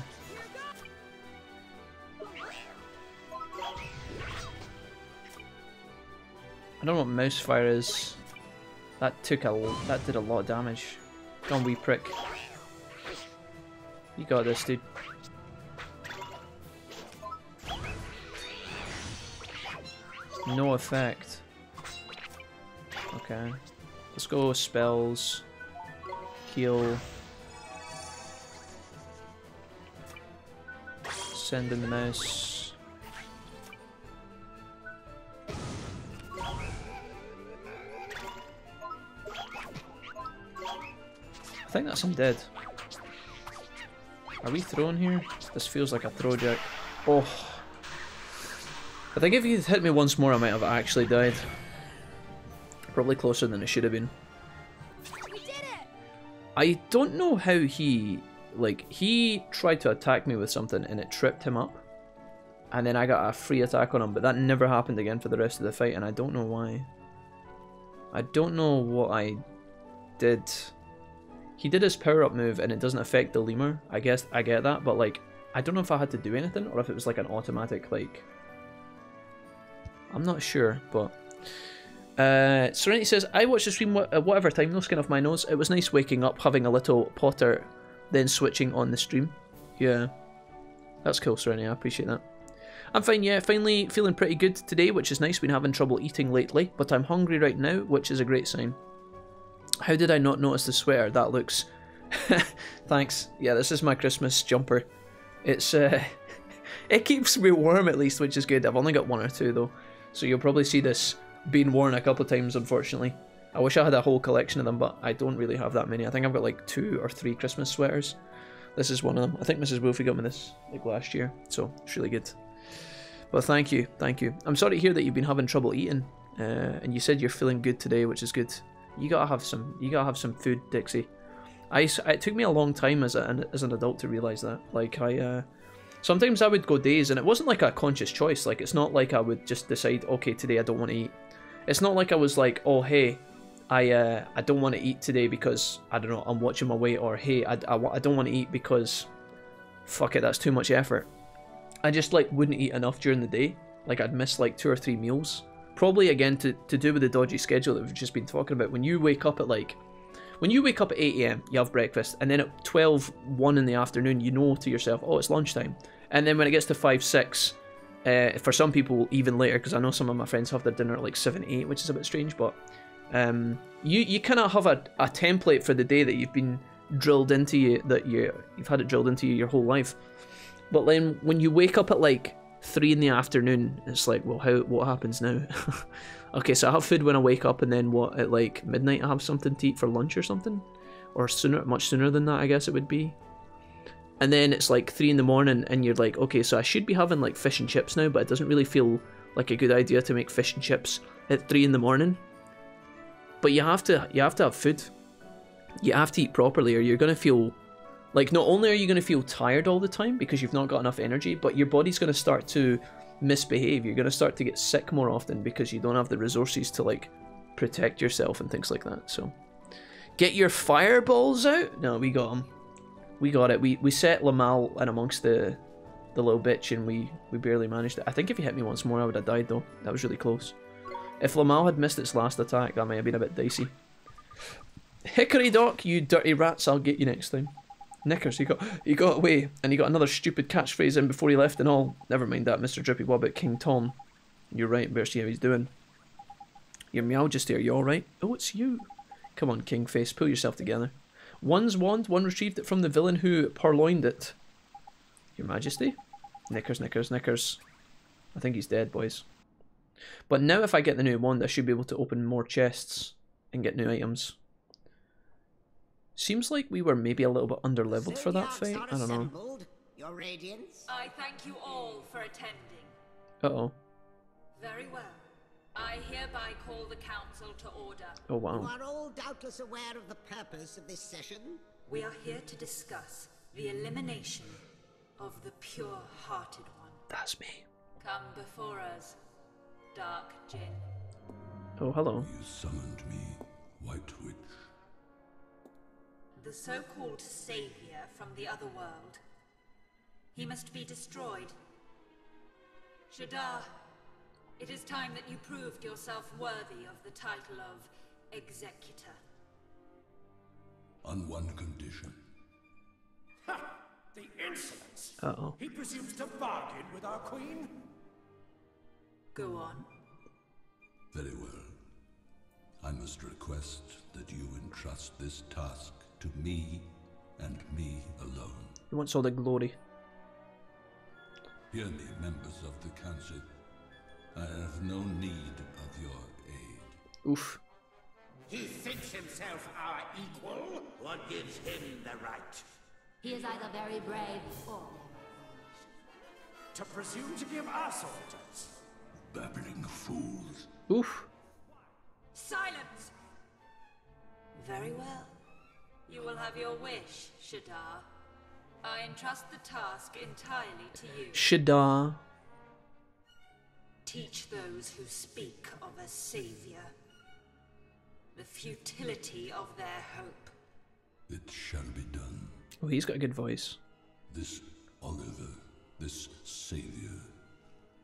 I don't know what mouse fire is. That took a that did a lot of damage. On, wee prick. You got this, dude. No effect. Okay. Let's go spells. Heal. Send in the mouse. I think that's him dead. Are we throwing here? This feels like a throw jack. Oh. I think if you'd hit me once more I might have actually died. Probably closer than it should have been. I don't know how he... Like, he tried to attack me with something and it tripped him up. And then I got a free attack on him, but that never happened again for the rest of the fight and I don't know why. I don't know what I did. He did his power up move and it doesn't affect the lemur. I guess I get that, but like, I don't know if I had to do anything or if it was like an automatic like... I'm not sure, but... Uh, Serenity says, I watched the stream wh uh, whatever time, no skin off my nose. It was nice waking up, having a little Potter, then switching on the stream. Yeah. That's cool, Serenity, I appreciate that. I'm fine, yeah, finally feeling pretty good today, which is nice. Been having trouble eating lately, but I'm hungry right now, which is a great sign. How did I not notice the sweater? That looks... Thanks. Yeah, this is my Christmas jumper. It's, uh... it keeps me warm at least, which is good. I've only got one or two, though. So you'll probably see this being worn a couple of times, unfortunately. I wish I had a whole collection of them, but I don't really have that many. I think I've got like two or three Christmas sweaters. This is one of them. I think Mrs. Wolfie got me this like last year, so it's really good. But thank you, thank you. I'm sorry to hear that you've been having trouble eating, uh, and you said you're feeling good today, which is good. You gotta have some. You gotta have some food, Dixie. I. It took me a long time as a, as an adult to realize that. Like I. Uh, sometimes I would go days, and it wasn't like a conscious choice. Like it's not like I would just decide, okay, today I don't want to eat. It's not like I was like, oh hey, I uh, I don't want to eat today because I don't know I'm watching my weight, or hey, I, I, I don't want to eat because fuck it, that's too much effort. I just like wouldn't eat enough during the day. Like I'd miss like two or three meals. Probably again to, to do with the dodgy schedule that we've just been talking about. When you wake up at like when you wake up at 8am, you have breakfast, and then at 12, 1 in the afternoon, you know to yourself, oh, it's lunchtime. And then when it gets to 5, 6, uh, for some people even later, because I know some of my friends have their dinner at like 7, 8, which is a bit strange, but um, you, you kind of have a, a template for the day that you've been drilled into you, that you, you've had it drilled into you your whole life. But then when you wake up at like 3 in the afternoon, it's like, well, how what happens now? okay, so I have food when I wake up, and then what, at like midnight I have something to eat for lunch or something? Or sooner, much sooner than that, I guess it would be. And then it's like 3 in the morning, and you're like, okay, so I should be having like fish and chips now, but it doesn't really feel like a good idea to make fish and chips at 3 in the morning. But you have to, you have to have food. You have to eat properly, or you're to feel like not only are you going to feel tired all the time because you've not got enough energy, but your body's going to start to misbehave. You're going to start to get sick more often because you don't have the resources to like protect yourself and things like that. So get your fireballs out. No, we got them. We got it. We we set Lamau in amongst the the little bitch and we we barely managed it. I think if he hit me once more, I would have died though. That was really close. If Lamau had missed its last attack, that might have been a bit dicey. Hickory Dock, you dirty rats! I'll get you next time. Knickers, he got he got away, and he got another stupid catchphrase in before he left and all. Never mind that, Mr. Drippy Wobbit, King Tom. You're right, better see how he's doing. Your meow just there, you alright? Oh, it's you. Come on, King Face, pull yourself together. One's wand, one retrieved it from the villain who purloined it. Your Majesty? Knickers, knickers, knickers. I think he's dead, boys. But now if I get the new wand, I should be able to open more chests and get new items. Seems like we were maybe a little bit under leveled for that fight. I don't know. Your radiance. I thank you all for attending. Uh oh. Very well. I hereby call the council to order. Oh wow. You are all doubtless aware of the purpose of this session. We are here to discuss the elimination of the pure-hearted one. That's me. Come before us. Dark Djinn. Oh, hello. You summoned me, White Witch. The so-called savior from the other world. He must be destroyed. Shadar, it is time that you proved yourself worthy of the title of Executor. On one condition. Ha! The insolence! Uh-oh. He presumes to bargain with our queen? Go on. Very well. I must request that you entrust this task to me and me alone. He wants all the glory. Hear me, members of the council. I have no need of your aid. Oof. He thinks himself our equal? What gives him the right? He is either very brave or To presume to give us orders? Babbling fools. Oof. Silence! Very well. You will have your wish, Shadar. I entrust the task entirely to you. Shadar. Teach those who speak of a savior the futility of their hope. It shall be done. Oh, he's got a good voice. This Oliver, this savior,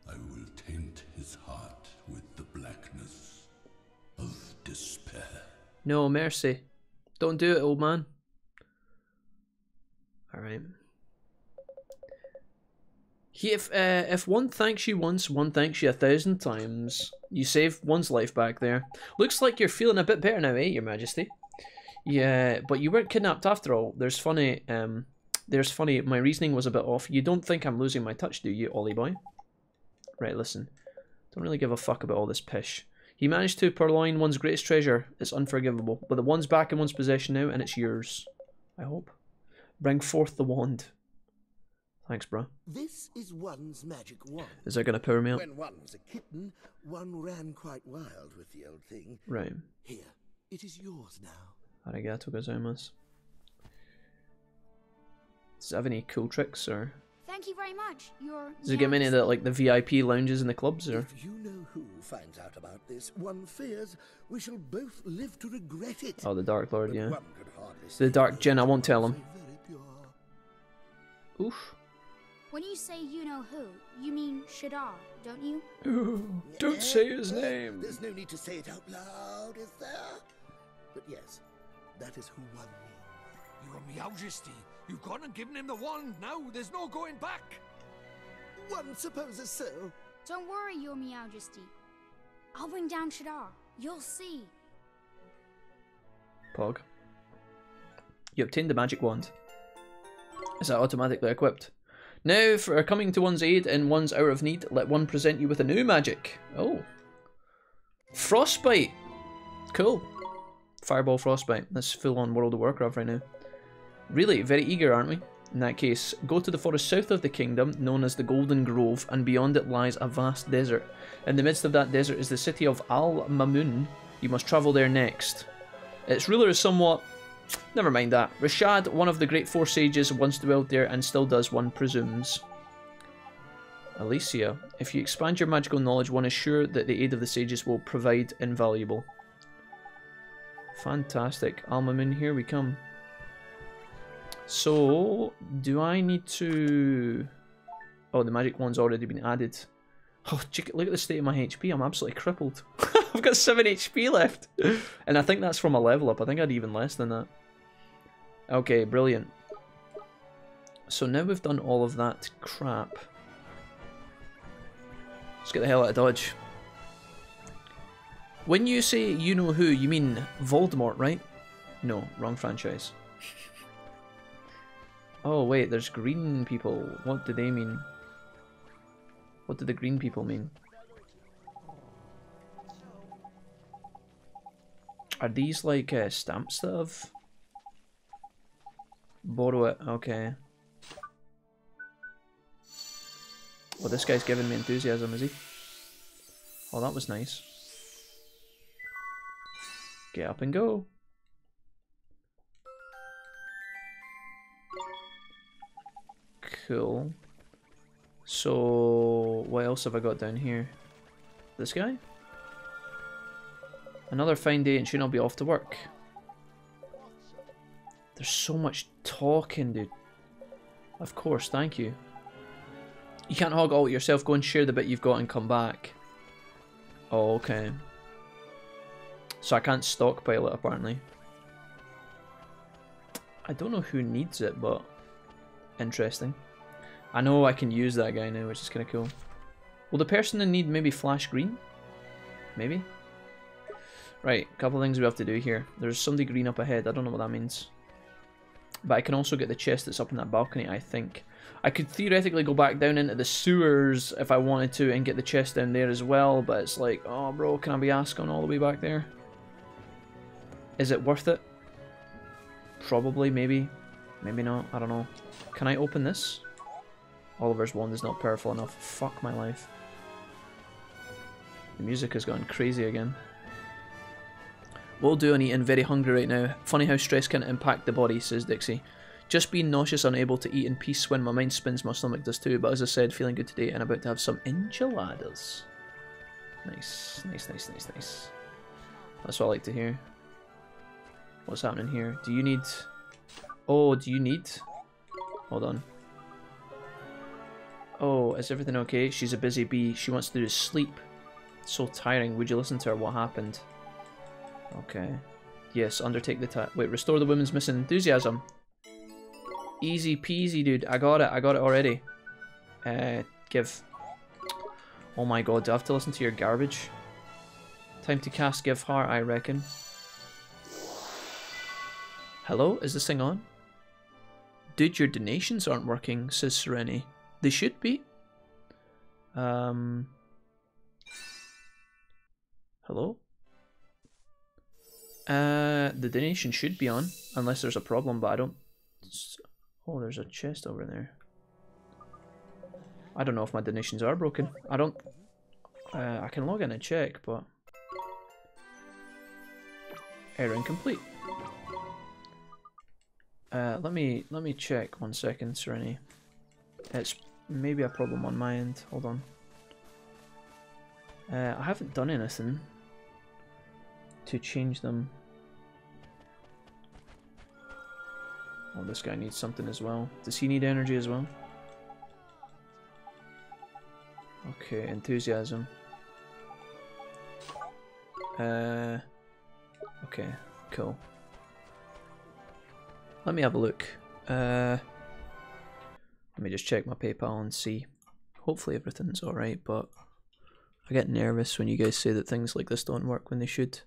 I will taint his heart with the blackness of despair. No mercy. Don't do it, old man. Alright. He, if, uh, if one thanks you once, one thanks you a thousand times. You save one's life back there. Looks like you're feeling a bit better now, eh, your majesty? Yeah, but you weren't kidnapped after all. There's funny, um, there's funny, my reasoning was a bit off. You don't think I'm losing my touch, do you, Ollie boy? Right, listen. Don't really give a fuck about all this pish. He managed to purloin one's greatest treasure. It's unforgivable. But the one's back in one's possession now, and it's yours. I hope. Bring forth the wand. Thanks, bro. This is one's magic wand. Is that gonna power me up? When one was a kitten, one ran quite wild with the old thing. Right. Here, it is yours now. Arigato gozaimasu. Does it have any cool tricks, or Thank you very much. Your does it get many of the like the VIP lounges in the clubs, or If you know who finds out about this, one fears we shall both live to regret it. oh the Dark Lord, yeah, one could hardly say the Dark Djinn. I won't tell him. Oof. When you say you know who, you mean Shadar, don't you? Don't say his name. There's no need to say it out loud, is there? But yes, that is who one means. Your Majesty, you've gone and given him the wand now. There's no going back. One supposes so. Don't worry, Your Majesty. I'll bring down Shadar. You'll see. Pog. You obtained the magic wand. Is that automatically equipped? Now, for coming to one's aid in one's hour of need, let one present you with a new magic. Oh. Frostbite! Cool. Fireball Frostbite. That's full on World of Warcraft right now. Really, very eager, aren't we? In that case, go to the forest south of the kingdom, known as the Golden Grove, and beyond it lies a vast desert. In the midst of that desert is the city of Al Mamoon. You must travel there next. Its ruler is somewhat. Never mind that. Rashaad, one of the great four sages, once dwelled there and still does, one presumes. Alicia, if you expand your magical knowledge, one is sure that the aid of the sages will provide invaluable. Fantastic. Al Mamoon, here we come. So, do I need to... Oh, the magic wand's already been added. Oh, look at the state of my HP. I'm absolutely crippled. I've got 7 HP left. And I think that's from a level up. I think I had even less than that. Okay, brilliant. So now we've done all of that crap. Let's get the hell out of Dodge. When you say you know who, you mean Voldemort, right? No, wrong franchise. Oh wait, there's green people. What do they mean? What do the green people mean? Are these like uh, stamps that have... Borrow it, okay. Well, this guy's giving me enthusiasm, is he? Oh, that was nice. Get up and go. Cool. So, what else have I got down here? This guy? Another fine day and she'll not be off to work. There's so much talking, dude. Of course, thank you. You can't hog all yourself. Go and share the bit you've got and come back. Oh, okay. So I can't stockpile it, apparently. I don't know who needs it, but interesting. I know I can use that guy now, which is kind of cool. Will the person in need maybe flash green? Maybe? Right, a couple of things we have to do here. There's somebody green up ahead, I don't know what that means. But I can also get the chest that's up in that balcony, I think. I could theoretically go back down into the sewers if I wanted to and get the chest down there as well, but it's like, oh bro, can I be asked all the way back there? Is it worth it? Probably, maybe. Maybe not, I don't know. Can I open this? Oliver's wand is not powerful enough. Fuck my life. The music has gone crazy again. Will do on eating, very hungry right now. Funny how stress can impact the body, says Dixie. Just being nauseous, unable to eat in peace when my mind spins, my stomach does too. But as I said, feeling good today and about to have some enchiladas. Nice, nice, nice, nice, nice. That's what I like to hear. What's happening here? Do you need... Oh, do you need... Hold on. Oh, is everything okay? She's a busy bee. She wants to sleep. so tiring. Would you listen to her? What happened? Okay. Yes, undertake the task. Wait, restore the women's missing enthusiasm. Easy peasy, dude. I got it. I got it already. Uh, give. Oh my god, do I have to listen to your garbage? Time to cast Give Heart, I reckon. Hello? Is this thing on? Dude, your donations aren't working, says Sereni. They should be. Um. Hello? Uh, the donation should be on, unless there's a problem, but I don't... Oh, there's a chest over there. I don't know if my donations are broken. I don't... Uh, I can log in and check, but... Error incomplete. Uh, let me let me check one second, Sereni. It's maybe a problem on my end. Hold on. Uh, I haven't done anything to change them. Oh, this guy needs something as well. Does he need energy as well? Okay, enthusiasm. Uh, okay, cool. Let me have a look. Uh, let me just check my PayPal and see. Hopefully everything's alright, but I get nervous when you guys say that things like this don't work when they should.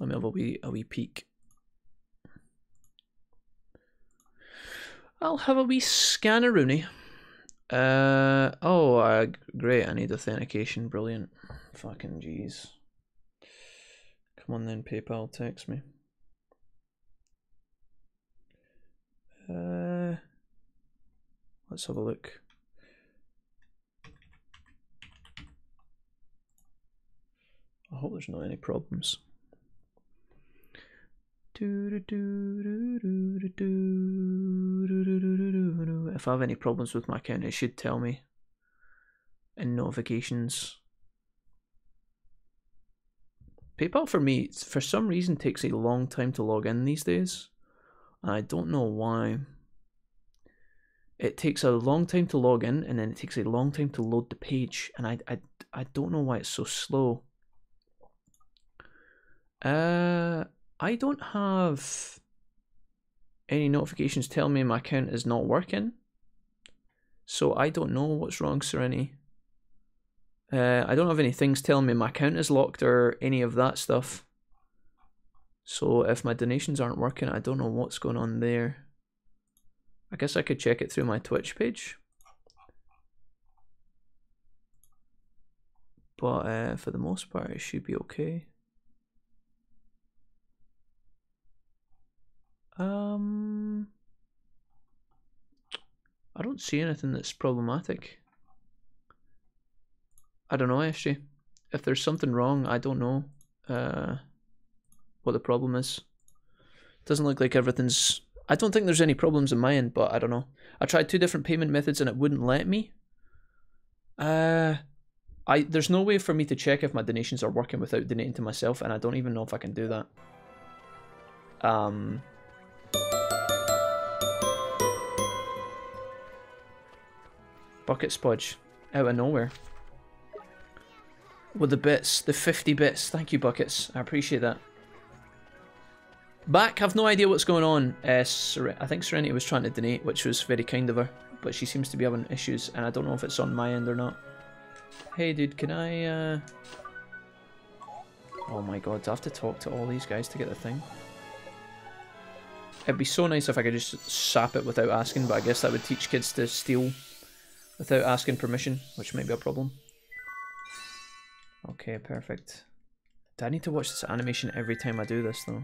Let me have a wee, a wee peek. I'll have a wee scanner, Uh, oh, uh, great, I need authentication, brilliant. Fucking jeez. Come on then, PayPal, text me. Uh, let's have a look. I hope there's not any problems. If I have any problems with my account, it should tell me in notifications. PayPal for me, for some reason, takes a long time to log in these days. I don't know why. It takes a long time to log in and then it takes a long time to load the page. And I, I, I don't know why it's so slow. Uh, I don't have any notifications telling me my account is not working. So I don't know what's wrong, Sereni. Uh, I don't have any things telling me my account is locked or any of that stuff. So if my donations aren't working, I don't know what's going on there. I guess I could check it through my Twitch page. But uh, for the most part, it should be okay. Um, I don't see anything that's problematic. I don't know, actually. If there's something wrong, I don't know uh, what the problem is. Doesn't look like everything's... I don't think there's any problems in my end, but I don't know. I tried two different payment methods and it wouldn't let me. Uh, I there's no way for me to check if my donations are working without donating to myself, and I don't even know if I can do that. Um. Bucket Spudge, out of nowhere. With the bits, the 50 bits. Thank you, Buckets. I appreciate that. Back, have no idea what's going on. Uh, I think Serenity was trying to donate, which was very kind of her, but she seems to be having issues, and I don't know if it's on my end or not. Hey, dude, can I, uh... Oh my god, do I have to talk to all these guys to get the thing? It'd be so nice if I could just sap it without asking, but I guess that would teach kids to steal without asking permission, which might be a problem. Okay, perfect. Do I need to watch this animation every time I do this, though?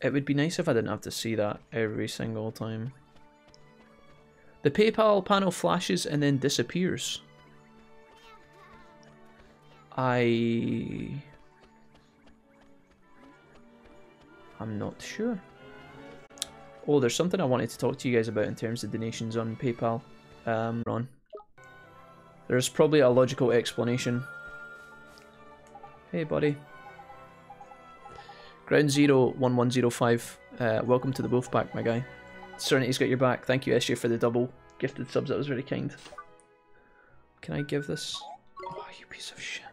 It would be nice if I didn't have to see that every single time. The PayPal panel flashes and then disappears. I... I'm not sure. Oh, there's something I wanted to talk to you guys about in terms of donations on PayPal. Um, on. There's probably a logical explanation. Hey, buddy. Ground Zero 1105, uh, welcome to the Wolfpack, my guy. Serenity's got your back. Thank you, SJ, for the double gifted subs. That was very kind. Can I give this? Oh, you piece of shit.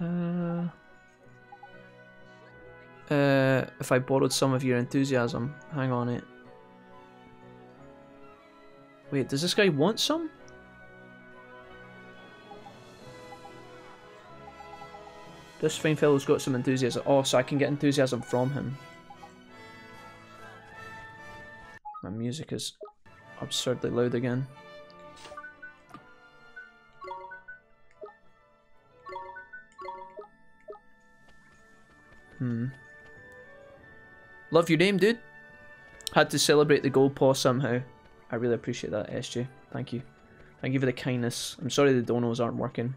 Uh, uh, if I borrowed some of your enthusiasm, hang on it. Wait, does this guy want some? This fine fellow's got some enthusiasm. Oh, so I can get enthusiasm from him. My music is absurdly loud again. Hmm. Love your name, dude. Had to celebrate the gold paw somehow. I really appreciate that, SJ. Thank you. Thank you for the kindness. I'm sorry the donos aren't working.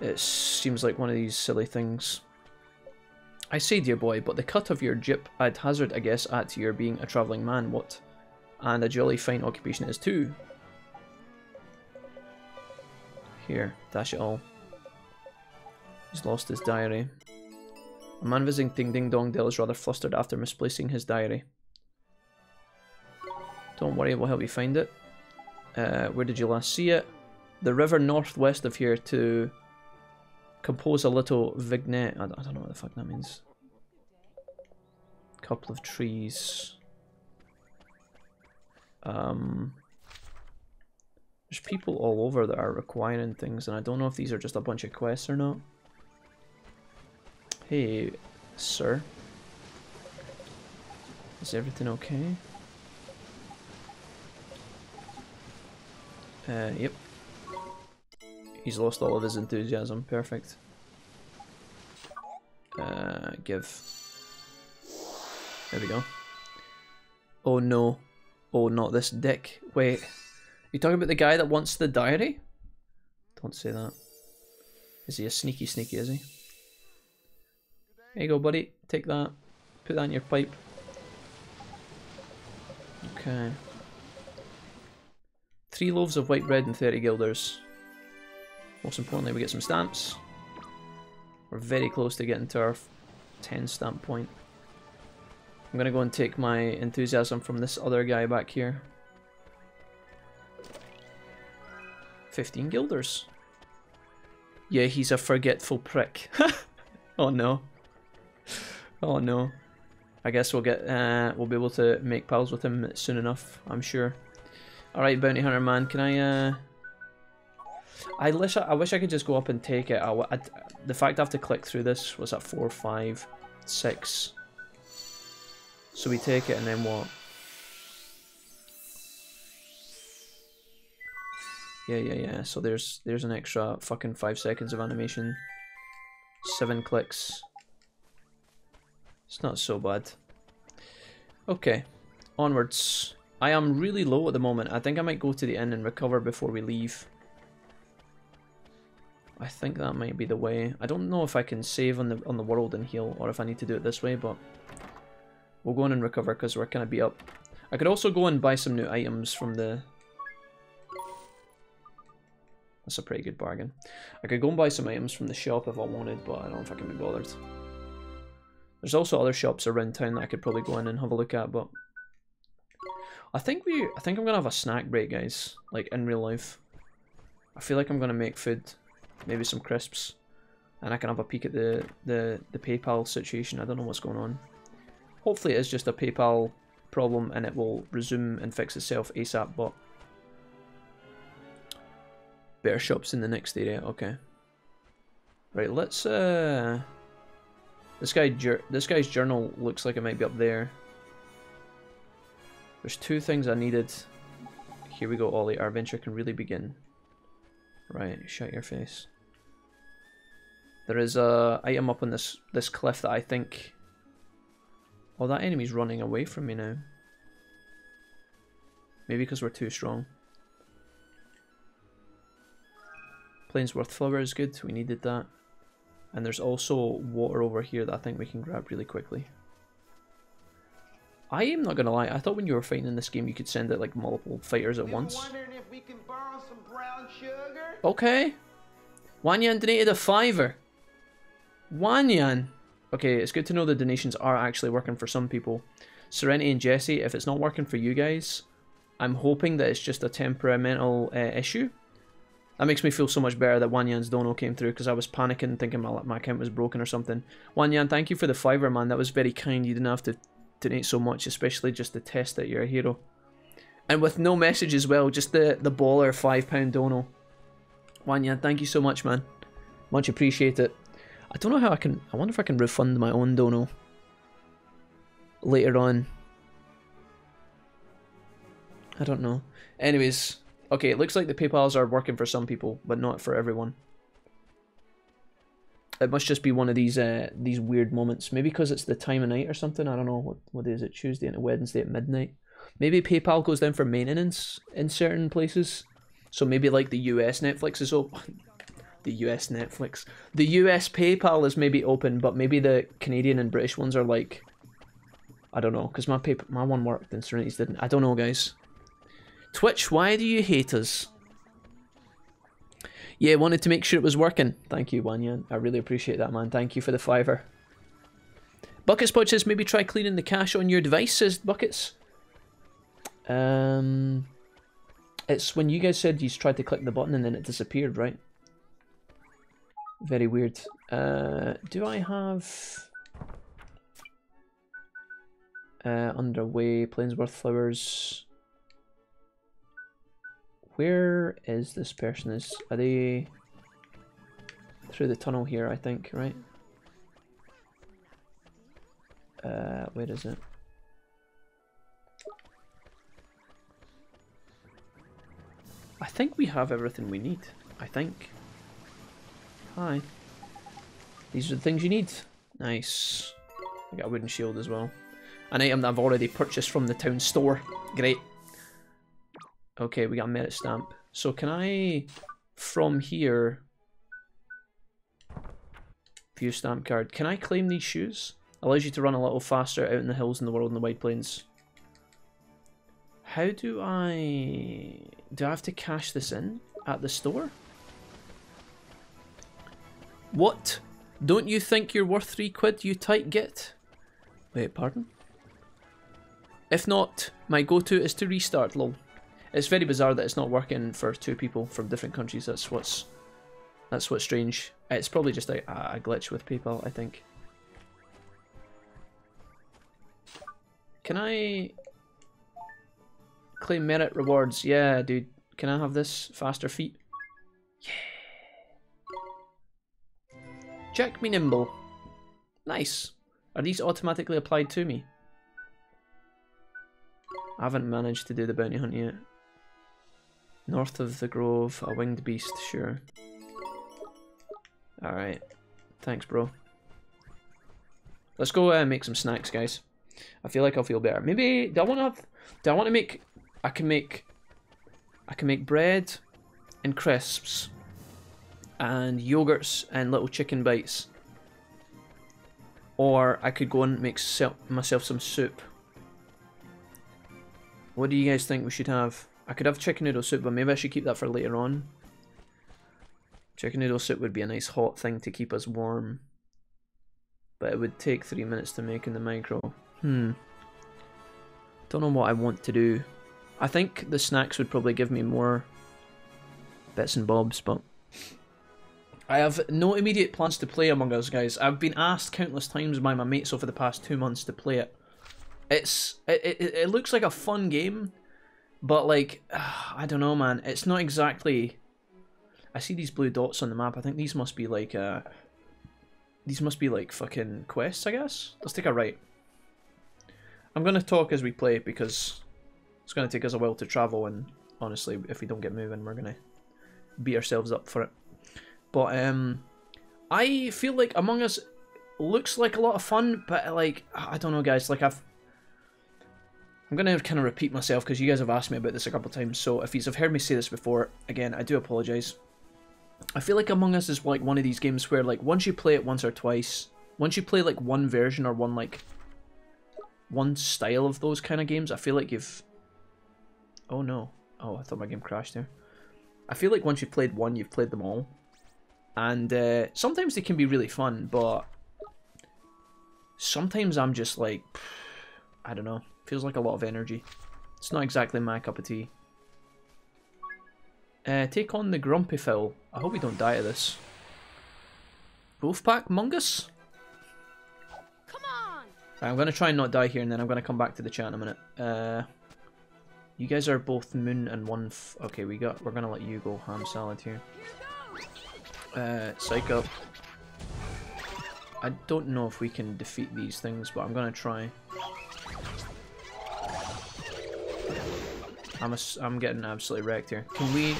It seems like one of these silly things. I say, dear boy, but the cut of your jip I'd hazard a guess at your being a travelling man, what? And a jolly fine occupation it is too. Here, dash it all. He's lost his diary. A man visiting Ding Ding Dong Dell is rather flustered after misplacing his diary. Don't worry, we'll help you find it. Uh, where did you last see it? The river northwest of here to compose a little vignette. I, don't know what the fuck that means. Couple of trees. Um, there's people all over that are requiring things, and I don't know if these are just a bunch of quests or not. Hey, sir. Is everything okay? Uh, yep. He's lost all of his enthusiasm. Perfect. Uh, give. There we go. Oh no. Oh, not this dick. Wait. You talking about the guy that wants the diary? Don't say that. Is he a sneaky sneaky, is he? There you go, buddy. Take that. Put that in your pipe. Okay. Three loaves of white bread and 30 guilders. Most importantly, we get some stamps. We're very close to getting to our 10 stamp point. I'm going to go and take my enthusiasm from this other guy back here. 15 guilders. Yeah, he's a forgetful prick. oh no. Oh no. I guess we'll get uh, we'll be able to make pals with him soon enough, I'm sure. Alright, Bounty Hunter man, can I uh I wish I, I wish I could just go up and take it. I, I, the fact I have to click through this was at four, five, six. So we take it and then what? Yeah, yeah, yeah. So there's there's an extra fucking five seconds of animation. Seven clicks. It's not so bad. Okay, onwards. I am really low at the moment. I think I might go to the inn and recover before we leave. I think that might be the way. I don't know if I can save on the on the world and heal, or if I need to do it this way, but we'll go in and recover because we're kind of beat up. I could also go and buy some new items from the... That's a pretty good bargain. I could go and buy some items from the shop if I wanted, but I don't know if I can be bothered. There's also other shops around town that I could probably go in and have a look at, but... I think we... I think I'm gonna have a snack break, guys. Like, in real life. I feel like I'm gonna make food. Maybe some crisps. And I can have a peek at the, the, the PayPal situation. I don't know what's going on. Hopefully it is just a PayPal problem and it will resume and fix itself ASAP, but... Better shops in the next area, okay. Right, let's uh... This guy, this guy's journal looks like it might be up there. There's two things I needed. Here we go, Ollie. Our adventure can really begin. Right, shut your face. There is a item up on this this cliff that I think. Oh, that enemy's running away from me now. Maybe because we're too strong. Plainsworth flower is good. We needed that. And there's also water over here that I think we can grab really quickly. I am not gonna lie, I thought when you were fighting in this game you could send out like multiple fighters at once. Okay. Wanyan donated a fiver. Wanyan. Okay, it's good to know the donations are actually working for some people. Serenity and Jesse, if it's not working for you guys, I'm hoping that it's just a temperamental uh, issue. That makes me feel so much better that Wanyan's dono came through because I was panicking thinking my, my account was broken or something. Wanyan, thank you for the fiver, man. That was very kind. You didn't have to donate so much, especially just to test that you're a hero. And with no message as well, just the, the baller £5 dono. Wanyan, thank you so much, man. Much appreciate it. I don't know how I can... I wonder if I can refund my own dono. Later on. I don't know. Anyways, okay, it looks like the PayPals are working for some people, but not for everyone. It must just be one of these uh, these weird moments. Maybe because it's the time of night or something. I don't know. What, what is it? Tuesday and Wednesday at midnight. Maybe PayPal goes down for maintenance in certain places. So maybe like the US Netflix is open. the US Netflix. The US PayPal is maybe open, but maybe the Canadian and British ones are like... I don't know, because my paper, my one worked and Serenity's didn't. I don't know, guys. Twitch, why do you hate us? Yeah, wanted to make sure it was working. Thank you, Wanyan. I really appreciate that, man. Thank you for the fiver. Buckets Pod says maybe try cleaning the cache on your device, says Buckets. Um, it's when you guys said you tried to click the button and then it disappeared, right? Very weird. Uh, do I have... Uh, underway, Plainsworth Flowers... Where is this person? Is Are they through the tunnel here, I think, right? Uh, where is it? I think we have everything we need. I think. Hi. These are the things you need. Nice. I got a wooden shield as well. An item that I've already purchased from the town store. Great. Okay, we got a merit stamp. So can I, from here, view stamp card, can I claim these shoes? Allows you to run a little faster out in the hills in the world in the wide plains. How do I... Do I have to cash this in at the store? What? Don't you think you're worth three quid, you tight git? Wait, pardon? If not, my go-to is to restart, lol. It's very bizarre that it's not working for two people from different countries. That's what's that's what's strange. It's probably just a, a glitch with PayPal, I think. Can I claim merit rewards? Yeah, dude. Can I have this faster feet? Yeah. Jack me nimble. Nice. Are these automatically applied to me? I haven't managed to do the bounty hunt yet. North of the grove, a winged beast, sure. Alright. Thanks, bro. Let's go uh, make some snacks, guys. I feel like I'll feel better. Maybe, do I want to have, do I want to make, I can make, I can make bread and crisps and yogurts and little chicken bites. Or I could go and make myself some soup. What do you guys think we should have? I could have chicken noodle soup, but maybe I should keep that for later on. Chicken noodle soup would be a nice hot thing to keep us warm. But it would take three minutes to make in the micro. Hmm. Don't know what I want to do. I think the snacks would probably give me more bits and bobs, but I have no immediate plans to play Among Us, guys. I've been asked countless times by my mates over the past two months to play it. It's it, it, it looks like a fun game, but like I don't know, man. It's not exactly. I see these blue dots on the map. I think these must be like uh. These must be like fucking quests, I guess. Let's take a right. I'm gonna talk as we play because it's gonna take us a while to travel, and honestly, if we don't get moving, we're gonna beat ourselves up for it. But um, I feel like Among Us looks like a lot of fun, but like I don't know, guys. Like I've, I'm gonna kind of repeat myself because you guys have asked me about this a couple of times. So if you have heard me say this before, again, I do apologize. I feel like Among Us is like one of these games where like once you play it once or twice, once you play like one version or one like one style of those kind of games, I feel like you've. Oh no! Oh, I thought my game crashed there. I feel like once you've played one, you've played them all. And uh, sometimes they can be really fun, but sometimes I'm just like, I don't know, feels like a lot of energy. It's not exactly my cup of tea. Uh, take on the Grumpy Phil. I hope we don't die to this. Wolfpack Mungus? Come on! Right, I'm going to try and not die here, and then I'm going to come back to the chat in a minute. Uh, you guys are both Moon and one... okay, we got. we're going to let you go ham salad here. Uh, psych up. I don't know if we can defeat these things, but I'm going to try. I'm, a, I'm getting absolutely wrecked here. Can we...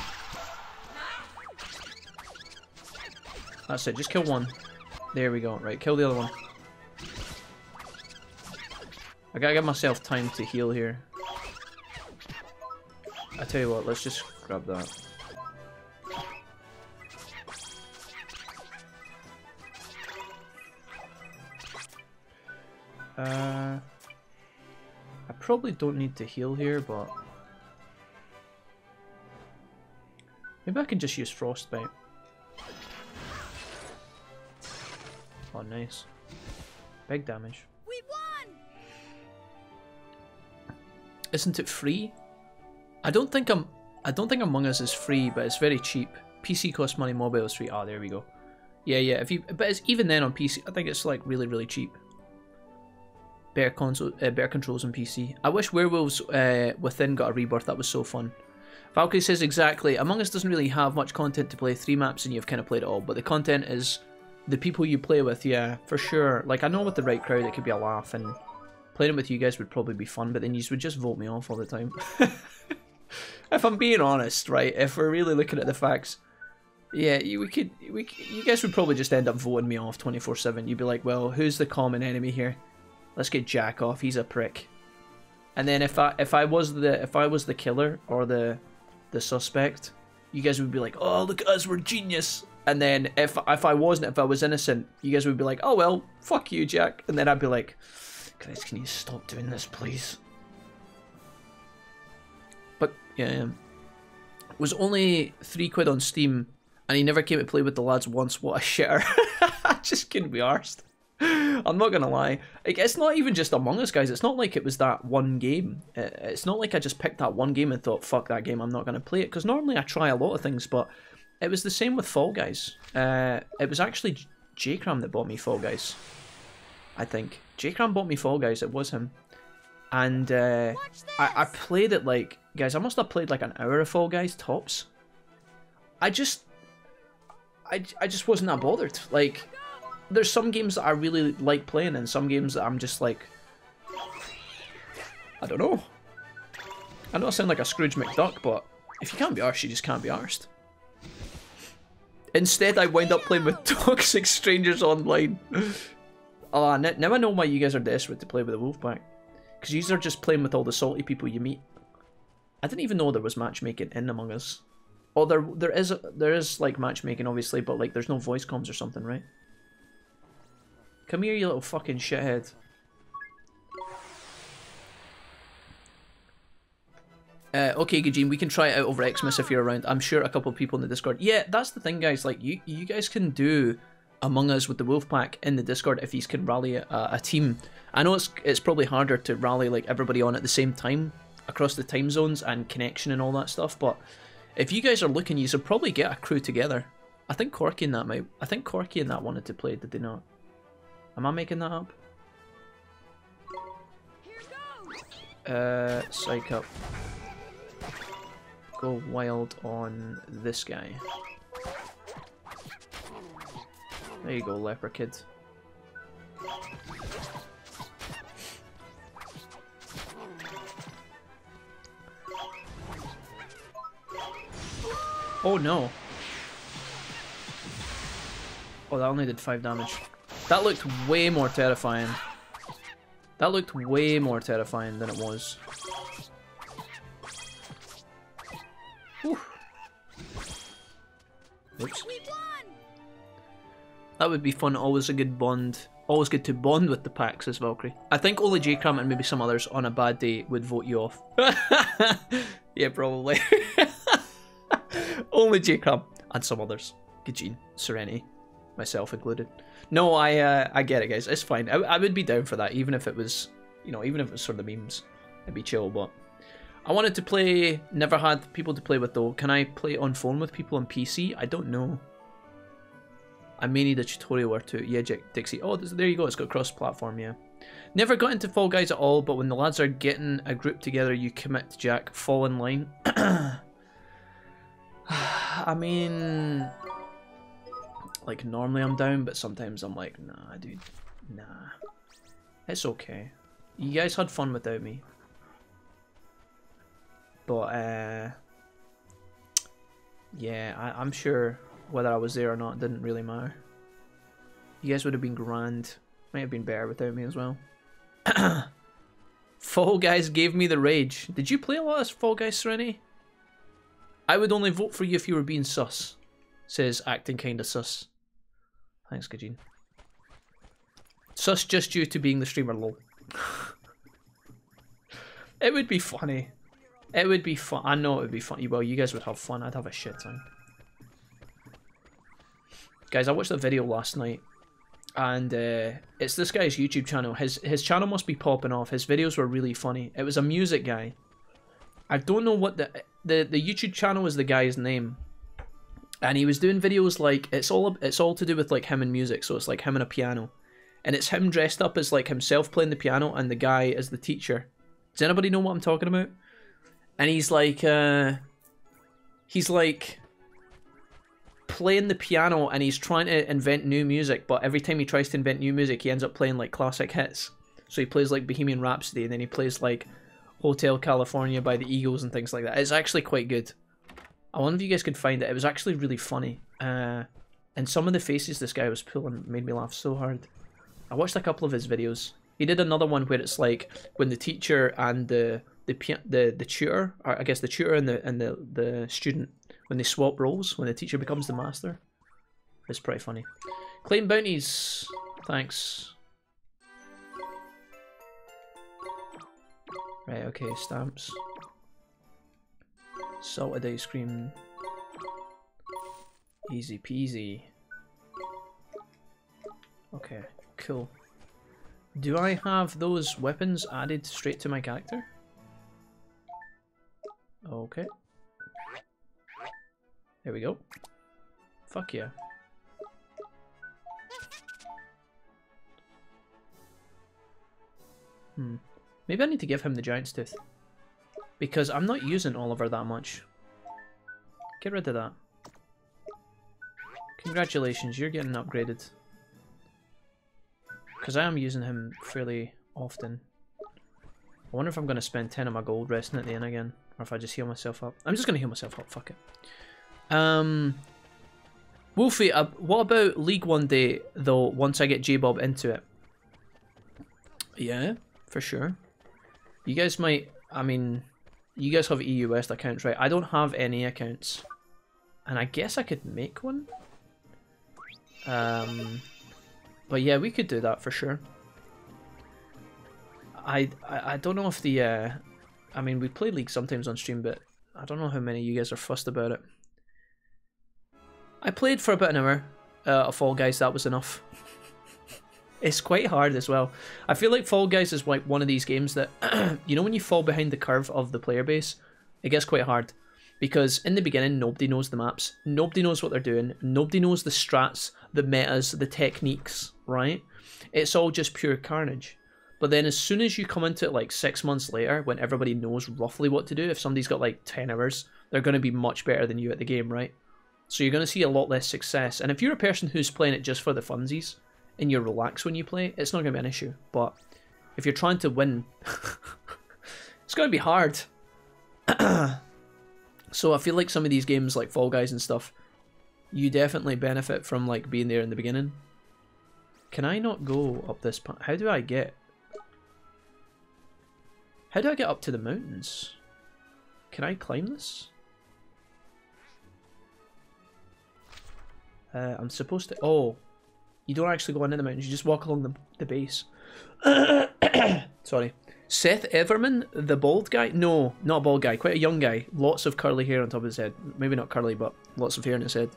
That's it, just kill one. There we go. Right, kill the other one. I gotta give myself time to heal here. I tell you what, let's just grab that. Uh, I probably don't need to heal here, but maybe I can just use frostbite. Oh, nice. Big damage. We won! Isn't it free? I don't think I'm. I don't think Among Us is free, but it's very cheap. PC costs money, mobile is free. Ah, oh, there we go. Yeah, yeah. If you, but it's even then on PC. I think it's like really, really cheap. Better console, uh, better controls on PC. I wish Werewolves uh, Within got a rebirth. That was so fun. Valkyrie says exactly. Among Us doesn't really have much content to play. Three maps and you've kind of played it all. But the content is the people you play with. Yeah, for sure. Like I know with the right crowd, it could be a laugh, and playing with you guys would probably be fun. But then you would just vote me off all the time. if I'm being honest, right? If we're really looking at the facts, yeah, you, we could, we, you guys would probably just end up voting me off 24/7. You'd be like, well, who's the common enemy here? Let's get Jack off. He's a prick. And then if I if I was the if I was the killer or the the suspect, you guys would be like, "Oh, look at us, we're genius." And then if if I wasn't, if I was innocent, you guys would be like, "Oh well, fuck you, Jack." And then I'd be like, "Guys, can you stop doing this, please?" But yeah, it was only three quid on Steam, and he never came to play with the lads once. What a shitter! I just couldn't be arsed. I'm not gonna lie. It's not even just Among Us, guys. It's not like it was that one game. It's not like I just picked that one game and thought, "Fuck that game, I'm not gonna play it." Because normally I try a lot of things, but it was the same with Fall Guys. Uh, it was actually J-Cram that bought me Fall Guys. I think J-Cram bought me Fall Guys. It was him, and uh, I, I played it like guys. I must have played like an hour of Fall Guys tops. I just, I, I just wasn't that bothered. Like there's some games that I really like playing and some games that I'm just like I don't know. I know I sound like a Scrooge McDuck, but if you can't be arsed, you just can't be arsed. Instead, I wind up playing with Toxic Strangers Online. Ah, uh, now I know why you guys are desperate to play with the Wolfpack. Because you are just playing with all the salty people you meet. I didn't even know there was matchmaking in Among Us. Oh, there there is there is like matchmaking, obviously, but like there's no voice comms or something, right? Come here, you little fucking shithead. Uh, okay, Gajin, we can try it out over Xmas if you're around. I'm sure a couple of people in the Discord. Yeah, that's the thing, guys. Like, you you guys can do Among Us with the Wolfpack in the Discord if you can rally a, a team. I know it's it's probably harder to rally like everybody on at the same time across the time zones and connection and all that stuff, but if you guys are looking, you should probably get a crew together. I think Corky and that might. I think Corky and that wanted to play. Did they not? Am I making that up? Uh, psych up. Go wild on this guy. There you go, leper kid. Oh no. Oh, that only did 5 damage. That looked way more terrifying. That looked way more terrifying than it was. Oops. That would be fun, always a good bond. Always good to bond with the packs as Valkyrie. I think only J-Cram and maybe some others on a bad day would vote you off. yeah, probably. only J-Cram and some others. Gajin, Serenity, myself included. No, I uh, I get it, guys. It's fine. I, I would be down for that, even if it was, you know, even if it was sort of the memes. It'd be chill, but I wanted to play. Never had people to play with though. Can I play on phone with people on PC? I don't know. I may need a tutorial or two. Yeah, Jack Dixie. Oh, there you go. It's got cross-platform. Yeah. Never got into Fall Guys at all, but when the lads are getting a group together, you commit to Jack. Fall in line. I mean, like normally I'm down, but sometimes I'm like, nah, dude, nah. It's okay. You guys had fun without me. But, uh, yeah, I, I'm sure whether I was there or not didn't really matter. You guys would have been grand. Might have been better without me as well. Fall Guys gave me the rage. Did you play a lot of Fall Guys Serenity? I would only vote for you if you were being sus. Says acting kinda sus. Thanks, Gajin. Sus just due to being the streamer lol. it would be funny. It would be fun. I know it would be funny. Well, you guys would have fun. I'd have a shit time. Guys, I watched a video last night. And uh, it's this guy's YouTube channel. His his channel must be popping off. His videos were really funny. It was a music guy. I don't know what the the the YouTube channel is the guy's name, and he was doing videos like it's all it's all to do with like him and music. So it's like him and a piano, and it's him dressed up as like himself playing the piano and the guy as the teacher. Does anybody know what I'm talking about? And he's like, uh, he's like playing the piano and he's trying to invent new music, but every time he tries to invent new music, he ends up playing like classic hits. So he plays like Bohemian Rhapsody, and then he plays like Hotel California by the Eagles and things like that. It's actually quite good. I wonder if you guys could find it. It was actually really funny. Uh, and some of the faces this guy was pulling made me laugh so hard. I watched a couple of his videos. He did another one where it's like when the teacher and the the the the tutor, or I guess the tutor and the and the the student, when they swap roles, when the teacher becomes the master. It's pretty funny. Claim bounties. Thanks. Right, okay, stamps. Salted ice cream. Easy peasy. Okay, cool. Do I have those weapons added straight to my character? Okay. There we go. Fuck yeah. Hmm. Maybe I need to give him the Giant's Tooth. Because I'm not using Oliver that much. Get rid of that. Congratulations, you're getting upgraded. Because I am using him fairly often. I wonder if I'm going to spend 10 of my gold resting at the end again. Or if I just heal myself up. I'm just going to heal myself up, fuck it. Um, Wolfie, uh, what about League one day, though, once I get J-Bob into it? Yeah, for sure. You guys might, I mean, you guys have EU West accounts, right? I don't have any accounts. And I guess I could make one? Um, but yeah, we could do that for sure. I, I, I don't know if the, uh, I mean, we play League sometimes on stream, but I don't know how many of you guys are fussed about it. I played for about an hour uh, of Fall Guys. That was enough. it's quite hard as well. I feel like Fall Guys is like one of these games that, you know, when you fall behind the curve of the player base, it gets quite hard. Because in the beginning, nobody knows the maps, nobody knows what they're doing, nobody knows the strats, the metas, the techniques, right? It's all just pure carnage. But then as soon as you come into it like six months later, when everybody knows roughly what to do, if somebody's got like 10 hours, they're going to be much better than you at the game, right? So you're going to see a lot less success. And if you're a person who's playing it just for the funsies, and you're relaxed when you play, it's not going to be an issue. But if you're trying to win, it's going to be hard. so I feel like some of these games like Fall Guys and stuff, you definitely benefit from like being there in the beginning. Can I not go up this path? How do I get... How do I get up to the mountains? Can I climb this? Uh, I'm supposed to... Oh. You don't actually go into the mountains, you just walk along the, the base. Sorry. Seth Everman, the bald guy? No, not a bald guy. Quite a young guy. Lots of curly hair on top of his head. Maybe not curly, but lots of hair on his head.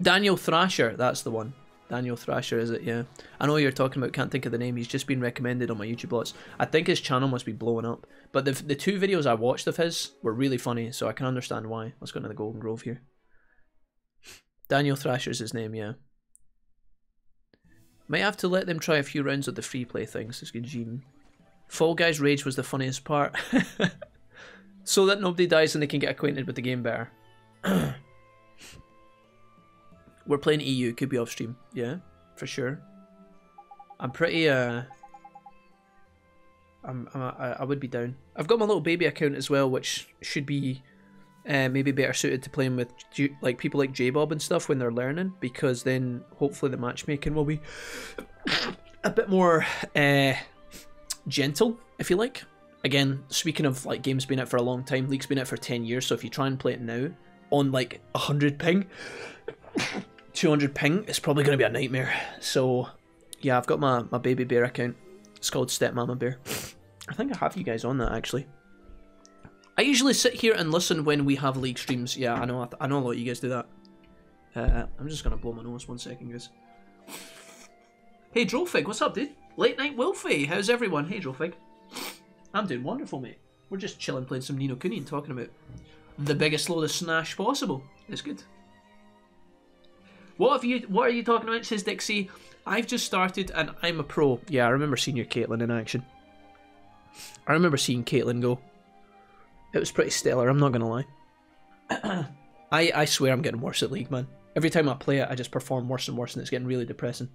Daniel Thrasher, that's the one. Daniel Thrasher, is it? Yeah. I know you're talking about, can't think of the name. He's just been recommended on my YouTube lots. I think his channel must be blowing up. But the, the two videos I watched of his were really funny, so I can understand why. Let's go into the Golden Grove here. Daniel Thrasher's his name, yeah. Might have to let them try a few rounds of the free play things, says Gene. Fall Guys Rage was the funniest part. so that nobody dies and they can get acquainted with the game better. We're playing EU, could be off stream. Yeah, for sure. I'm pretty, uh... I'm, I'm, I would be down. I've got my little baby account as well, which should be uh, maybe better suited to playing with like people like J-Bob and stuff when they're learning, because then hopefully the matchmaking will be a bit more uh, gentle, if you like. Again, speaking of like games being out for a long time, League's been out for 10 years, so if you try and play it now on like 100 ping, 200 ping, it's probably going to be a nightmare. So, yeah, I've got my, my baby bear account. It's called Stepmama Bear. I think I have you guys on that actually. I usually sit here and listen when we have league streams. Yeah, I know. I know a lot of you guys do that. Uh, I'm just gonna blow my nose one second, guys. Hey, Drofig, what's up, dude? Late night Wolfie, how's everyone? Hey, Drofig. I'm doing wonderful, mate. We're just chilling, playing some Ni no Kuni and talking about the biggest load of snash possible. It's good. What have you? What are you talking about? Says Dixie. I've just started and I'm a pro. Yeah, I remember seeing your Caitlyn in action. I remember seeing Caitlyn go. It was pretty stellar, I'm not gonna lie. I, I swear I'm getting worse at League, man. Every time I play it, I just perform worse and worse, and it's getting really depressing.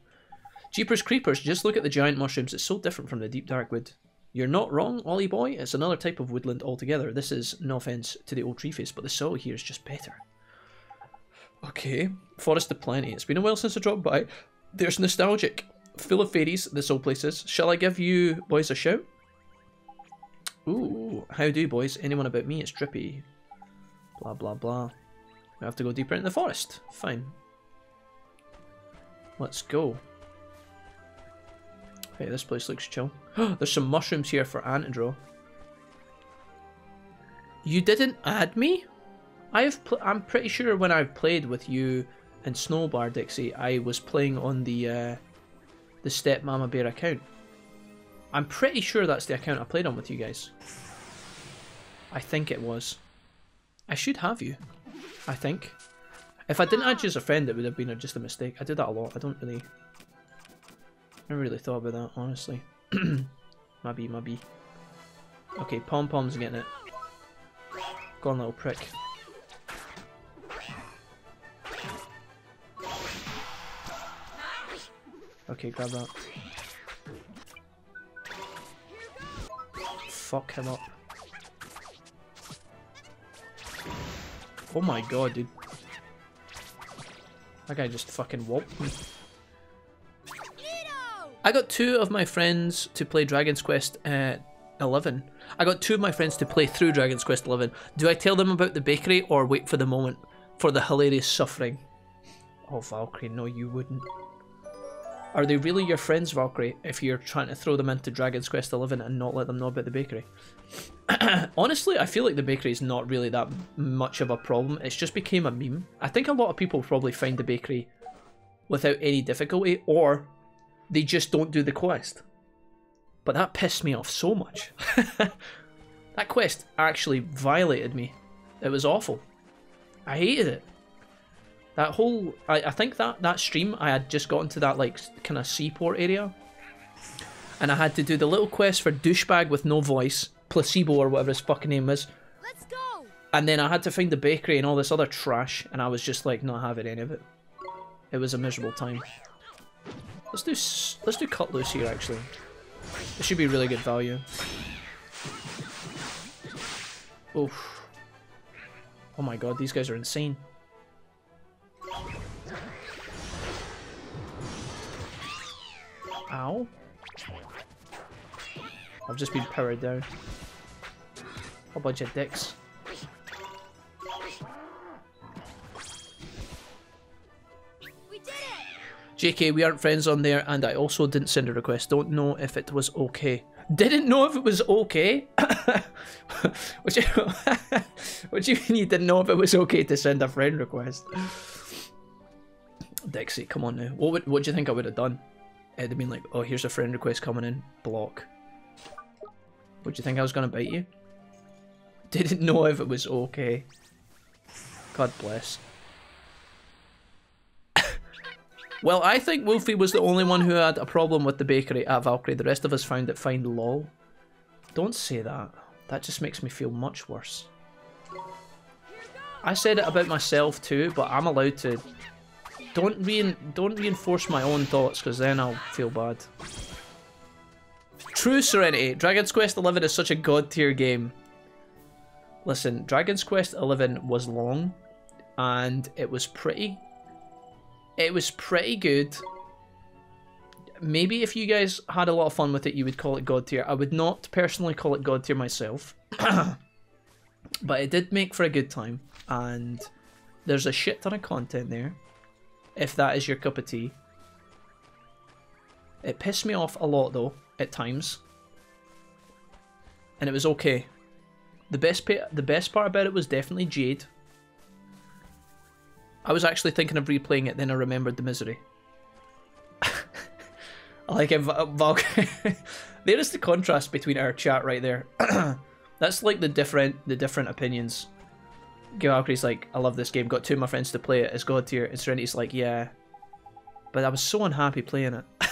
Jeepers Creepers, just look at the giant mushrooms. It's so different from the deep dark wood. You're not wrong, Ollie boy. It's another type of woodland altogether. This is, no offence to the old tree face, but the soil here is just better. Okay, Forest of Plenty. It's been a while since I dropped by. There's nostalgic. Full of fairies, this old place is. Shall I give you boys a shout? Ooh, how do you boys? Anyone about me? It's drippy. Blah blah blah. We have to go deeper into the forest. Fine. Let's go. Hey, this place looks chill. There's some mushrooms here for draw. You didn't add me? I've I'm pretty sure when I've played with you and Snowbar Dixie, I was playing on the uh, the Stepmama Bear account. I'm pretty sure that's the account I played on with you guys. I think it was. I should have you. I think. If I didn't add you as a friend, it would have been just a mistake. I do that a lot. I don't really... I never really thought about that, honestly. maybe, maybe. Okay, Pom Pom's getting it. Go on, little prick. Okay, grab that. Fuck him up. Oh my god, dude. That guy just fucking whopped me. I got two of my friends to play Dragon's Quest uh, 11. I got two of my friends to play through Dragon's Quest 11. Do I tell them about the bakery or wait for the moment for the hilarious suffering? Oh, Valkyrie, no, you wouldn't. Are they really your friends, Valkyrie, if you're trying to throw them into Dragon's Quest XI and not let them know about the bakery? Honestly, I feel like the bakery is not really that much of a problem. It's just became a meme. I think a lot of people probably find the bakery without any difficulty, or they just don't do the quest. But that pissed me off so much. that quest actually violated me. It was awful. I hated it. That whole, I, I think that, that stream, I had just gotten to that like kind of seaport area. And I had to do the little quest for douchebag with no voice, placebo or whatever his fucking name is. Let's go. And then I had to find the bakery and all this other trash, and I was just like not having any of it. It was a miserable time. Let's do let's do cut loose here actually. This should be really good value. Oof. Oh my god, these guys are insane. Ow. I've just been powered down. A bunch of dicks. JK, we aren't friends on there, and I also didn't send a request. Don't know if it was okay. Didn't know if it was okay? what, you, what do you mean you didn't know if it was okay to send a friend request? Dixie, come on now. What would, what do you think I would have done? It'd have been like, oh, here's a friend request coming in. Block. Do you think I was going to bite you? Didn't know if it was okay. God bless. well, I think Wolfie was the only one who had a problem with the bakery at Valkyrie. The rest of us found it fine lol. Don't say that. That just makes me feel much worse. I said it about myself too, but I'm allowed to don't rein don't reinforce my own thoughts, because then I'll feel bad. True Serenity. Dragon's Quest XI is such a god tier game. Listen, Dragon's Quest XI was long, and it was pretty. It was pretty good. Maybe if you guys had a lot of fun with it, you would call it god tier. I would not personally call it god tier myself, but it did make for a good time, and there's a shit ton of content there if that is your cup of tea. It pissed me off a lot though, at times. And it was okay. The best the best part about it was definitely Jade. I was actually thinking of replaying it, then I remembered the misery. like if Valkyrie. there is the contrast between our chat right there. That's like the different the different opinions Valkyrie's like, I love this game, got two of my friends to play it, it's god tier, and Serenity's like, yeah. But I was so unhappy playing it.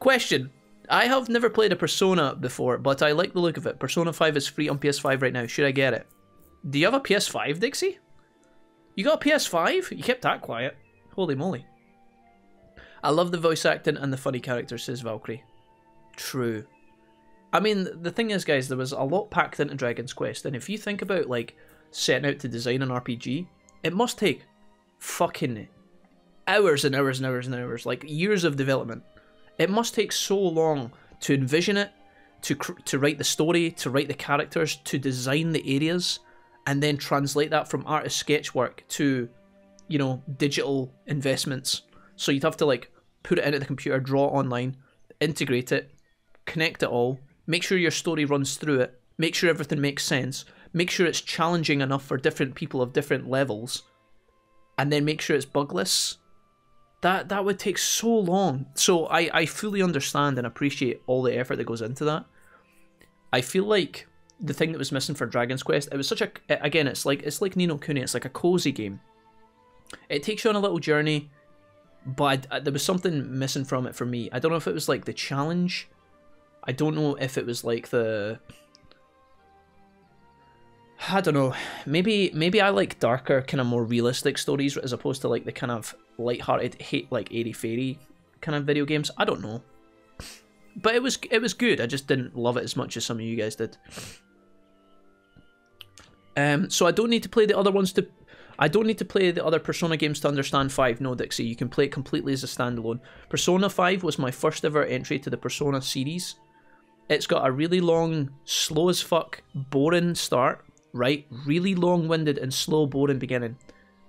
Question. I have never played a Persona before, but I like the look of it. Persona 5 is free on PS5 right now. Should I get it? Do you have a PS5, Dixie? You got a PS5? You kept that quiet. Holy moly. I love the voice acting and the funny characters, says Valkyrie. True. I mean, the thing is, guys, there was a lot packed into Dragon's Quest, and if you think about, like, setting out to design an RPG, it must take fucking hours and hours and hours and hours, like years of development. It must take so long to envision it, to to write the story, to write the characters, to design the areas, and then translate that from artist sketch work to, you know, digital investments. So you'd have to like put it into the computer, draw it online, integrate it, connect it all, Make sure your story runs through it. Make sure everything makes sense. Make sure it's challenging enough for different people of different levels. And then make sure it's bugless. That that would take so long. So I, I fully understand and appreciate all the effort that goes into that. I feel like the thing that was missing for Dragon's Quest, it was such a again, it's like it's like Ni no Kuni, it's like a cozy game. It takes you on a little journey, but I, there was something missing from it for me. I don't know if it was like the challenge I don't know if it was like the I don't know. Maybe maybe I like darker, kind of more realistic stories as opposed to like the kind of light-hearted, hate like airy fairy kind of video games. I don't know, but it was it was good. I just didn't love it as much as some of you guys did. Um, so I don't need to play the other ones to. I don't need to play the other Persona games to understand 5. No, Dixie, you can play it completely as a standalone. Persona 5 was my first ever entry to the Persona series. It's got a really long, slow as fuck, boring start, right? Really long winded and slow, boring beginning.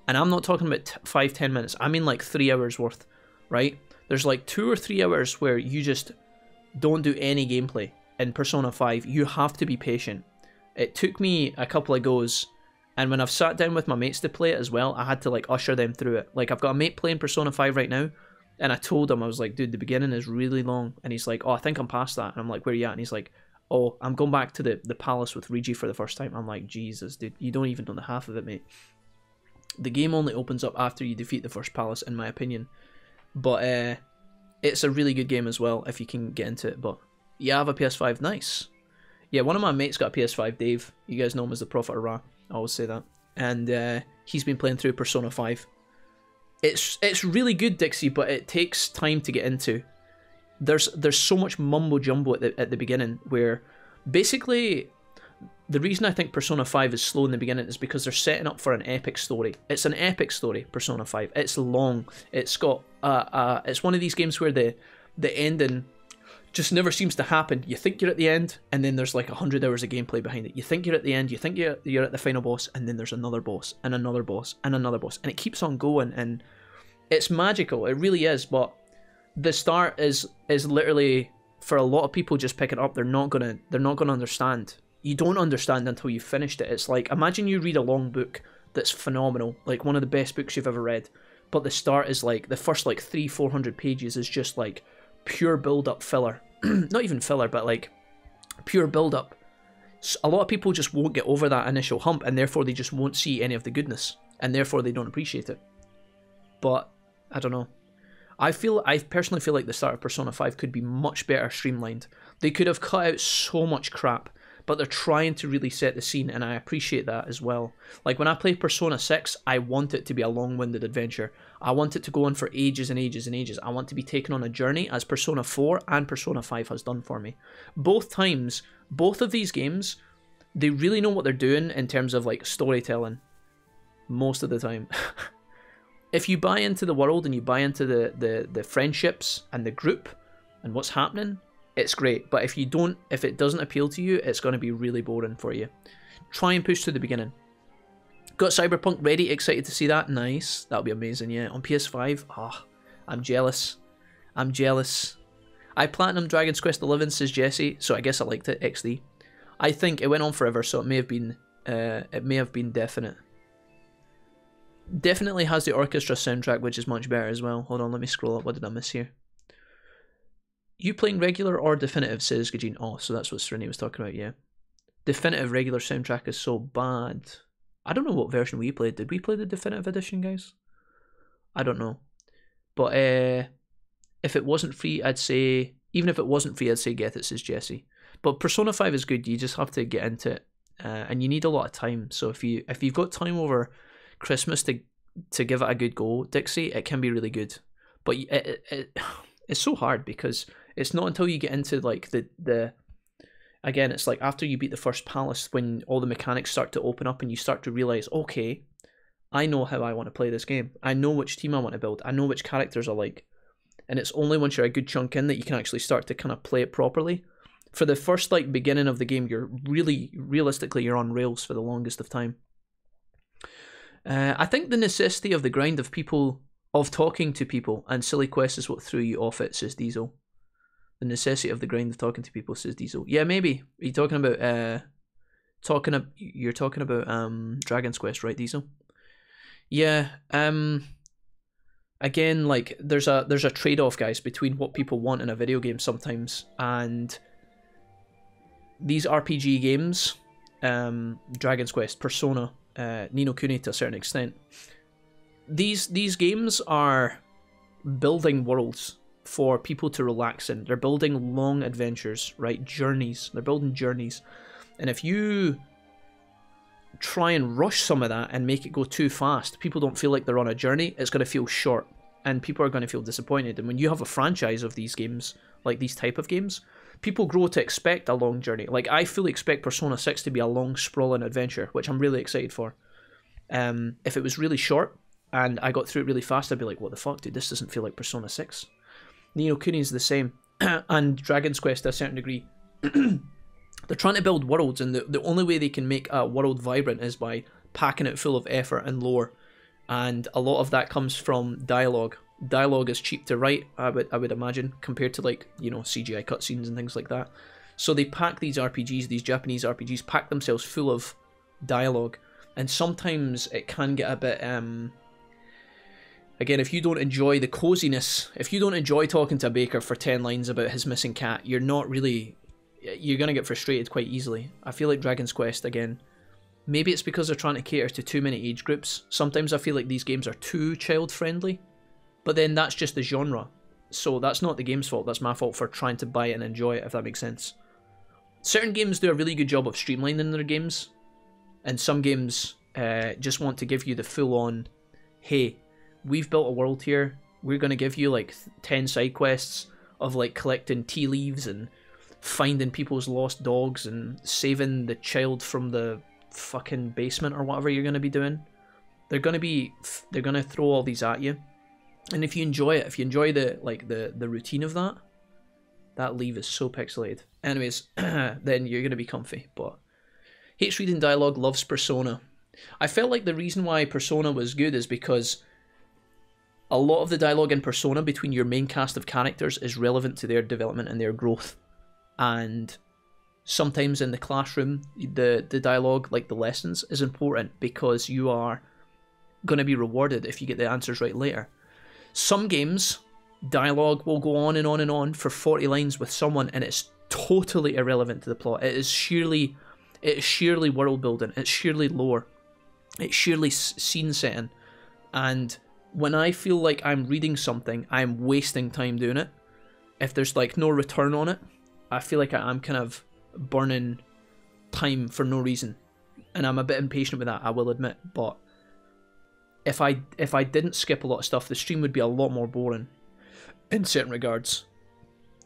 and I'm not talking about five ten minutes. I mean like three hours worth, right? There's like two or three hours where you just don't do any gameplay in Persona 5. You have to be patient. It took me a couple of goes, and when I've sat down with my mates to play it as well, I had to like usher them through it. Like I've got a mate playing Persona 5 right now, and I told him I was like, dude, the beginning is really long, and he's like, oh, I think I'm past that, and I'm like, where are you at? And he's like, oh, I'm going back to the the palace with Ryuji for the first time. I'm like, Jesus, dude, you don't even know the half of it, mate. The game only opens up after you defeat the first palace, in my opinion. But uh, it's a really good game as well if you can get into it. But you have a PS5, nice. Yeah, one of my mates got a PS5, Dave. You guys know him as the Prophet of Ra. I always say that. And uh, he's been playing through Persona 5. It's it's really good, Dixie, but it takes time to get into. There's there's so much mumbo jumbo at the at the beginning where basically the reason I think Persona 5 is slow in the beginning is because they're setting up for an epic story. It's an epic story, Persona 5. It's long. It's got uh, uh it's one of these games where the the ending just never seems to happen. You think you're at the end, and then there's like a hundred hours of gameplay behind it. You think you're at the end, you think you're you're at the final boss, and then there's another boss, and another boss, and another boss, and it keeps on going, and it's magical. It really is. But the start is is literally for a lot of people just pick it up. They're not gonna they're not gonna understand. You don't understand until you've finished it. It's like imagine you read a long book that's phenomenal, like one of the best books you've ever read, but the start is like the first like three four hundred pages is just like pure build up filler. Not even filler, but like pure build up. A lot of people just won't get over that initial hump and therefore they just won't see any of the goodness and therefore they don't appreciate it. But I don't know. I feel I personally feel like the start of Persona 5 could be much better streamlined. They could have cut out so much crap but they're trying to really set the scene, and I appreciate that as well. Like when I play Persona 6, I want it to be a long winded adventure. I want it to go on for ages and ages and ages. I want to be taken on a journey, as Persona 4 and Persona 5 has done for me. Both times, both of these games, they really know what they're doing in terms of like storytelling. Most of the time. if you buy into the world and you buy into the, the, the friendships and the group and what's happening, it's great. But if you don't, if it doesn't appeal to you, it's going to be really boring for you. Try and push to the beginning. Got Cyberpunk ready, excited to see that. Nice, that'll be amazing. Yeah, on PS5. Ah, oh, I'm jealous. I'm jealous. I platinum Dragon's Quest 11, says Jesse, so I guess I liked it. XD. I think it went on forever, so it may have been, uh, it may have been definite. Definitely has the orchestra soundtrack, which is much better as well. Hold on, let me scroll up. What did I miss here? You playing regular or definitive, says Gajin. Oh, so that's what Serenity was talking about, yeah. Definitive regular soundtrack is so bad. I don't know what version we played. Did we play the definitive edition, guys? I don't know. But uh, if it wasn't free, I'd say, even if it wasn't free, I'd say get it, says Jesse. But Persona 5 is good. You just have to get into it. Uh, and you need a lot of time. So if you if you've got time over Christmas to to give it a good go, Dixie, it can be really good. But it, it, it it's so hard because it's not until you get into like the the again, it's like after you beat the first palace when all the mechanics start to open up and you start to realize, okay, I know how I want to play this game. I know which team I want to build. I know which characters are like. And it's only once you're a good chunk in that you can actually start to kind of play it properly. For the first like beginning of the game, you're really realistically you're on rails for the longest of time. Uh, I think the necessity of the grind of people of talking to people and silly quests is what threw you off it, says Diesel. The necessity of the grind of talking to people, says Diesel. Yeah, maybe. Are you talking about uh talking about you're talking about um Dragon's Quest, right, Diesel? Yeah, um again like there's a there's a trade-off guys between what people want in a video game sometimes and these RPG games um Dragon's Quest, Persona, uh Ni no Kuni to a certain extent. These these games are building worlds for people to relax in. They're building long adventures, right? Journeys. They're building journeys. And if you try and rush some of that and make it go too fast, people don't feel like they're on a journey. It's going to feel short and people are going to feel disappointed. And when you have a franchise of these games, like these type of games, people grow to expect a long journey. Like I fully expect Persona 6 to be a long sprawling adventure, which I'm really excited for. Um, if it was really short and I got through it really fast, I'd be like, what the fuck, dude, this doesn't feel like Persona 6. Ni no is the same, and Dragon's Quest to a certain degree. They're trying to build worlds, and the, the only way they can make a world vibrant is by packing it full of effort and lore. and a lot of that comes from dialogue. Dialogue is cheap to write, I would I would imagine, compared to like you know CGI cutscenes and things like that. So they pack these RPGs, these Japanese RPGs, pack themselves full of dialogue, and sometimes it can get a bit. Um, again, if you don't enjoy the coziness, if you don't enjoy talking to a baker for ten lines about his missing cat, you're not really. You're gonna get frustrated quite easily. I feel like Dragon's Quest again. Maybe it's because they're trying to cater to too many age groups. Sometimes I feel like these games are too child friendly, but then that's just the genre. So that's not the game's fault. That's my fault for trying to buy it and enjoy it. If that makes sense. Certain games do a really good job of streamlining their games, and some games uh, just want to give you the full on, hey, we've built a world here. We're gonna give you like ten side quests of like collecting tea leaves and finding people's lost dogs and saving the child from the fucking basement or whatever you're gonna be doing. They're gonna be they're gonna throw all these at you, and if you enjoy it, if you enjoy the like the the routine of that, that leave is so pixelated. Anyways, then you're gonna be comfy. But hates reading dialogue, loves Persona. I felt like the reason why Persona was good is because a lot of the dialogue in Persona between your main cast of characters is relevant to their development and their growth. And sometimes in the classroom, the, the dialogue, like the lessons, is important because you are going to be rewarded if you get the answers right later. Some games, dialogue will go on and on and on for 40 lines with someone and it's totally irrelevant to the plot. It is sheerly, it is sheerly world building. It's sheerly lore. It's sheerly scene setting. And when I feel like I'm reading something, I'm wasting time doing it. If there's like no return on it, I feel like I'm kind of burning time for no reason. And I'm a bit impatient with that, I will admit, but if I if I didn't skip a lot of stuff, the stream would be a lot more boring in certain regards.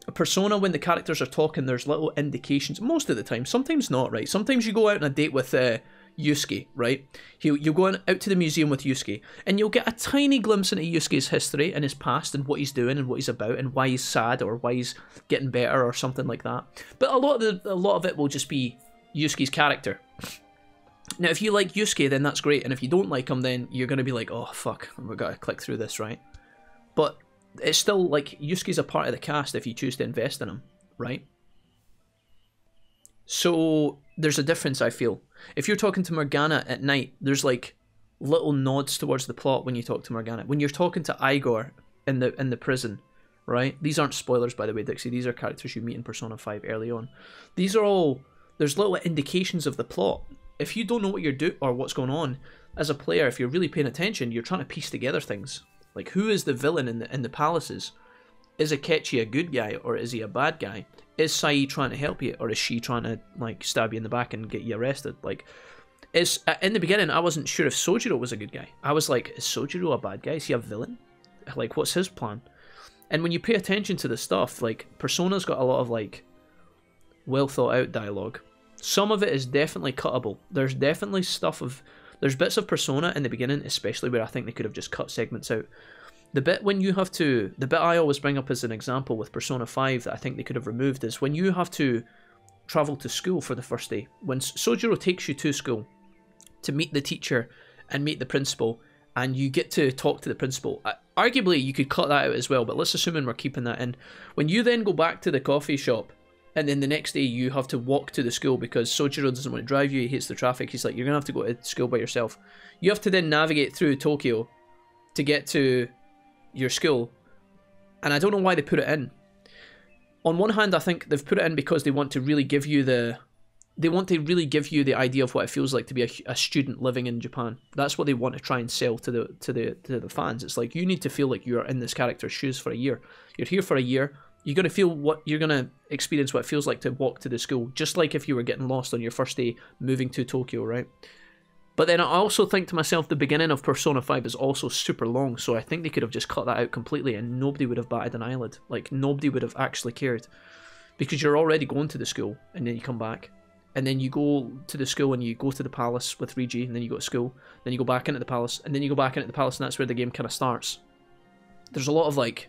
A persona when the characters are talking, there's little indications most of the time. Sometimes not, right? Sometimes you go out on a date with uh, Yusuke, right? You you go out to the museum with Yusuke, and you'll get a tiny glimpse into Yusuke's history and his past and what he's doing and what he's about and why he's sad or why he's getting better or something like that. But a lot of the, a lot of it will just be Yusuke's character. Now, if you like Yusuke, then that's great, and if you don't like him, then you're gonna be like, oh fuck, we gotta click through this, right? But it's still like Yusuke's a part of the cast if you choose to invest in him, right? So there's a difference I feel. If you're talking to Morgana at night, there's like little nods towards the plot when you talk to Morgana. When you're talking to Igor in the in the prison, right? These aren't spoilers by the way, Dixie. These are characters you meet in Persona 5 early on. These are all there's little indications of the plot. If you don't know what you're doing or what's going on as a player, if you're really paying attention, you're trying to piece together things. Like who is the villain in the in the palaces? Is Akechi a good guy or is he a bad guy? Is Sae trying to help you or is she trying to like stab you in the back and get you arrested? Like is uh, in the beginning I wasn't sure if Sojiro was a good guy. I was like, is Sojiro a bad guy? Is he a villain? Like what's his plan? And when you pay attention to the stuff, like Persona's got a lot of like well thought out dialogue. Some of it is definitely cuttable. There's definitely stuff of there's bits of Persona in the beginning, especially where I think they could have just cut segments out. The bit when you have to, the bit I always bring up as an example with Persona 5 that I think they could have removed is when you have to travel to school for the first day. When Sojiro takes you to school to meet the teacher and meet the principal, and you get to talk to the principal. Arguably, you could cut that out as well, but let's assume we're keeping that in. When you then go back to the coffee shop, and then the next day you have to walk to the school because Sojiro doesn't want to drive you, he hates the traffic, he's like, you're going to have to go to school by yourself. You have to then navigate through Tokyo to get to your school, and I don't know why they put it in. On one hand, I think they've put it in because they want to really give you the they want to really give you the idea of what it feels like to be a, a, student living in Japan. That's what they want to try and sell to the to the to the fans. It's like you need to feel like you are in this character's shoes for a year. You're here for a year. You're gonna feel what you're gonna experience what it feels like to walk to the school, just like if you were getting lost on your first day moving to Tokyo, right? But then I also think to myself, the beginning of Persona 5 is also super long, so I think they could have just cut that out completely and nobody would have batted an eyelid. Like, nobody would have actually cared. Because you're already going to the school, and then you come back. And then you go to the school and you go to the palace with Ryuji, and then you go to school. Then you go back into the palace, and then you go back into the palace, and that's where the game kind of starts. There's a lot of, like,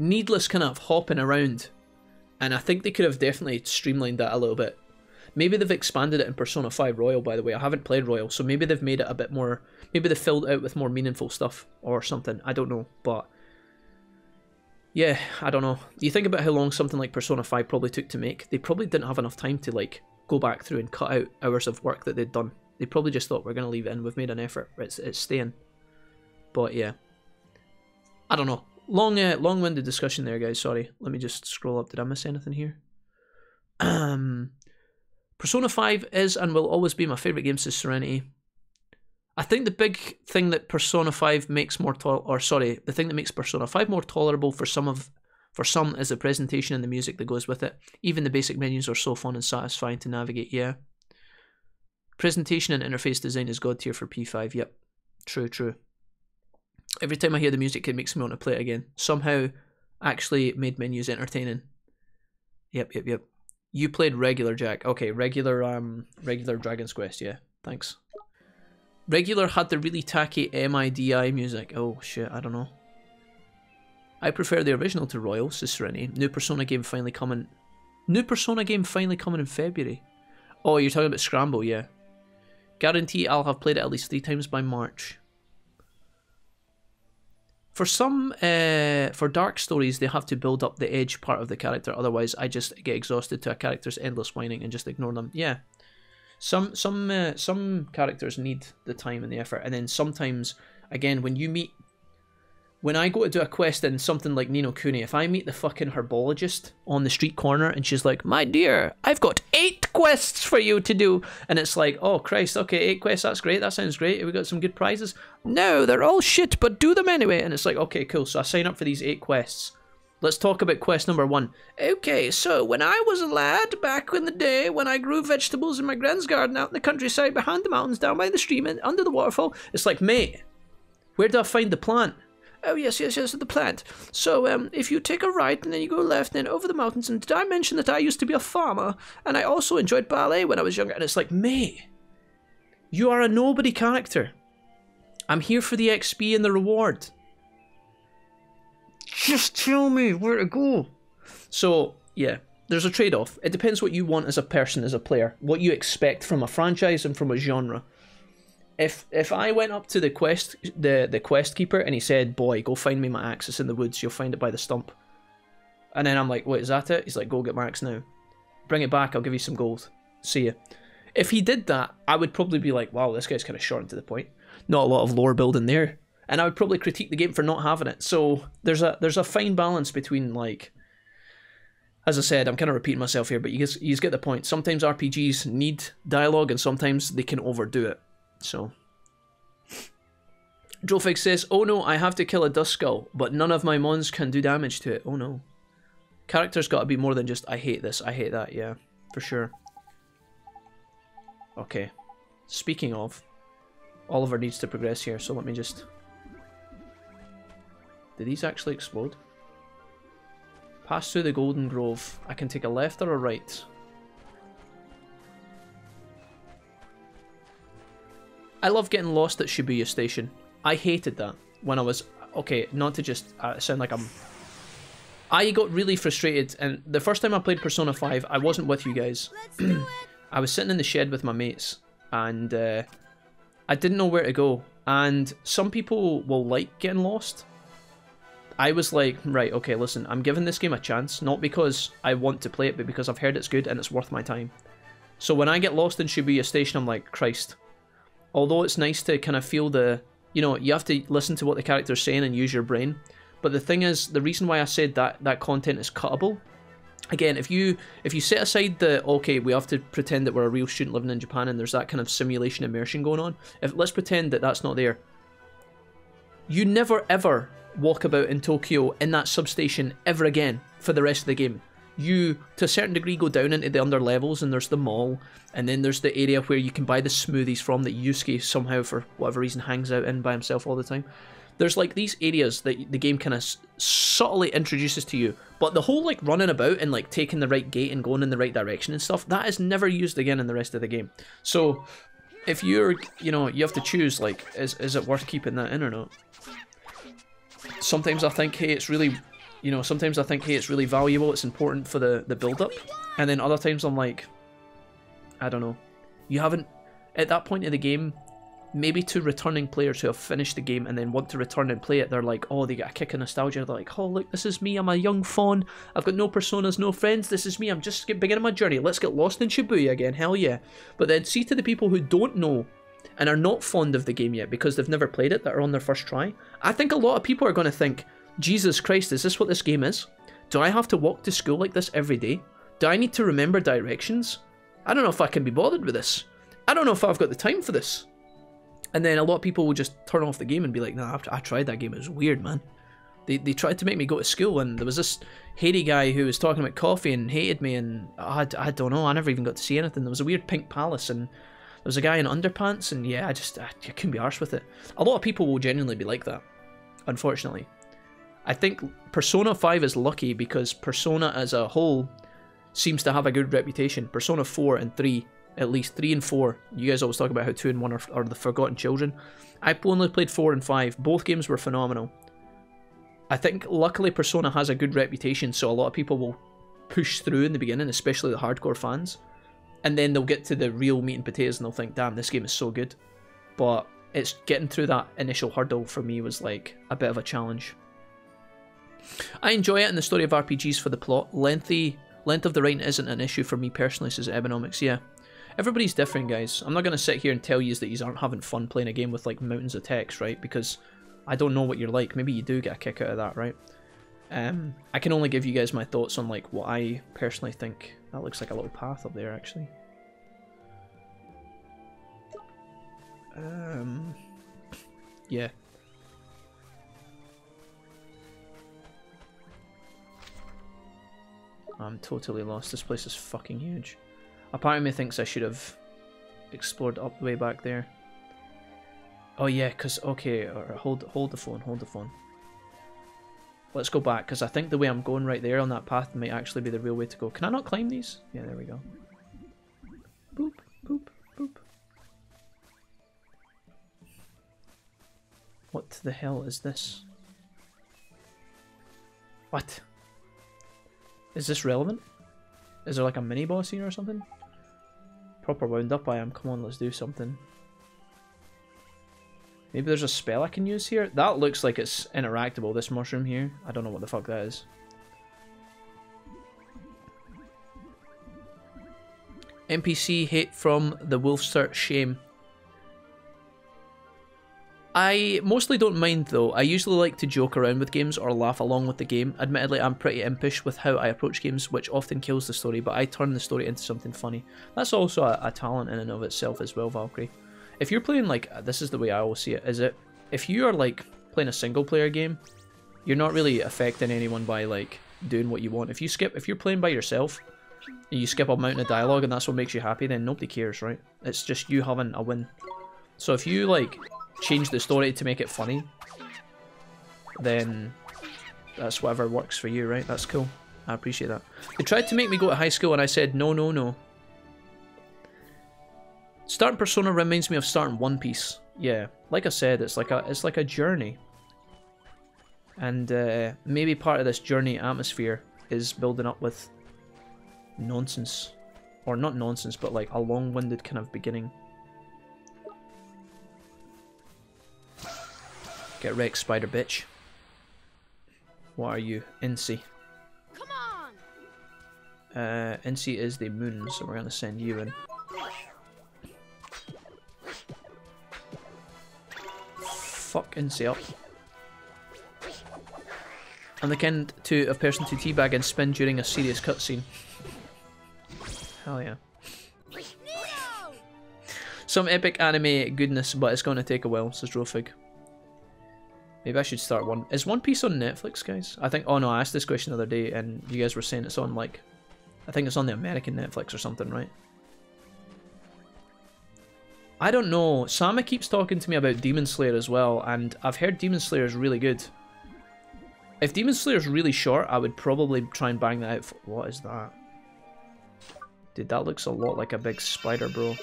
needless kind of hopping around. And I think they could have definitely streamlined that a little bit Maybe they've expanded it in Persona 5 Royal, by the way. I haven't played Royal, so maybe they've made it a bit more. Maybe they filled out with more meaningful stuff or something. I don't know, but yeah, I don't know. You think about how long something like Persona 5 probably took to make. They probably didn't have enough time to like go back through and cut out hours of work that they'd done. They probably just thought we're gonna leave it in. We've made an effort. It's it's staying. But yeah, I don't know. Long uh, long-winded discussion there, guys. Sorry. Let me just scroll up. Did I miss anything here? Um, Persona 5 is and will always be my favorite game since Serenity. I think the big thing that Persona 5 makes more tol- or sorry, the thing that makes Persona 5 more tolerable for some of for some is the presentation and the music that goes with it. Even the basic menus are so fun and satisfying to navigate, yeah. Presentation and interface design is god tier for P5, yep. True, true. Every time I hear the music it makes me want to play it again. Somehow actually made menus entertaining. Yep, yep, yep. You played regular Jack. Okay, regular um regular Dragon's Quest, yeah. Thanks. Regular had the really tacky MIDI music. Oh shit, I don't know. I prefer the original to Royal, says Serenity. New Persona game finally coming. New Persona game finally coming in February. Oh, you're talking about Scramble, yeah. Guarantee I'll have played it at least three times by March. For some, uh, for dark stories, they have to build up the edge part of the character. Otherwise, I just get exhausted to a character's endless whining and just ignore them. Yeah, some some uh, some characters need the time and the effort, and then sometimes, again, when you meet, when I go to do a quest in something like Ni no Kuni, if I meet the fucking herbologist on the street corner and she's like, "My dear, I've got eight quests for you to do," and it's like, "Oh Christ, okay, eight quests, that's great, that sounds great. We got some good prizes?" No, they're all shit, but do them anyway. And it's like, okay, cool. So I sign up for these eight quests. Let's talk about quest number one. Okay, so when I was a lad, back in the day, when I grew vegetables in my grand's garden out in the countryside behind the mountains, down by the stream and under the waterfall, it's like, mate, where do I find the plant? Oh yes, yes, yes, the plant. So, um, if you take a right and then you go left, and then over the mountains, and did I mention that I used to be a farmer and I also enjoyed ballet when I was younger? And it's like, mate, you are a nobody character. I'm here for the XP and the reward. Just tell me where to go. So, yeah, there's a trade off. It depends what you want as a person, as a player, what you expect from a franchise and from a genre. If if I went up to the quest the, the quest keeper and he said, Boy, go find me my axe, it's in the woods, you'll find it by the stump. And then I'm like, Wait, is that it? He's like, Go get my axe now. Bring it back, I'll give you some gold. See you." If he did that, I would probably be like, Wow, this guy's kinda short and to the point. Not a lot of lore building there and I would probably critique the game for not having it. So there's a there's a fine balance between like, as I said, I'm kind of repeating myself here, but you guys you get the point. Sometimes RPGs need dialogue, and sometimes they can overdo it. So. Drofix says, Oh no, I have to kill a Duskull, but none of my mons can do damage to it. Oh no. Character's gotta be more than just, I hate this, I hate that, yeah, for sure. Okay. Speaking of, Oliver needs to progress here, so let me just did these actually explode? Pass through the Golden Grove. I can take a left or a right. I love getting lost at Shibuya Station. I hated that when I was... Okay, not to just uh, sound like I'm... I got really frustrated, and the first time I played Persona 5, I wasn't with you guys. I was sitting in the shed with my mates, and uh, I didn't know where to go. And some people will like getting lost, I was like, right, okay, listen, I'm giving this game a chance, not because I want to play it, but because I've heard it's good and it's worth my time. So when I get lost in Shibuya Station, I'm like, Christ. Although it's nice to kind of feel the, you know, you have to listen to what the character's saying and use your brain. But the thing is, the reason why I said that that content is cuttable, again, if you if you set aside the okay, we have to pretend that we're a real student living in Japan and there's that kind of simulation immersion going on. If let's pretend that that's not there, you never ever walk about in Tokyo in that substation ever again for the rest of the game. You, to a certain degree, go down into the under levels, and there's the mall, and then there's the area where you can buy the smoothies from that Yusuke somehow, for whatever reason, hangs out in by himself all the time. There's like these areas that the game kind of subtly introduces to you, but the whole like running about and like taking the right gate and going in the right direction and stuff, that is never used again in the rest of the game. So, if you're, you know, you have to choose like, is, is it worth keeping that in or not? sometimes I think, hey, it's really, you know, sometimes I think, hey, it's really valuable, it's important for the, the build-up. And then other times I'm like, I don't know. You haven't at that point of the game. Maybe to returning players who have finished the game and then want to return and play it, they're like, oh, they get a kick of nostalgia. They're like, oh, look, this is me. I'm a young fawn. I've got no personas, no friends. This is me. I'm just beginning my journey. Let's get lost in Shibuya again. Hell yeah. But then see to the people who don't know and are not fond of the game yet because they've never played it, that are on their first try. I think a lot of people are going to think, Jesus Christ, is this what this game is? Do I have to walk to school like this every day? Do I need to remember directions? I don't know if I can be bothered with this. I don't know if I've got the time for this. And then a lot of people will just turn off the game and be like, nah, I tried that game, it was weird, man. They, they tried to make me go to school and there was this hairy guy who was talking about coffee and hated me and I, I don't know, I never even got to see anything. There was a weird pink palace and there was a guy in underpants and yeah, I just, I, I couldn't be arsed with it. A lot of people will genuinely be like that, unfortunately. I think Persona 5 is lucky because Persona as a whole seems to have a good reputation. Persona 4 and 3 at least three and four. You guys always talk about how two and one are, are the forgotten children. I only played four and five. Both games were phenomenal. I think luckily Persona has a good reputation, so a lot of people will push through in the beginning, especially the hardcore fans. And then they'll get to the real meat and potatoes and they'll think, damn, this game is so good. But it's getting through that initial hurdle for me was like a bit of a challenge. I enjoy it in the story of RPGs for the plot. Lengthy length of the writing isn't an issue for me personally, says Ebonomics. Yeah, Everybody's different, guys. I'm not going to sit here and tell you that you aren't having fun playing a game with like mountains of text, right? Because I don't know what you're like. Maybe you do get a kick out of that, right? Um, I can only give you guys my thoughts on like what I personally think. That looks like a little path up there, actually. Um, yeah. I'm totally lost. This place is fucking huge. A part of me thinks I should have explored up the way back there. Oh yeah, because, okay, hold, hold the phone, hold the phone. Let's go back, because I think the way I'm going right there on that path might actually be the real way to go. Can I not climb these? Yeah, there we go. Boop, boop, boop. What the hell is this? What? Is this relevant? Is there like a mini boss here or something? Proper wound up I am. Come on, let's do something. Maybe there's a spell I can use here? That looks like it's interactable, this mushroom here. I don't know what the fuck that is. NPC hate from the Wolfster Shame. I mostly don't mind though. I usually like to joke around with games or laugh along with the game. Admittedly, I'm pretty impish with how I approach games, which often kills the story, but I turn the story into something funny. That's also a, a talent in and of itself as well, Valkyrie. If you're playing like, uh, this is the way I always see it, is it, if you are like playing a single player game, you're not really affecting anyone by like doing what you want. If you skip, if you're playing by yourself, and you skip a mountain of dialogue and that's what makes you happy, then nobody cares, right? It's just you having a win. So if you like change the story to make it funny, then that's whatever works for you, right? That's cool. I appreciate that. They tried to make me go to high school and I said, no, no, no. Starting Persona reminds me of starting One Piece. Yeah, like I said, it's like a it's like a journey. And uh, maybe part of this journey atmosphere is building up with nonsense. Or not nonsense, but like a long-winded kind of beginning. Get wrecked, spider bitch. What are you? Incy. Come on! Uh, Incy is the moon, so we're gonna send you in. Fuck Incy up. I'm the kind to a person to teabag and spin during a serious cutscene. Hell yeah. Some epic anime goodness, but it's going to take a while, says Rofig. Maybe I should start one. Is One Piece on Netflix, guys? I think. Oh no, I asked this question the other day, and you guys were saying it's on like, I think it's on the American Netflix or something, right? I don't know. Sama keeps talking to me about Demon Slayer as well, and I've heard Demon Slayer is really good. If Demon Slayer is really short, I would probably try and bang that out. For, what is that? Dude, that looks a lot like a big spider, bro.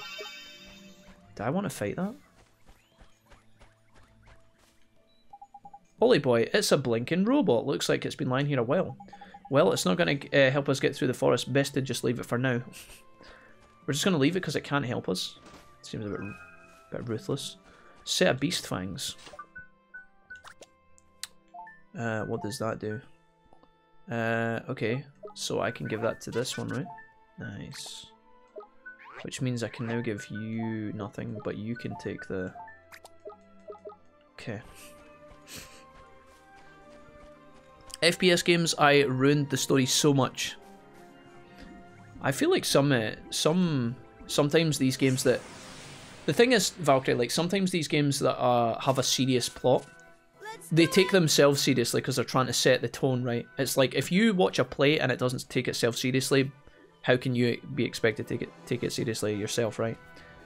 Do I want to fight that? Holy boy, it's a blinking robot. Looks like it's been lying here a while. Well, it's not going to uh, help us get through the forest. Best to just leave it for now. We're just gonna leave it because it can't help us. Seems a bit, bit ruthless. Set of beast fangs. Uh, what does that do? Uh, okay, so I can give that to this one, right? Nice. Which means I can now give you nothing, but you can take the... Okay. FPS games, I ruined the story so much. I feel like some, uh, some, sometimes these games that, the thing is, Valkyrie, like sometimes these games that uh, have a serious plot, they take themselves seriously because they're trying to set the tone right. It's like if you watch a play and it doesn't take itself seriously, how can you be expected to take it take it seriously yourself, right?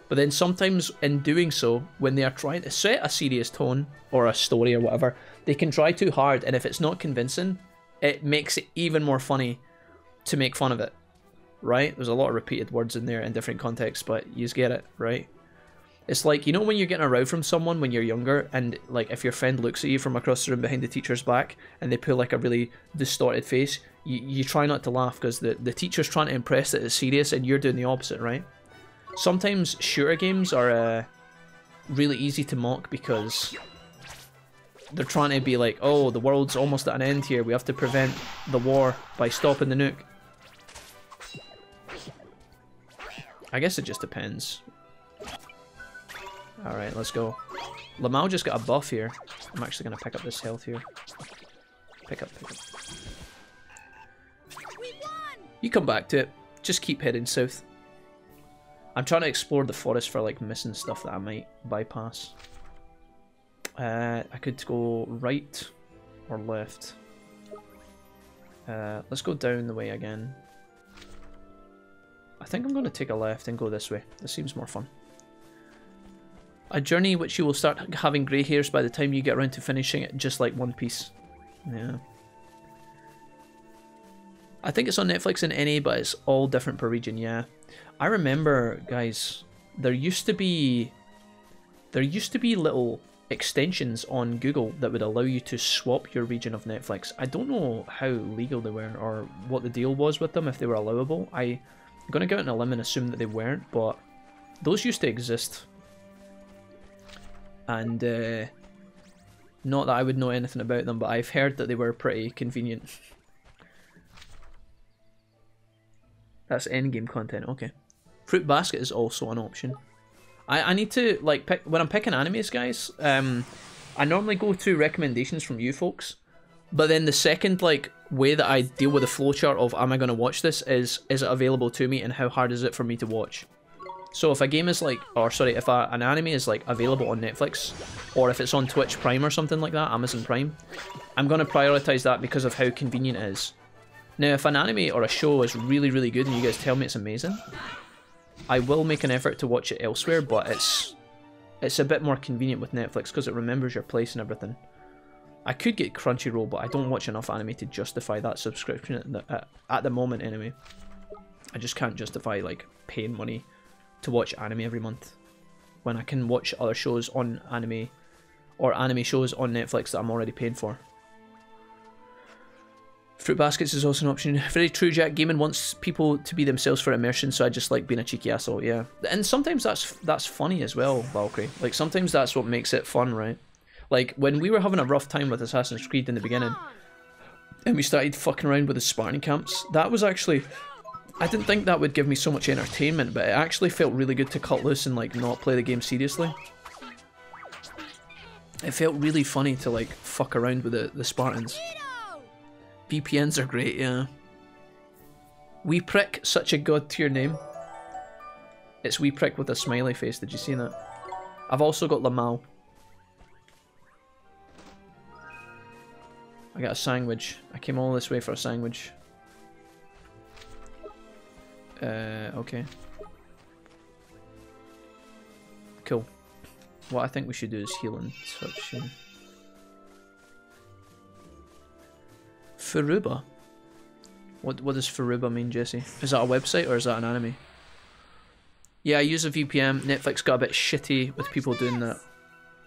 But then sometimes in doing so, when they are trying to set a serious tone or a story or whatever, they can try too hard, and if it's not convincing, it makes it even more funny to make fun of it. Right? There's a lot of repeated words in there in different contexts, but you get it, right? It's like, you know when you're getting a row from someone when you're younger, and like if your friend looks at you from across the room behind the teacher's back, and they pull like a really distorted face, you, you try not to laugh because the, the teacher's trying to impress that it's serious, and you're doing the opposite, right? Sometimes shooter games are uh, really easy to mock because they're trying to be like, oh, the world's almost at an end here, we have to prevent the war by stopping the nuke. I guess it just depends. Alright, let's go. Lamau just got a buff here. I'm actually going to pick up this health here. Pick up, pick up. You come back to it. Just keep heading south. I'm trying to explore the forest for like missing stuff that I might bypass. Uh, I could go right or left. Uh, let's go down the way again. I think I'm going to take a left and go this way. This seems more fun. A journey which you will start having grey hairs by the time you get around to finishing it, just like One Piece. Yeah. I think it's on Netflix in NA, but it's all different per region, yeah. I remember, guys, there used to be... There used to be little extensions on Google that would allow you to swap your region of Netflix. I don't know how legal they were or what the deal was with them, if they were allowable. I'm going to go out on a limb and assume that they weren't, but those used to exist. And uh, not that I would know anything about them, but I've heard that they were pretty convenient. That's endgame content, okay. Fruit basket is also an option. I, I need to, like, pick when I'm picking animes, guys, um, I normally go to recommendations from you folks. But then the second, like, way that I deal with the flowchart of am I going to watch this is, is it available to me and how hard is it for me to watch? So if a game is like, or sorry, if a, an anime is like available on Netflix, or if it's on Twitch Prime or something like that, Amazon Prime, I'm going to prioritize that because of how convenient it is. Now, if an anime or a show is really, really good and you guys tell me it's amazing, I will make an effort to watch it elsewhere, but it's it's a bit more convenient with Netflix because it remembers your place and everything. I could get Crunchyroll, but I don't watch enough anime to justify that subscription at the, at, the moment anyway. I just can't justify like paying money to watch anime every month when I can watch other shows on anime or anime shows on Netflix that I'm already paying for. Fruit baskets is also an option. Very true, Jack. Gaming wants people to be themselves for immersion, so I just like being a cheeky asshole. Yeah, and sometimes that's that's funny as well, Valkyrie. Like sometimes that's what makes it fun, right? Like when we were having a rough time with Assassin's Creed in the beginning, and we started fucking around with the Spartan camps. That was actually, I didn't think that would give me so much entertainment, but it actually felt really good to cut loose and like not play the game seriously. It felt really funny to like fuck around with the the Spartans. VPNs are great, yeah. Wee Prick, such a god to your name. It's we prick with a smiley face, did you see that? I've also got Lamau. I got a sandwich. I came all this way for a sandwich. Uh, okay. Cool. What I think we should do is heal and touch. Furuba? What what does Furuba mean, Jesse? Is that a website or is that an anime? Yeah, I use a VPN. Netflix got a bit shitty with people doing that.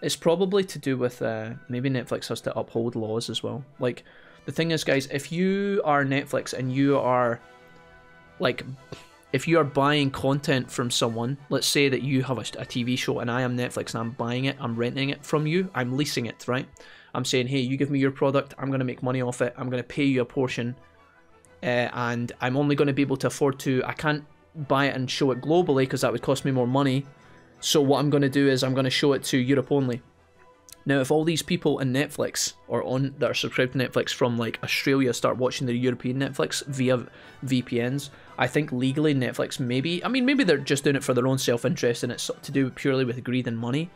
It's probably to do with uh, maybe Netflix has to uphold laws as well. Like the thing is, guys, if you are Netflix and you are like if you are buying content from someone, let's say that you have a, a TV show and I am Netflix and I'm buying it, I'm renting it from you, I'm leasing it, right? I'm saying, hey, you give me your product, I'm going to make money off it, I'm going to pay you a portion, uh, and I'm only going to be able to afford to, I can't buy it and show it globally because that would cost me more money. So what I'm going to do is I'm going to show it to Europe only. Now, if all these people in Netflix or on that are subscribed to Netflix from like Australia start watching the European Netflix via VPNs, I think legally Netflix maybe. I mean, maybe they're just doing it for their own self-interest and it's to do purely with greed and money.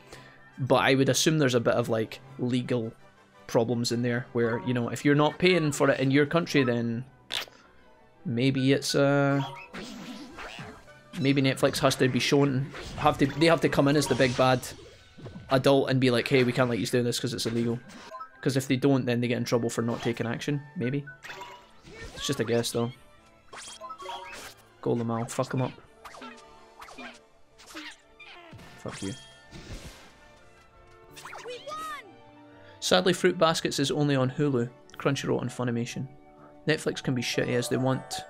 But I would assume there's a bit of like legal problems in there where you know if you're not paying for it in your country, then maybe it's uh maybe Netflix has to be shown have to they have to come in as the big bad adult and be like, hey, we can't let you do this because it's illegal. Because if they don't, then they get in trouble for not taking action. Maybe. It's just a guess, though. Golem fuck him up. Fuck you. Sadly, Fruit Baskets is only on Hulu, Crunchyroll and Funimation. Netflix can be shitty as they want.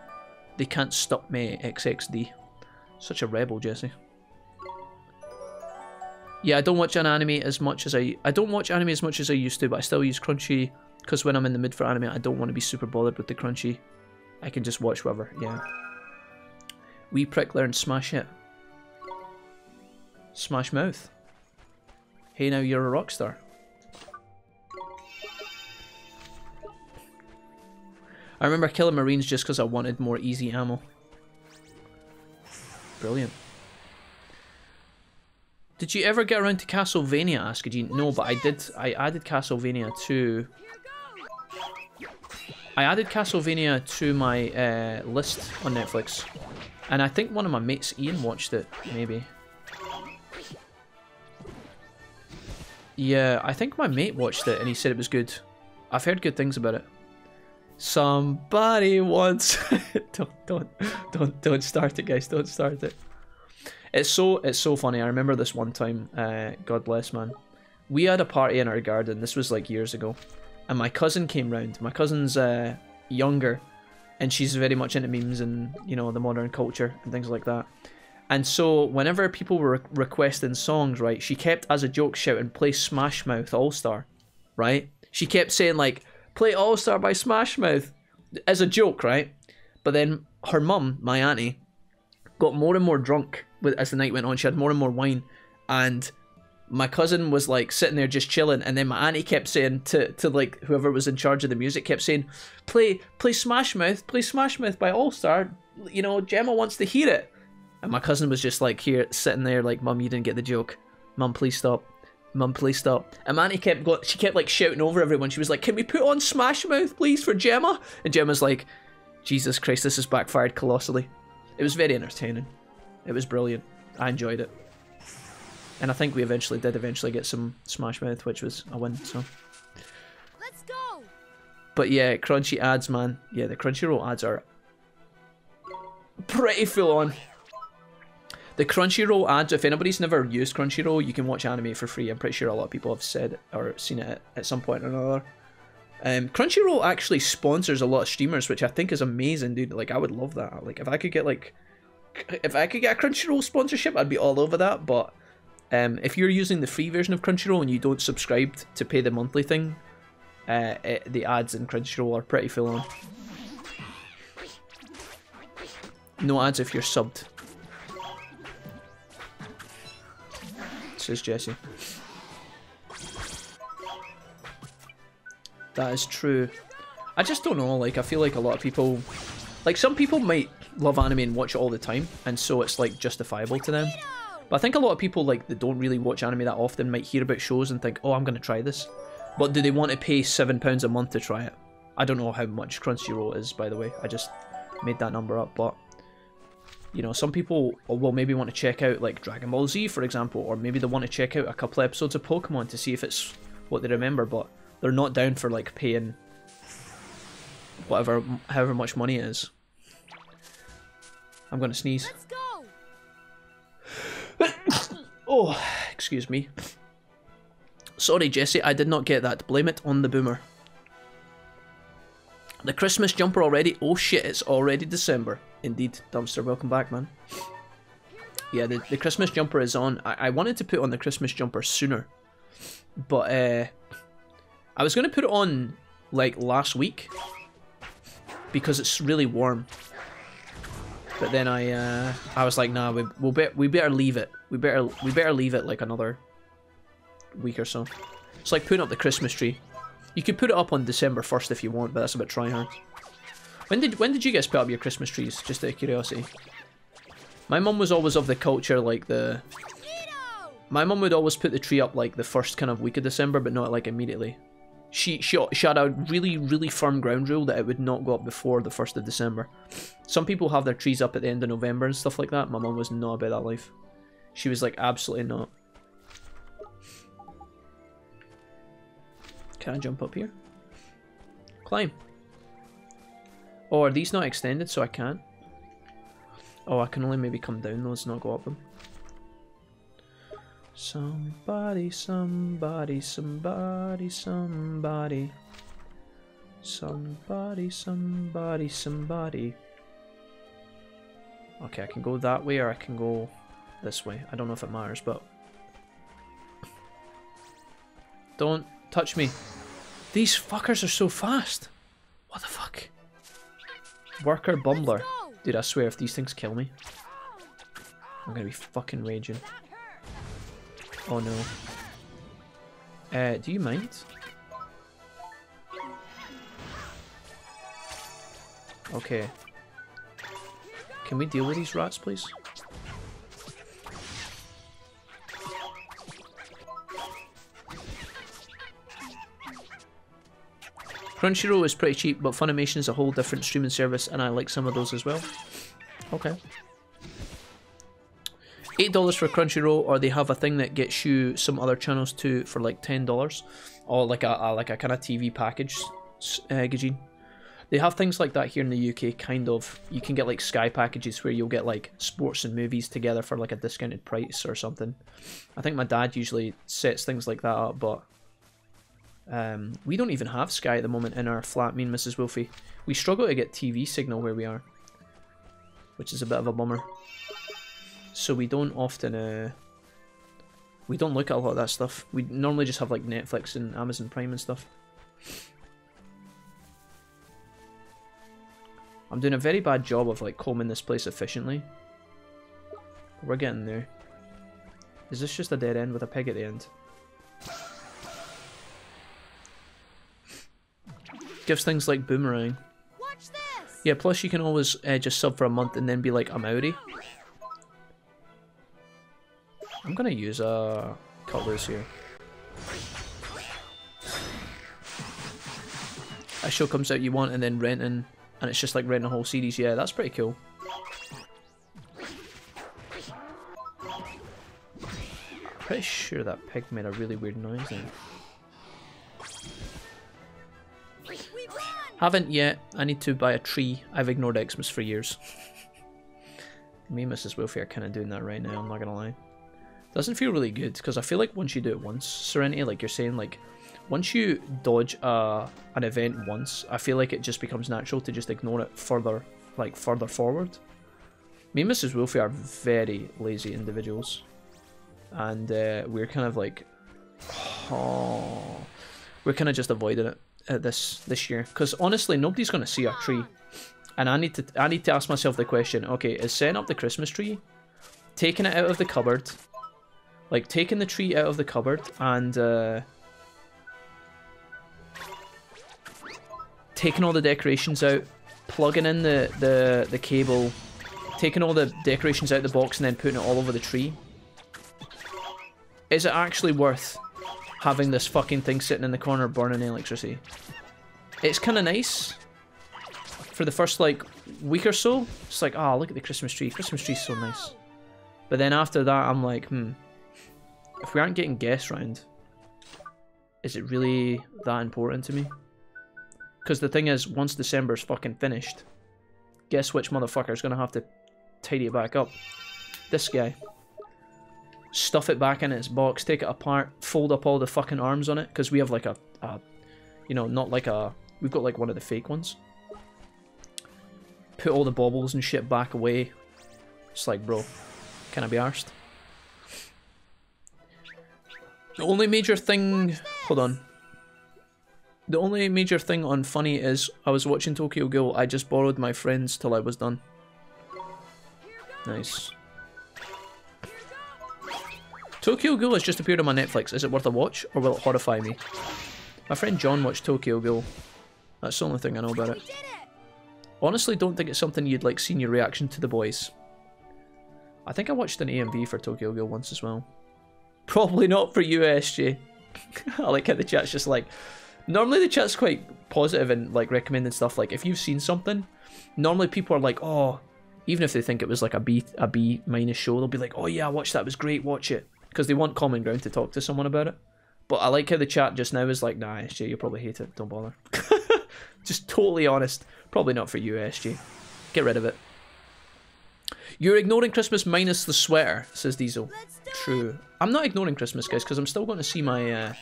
They can't stop me, XXD. Such a rebel, Jesse. Yeah, I don't watch an anime as much as I... I don't watch anime as much as I used to, but I still use Crunchy, because when I'm in the mid for anime, I don't want to be super bothered with the Crunchy. I can just watch whatever, yeah. Wee prick learn smash it. Smash mouth. Hey now, you're a rock star. I remember killing Marines just because I wanted more easy ammo. Brilliant. Did you ever get around to Castlevania, Askajin? No, but I did. I added Castlevania to... I added Castlevania to my uh, list on Netflix. And I think one of my mates, Ian, watched it, maybe. Yeah, I think my mate watched it and he said it was good. I've heard good things about it. Somebody wants... don't, don't, don't, don't start it, guys. Don't start it. It's so it's so funny. I remember this one time. Uh, God bless, man. We had a party in our garden. This was like years ago, and my cousin came round. My cousin's uh, younger, and she's very much into memes and you know the modern culture and things like that. And so whenever people were requesting songs, right, she kept as a joke shouting, "Play Smash Mouth All Star," right? She kept saying like, "Play All Star by Smash Mouth," as a joke, right? But then her mum, my auntie, got more and more drunk as the night went on. She had more and more wine, and my cousin was like sitting there just chilling, and then my auntie kept saying to to like whoever was in charge of the music kept saying, "Play play Smash Mouth, play Smash Mouth by All Star." You know, Gemma wants to hear it, and my cousin was just like here sitting there like, "Mum, you didn't get the joke. Mum, please stop." Mum, please stop. And Manny kept go she kept like shouting over everyone. She was like, Can we put on Smash Mouth, please, for Gemma? And Gemma's like, Jesus Christ, this has backfired colossally. It was very entertaining. It was brilliant. I enjoyed it. And I think we eventually did eventually get some Smash Mouth, which was a win, so. Let's go! But yeah, Crunchy ads, man. Yeah, the Crunchyroll ads are pretty full on. The Crunchyroll ads, if anybody's never used Crunchyroll, you can watch anime for free. I'm pretty sure a lot of people have said or seen it at some point or another. Um, Crunchyroll actually sponsors a lot of streamers, which I think is amazing, dude. Like, I would love that. Like, if I could get, like, if I could get a Crunchyroll sponsorship, I'd be all over that. But um, if you're using the free version of Crunchyroll and you don't subscribe to pay the monthly thing, uh, it, the ads in Crunchyroll are pretty full on. No ads if you're subbed. Says Jesse. That is true. I just don't know, like, I feel like a lot of people... Like, some people might love anime and watch it all the time, and so it's like justifiable to them. But I think a lot of people like that don't really watch anime that often might hear about shows and think, "Oh, I'm going to try this." But do they want to pay seven pounds a month to try it? I don't know how much Crunchyroll is, by the way. I just made that number up, but you know, some people oh, will maybe want to check out like Dragon Ball Z, for example, or maybe they want to check out a couple episodes of Pokemon to see if it's what they remember, but they're not down for like paying whatever, however much money it is. I'm gonna sneeze. oh, excuse me. Sorry, Jesse, I did not get that. Blame it on the boomer. The Christmas jumper already? Oh shit, it's already December. Indeed. Dumpster, welcome back, man. Yeah, the, the Christmas jumper is on. I, I wanted to put on the Christmas jumper sooner. But, uh... I was going to put it on, like, last week. Because it's really warm. But then I, uh... I was like, nah, we, we'll be, we better leave it. We better, we better leave it, like, another week or so. It's like putting up the Christmas tree. You could put it up on December 1st if you want, but that's a bit try hard. When did when did you guys put up your Christmas trees? Just out of curiosity. My mum was always of the culture like the... My mum would always put the tree up like the first kind of week of December, but not like immediately. She, she, she had a really, really firm ground rule that it would not go up before the 1st of December. Some people have their trees up at the end of November and stuff like that. My mum was not about that life. She was like, absolutely not. Can I jump up here? Climb. Oh, are these not extended so I can't? Oh, I can only maybe come down those, not go up them. Somebody, somebody, somebody, somebody. Somebody, somebody, somebody. Okay, I can go that way or I can go this way. I don't know if it matters, but... Don't touch me. These fuckers are so fast. What the fuck? Worker Bumbler. Dude, I swear if these things kill me, I'm gonna be fucking raging. Oh no. Uh, do you mind? Okay. Can we deal with these rats, please? Crunchyroll is pretty cheap, but Funimation is a whole different streaming service, and I like some of those as well. Okay. $8 for Crunchyroll, or they have a thing that gets you some other channels too for like $10. Or like a, a like a kind of TV package, uh, Gajin. They have things like that here in the UK, kind of. You can get like Sky packages where you'll get like sports and movies together for like a discounted price or something. I think my dad usually sets things like that up, but um, we don't even have Sky at the moment in our flat, me and Mrs. Wolfie. We struggle to get TV signal where we are. Which is a bit of a bummer. So we don't often, uh, we don't look at a lot of that stuff. We normally just have like Netflix and Amazon Prime and stuff. I'm doing a very bad job of like combing this place efficiently. We're getting there. Is this just a dead end with a pig at the end? Gives things like boomerang. Yeah, plus you can always uh, just sub for a month and then be like, I'm outie. I'm gonna use uh, Cutlass here. A show comes out you want and then renting, and it's just like renting a whole series. Yeah, that's pretty cool. Pretty sure that pig made a really weird noise then. Haven't yet. I need to buy a tree. I've ignored Xmas for years. Me and Mrs. Wolfie are kind of doing that right now, I'm not gonna lie. Doesn't feel really good, because I feel like once you do it once, Serenity, like you're saying, like, once you dodge uh, an event once, I feel like it just becomes natural to just ignore it further, like, further forward. Me and Mrs. Wolfie are very lazy individuals. And uh, we're kind of like, oh, we're kind of just avoiding it this this year. Because honestly nobody's gonna see a tree. And I need to I need to ask myself the question okay is setting up the Christmas tree taking it out of the cupboard like taking the tree out of the cupboard and uh, taking all the decorations out plugging in the, the the cable taking all the decorations out of the box and then putting it all over the tree. Is it actually worth having this fucking thing sitting in the corner burning electricity. It's kind of nice for the first like week or so. It's like, oh, look at the Christmas tree. Christmas tree's so nice. But then after that, I'm like, hmm, if we aren't getting guests round, is it really that important to me? Because the thing is, once December's fucking finished, guess which motherfucker's gonna have to tidy it back up? This guy stuff it back in its box, take it apart, fold up all the fucking arms on it, because we have like a, a, you know, not like a, we've got like one of the fake ones. put all the baubles and shit back away. It's like, bro, can I be arsed? The only major thing... Hold on. The only major thing on funny is I was watching Tokyo Ghoul. I just borrowed my friends till I was done. Nice. Tokyo Ghoul has just appeared on my Netflix. Is it worth a watch or will it horrify me? My friend John watched Tokyo Ghoul. That's the only thing I know about it. Honestly, don't think it's something you'd like seeing your reaction to the boys. I think I watched an AMV for Tokyo Ghoul once as well. Probably not for you, SJ. I like how the chat's just like... Normally the chat's quite positive and like recommending stuff. Like if you've seen something, normally people are like, oh, even if they think it was like a B a B minus show, they'll be like, oh yeah, watch that, it was great, watch it. Because they want common ground to talk to someone about it. But I like how the chat just now is like, nah, SJ, you'll probably hate it, don't bother. just totally honest. Probably not for you, SJ. Get rid of it. You're ignoring Christmas minus the sweater, says Diesel. True. I'm not ignoring Christmas, guys, because I'm still going to see my... Uh,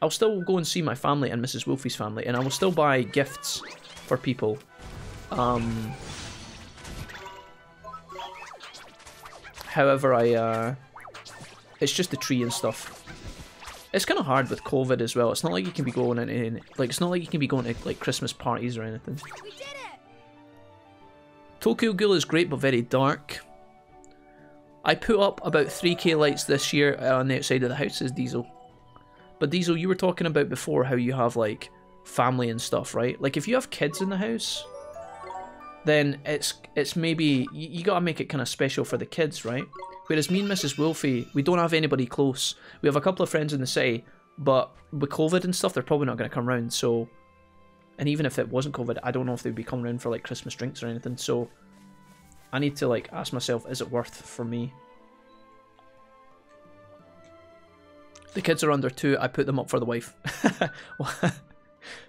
I'll still go and see my family and Mrs. Wolfie's family, and I will still buy gifts for people. Um, however, I... Uh, it's just the tree and stuff. It's kind of hard with COVID as well. It's not like you can be going into... Like, it's not like you can be going to, like, Christmas parties or anything. Tokyo Ghoul is great but very dark. I put up about 3k lights this year on the outside of the house, says Diesel. But Diesel, you were talking about before how you have like family and stuff, right? Like if you have kids in the house, then it's it's maybe you, you gotta make it kind of special for the kids, right? Whereas me and Mrs. Wolfie, we don't have anybody close. We have a couple of friends in the city, but with COVID and stuff, they're probably not going to come round. So, and even if it wasn't COVID, I don't know if they'd be coming round for like Christmas drinks or anything. So, I need to like ask myself, is it worth for me? The kids are under two. I put them up for the wife.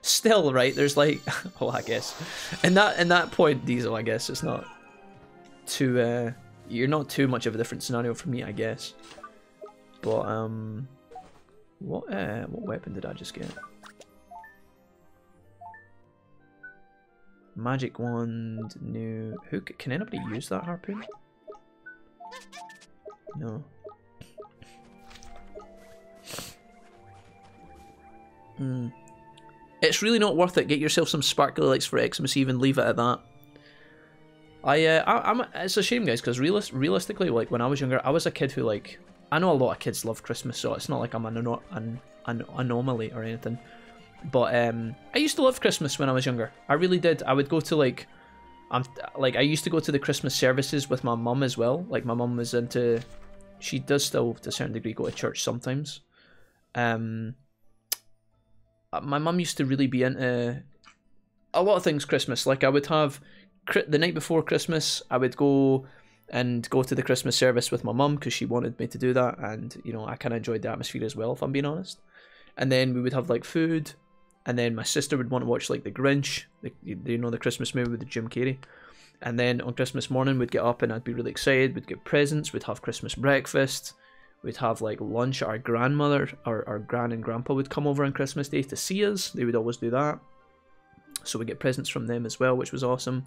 Still, right? There's like, well, I guess, in that in that point, Diesel, I guess it's not too. Uh, you're not too much of a different scenario for me, I guess. But um, what uh, what weapon did I just get? Magic wand, new. Who can anybody use that harpoon? No. Hmm. It's really not worth it. Get yourself some sparkly lights for Xmas Eve and leave it at that. I, uh, I am It's a shame, guys, because realist, realistically, like when I was younger, I was a kid who like. I know a lot of kids love Christmas, so it's not like I'm an, an, an anomaly or anything. But um, I used to love Christmas when I was younger. I really did. I would go to like, I'm like I used to go to the Christmas services with my mum as well. Like my mum was into, she does still to a certain degree go to church sometimes. Um, my mum used to really be into a lot of things Christmas. Like I would have the night before Christmas, I would go and go to the Christmas service with my mum because she wanted me to do that, and you know I kind of enjoyed the atmosphere as well, if I'm being honest. And then we would have like food, and then my sister would want to watch like The Grinch, the, you know the Christmas movie with the Jim Carrey. And then on Christmas morning, we'd get up and I'd be really excited. We'd get presents. We'd have Christmas breakfast. We'd have like lunch. Our grandmother, our, our gran and grandpa would come over on Christmas Day to see us. They would always do that. So we get presents from them as well, which was awesome.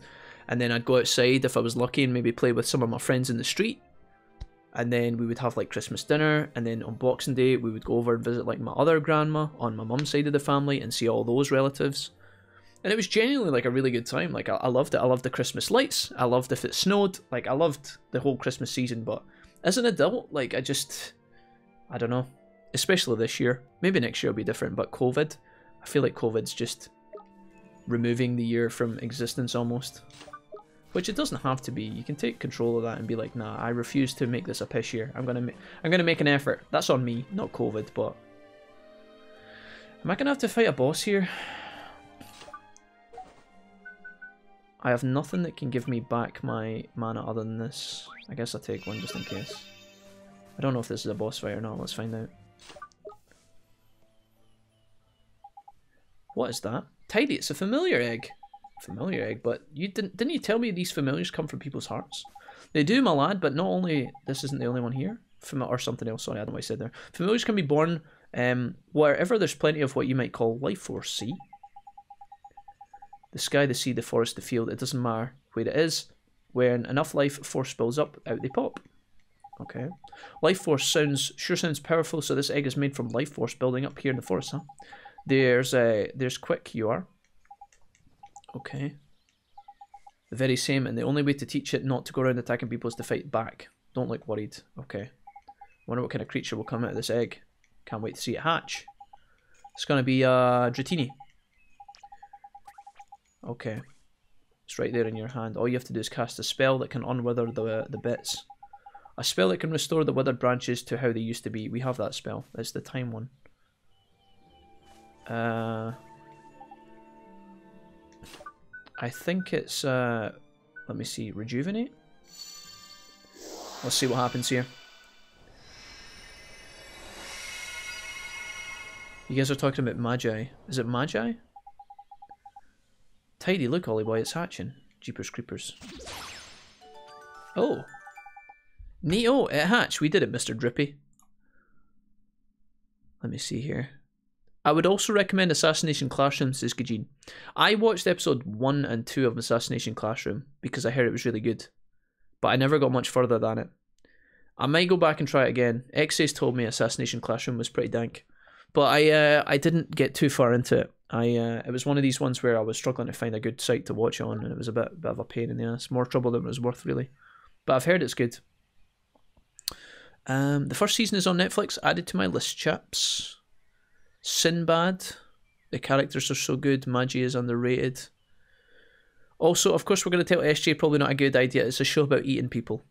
And then I'd go outside if I was lucky and maybe play with some of my friends in the street. And then we would have like Christmas dinner. And then on Boxing Day, we would go over and visit like my other grandma on my mum's side of the family and see all those relatives. And it was genuinely like a really good time. Like I, I loved it. I loved the Christmas lights. I loved if it snowed. Like I loved the whole Christmas season. But as an adult, like I just, I don't know. Especially this year. Maybe next year will be different. But COVID, I feel like COVID's just removing the year from existence almost. Which it doesn't have to be. You can take control of that and be like, nah, I refuse to make this a piss year. I'm gonna, I'm gonna make an effort. That's on me, not COVID. But am I gonna have to fight a boss here? I have nothing that can give me back my mana other than this. I guess I'll take one just in case. I don't know if this is a boss fight or not. Let's find out. What is that? Tidy, it's a familiar egg. Familiar egg, but you didn't didn't you tell me these familiars come from people's hearts? They do, my lad, but not only this isn't the only one here. Fam or something else, sorry, I don't know what I said there. Familiars can be born um, wherever there's plenty of what you might call life force, see? The sky, the sea, the forest, the field, it doesn't matter where it is. When enough life force builds up, out they pop. Okay. Life force sounds sure sounds powerful, so this egg is made from life force building up here in the forest, huh? There's a there's quick you are. Okay. The very same, and the only way to teach it not to go around attacking people is to fight back. Don't look worried. Okay. Wonder what kind of creature will come out of this egg. Can't wait to see it hatch. It's gonna be uh Dratini. Okay. It's right there in your hand. All you have to do is cast a spell that can unwither the the bits. A spell that can restore the withered branches to how they used to be. We have that spell. It's the time one. Uh, I think it's, uh, let me see, rejuvenate? Let's see what happens here. You guys are talking about Magi. Is it Magi? Tidy, look, Ollie boy, it's hatching. Jeepers creepers. Oh. Neo, it hatched. We did it, Mr. Drippy. Let me see here. I would also recommend Assassination Classroom, says Gajin. I watched episode 1 and 2 of Assassination Classroom because I heard it was really good. But I never got much further than it. I might go back and try it again. Xays told me Assassination Classroom was pretty dank. But I uh, I didn't get too far into it. I uh, It was one of these ones where I was struggling to find a good site to watch on and it was a bit, bit of a pain in the ass. More trouble than it was worth, really. But I've heard it's good. Um, the first season is on Netflix. Added to my list, chaps. Sinbad. The characters are so good. Magi is underrated. Also, of course, we're going to tell SJ probably not a good idea. It's a show about eating people.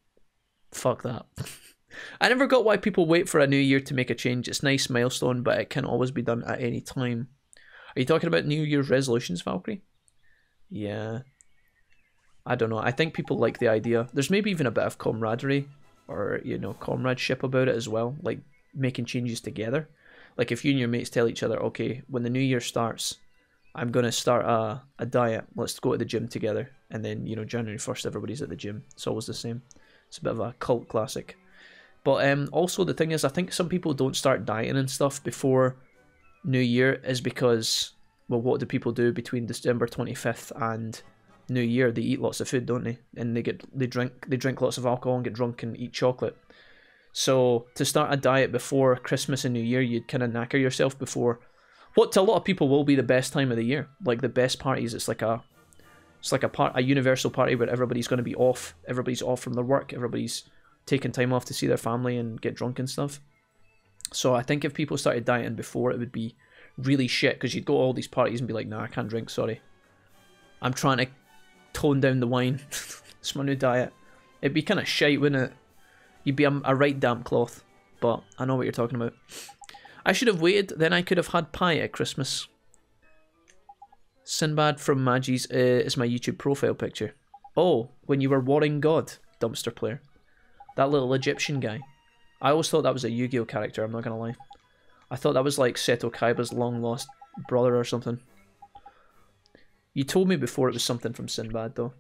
Fuck that. I never got why people wait for a new year to make a change. It's nice milestone, but it can always be done at any time. Are you talking about New Year's resolutions, Valkyrie? Yeah. I don't know. I think people like the idea. There's maybe even a bit of camaraderie or, you know, comradeship about it as well. Like making changes together. Like if you and your mates tell each other, okay, when the new year starts, I'm gonna start a, a diet. Let's go to the gym together. And then, you know, January first everybody's at the gym. It's always the same. It's a bit of a cult classic. But um also the thing is I think some people don't start dieting and stuff before New Year is because well what do people do between December twenty fifth and New Year? They eat lots of food, don't they? And they get they drink they drink lots of alcohol and get drunk and eat chocolate. So to start a diet before Christmas and New Year, you'd kind of knacker yourself before what to a lot of people will be the best time of the year. Like the best parties, it's like a it's like a part a universal party where everybody's going to be off. Everybody's off from their work. Everybody's taking time off to see their family and get drunk and stuff. So I think if people started dieting before, it would be really shit because you'd go to all these parties and be like, "Nah, I can't drink. Sorry, I'm trying to tone down the wine. it's my new diet." It'd be kind of shite, wouldn't it? You'd be a, a right damp cloth. But I know what you're talking about. I should have waited, then I could have had pie at Christmas. Sinbad from Magi's uh, is my YouTube profile picture. Oh, when you were Warring God, dumpster player. That little Egyptian guy. I always thought that was a Yu-Gi-Oh character, I'm not gonna lie. I thought that was like Seto Kaiba's long lost brother or something. You told me before it was something from Sinbad though.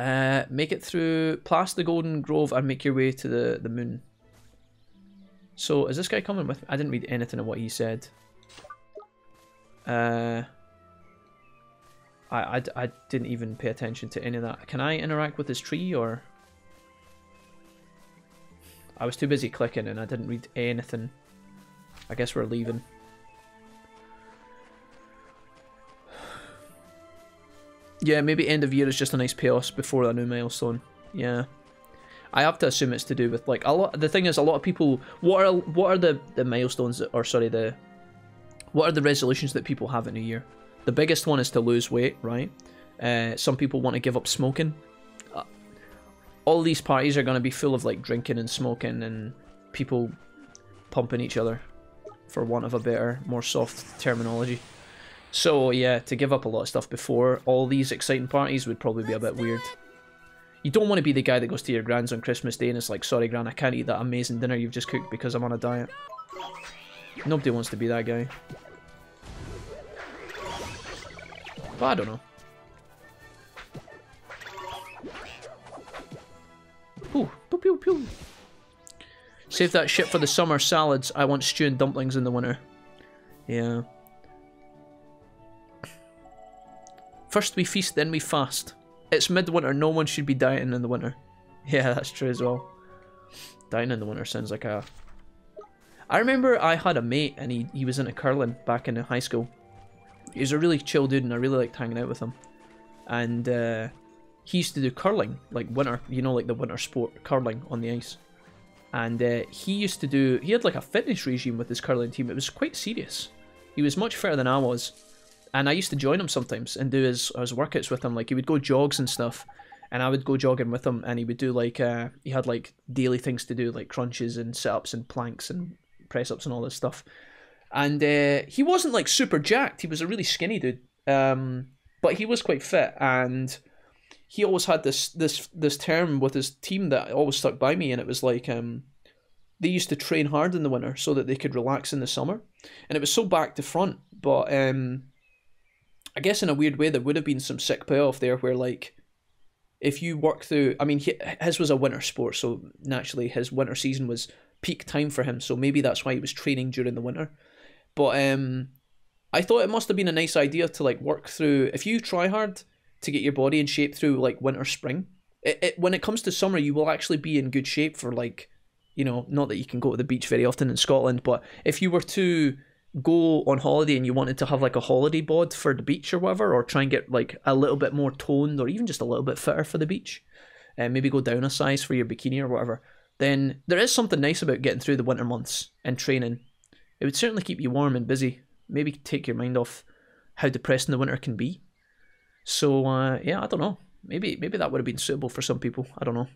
Uh, make it through past the Golden Grove and make your way to the, the moon. So, is this guy coming with me? I didn't read anything of what he said. Uh, I, I, I didn't even pay attention to any of that. Can I interact with this tree, or...? I was too busy clicking and I didn't read anything. I guess we're leaving. Yeah, maybe end of year is just a nice payoff before a new milestone. Yeah. I have to assume it's to do with like a lot. The thing is, a lot of people. What are what are the the milestones that, or sorry the, what are the resolutions that people have in a year? The biggest one is to lose weight, right? Uh, some people want to give up smoking. Uh, all these parties are going to be full of like drinking and smoking and people pumping each other, for want of a better, more soft terminology. So yeah, to give up a lot of stuff before all these exciting parties would probably be a bit weird. You don't want to be the guy that goes to your grand's on Christmas Day and it's like, sorry gran, I can't eat that amazing dinner you've just cooked because I'm on a diet. Nobody wants to be that guy. But I don't know. Ooh, pew pew pew. Save that shit for the summer salads. I want stew and dumplings in the winter. Yeah. First we feast, then we fast. It's midwinter, no one should be dieting in the winter. Yeah, that's true as well. Dieting in the winter sounds like a... I remember I had a mate and he, he was into curling back in high school. He was a really chill dude and I really liked hanging out with him. And uh, he used to do curling, like winter, you know, like the winter sport, curling on the ice. And uh, he used to do, he had like a fitness regime with his curling team. It was quite serious. He was much fitter than I was. And I used to join him sometimes and do his, his workouts with him. Like he would go jogs and stuff. And I would go jogging with him and he would do like, uh, he had like daily things to do, like crunches and sit ups and planks and press ups and all this stuff. And uh, he wasn't like super jacked. He was a really skinny dude. Um, but he was quite fit and he always had this this this term with his team that always stuck by me and it was like um they used to train hard in the winter so that they could relax in the summer and it was so back to front but um i guess in a weird way there would have been some sick payoff there where like if you work through i mean he, his was a winter sport so naturally his winter season was peak time for him so maybe that's why he was training during the winter. But um i thought it must have been a nice idea to like work through if you try hard to get your body in shape through like winter spring it, it when it comes to summer you will actually be in good shape for like you know not that you can go to the beach very often in scotland but if you were to go on holiday and you wanted to have like a holiday bod for the beach or whatever or try and get like a little bit more toned or even just a little bit fitter for the beach and maybe go down a size for your bikini or whatever then there is something nice about getting through the winter months and training it would certainly keep you warm and busy maybe take your mind off how depressing the winter can be so uh, yeah, I don't know. Maybe maybe that would have been suitable for some people. I don't know.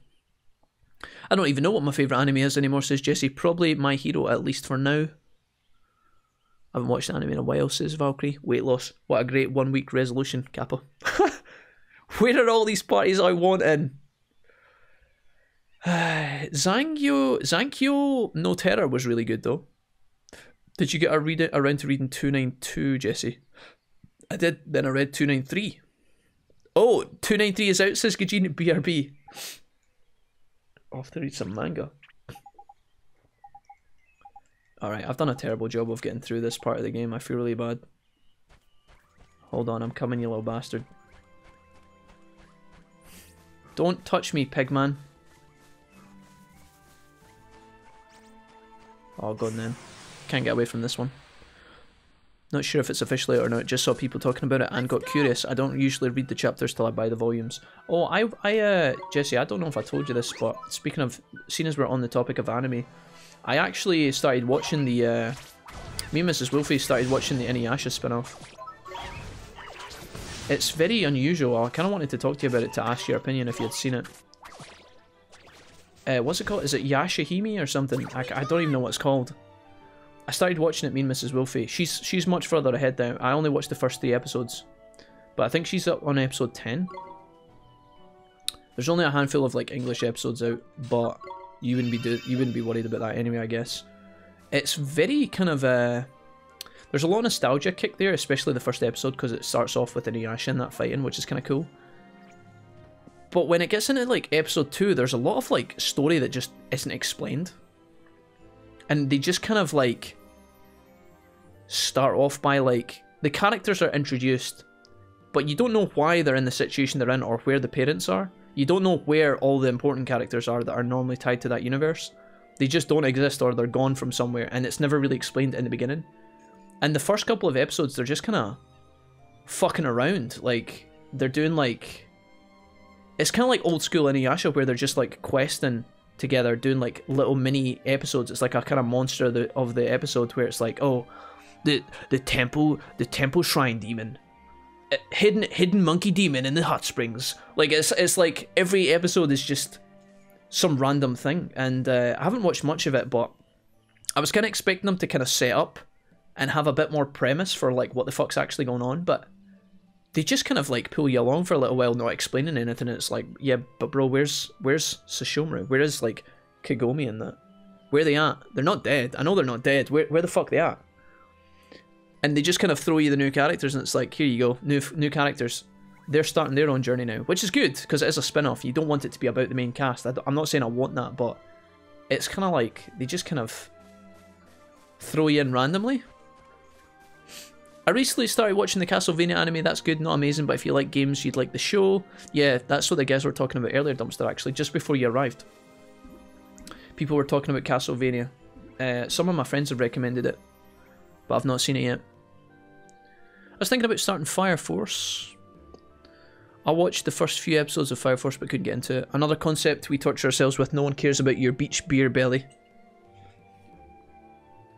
I don't even know what my favourite anime is anymore, says Jesse. Probably My Hero, at least for now. I haven't watched anime in a while, says Valkyrie. Weight loss. What a great one week resolution, Kappa. Where are all these parties I want in? Zankyou Zankyou no Terror was really good though. Did you get a read around to reading 292, Jesse? I did, then I read 293. Oh, 293 is out, says Gajin BRB. I'll have to read some manga. Alright, I've done a terrible job of getting through this part of the game. I feel really bad. Hold on, I'm coming, you little bastard. Don't touch me, pigman. Oh god, then. Can't get away from this one. Not sure if it's officially or not. Just saw people talking about it and got curious. I don't usually read the chapters till I buy the volumes. Oh, I, I, uh, Jesse, I don't know if I told you this, but speaking of, seeing as we're on the topic of anime, I actually started watching the, uh, me and Mrs. Wolfie started watching the Inuyasha spin-off. It's very unusual. I kind of wanted to talk to you about it to ask your opinion if you had seen it. Uh, what's it called? Is it Yashahime or something? I, I don't even know what it's called. I started watching it, me and Mrs. Wolfie. She's she's much further ahead now. I only watched the first three episodes. But I think she's up on episode 10. There's only a handful of like English episodes out, but you wouldn't be you wouldn't be worried about that anyway, I guess. It's very kind of uh there's a lot of nostalgia kick there, especially the first episode because it starts off with Inuyasha and that fighting, which is kind of cool. But when it gets into like episode 2, there's a lot of like story that just isn't explained and they just kind of like start off by like the characters are introduced but you don't know why they're in the situation they're in or where the parents are you don't know where all the important characters are that are normally tied to that universe. They just don't exist or they're gone from somewhere and it's never really explained in the beginning. And the first couple of episodes they're just kind of fucking around. Like they're doing like it's kind of like old school Inuyasha where they're just like questing together doing like little mini episodes. It's like a kind of monster of the, of the episode where it's like, oh, the the temple, the temple shrine demon, hidden hidden monkey demon in the hot springs. Like it's it's like every episode is just some random thing, and uh, I haven't watched much of it, but I was kind of expecting them to kind of set up and have a bit more premise for like what the fuck's actually going on, but they just kind of like pull you along for a little while, not explaining anything. It's like, yeah, but bro, where's where's Sesshomaru? Where is like Kagome and that? Where they at? They're not dead. I know they're not dead. Where where the fuck they at? And they just kind of throw you the new characters, and it's like, here you go, new new characters. They're starting their own journey now, which is good because it is a spin off. You don't want it to be about the main cast. I am not saying I want that, but it's kind of like they just kind of throw you in randomly I recently started watching the Castlevania anime. That's good, not amazing, but if you like games, you'd like the show. Yeah, that's what the guys were talking about earlier, Dumpster, actually, just before you arrived. People were talking about Castlevania. Uh, some of my friends have recommended it, but I've not seen it yet. I was thinking about starting Fire Force. I watched the first few episodes of Fire Force but couldn't get into it. Another concept we torture ourselves with, no one cares about your beach beer belly.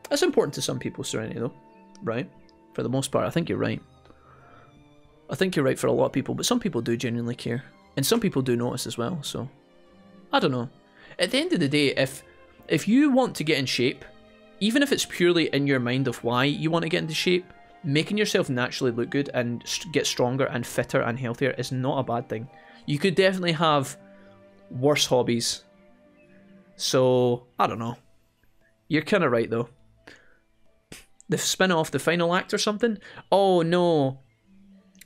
That's important to some people, Serenity, though, right? For the most part, I think you're right. I think you're right for a lot of people, but some people do genuinely care. And some people do notice as well, so... I don't know. At the end of the day, if if you want to get in shape, even if it's purely in your mind of why you want to get into shape, making yourself naturally look good and get stronger and fitter and healthier is not a bad thing. You could definitely have worse hobbies. So, I don't know. You're kind of right though. The spin off, the final act or something? Oh no.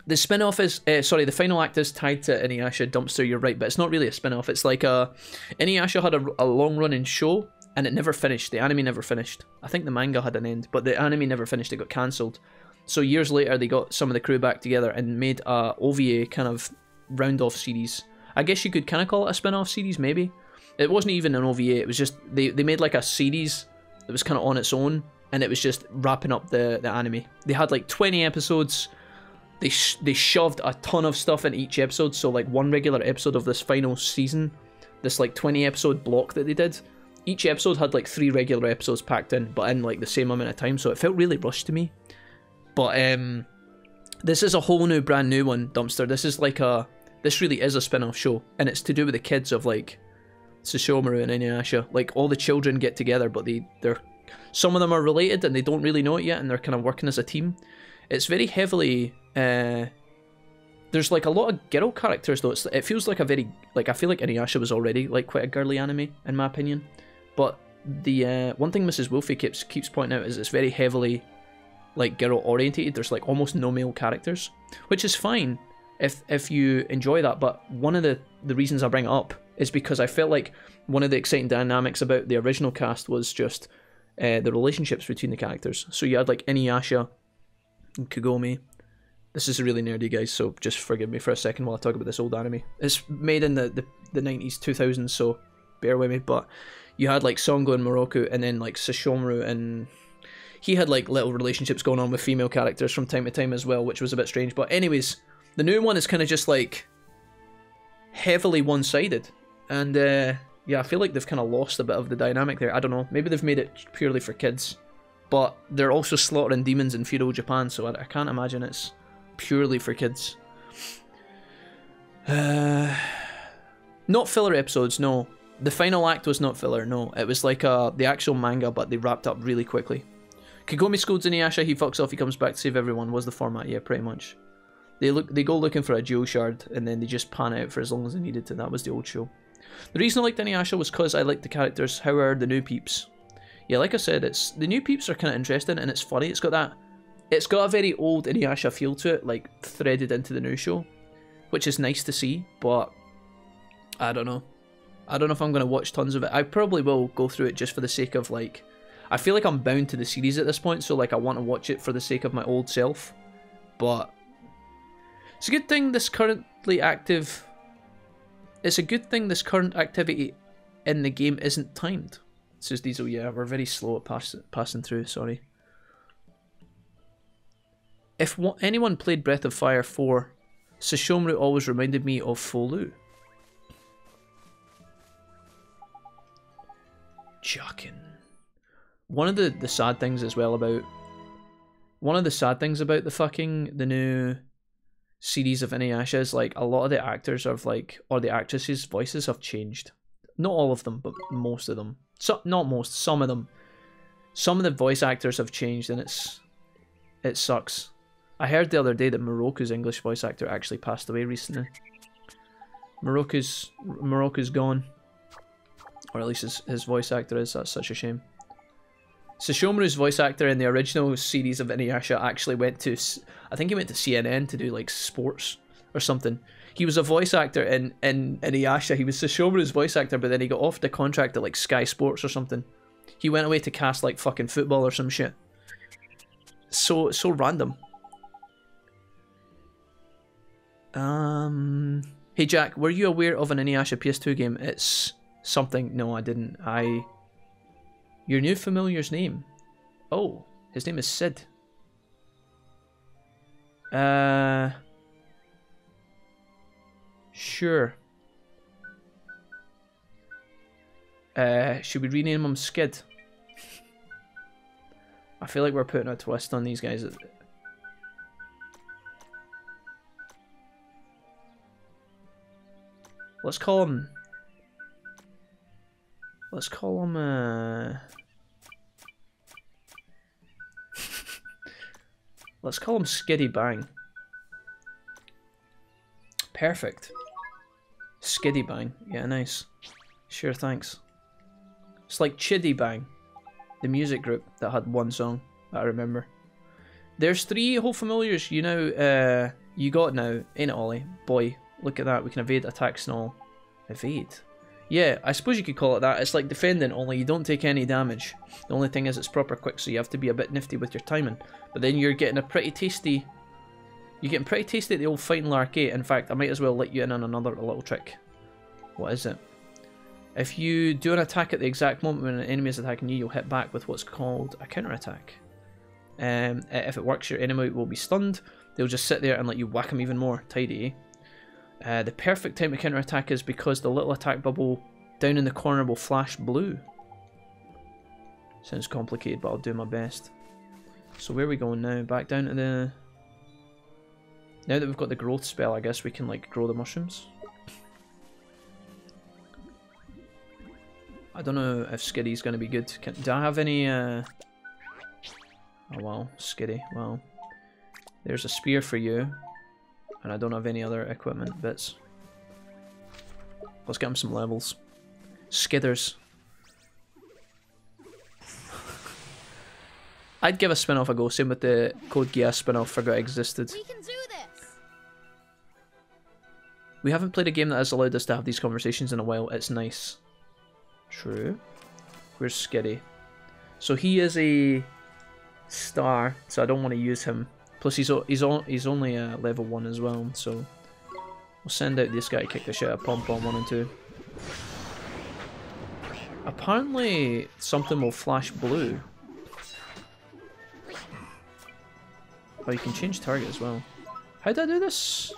The spin off is, uh, sorry, the final act is tied to Inuyasha Dumpster, you're right, but it's not really a spin off. It's like a. Inuyasha had a, a long running show and it never finished. The anime never finished. I think the manga had an end, but the anime never finished. It got cancelled. So years later, they got some of the crew back together and made a OVA kind of round off series. I guess you could kind of call it a spin off series, maybe. It wasn't even an OVA. It was just they they made like a series that was kind of on its own, and it was just wrapping up the the anime. They had like 20 episodes. They sh- they shoved a ton of stuff in each episode. So like one regular episode of this final season, this like 20 episode block that they did. Each episode had like three regular episodes packed in, but in like the same amount of time. So it felt really rushed to me. But um, this is a whole new, brand new one, Dumpster. This is like a, this really is a spin-off show, and it's to do with the kids of like Sesshomaru and Inuyasha. Like all the children get together, but they they're some of them are related and they don't really know it yet, and they're kind of working as a team. It's very heavily. Uh, there's like a lot of girl characters though. It's, it feels like a very like I feel like Inuyasha was already like quite a girly anime in my opinion, but the uh, one thing Mrs. Wolfie keeps keeps pointing out is it's very heavily like girl orientated. There's like almost no male characters, which is fine if if you enjoy that. But one of the the reasons I bring it up is because I felt like one of the exciting dynamics about the original cast was just uh, the relationships between the characters. So you had like Inuyasha and Kagome. This is really nerdy, guys, so just forgive me for a second while I talk about this old anime. It's made in the, the, the 90s, 2000s, so bear with me. But you had like Sango and Miroku, and then like Sesshomaru and he had like little relationships going on with female characters from time to time as well, which was a bit strange. But anyways, the new one is kind of just like heavily one-sided, and uh, yeah, I feel like they've kind of lost a bit of the dynamic there. I don't know, maybe they've made it purely for kids, but they're also slaughtering demons in feudal Japan, so I, I can't imagine it's purely for kids. Uh, not filler episodes, no. The final act was not filler, no. It was like uh, the actual manga, but they wrapped up really quickly. Kagome scolds Inuyasha, he fucks off, he comes back to save everyone, was the format, yeah, pretty much. They look, they go looking for a jewel shard, and then they just pan out for as long as they needed to, that was the old show. The reason I liked Inuyasha was because I liked the characters, how are the new peeps? Yeah, like I said, it's the new peeps are kind of interesting, and it's funny, it's got that, it's got a very old Inuyasha feel to it, like, threaded into the new show, which is nice to see, but I don't know. I don't know if I'm going to watch tons of it. I probably will go through it just for the sake of, like, I feel like I'm bound to the series at this point, so like I want to watch it for the sake of my old self. But it's a good thing this currently active. It's a good thing this current activity in the game isn't timed. Says Diesel, oh, yeah, we're very slow at pass passing through, sorry. If anyone played Breath of Fire 4, Sesshomaru always reminded me of Fou-Lu. Jockin one of the the sad things as well about one of the sad things about the fucking the new series of Inuyasha is like a lot of the actors have like or the actresses' voices have changed. Not all of them, but most of them. So not most, some of them. Some of the voice actors have changed and it's it sucks. I heard the other day that Miroku's English voice actor actually passed away recently. Miroku's Miroku's gone. Or at least his, his voice actor is, that's such a shame. Sesshomaru's voice actor in the original series of Inuyasha actually went to, I think he went to CNN to do like sports or something. He was a voice actor in in Inuyasha. He was Sesshomaru's voice actor, but then he got off the contract at like Sky Sports or something. He went away to cast like fucking football or some shit. So so random. Um. Hey Jack, were you aware of an Inuyasha PS2 game? It's something. No, I didn't. I your new familiar's name. Oh, his name is Sid. Uh. Sure. Uh, should we rename him Skid? I feel like we're putting a twist on these guys. Let's call him. Let's call him. Uh... Let's call him Skiddy Bang. Perfect. Skiddy Bang. Yeah, nice. Sure, thanks. It's like Chiddy Bang, the music group that had one song that I remember. There's three whole familiars you know, uh, you got now, ain't it, Ollie? Boy, look at that. We can evade attacks and all. Evade? Yeah, I suppose you could call it that. It's like defending, only you don't take any damage. The only thing is it's proper quick, so you have to be a bit nifty with your timing. But then you're getting a pretty tasty... You're getting pretty tasty at the old fighting 8. In fact, I might as well let you in on another little trick. What is it? If you do an attack at the exact moment when an enemy is attacking you, you'll hit back with what's called a counter attack. Um, if it works, your enemy will be stunned. They'll just sit there and let you whack them even more. Tidy. Uh, the perfect time to counter attack is because the little attack bubble down in the corner will flash blue. Sounds complicated, but I'll do my best. So where are we going now? Back down to the... Now that we've got the growth spell, I guess we can like grow the mushrooms. I don't know if Skiddy's going to be good. Can, do I have any... Uh... Oh wow, Skiddy, well. There's a spear for you. And I don't have any other equipment bits. Let's get him some levels. Skithers. I'd give a spin-off a go, same with the Code Geass spin-off, forgot existed. We can do this. We haven't played a game that has allowed us to have these conversations in a while. It's nice. True. Where's Skiddy? So he is a star, so I don't want to use him. Plus he's he's he's only uh, level one as well, so we'll send out this guy to kick the shit out of Pom Pom one and two. Apparently something will flash blue. Oh, you can change target as well. How do I do this?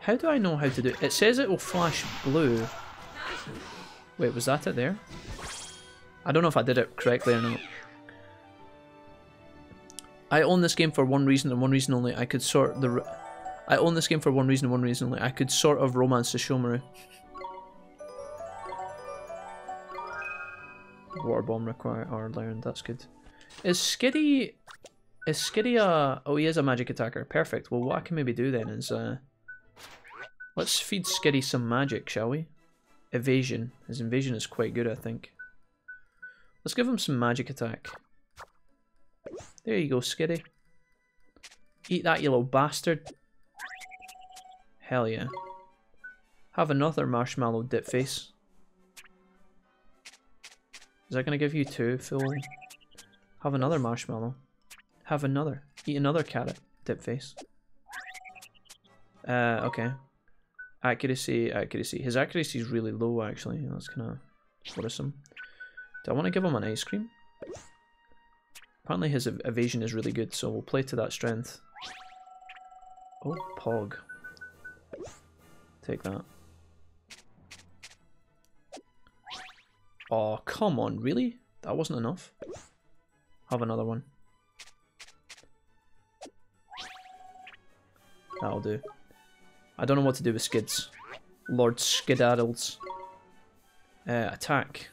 How do I know how to do it? It says it will flash blue. Wait, was that it there? I don't know if I did it correctly or not. I own this game for one reason and one reason only. I could sort the... I own this game for one reason and one reason only. I could sort of romance Sesshomaru. Water bomb required or learned. That's good. Is Skiddy... Is Skiddy a... Oh, he is a magic attacker. Perfect. Well, what I can maybe do then is... uh Let's feed Skiddy some magic, shall we? Evasion. His invasion is quite good, I think. Let's give him some magic attack. There you go, Skiddy. Eat that, you little bastard. Hell yeah. Have another marshmallow dip face. Is that going to give you two full? Have another marshmallow. Have another. Eat another carrot dip face. Uh, okay. Accuracy, accuracy. His accuracy is really low, actually. That's kind of worrisome. Do I want to give him an ice cream? Apparently his ev evasion is really good, so we'll play to that strength. Oh, Pog. Take that. Oh, come on, really? That wasn't enough? Have another one. That'll do. I don't know what to do with skids. Lord Skidaddles. Uh, attack.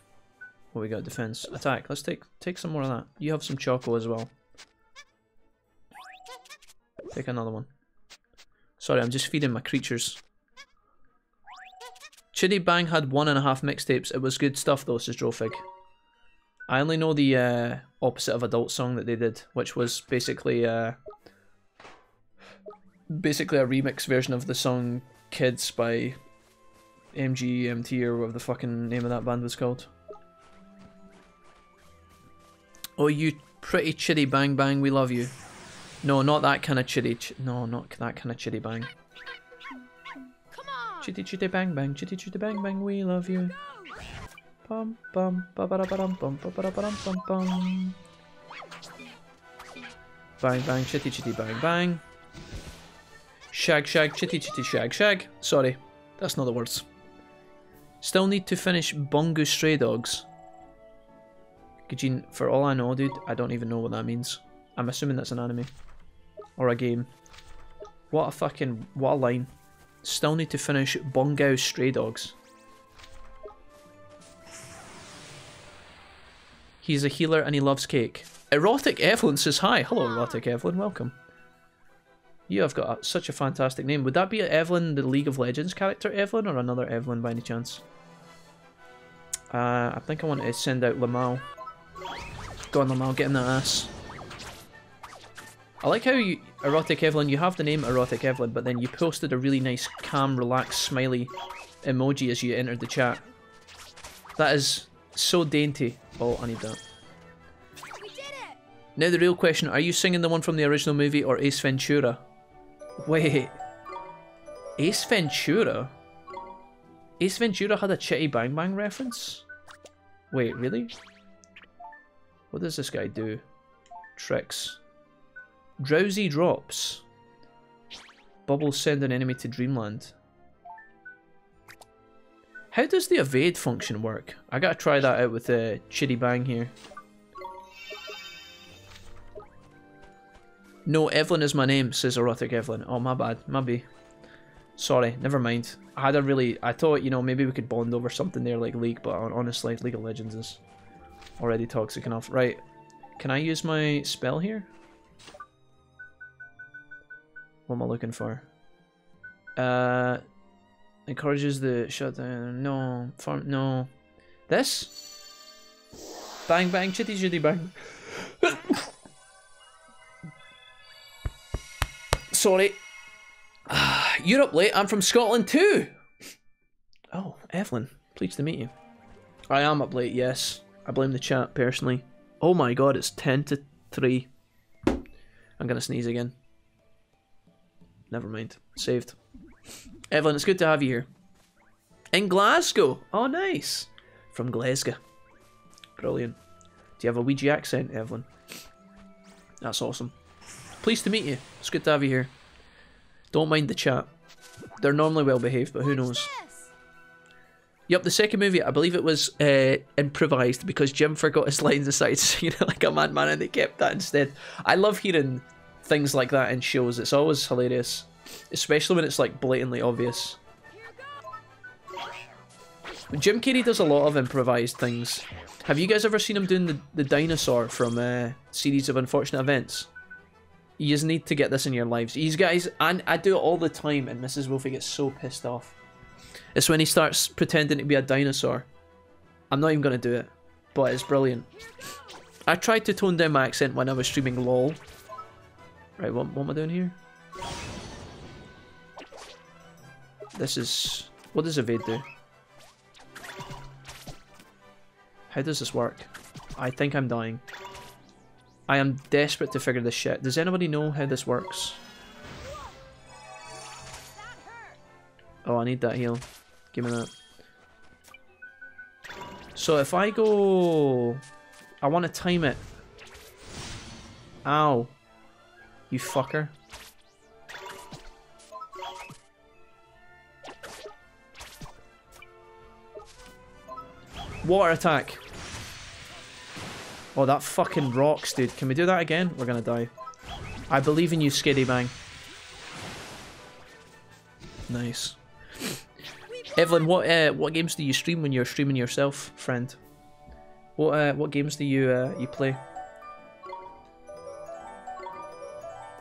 What we got? Defense. Attack. Let's take take some more of that. You have some choco as well. Take another one. Sorry, I'm just feeding my creatures. Chitty Bang had one and a half mixtapes. It was good stuff though, says Drofig. I only know the uh, opposite of adult song that they did, which was basically uh, basically a remix version of the song Kids by MGMT or whatever the fucking name of that band was called. Oh, you pretty chitty bang bang, we love you. No, not that kind of chitty. Ch no, not that kind of chitty bang. Chitty chitty bang bang, chitty chitty bang bang, we love you. Bum bum ba ba da ba dum bum ba ba da ba dum bum bum. Bang bang, chitty chitty bang bang. Shag shag, chitty chitty shag shag. Sorry, that's not the words. Still need to finish Bungo Stray Dogs. For all I know, dude, I don't even know what that means. I'm assuming that's an anime. Or a game. What a fucking... What a line. Still need to finish Bungo Stray Dogs. He's a healer and he loves cake. Erotic Evelyn says hi. Hello, Erotic Evelyn. Welcome. You have got a, such a fantastic name. Would that be Evelyn, the League of Legends character Evelyn, or another Evelyn by any chance? Uh, I think I want to send out Lamal. Go on, Lamal, get in that ass. I like how you, Erotic Evelyn, you have the name Erotic Evelyn, but then you posted a really nice, calm, relaxed, smiley emoji as you entered the chat. That is so dainty. Oh, I need that. Now the real question, are you singing the one from the original movie or Ace Ventura? Wait. Ace Ventura? Ace Ventura had a Chitty Bang Bang reference? Wait, really? What does this guy do? Tricks. Drowsy drops. Bubbles send an enemy to Dreamland. How does the evade function work? I gotta try that out with a Chitty Bang here. No, Evelyn is my name, says Erotic Evelyn. Oh, my bad. Maybe. Sorry, never mind. I had a really... I thought, you know, maybe we could bond over something there like League, but honestly, League of Legends is already toxic enough. Right. Can I use my spell here? What am I looking for? Uh... Encourages the shutdown. No. Farm... No. This? Bang bang chitty chitty bang. Sorry. You're up late. I'm from Scotland too. Oh, Evelyn. Pleased to meet you. I am up late, yes. I blame the chat personally. Oh my god, it's 10 to 3. I'm gonna sneeze again. Never mind. Saved. Evelyn, it's good to have you here. In Glasgow. Oh, nice. From Glasgow. Brilliant. Do you have a Weegie accent, Evelyn? That's awesome. Pleased to meet you. It's good to have you here. Don't mind the chat. They're normally well behaved, but who knows. Yep, the second movie, I believe it was uh, improvised because Jim forgot his lines and aside, singing it like a madman and they kept that instead. I love hearing things like that in shows. It's always hilarious. Especially when it's like blatantly obvious. Jim Carrey does a lot of improvised things. Have you guys ever seen him doing the, the dinosaur from uh, Series of Unfortunate Events? You just need to get this in your lives. These guys, and I do it all the time, and Mrs. Wolfie gets so pissed off. It's when he starts pretending to be a dinosaur. I'm not even going to do it, but it's brilliant. I tried to tone down my accent when I was streaming LOL. Right, what, what am I doing here? This is... What does evade do? How does this work? I think I'm dying. I am desperate to figure this shit. Does anybody know how this works? Oh, I need that heal. Give me that. So if I go... I want to time it. Ow. You fucker. Water attack. Oh, that fucking rocks, dude. Can we do that again? We're gonna die. I believe in you, Skiddy Bang. Nice. Evelyn, what uh, what games do you stream when you're streaming yourself, friend? What uh, what games do you uh, you play?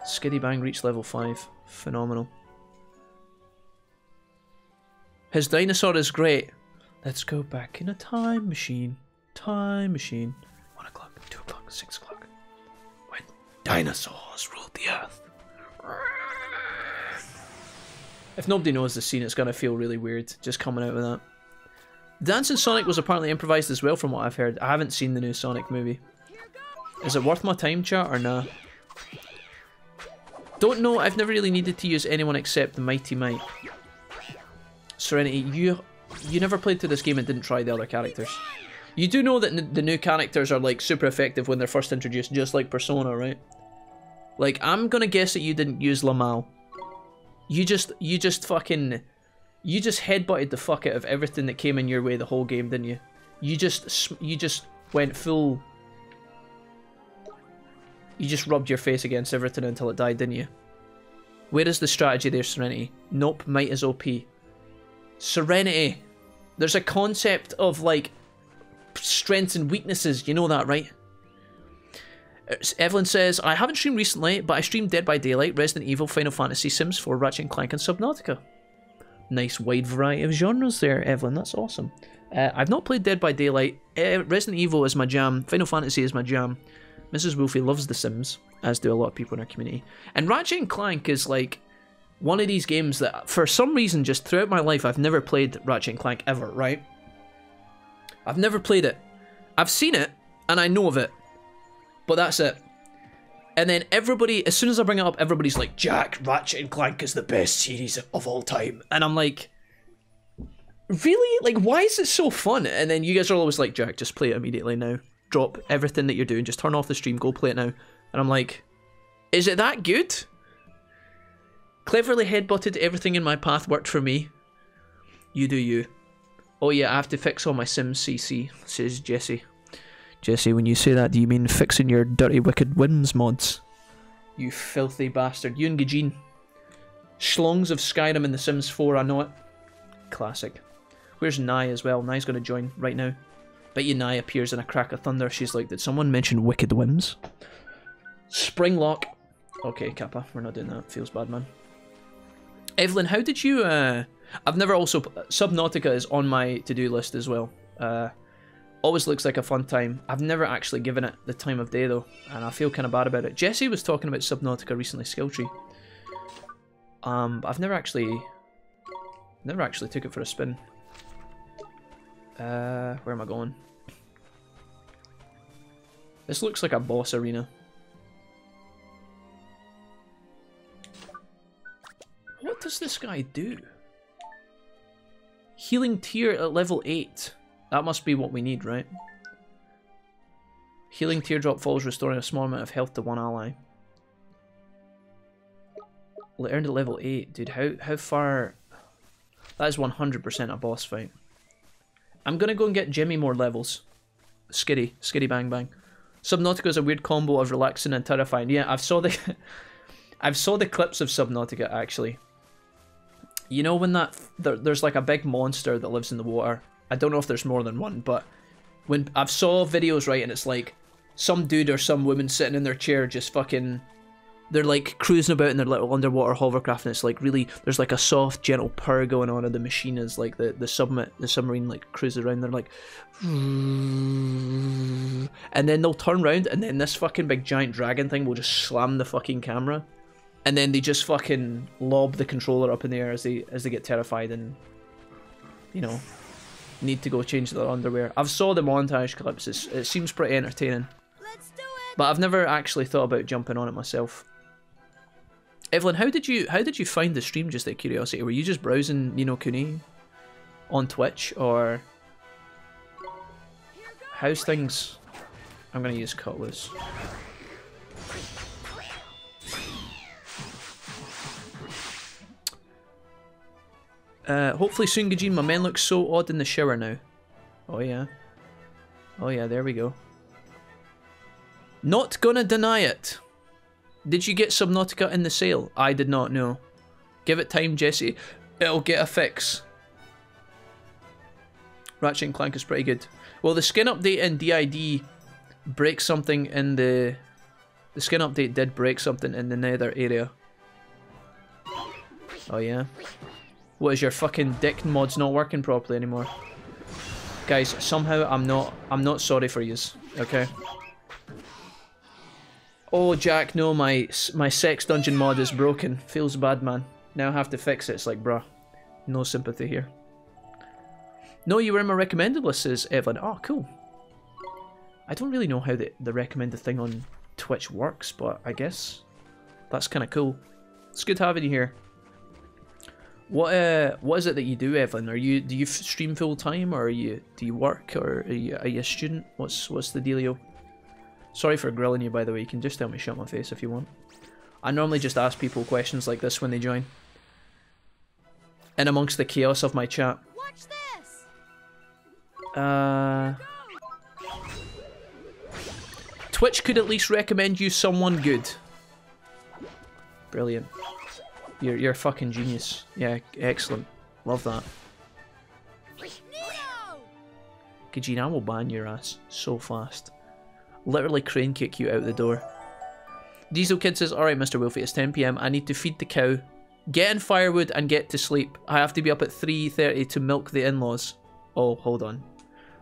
Skiddy Bang reached level 5. Phenomenal. His dinosaur is great. Let's go back in a time machine. Time machine. 1 o'clock, 2 o'clock, 6 o'clock. When dinosaurs ruled the earth. If nobody knows the scene, it's going to feel really weird just coming out with that. Dancing Sonic was apparently improvised as well from what I've heard. I haven't seen the new Sonic movie. Is it worth my time, chat, or nah? Don't know, I've never really needed to use anyone except the Mighty Mite. Serenity, you you never played through this game and didn't try the other characters. You do know that the new characters are like super effective when they're first introduced, just like Persona, right? Like, I'm gonna guess that you didn't use Lamal. You just, you just fucking, you just headbutted the fuck out of everything that came in your way the whole game, didn't you? You just, you just went full. You just rubbed your face against everything until it died, didn't you? Where is the strategy there, Serenity? Nope, might is OP. Serenity. There's a concept of like strengths and weaknesses. You know that, right? Evelyn says, I haven't streamed recently, but I streamed Dead by Daylight, Resident Evil, Final Fantasy, Sims 4, Ratchet Clank, and Subnautica. Nice wide variety of genres there, Evelyn. That's awesome. Uh, I've not played Dead by Daylight. Uh, Resident Evil is my jam. Final Fantasy is my jam. Mrs. Wolfie loves The Sims, as do a lot of people in our community. And Ratchet and Clank is like one of these games that, for some reason, just throughout my life, I've never played Ratchet and Clank ever, right? I've never played it. I've seen it, and I know of it. But that's it. And then everybody, as soon as I bring it up, everybody's like, Jack, Ratchet and Clank is the best series of all time. And I'm like, really? Like, why is it so fun? And then you guys are always like, Jack, just play it immediately now. Drop everything that you're doing, just turn off the stream, go play it now. And I'm like, is it that good? Cleverly headbutted everything in my path worked for me. You do you. Oh yeah, I have to fix all my Sims CC, says Jesse. Jesse, when you say that, do you mean fixing your dirty wicked whims mods? You filthy bastard. You and Gajin. Schlongs of Skyrim in The Sims 4, I know it. Classic. Where's Nye as well? Nye's gonna join right now. Bet you Nye appears in a crack of thunder. She's like, did someone mention wicked whims? Springlock. Okay, Kappa, we're not doing that. Feels bad, man. Evelyn, how did you, uh... I've never also... Subnautica is on my to-do list as well. Uh, always looks like a fun time. I've never actually given it the time of day, though, and I feel kind of bad about it. Jesse was talking about Subnautica recently, Skilltree. Um, but I've never actually... Never actually took it for a spin. Uh, where am I going? This looks like a boss arena. What does this guy do? Healing tier at level 8. That must be what we need, right? Healing teardrop falls, restoring a small amount of health to one ally. Earned at level 8. Dude, how, how far... That is 100% a boss fight. I'm gonna go and get Jimmy more levels. Skitty. Skitty bang bang. Subnautica is a weird combo of relaxing and terrifying. Yeah, I've saw the... I've saw the clips of Subnautica, actually. You know when that... There, there's like a big monster that lives in the water. I don't know if there's more than one, but... When I've saw videos, right, and it's like... Some dude or some woman sitting in their chair just fucking... They're like cruising about in their little underwater hovercraft and it's like really... There's like a soft, gentle purr going on and the machine is like the, the, subma the submarine like cruises around. They're like... And then they'll turn around and then this fucking big giant dragon thing will just slam the fucking camera and then they just fucking lob the controller up in the air as they as they get terrified and you know need to go change their underwear. I've saw the montage clips. It's, it seems pretty entertaining. But I've never actually thought about jumping on it myself. Evelyn, how did you how did you find the stream? Just out of curiosity, were you just browsing Ni no Kuni on Twitch or how's things? I'm gonna use Cutlass. Uh, hopefully soon, Gajin. My men look so odd in the shower now. Oh yeah. Oh yeah, there we go. Not gonna deny it. Did you get Subnautica in the sale? I did not know. Give it time, Jesse. It'll get a fix. Ratchet and Clank is pretty good. Well, the skin update in DID breaks something in the... The skin update did break something in the nether area. Oh yeah? What is your fucking dick mods not working properly anymore? Guys, somehow I'm not I'm not sorry for yous, okay? Oh Jack, no, my my sex dungeon mod is broken. Feels bad, man. Now I have to fix it. It's like, bruh, no sympathy here. No, you were in my recommended list, says Evelyn. Oh, cool. I don't really know how the, the recommended thing on Twitch works, but I guess that's kind of cool. It's good having you here. What uh, what is it that you do, Evelyn? Are you do you stream full time, or are you do you work, or are you, are you a student? What's what's the dealio? Sorry for grilling you, by the way. You can just tell me shut my face if you want. I normally just ask people questions like this when they join. In amongst the chaos of my chat. Watch this. Uh, Twitch could at least recommend you someone good. Brilliant. You're you're a fucking genius. Yeah, excellent. Love that. Gajin, I will ban your ass so fast. Literally crane kick you out the door. Diesel Kid says, Alright, Mr. Wolfie, it's 10pm. I need to feed the cow, get in firewood, and get to sleep. I have to be up at 3.30 to milk the in-laws. Oh, hold on.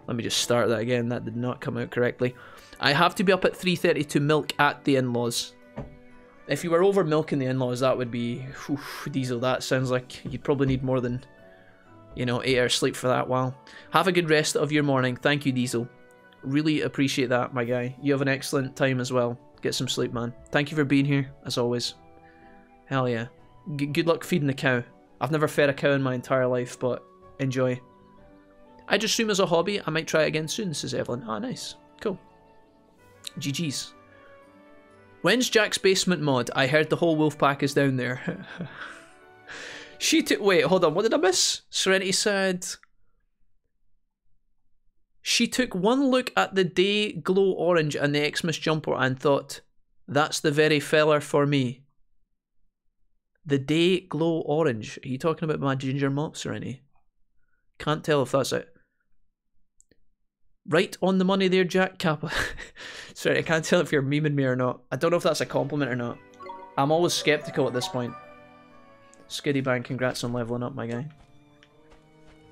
Let me just start that again. That did not come out correctly. I have to be up at 3.30 to milk at the in-laws. If you were over milking the in-laws, that would be... Oof, Diesel, that sounds like you'd probably need more than, you know, 8 hours sleep for that while. Have a good rest of your morning. Thank you, Diesel. Really appreciate that, my guy. You have an excellent time as well. Get some sleep, man. Thank you for being here, as always. Hell yeah. G good luck feeding the cow. I've never fed a cow in my entire life, but enjoy. I just assume as a hobby, I might try it again soon, says Evelyn. Ah, nice. Cool. GG's. When's Jack's basement mod? I heard the whole wolf pack is down there. she took. Wait, hold on. What did I miss? Serenity said. She took one look at the day glow orange and the Xmas jumper and thought, that's the very feller for me. The day glow orange. Are you talking about my ginger mops or any? Can't tell if that's it. Right on the money there, Jack Kappa. Sorry, I can't tell if you're memeing me or not. I don't know if that's a compliment or not. I'm always skeptical at this point. Skiddy Bang, congrats on leveling up, my guy.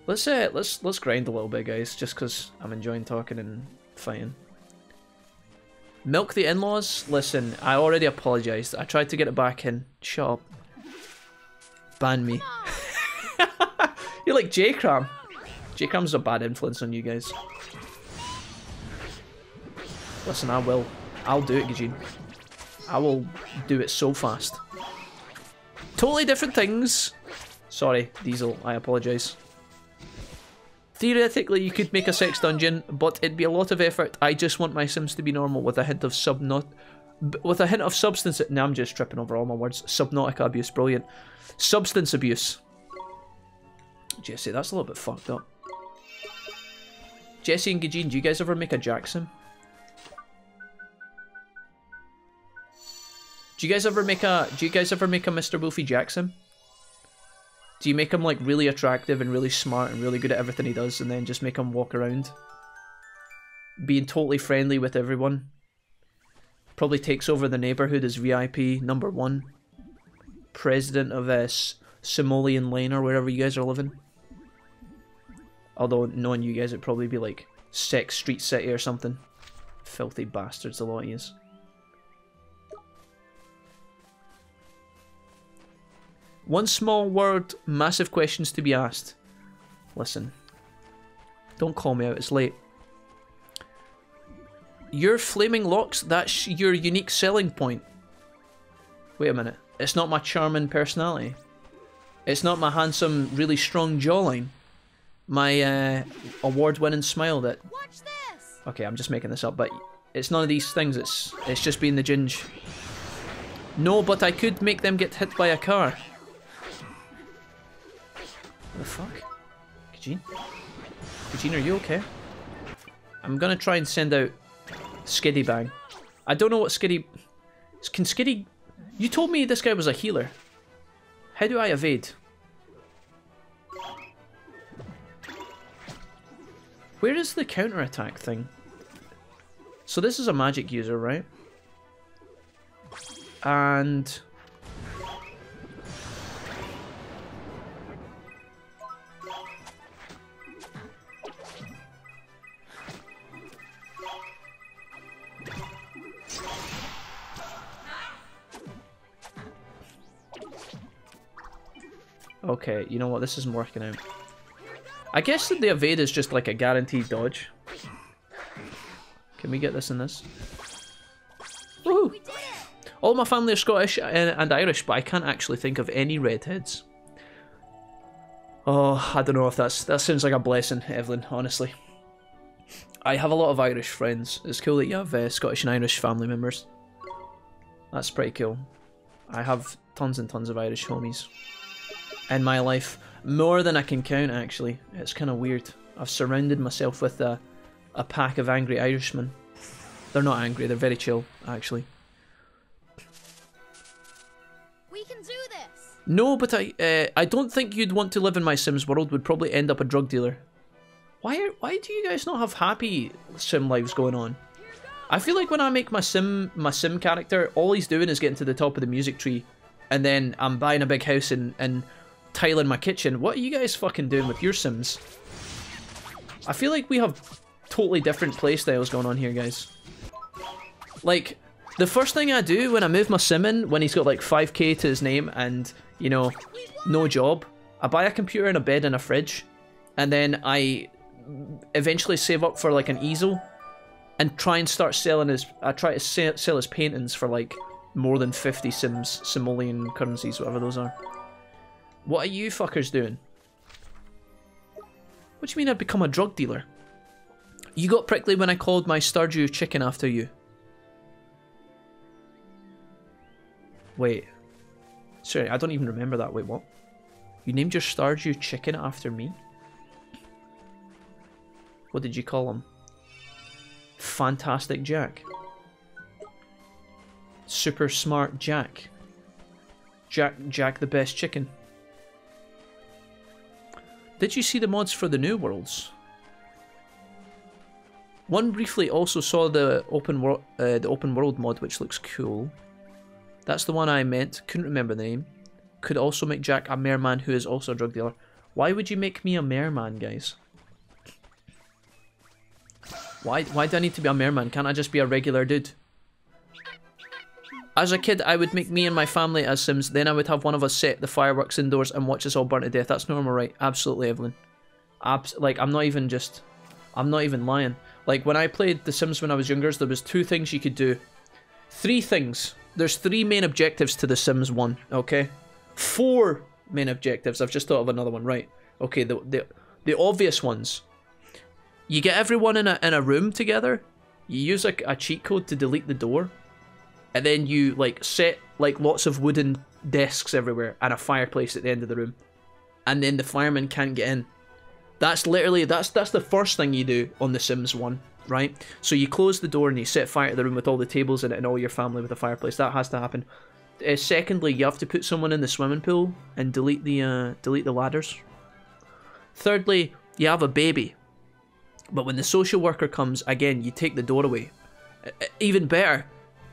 Let's uh, let's let's grind a little bit, guys, just because I'm enjoying talking and fighting. Milk the in-laws? Listen, I already apologised. I tried to get it back in. Shut up. Ban me. You're like J-Cram. J-Cram's a bad influence on you guys. Listen, I will. I'll do it, Gajin. I will do it so fast. Totally different things. Sorry, Diesel. I apologise. Theoretically, you could make a sex dungeon, but it'd be a lot of effort. I just want my Sims to be normal with a hint of sub not with a hint of substance. Now I'm just tripping over all my words. Subnautica abuse, brilliant. Substance abuse. Jesse, that's a little bit fucked up. Jesse and Gajin, do you guys ever make a Jackson? Do you guys ever make a do you guys ever make a Mr. Wolfie Jackson? Do you make him like really attractive and really smart and really good at everything he does and then just make him walk around? Being totally friendly with everyone. Probably takes over the neighborhood as VIP number one. President of uh, this Simoleon Lane or wherever you guys are living. Although knowing you guys it'd probably be like Sex Street City or something. Filthy bastards, a lot of yous. One small word, massive questions to be asked. Listen. Don't call me out, it's late. Your flaming locks, that's your unique selling point. Wait a minute. It's not my charming personality. It's not my handsome, really strong jawline. My uh, award-winning smile that... Okay, I'm just making this up, but it's none of these things. It's it's just being the ginge. No, but I could make them get hit by a car. What the fuck? Gajin? Gajin, are you okay? I'm gonna try and send out Skiddy Bang. I don't know what Skiddy... Can Skiddy... You told me this guy was a healer. How do I evade? Where is the counterattack thing? So this is a magic user, right? And... Okay, you know what? This isn't working out. I guess that the evade is just like a guaranteed dodge. Can we get this in this? Woohoo! All my family are Scottish and, Irish, but I can't actually think of any redheads. Oh, I don't know if that's that sounds like a blessing, Evelyn. Honestly, I have a lot of Irish friends. It's cool that you have uh, Scottish and Irish family members. That's pretty cool. I have tons and tons of Irish homies in my life, more than I can count. Actually, it's kind of weird. I've surrounded myself with a a pack of angry Irishmen. They're not angry. They're very chill, actually. We can do this. No, but I uh, I don't think you'd want to live in my Sims world. Would probably end up a drug dealer. Why are, why do you guys not have happy sim lives going on? I feel like when I make my sim my sim character, all he's doing is getting to the top of the music tree, and then I'm buying a big house and and tiling my kitchen. What are you guys fucking doing with your sims? I feel like we have totally different playstyles going on here, guys. Like, the first thing I do when I move my sim in, when he's got like 5k to his name and, you know, no job, I buy a computer and a bed and a fridge, and then I eventually save up for like an easel and try and start selling his, I try to sell, sell his paintings for like more than 50 sims, simoleon currencies, whatever those are. What are you fuckers doing? What do you mean I've become a drug dealer? You got prickly when I called my Stardew chicken after you. Wait. Sorry, I don't even remember that. Wait, what? You named your Stardew chicken after me? What did you call him? Fantastic Jack. Super smart Jack. Jack Jack the best chicken. Did you see the mods for the new worlds? One briefly also saw the open world, uh, the open world mod, which looks cool. That's the one I meant. Couldn't remember the name. Could also make Jack a merman who is also a drug dealer. Why would you make me a merman, guys? Why? Why do I need to be a merman? Can't I just be a regular dude? As a kid, I would make me and my family as Sims. Then I would have one of us set the fireworks indoors and watch us all burn to death. That's normal, right? Absolutely, Evelyn. Abs like, I'm not even just... I'm not even lying. Like, when I played The Sims when I was younger, there was two things you could do. Three things. There's three main objectives to The Sims 1, okay? Four main objectives. I've just thought of another one. Right. Okay, the, the, the obvious ones. You get everyone in a, in a room together. You use a, a cheat code to delete the door and then you like set like lots of wooden desks everywhere and a fireplace at the end of the room. And then the firemen can't get in. That's literally that's that's the first thing you do on the sims 1 right? So you close the door and you set fire to the room with all the tables in it and all your family with a fireplace. That has to happen. Uh, secondly you have to put someone in the swimming pool and delete the uh, delete the ladders. Thirdly you have a baby. But when the social worker comes again you take the door away. Even better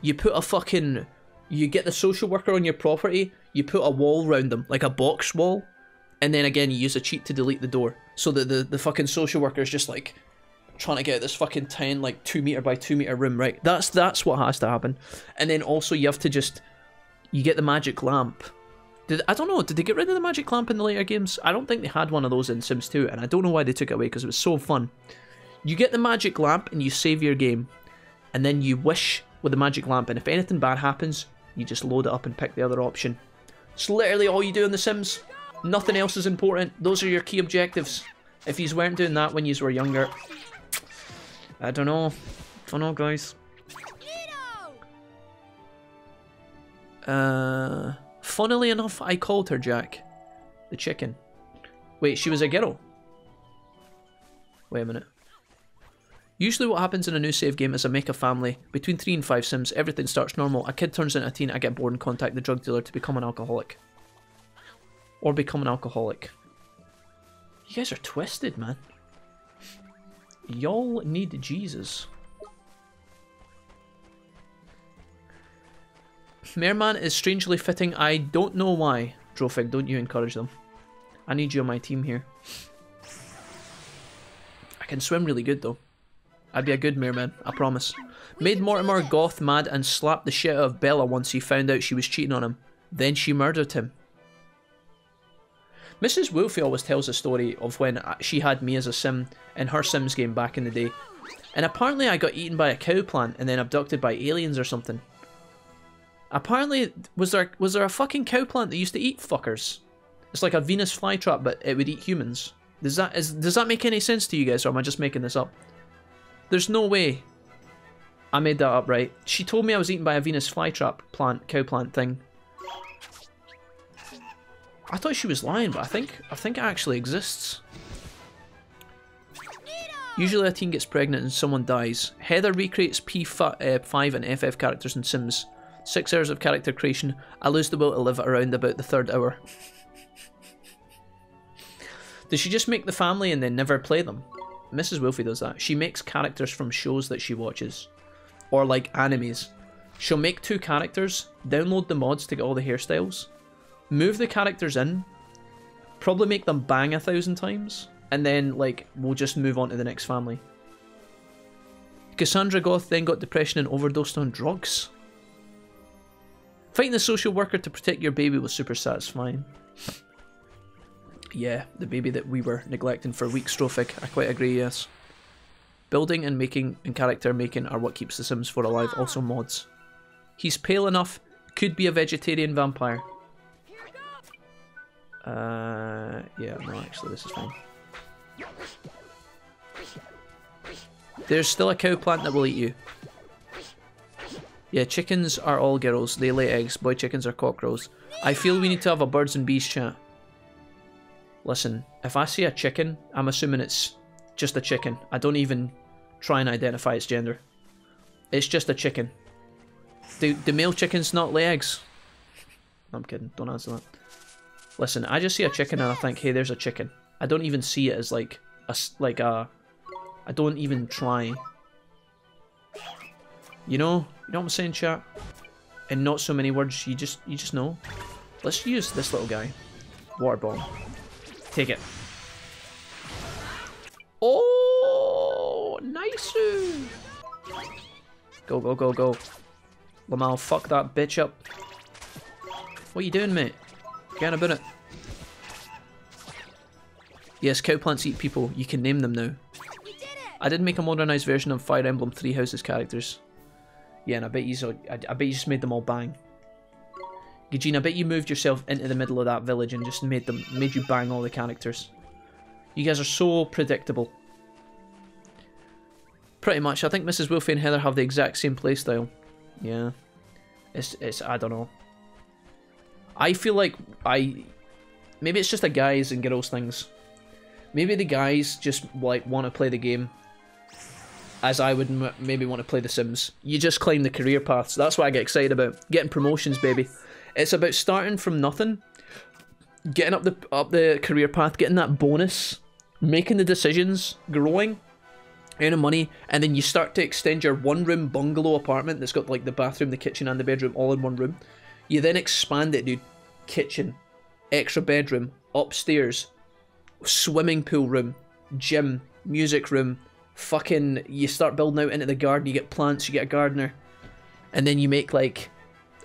you put a fucking you get the social worker on your property, you put a wall around them, like a box wall, and then again you use a cheat to delete the door. So that the, the fucking social worker is just like trying to get this fucking 10 like 2 meter by 2 meter room, right? That's that's what has to happen. And then also you have to just you get the magic lamp. Did I don't know, did they get rid of the magic lamp in the later games? I don't think they had one of those in Sims 2 and I don't know why they took it away because it was so fun. You get the magic lamp and you save your game and then you wish with the magic lamp, and if anything bad happens, you just load it up and pick the other option. It's literally all you do in The Sims. Nothing else is important. Those are your key objectives. If you weren't doing that when you were younger, I don't know. I don't know, guys. Uh, funnily enough, I called her Jack. The chicken. Wait, she was a girl? Wait a minute. Usually what happens in a new save game is I make a family. Between 3 and 5 sims, everything starts normal. A kid turns into a teen, I get bored and contact the drug dealer to become an alcoholic. Or become an alcoholic. You guys are twisted, man. Y'all need Jesus. Merman is strangely fitting. I don't know why. Drofig, don't you encourage them. I need you on my team here. I can swim really good though. I'd be a good merman, I promise. Made Mortimer goth mad and slapped the shit out of Bella once he found out she was cheating on him. Then she murdered him. Mrs. Wolfie always tells a story of when she had me as a sim in her Sims game back in the day. And apparently I got eaten by a cow plant and then abducted by aliens or something. Apparently, was there was there a fucking cow plant that used to eat fuckers? It's like a Venus flytrap, but it would eat humans. Does that is does that make any sense to you guys, or am I just making this up? There's no way. I made that up, right? She told me I was eaten by a Venus flytrap plant, cow plant thing. I thought she was lying, but I think I think it actually exists. Usually a teen gets pregnant and someone dies. Heather recreates P5 eh, and FF characters in Sims. Six hours of character creation. I lose the will to live around about the third hour. does she just make the family and then never play them? Mrs. Wolfie does that. She makes characters from shows that she watches. Or like animes. She'll make two characters, download the mods to get all the hairstyles, move the characters in, probably make them bang a thousand times, and then like we'll just move on to the next family. Cassandra Goth then got depression and overdosed on drugs. Fighting the social worker to protect your baby was super satisfying. Yeah, the baby that we were neglecting for weeks, Strophic. I quite agree, yes. Building and making and character making are what keeps the Sims 4 alive, also mods. He's pale enough, could be a vegetarian vampire. Uh, yeah, no, actually, this is fine. There's still a cow plant that will eat you. Yeah, chickens are all girls. They lay eggs. Boy chickens are cockerels. I feel we need to have a birds and bees chat. Listen, if I see a chicken, I'm assuming it's just a chicken. I don't even try and identify its gender. It's just a chicken. Do, do male chickens not lay eggs? I'm kidding. Don't answer that. Listen, I just see a chicken and I think, hey, there's a chicken. I don't even see it as like a like a. I don't even try. You know, you know what I'm saying, chat. In not so many words, you just you just know. Let's use this little guy, water bomb. Take it. Oh, nice. Go go go go. Lamau, fuck that bitch up. What are you doing, mate? Get about it. Yes, cow plants eat people. You can name them now. I did make a modernized version of Fire Emblem Three Houses characters. Yeah, and I bet you I, I bet you just made them all bang. Gajin, I bet you moved yourself into the middle of that village and just made them made you bang all the characters. You guys are so predictable. Pretty much. I think Mrs. Wolfie and Heather have the exact same playstyle. Yeah. It's it's I don't know. I feel like I maybe it's just a guys and girls things. Maybe the guys just like want to play the game as I would maybe want to play The Sims. You just climb the career paths. That's what I get excited about. Getting promotions, baby. It's about starting from nothing, getting up the up the career path, getting that bonus, making the decisions, growing, earning money, and then you start to extend your one-room bungalow apartment that's got like the bathroom, the kitchen, and the bedroom all in one room. You then expand it, dude. Kitchen, extra bedroom, upstairs, swimming pool room, gym, music room, fucking you start building out into the garden, you get plants, you get a gardener. And then you make like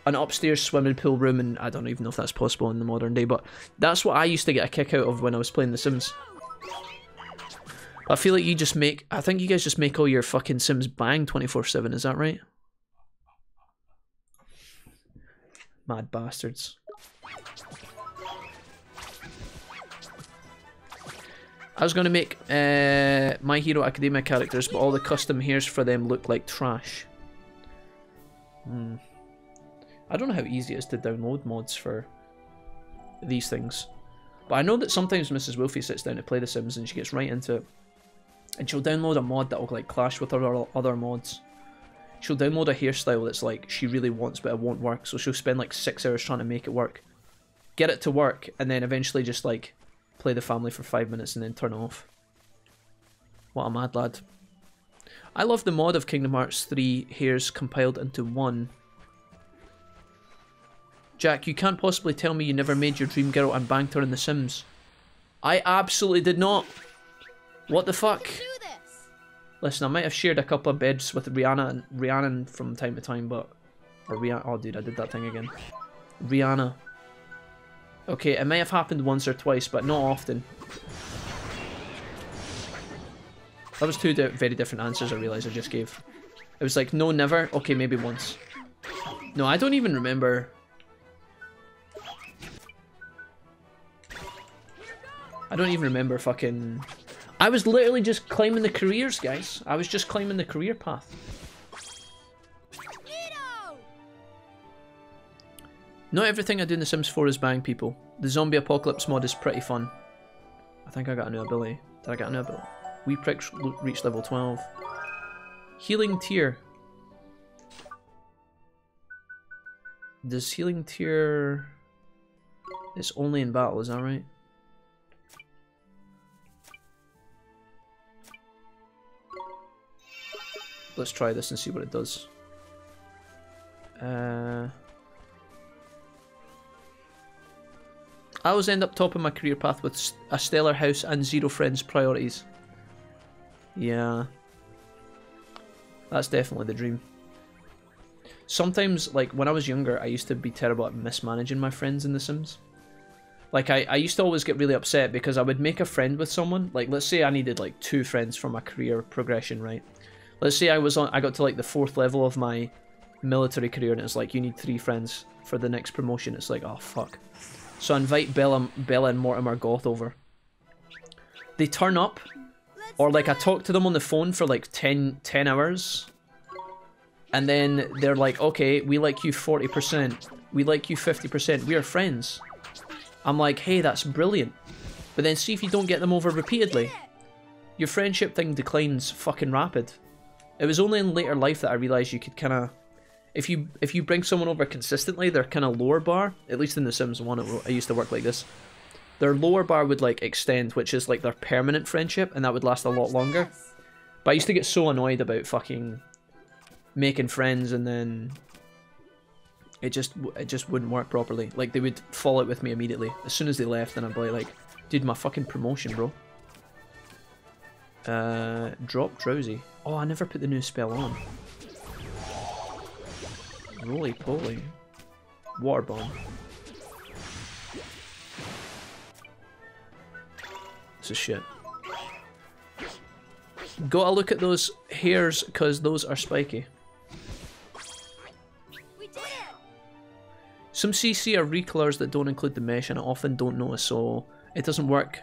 an upstairs swimming pool room and I don't even know if that's possible in the modern day, but that's what I used to get a kick out of when I was playing The Sims. I feel like you just make I think you guys just make all your fucking Sims bang 24-7, is that right? Mad bastards. I was going to make uh, My Hero Academia characters, but all the custom hairs for them look like trash. Hmm. I don't know how easy it is to download mods for these things. But I know that sometimes Mrs. Wolfie sits down to play The Sims and she gets right into it. And she'll download a mod that'll like clash with other other mods. She'll download a hairstyle that's like she really wants but it won't work, so she'll spend like six hours trying to make it work. Get it to work, and then eventually just like play the family for five minutes and then turn off. What a mad lad. I love the mod of Kingdom Hearts 3 hairs compiled into one. Jack, you can't possibly tell me you never made your dream girl and banged her in The Sims. I absolutely did not. What the fuck? Listen, I might have shared a couple of beds with Rihanna and Rhiannon from time to time, but or Rihanna. Oh, dude, I did that thing again. Rihanna. Okay, it may have happened once or twice, but not often. That was two very different answers I realised I just gave. It was like, no, never. Okay, maybe once. No, I don't even remember. I don't even remember fucking... I was literally just climbing the careers, guys. I was just climbing the career path. Not everything I do in The Sims 4 is bang people. The zombie apocalypse mod is pretty fun. I think I got a new ability. Did I get a new ability? Wee Pricks reached level 12. Healing tear. Does healing tear... It's only in battle, is that right? Let's try this and see what it does. Uh... I always end up top of my career path with a stellar house and zero friends priorities. Yeah. That's definitely the dream. Sometimes, like, when I was younger, I used to be terrible at mismanaging my friends in The Sims. Like, I, I used to always get really upset because I would make a friend with someone. Like, let's say I needed, like, two friends for my career progression, right? Let's say I was on, I got to, like, the fourth level of my military career and it's like, you need three friends for the next promotion. It's like, oh, fuck. So I invite Bella, Bella and Mortimer Goth over. They turn up, or like I talk to them on the phone for like 10, 10 hours, and then they're like, okay, we like you 40%, we like you 50%, we are friends. I'm like, hey, that's brilliant. But then see if you don't get them over repeatedly. Your friendship thing declines fucking rapid. It was only in later life that I realised you could kind of if you if you bring someone over consistently, their kind of lower bar, at least in The Sims 1, it, I used to work like this. Their lower bar would like extend, which is like their permanent friendship, and that would last a lot longer. But I used to get so annoyed about fucking making friends, and then it just it just wouldn't work properly. Like they would fall out with me immediately as soon as they left, and I'd be like, "Dude, my fucking promotion, bro." Uh, drop drowsy. Oh, I never put the new spell on. Roly poly. Water bomb. This is shit. Gotta look at those hairs because those are spiky. Some CC are recolors that don't include the mesh and I often don't notice so it doesn't work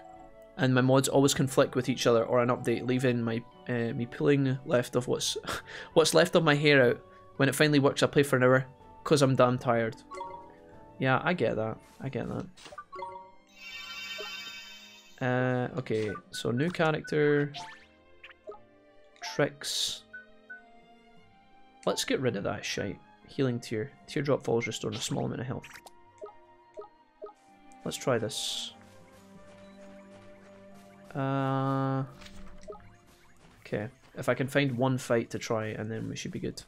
and my mods always conflict with each other or an update leaving my uh, me pulling left of what's what's left of my hair out when it finally works, I play for an hour because I'm damn tired. Yeah, I get that. I get that. Uh, okay, so new character. Tricks. Let's get rid of that shite. Healing tear. Teardrop falls restoring a small amount of health. Let's try this. Uh, okay, if I can find one fight to try and then we should be good.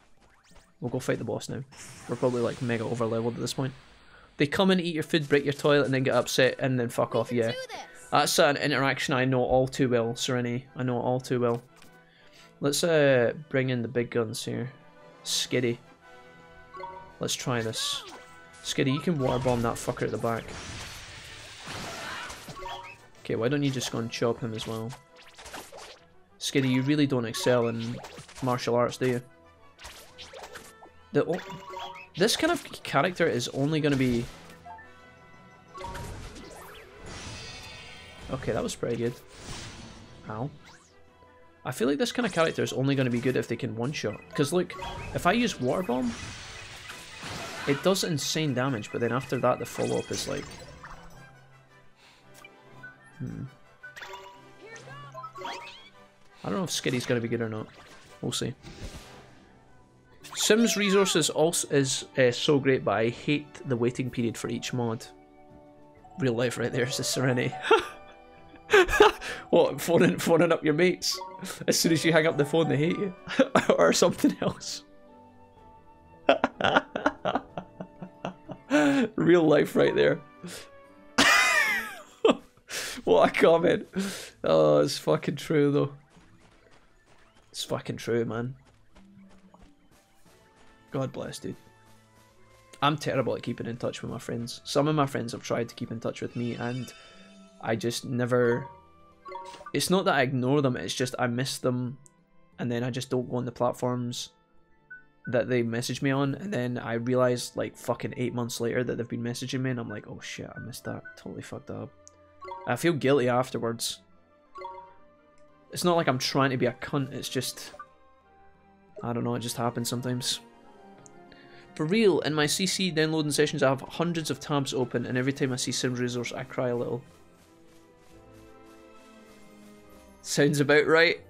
We'll go fight the boss now. We're probably like mega over leveled at this point. They come and eat your food, break your toilet, and then get upset and then fuck off. Yeah, that's an interaction I know all too well, Serenity. I know all too well. Let's uh bring in the big guns here. Skiddy. Let's try this. Skiddy, you can water bomb that fucker at the back. Okay, why don't you just go and chop him as well? Skiddy, you really don't excel in martial arts, do you? The this kind of character is only going to be... Okay, that was pretty good. Ow. I feel like this kind of character is only going to be good if they can one-shot. Because look, if I use Water Bomb, it does insane damage, but then after that the follow-up is like... Hmm. I don't know if Skiddy's going to be good or not. We'll see. Sims resources also is uh, so great, but I hate the waiting period for each mod. Real life right there is a Serenity. what, phoning, phoning up your mates? As soon as you hang up the phone, they hate you. or something else. Real life right there. What a comment. Oh, it's fucking true though. It's fucking true, man. God bless, dude. I'm terrible at keeping in touch with my friends. Some of my friends have tried to keep in touch with me, and I just never It's not that I ignore them, it's just I miss them and then I just don't go on the platforms that they message me on and then I realize like fucking eight months later that they've been messaging me and I'm like, oh shit, I missed that. Totally fucked up. I feel guilty afterwards. It's not like I'm trying to be a cunt, it's just... I don't know, it just happens sometimes. For real, in my CC downloading sessions I have hundreds of tabs open and every time I see Sim Resource I cry a little. Sounds about right.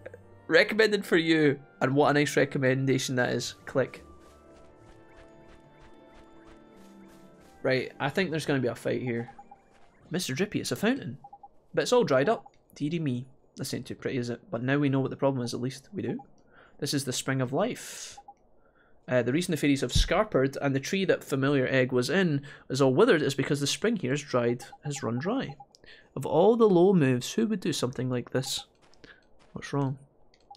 Recommended for you. And what a nice recommendation that is. Click. Right, I think there's going to be a fight here. Mr. Drippy, it's a fountain. But it's all dried up. Deary me. This ain't too pretty, is it? But now we know what the problem is, at least. We do. This is the spring of life. Uh, the reason the fairies have scarpered and the tree that familiar egg was in is all withered is because the spring here is dried, has run dry. Of all the low moves, who would do something like this? What's wrong?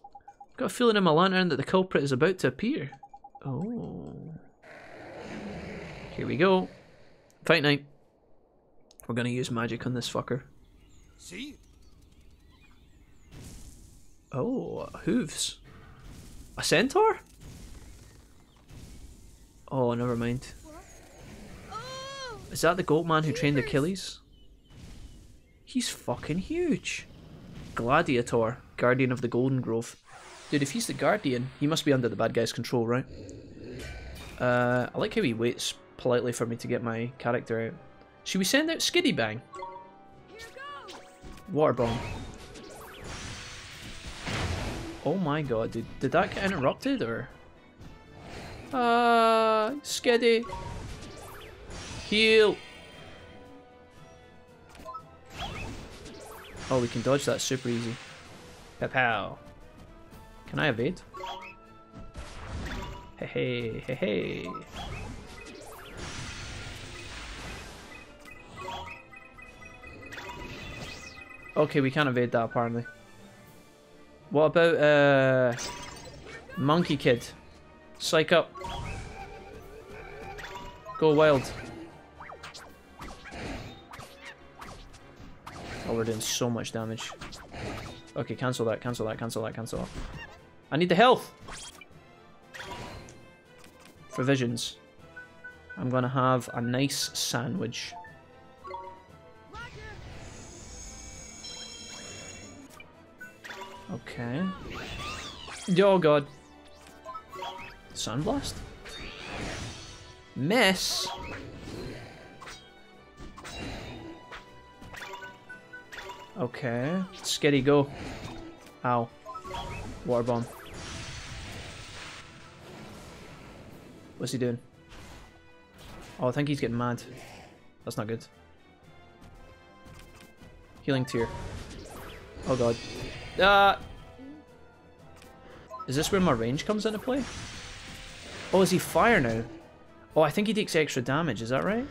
I've got a feeling in my lantern that the culprit is about to appear. Oh. Here we go. Fight night. We're gonna use magic on this fucker. See? Oh, hooves. A centaur? Oh, never mind. Is that the goat man who trained Achilles? He's fucking huge. Gladiator, guardian of the Golden Grove. Dude, if he's the guardian, he must be under the bad guy's control, right? Uh, I like how he waits politely for me to get my character out. Should we send out Skiddy Bang? Water bomb. Oh my god, did, did that get interrupted or? Uh, Skiddy. Heal. Oh, we can dodge that super easy. Pow Can I evade? Hey hey, hey hey. Okay, we can't evade that apparently. What about uh Monkey Kid? Psych up. Go wild. Oh, we're doing so much damage. Okay, cancel that, cancel that, cancel that, cancel that. I need the health! Provisions. I'm gonna have a nice sandwich. Okay. Oh god. Sunblast? Miss? Okay. Skitty, go. Ow. Water bomb. What's he doing? Oh, I think he's getting mad. That's not good. Healing tear. Oh god. Ah! Is this where my range comes into play? Oh, is he fire now? Oh, I think he takes extra damage, is that right?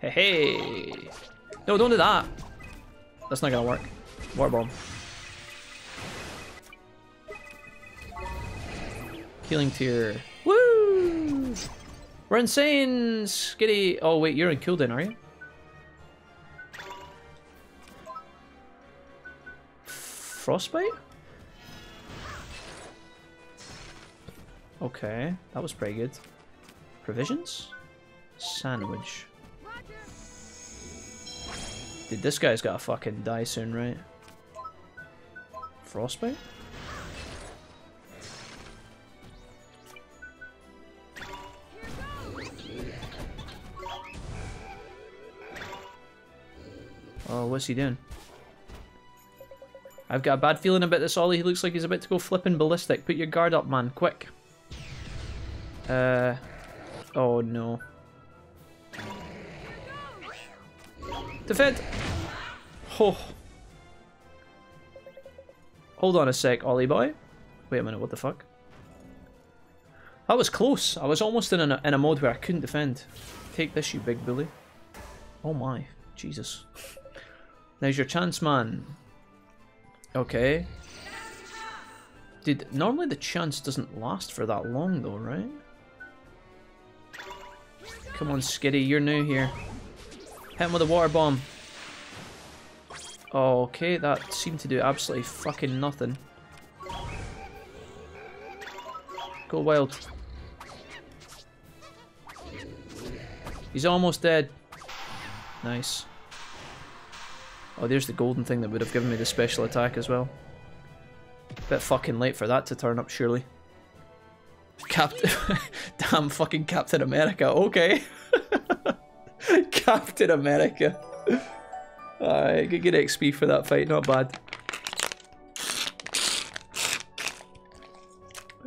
Hey, hey! No, don't do that! That's not gonna work. Water bomb. Healing tear. Woo! We're insane! Skitty! Oh wait, you're in cooldown, are you? Frostbite? Okay, that was pretty good. Provisions? Sandwich. Dude, this guy's gotta fucking die soon, right? Frostbite? Oh, what's he doing? I've got a bad feeling about this Ollie. He looks like he's about to go flipping ballistic. Put your guard up, man. Quick. Uh. Oh, no. Defend! Oh. Hold on a sec, Ollie boy. Wait a minute, what the fuck? That was close. I was almost in a, in a mode where I couldn't defend. Take this, you big bully. Oh my. Jesus. Now's your chance, man. Okay. Did normally the chance doesn't last for that long though, right? Come on, Skitty, you're new here. Hit him with a water bomb. Okay, that seemed to do absolutely fucking nothing. Go wild. He's almost dead. Nice. Oh, there's the golden thing that would have given me the special attack as well. Bit fucking late for that to turn up, surely. Captain... Damn fucking Captain America, okay. Captain America. Alright, good, good XP for that fight, not bad.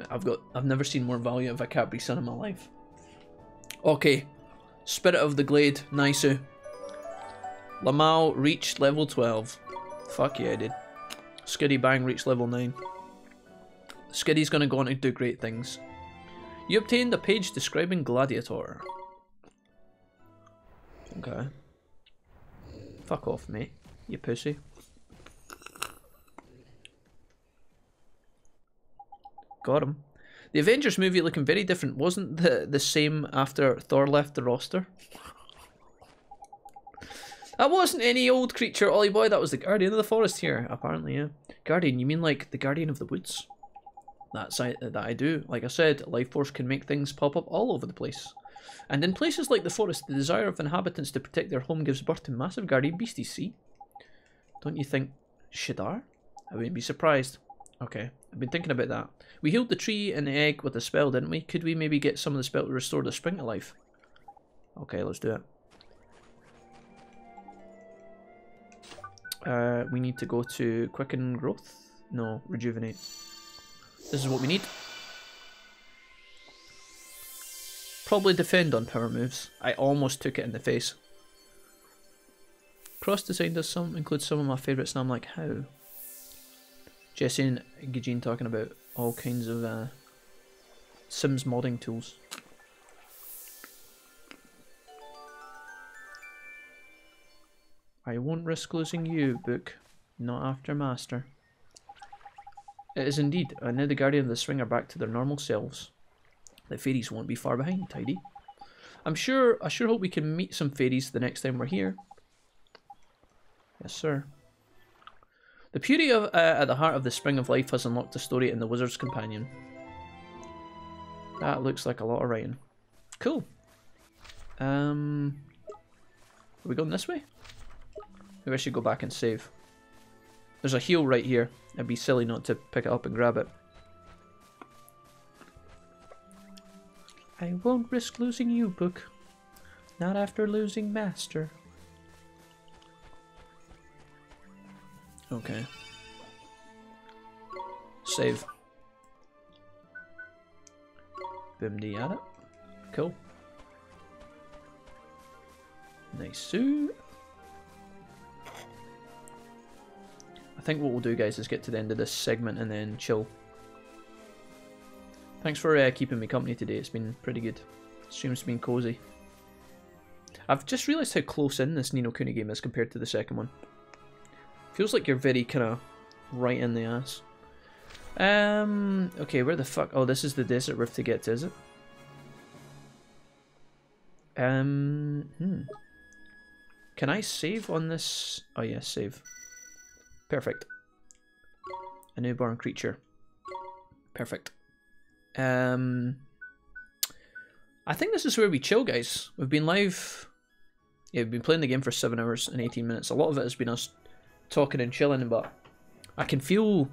I've got I've never seen more value of a Capri Sun in my life. Okay. Spirit of the Glade, Naisu. Lamau reached level 12. Fuck yeah, did. Skiddy Bang reached level 9. Skiddy's gonna go on to do great things. You obtained a page describing Gladiator. Okay. Fuck off, mate. You pussy. Got him. The Avengers movie looking very different. Wasn't the, the same after Thor left the roster? That wasn't any old creature, Ollie boy. That was the Guardian of the Forest here, apparently, yeah. Guardian, you mean like the Guardian of the Woods? That's I, that I do. Like I said, Life Force can make things pop up all over the place. And in places like the forest, the desire of inhabitants to protect their home gives birth to massive guardian beasties, see? Don't you think Shadar? I wouldn't be surprised. Okay, I've been thinking about that. We healed the tree and the egg with a spell, didn't we? Could we maybe get some of the spell to restore the spring to life? Okay, let's do it. Uh, we need to go to quicken growth? No, rejuvenate. This is what we need. Probably defend on power moves. I almost took it in the face. Cross design does some include some of my favourites and I'm like, how? Jesse and Gajin talking about all kinds of uh, Sims modding tools. I won't risk losing you, book. Not after master. It is indeed. Uh, now the Guardian and the Swing are back to their normal selves. The fairies won't be far behind, Tidy. I'm sure, I sure hope we can meet some fairies the next time we're here. Yes, sir. The beauty of uh, at the heart of the Spring of Life has unlocked a story in the Wizard's Companion. That looks like a lot of writing. Cool. Um, are we going this way? Maybe I should go back and save. There's a heal right here. It'd be silly not to pick it up and grab it. I won't risk losing you, Book. Not after losing Master. Okay. Save. Bimdi Boom it. Cool. Nice suit. I think what we'll do, guys, is get to the end of this segment and then chill. Thanks for uh, keeping me company today. It's been pretty good. Stream's been cozy. I've just realised how close in this Ni no Kuni game is compared to the second one. Feels like you're very kind of right in the ass. Um. Okay, where the fuck? Oh, this is the desert rift to get to, is it? Um. Hmm. Can I save on this? Oh yes, save. Perfect. A newborn creature. Perfect. Um, I think this is where we chill, guys. We've been live. Yeah, we've been playing the game for seven hours and 18 minutes. A lot of it has been us talking and chilling, but I can feel,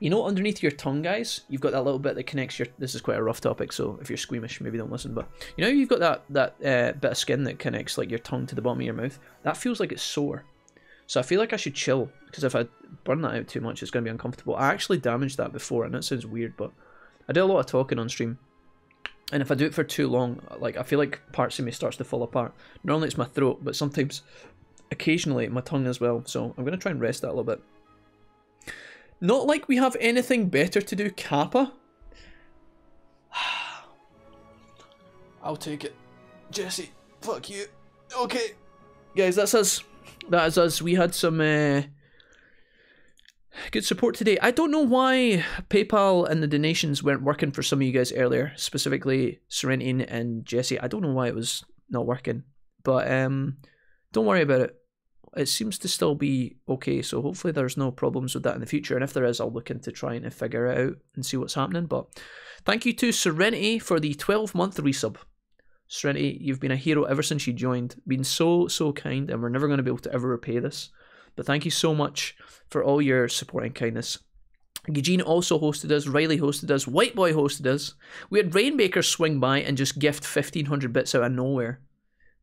you know, underneath your tongue, guys, you've got that little bit that connects your. This is quite a rough topic, so if you're squeamish, maybe don't listen. But you know, you've got that that uh, bit of skin that connects like your tongue to the bottom of your mouth. That feels like it's sore. So I feel like I should chill because if I burn that out too much, it's going to be uncomfortable. I actually damaged that before, and it sounds weird, but I do a lot of talking on stream. And if I do it for too long, like I feel like parts of me starts to fall apart. Normally it's my throat, but sometimes, occasionally, my tongue as well. So I'm going to try and rest that a little bit. Not like we have anything better to do, Kappa. I'll take it. Jesse, fuck you. Okay. Guys, that's us. That is us. We had some uh, good support today. I don't know why PayPal and the donations weren't working for some of you guys earlier, specifically Serentin and Jesse. I don't know why it was not working, but um, don't worry about it. it seems to still be okay. So hopefully there's no problems with that in the future. And if there is, I'll look into trying to figure it out and see what's happening. But thank you to Serenity for the 12 month resub. Serenity, you've been a hero ever since you joined. Been so, so kind, and we're never going to be able to ever repay this. But thank you so much for all your support and kindness. Eugene also hosted us, Riley hosted us, White Boy hosted us. We had Rainmaker swing by and just gift 1500 bits out of nowhere,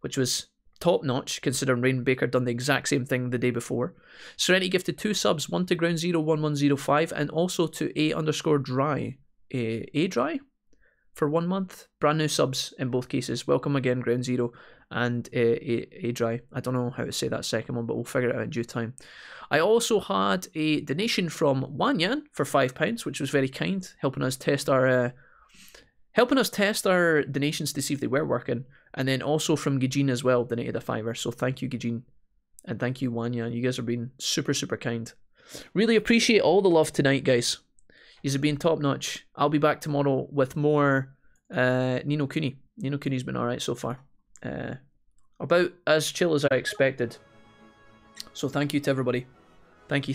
which was top notch considering Rainmaker done the exact same thing the day before. Serenity gifted two subs, one to Ground Zero 1105 and also to A underscore dry. A, a dry? For one month. Brand new subs in both cases. Welcome again, Ground Zero and A, a, a dry. I don't know how to say that second one, but we'll figure it out in due time. I also had a donation from Wanyan for five pounds, which was very kind, helping us test our uh, helping us test our donations to see if they were working. And then also from Gajin as well, donated a fiver. So thank you, Gajin. And thank you, Wanyan. You guys have been super, super kind. Really appreciate all the love tonight, guys. You've been top notch. I'll be back tomorrow with more uh, Ni no Kuni. Ni no Kuni's been alright so far. Uh, about as chill as I expected. So thank you to everybody. Thank you.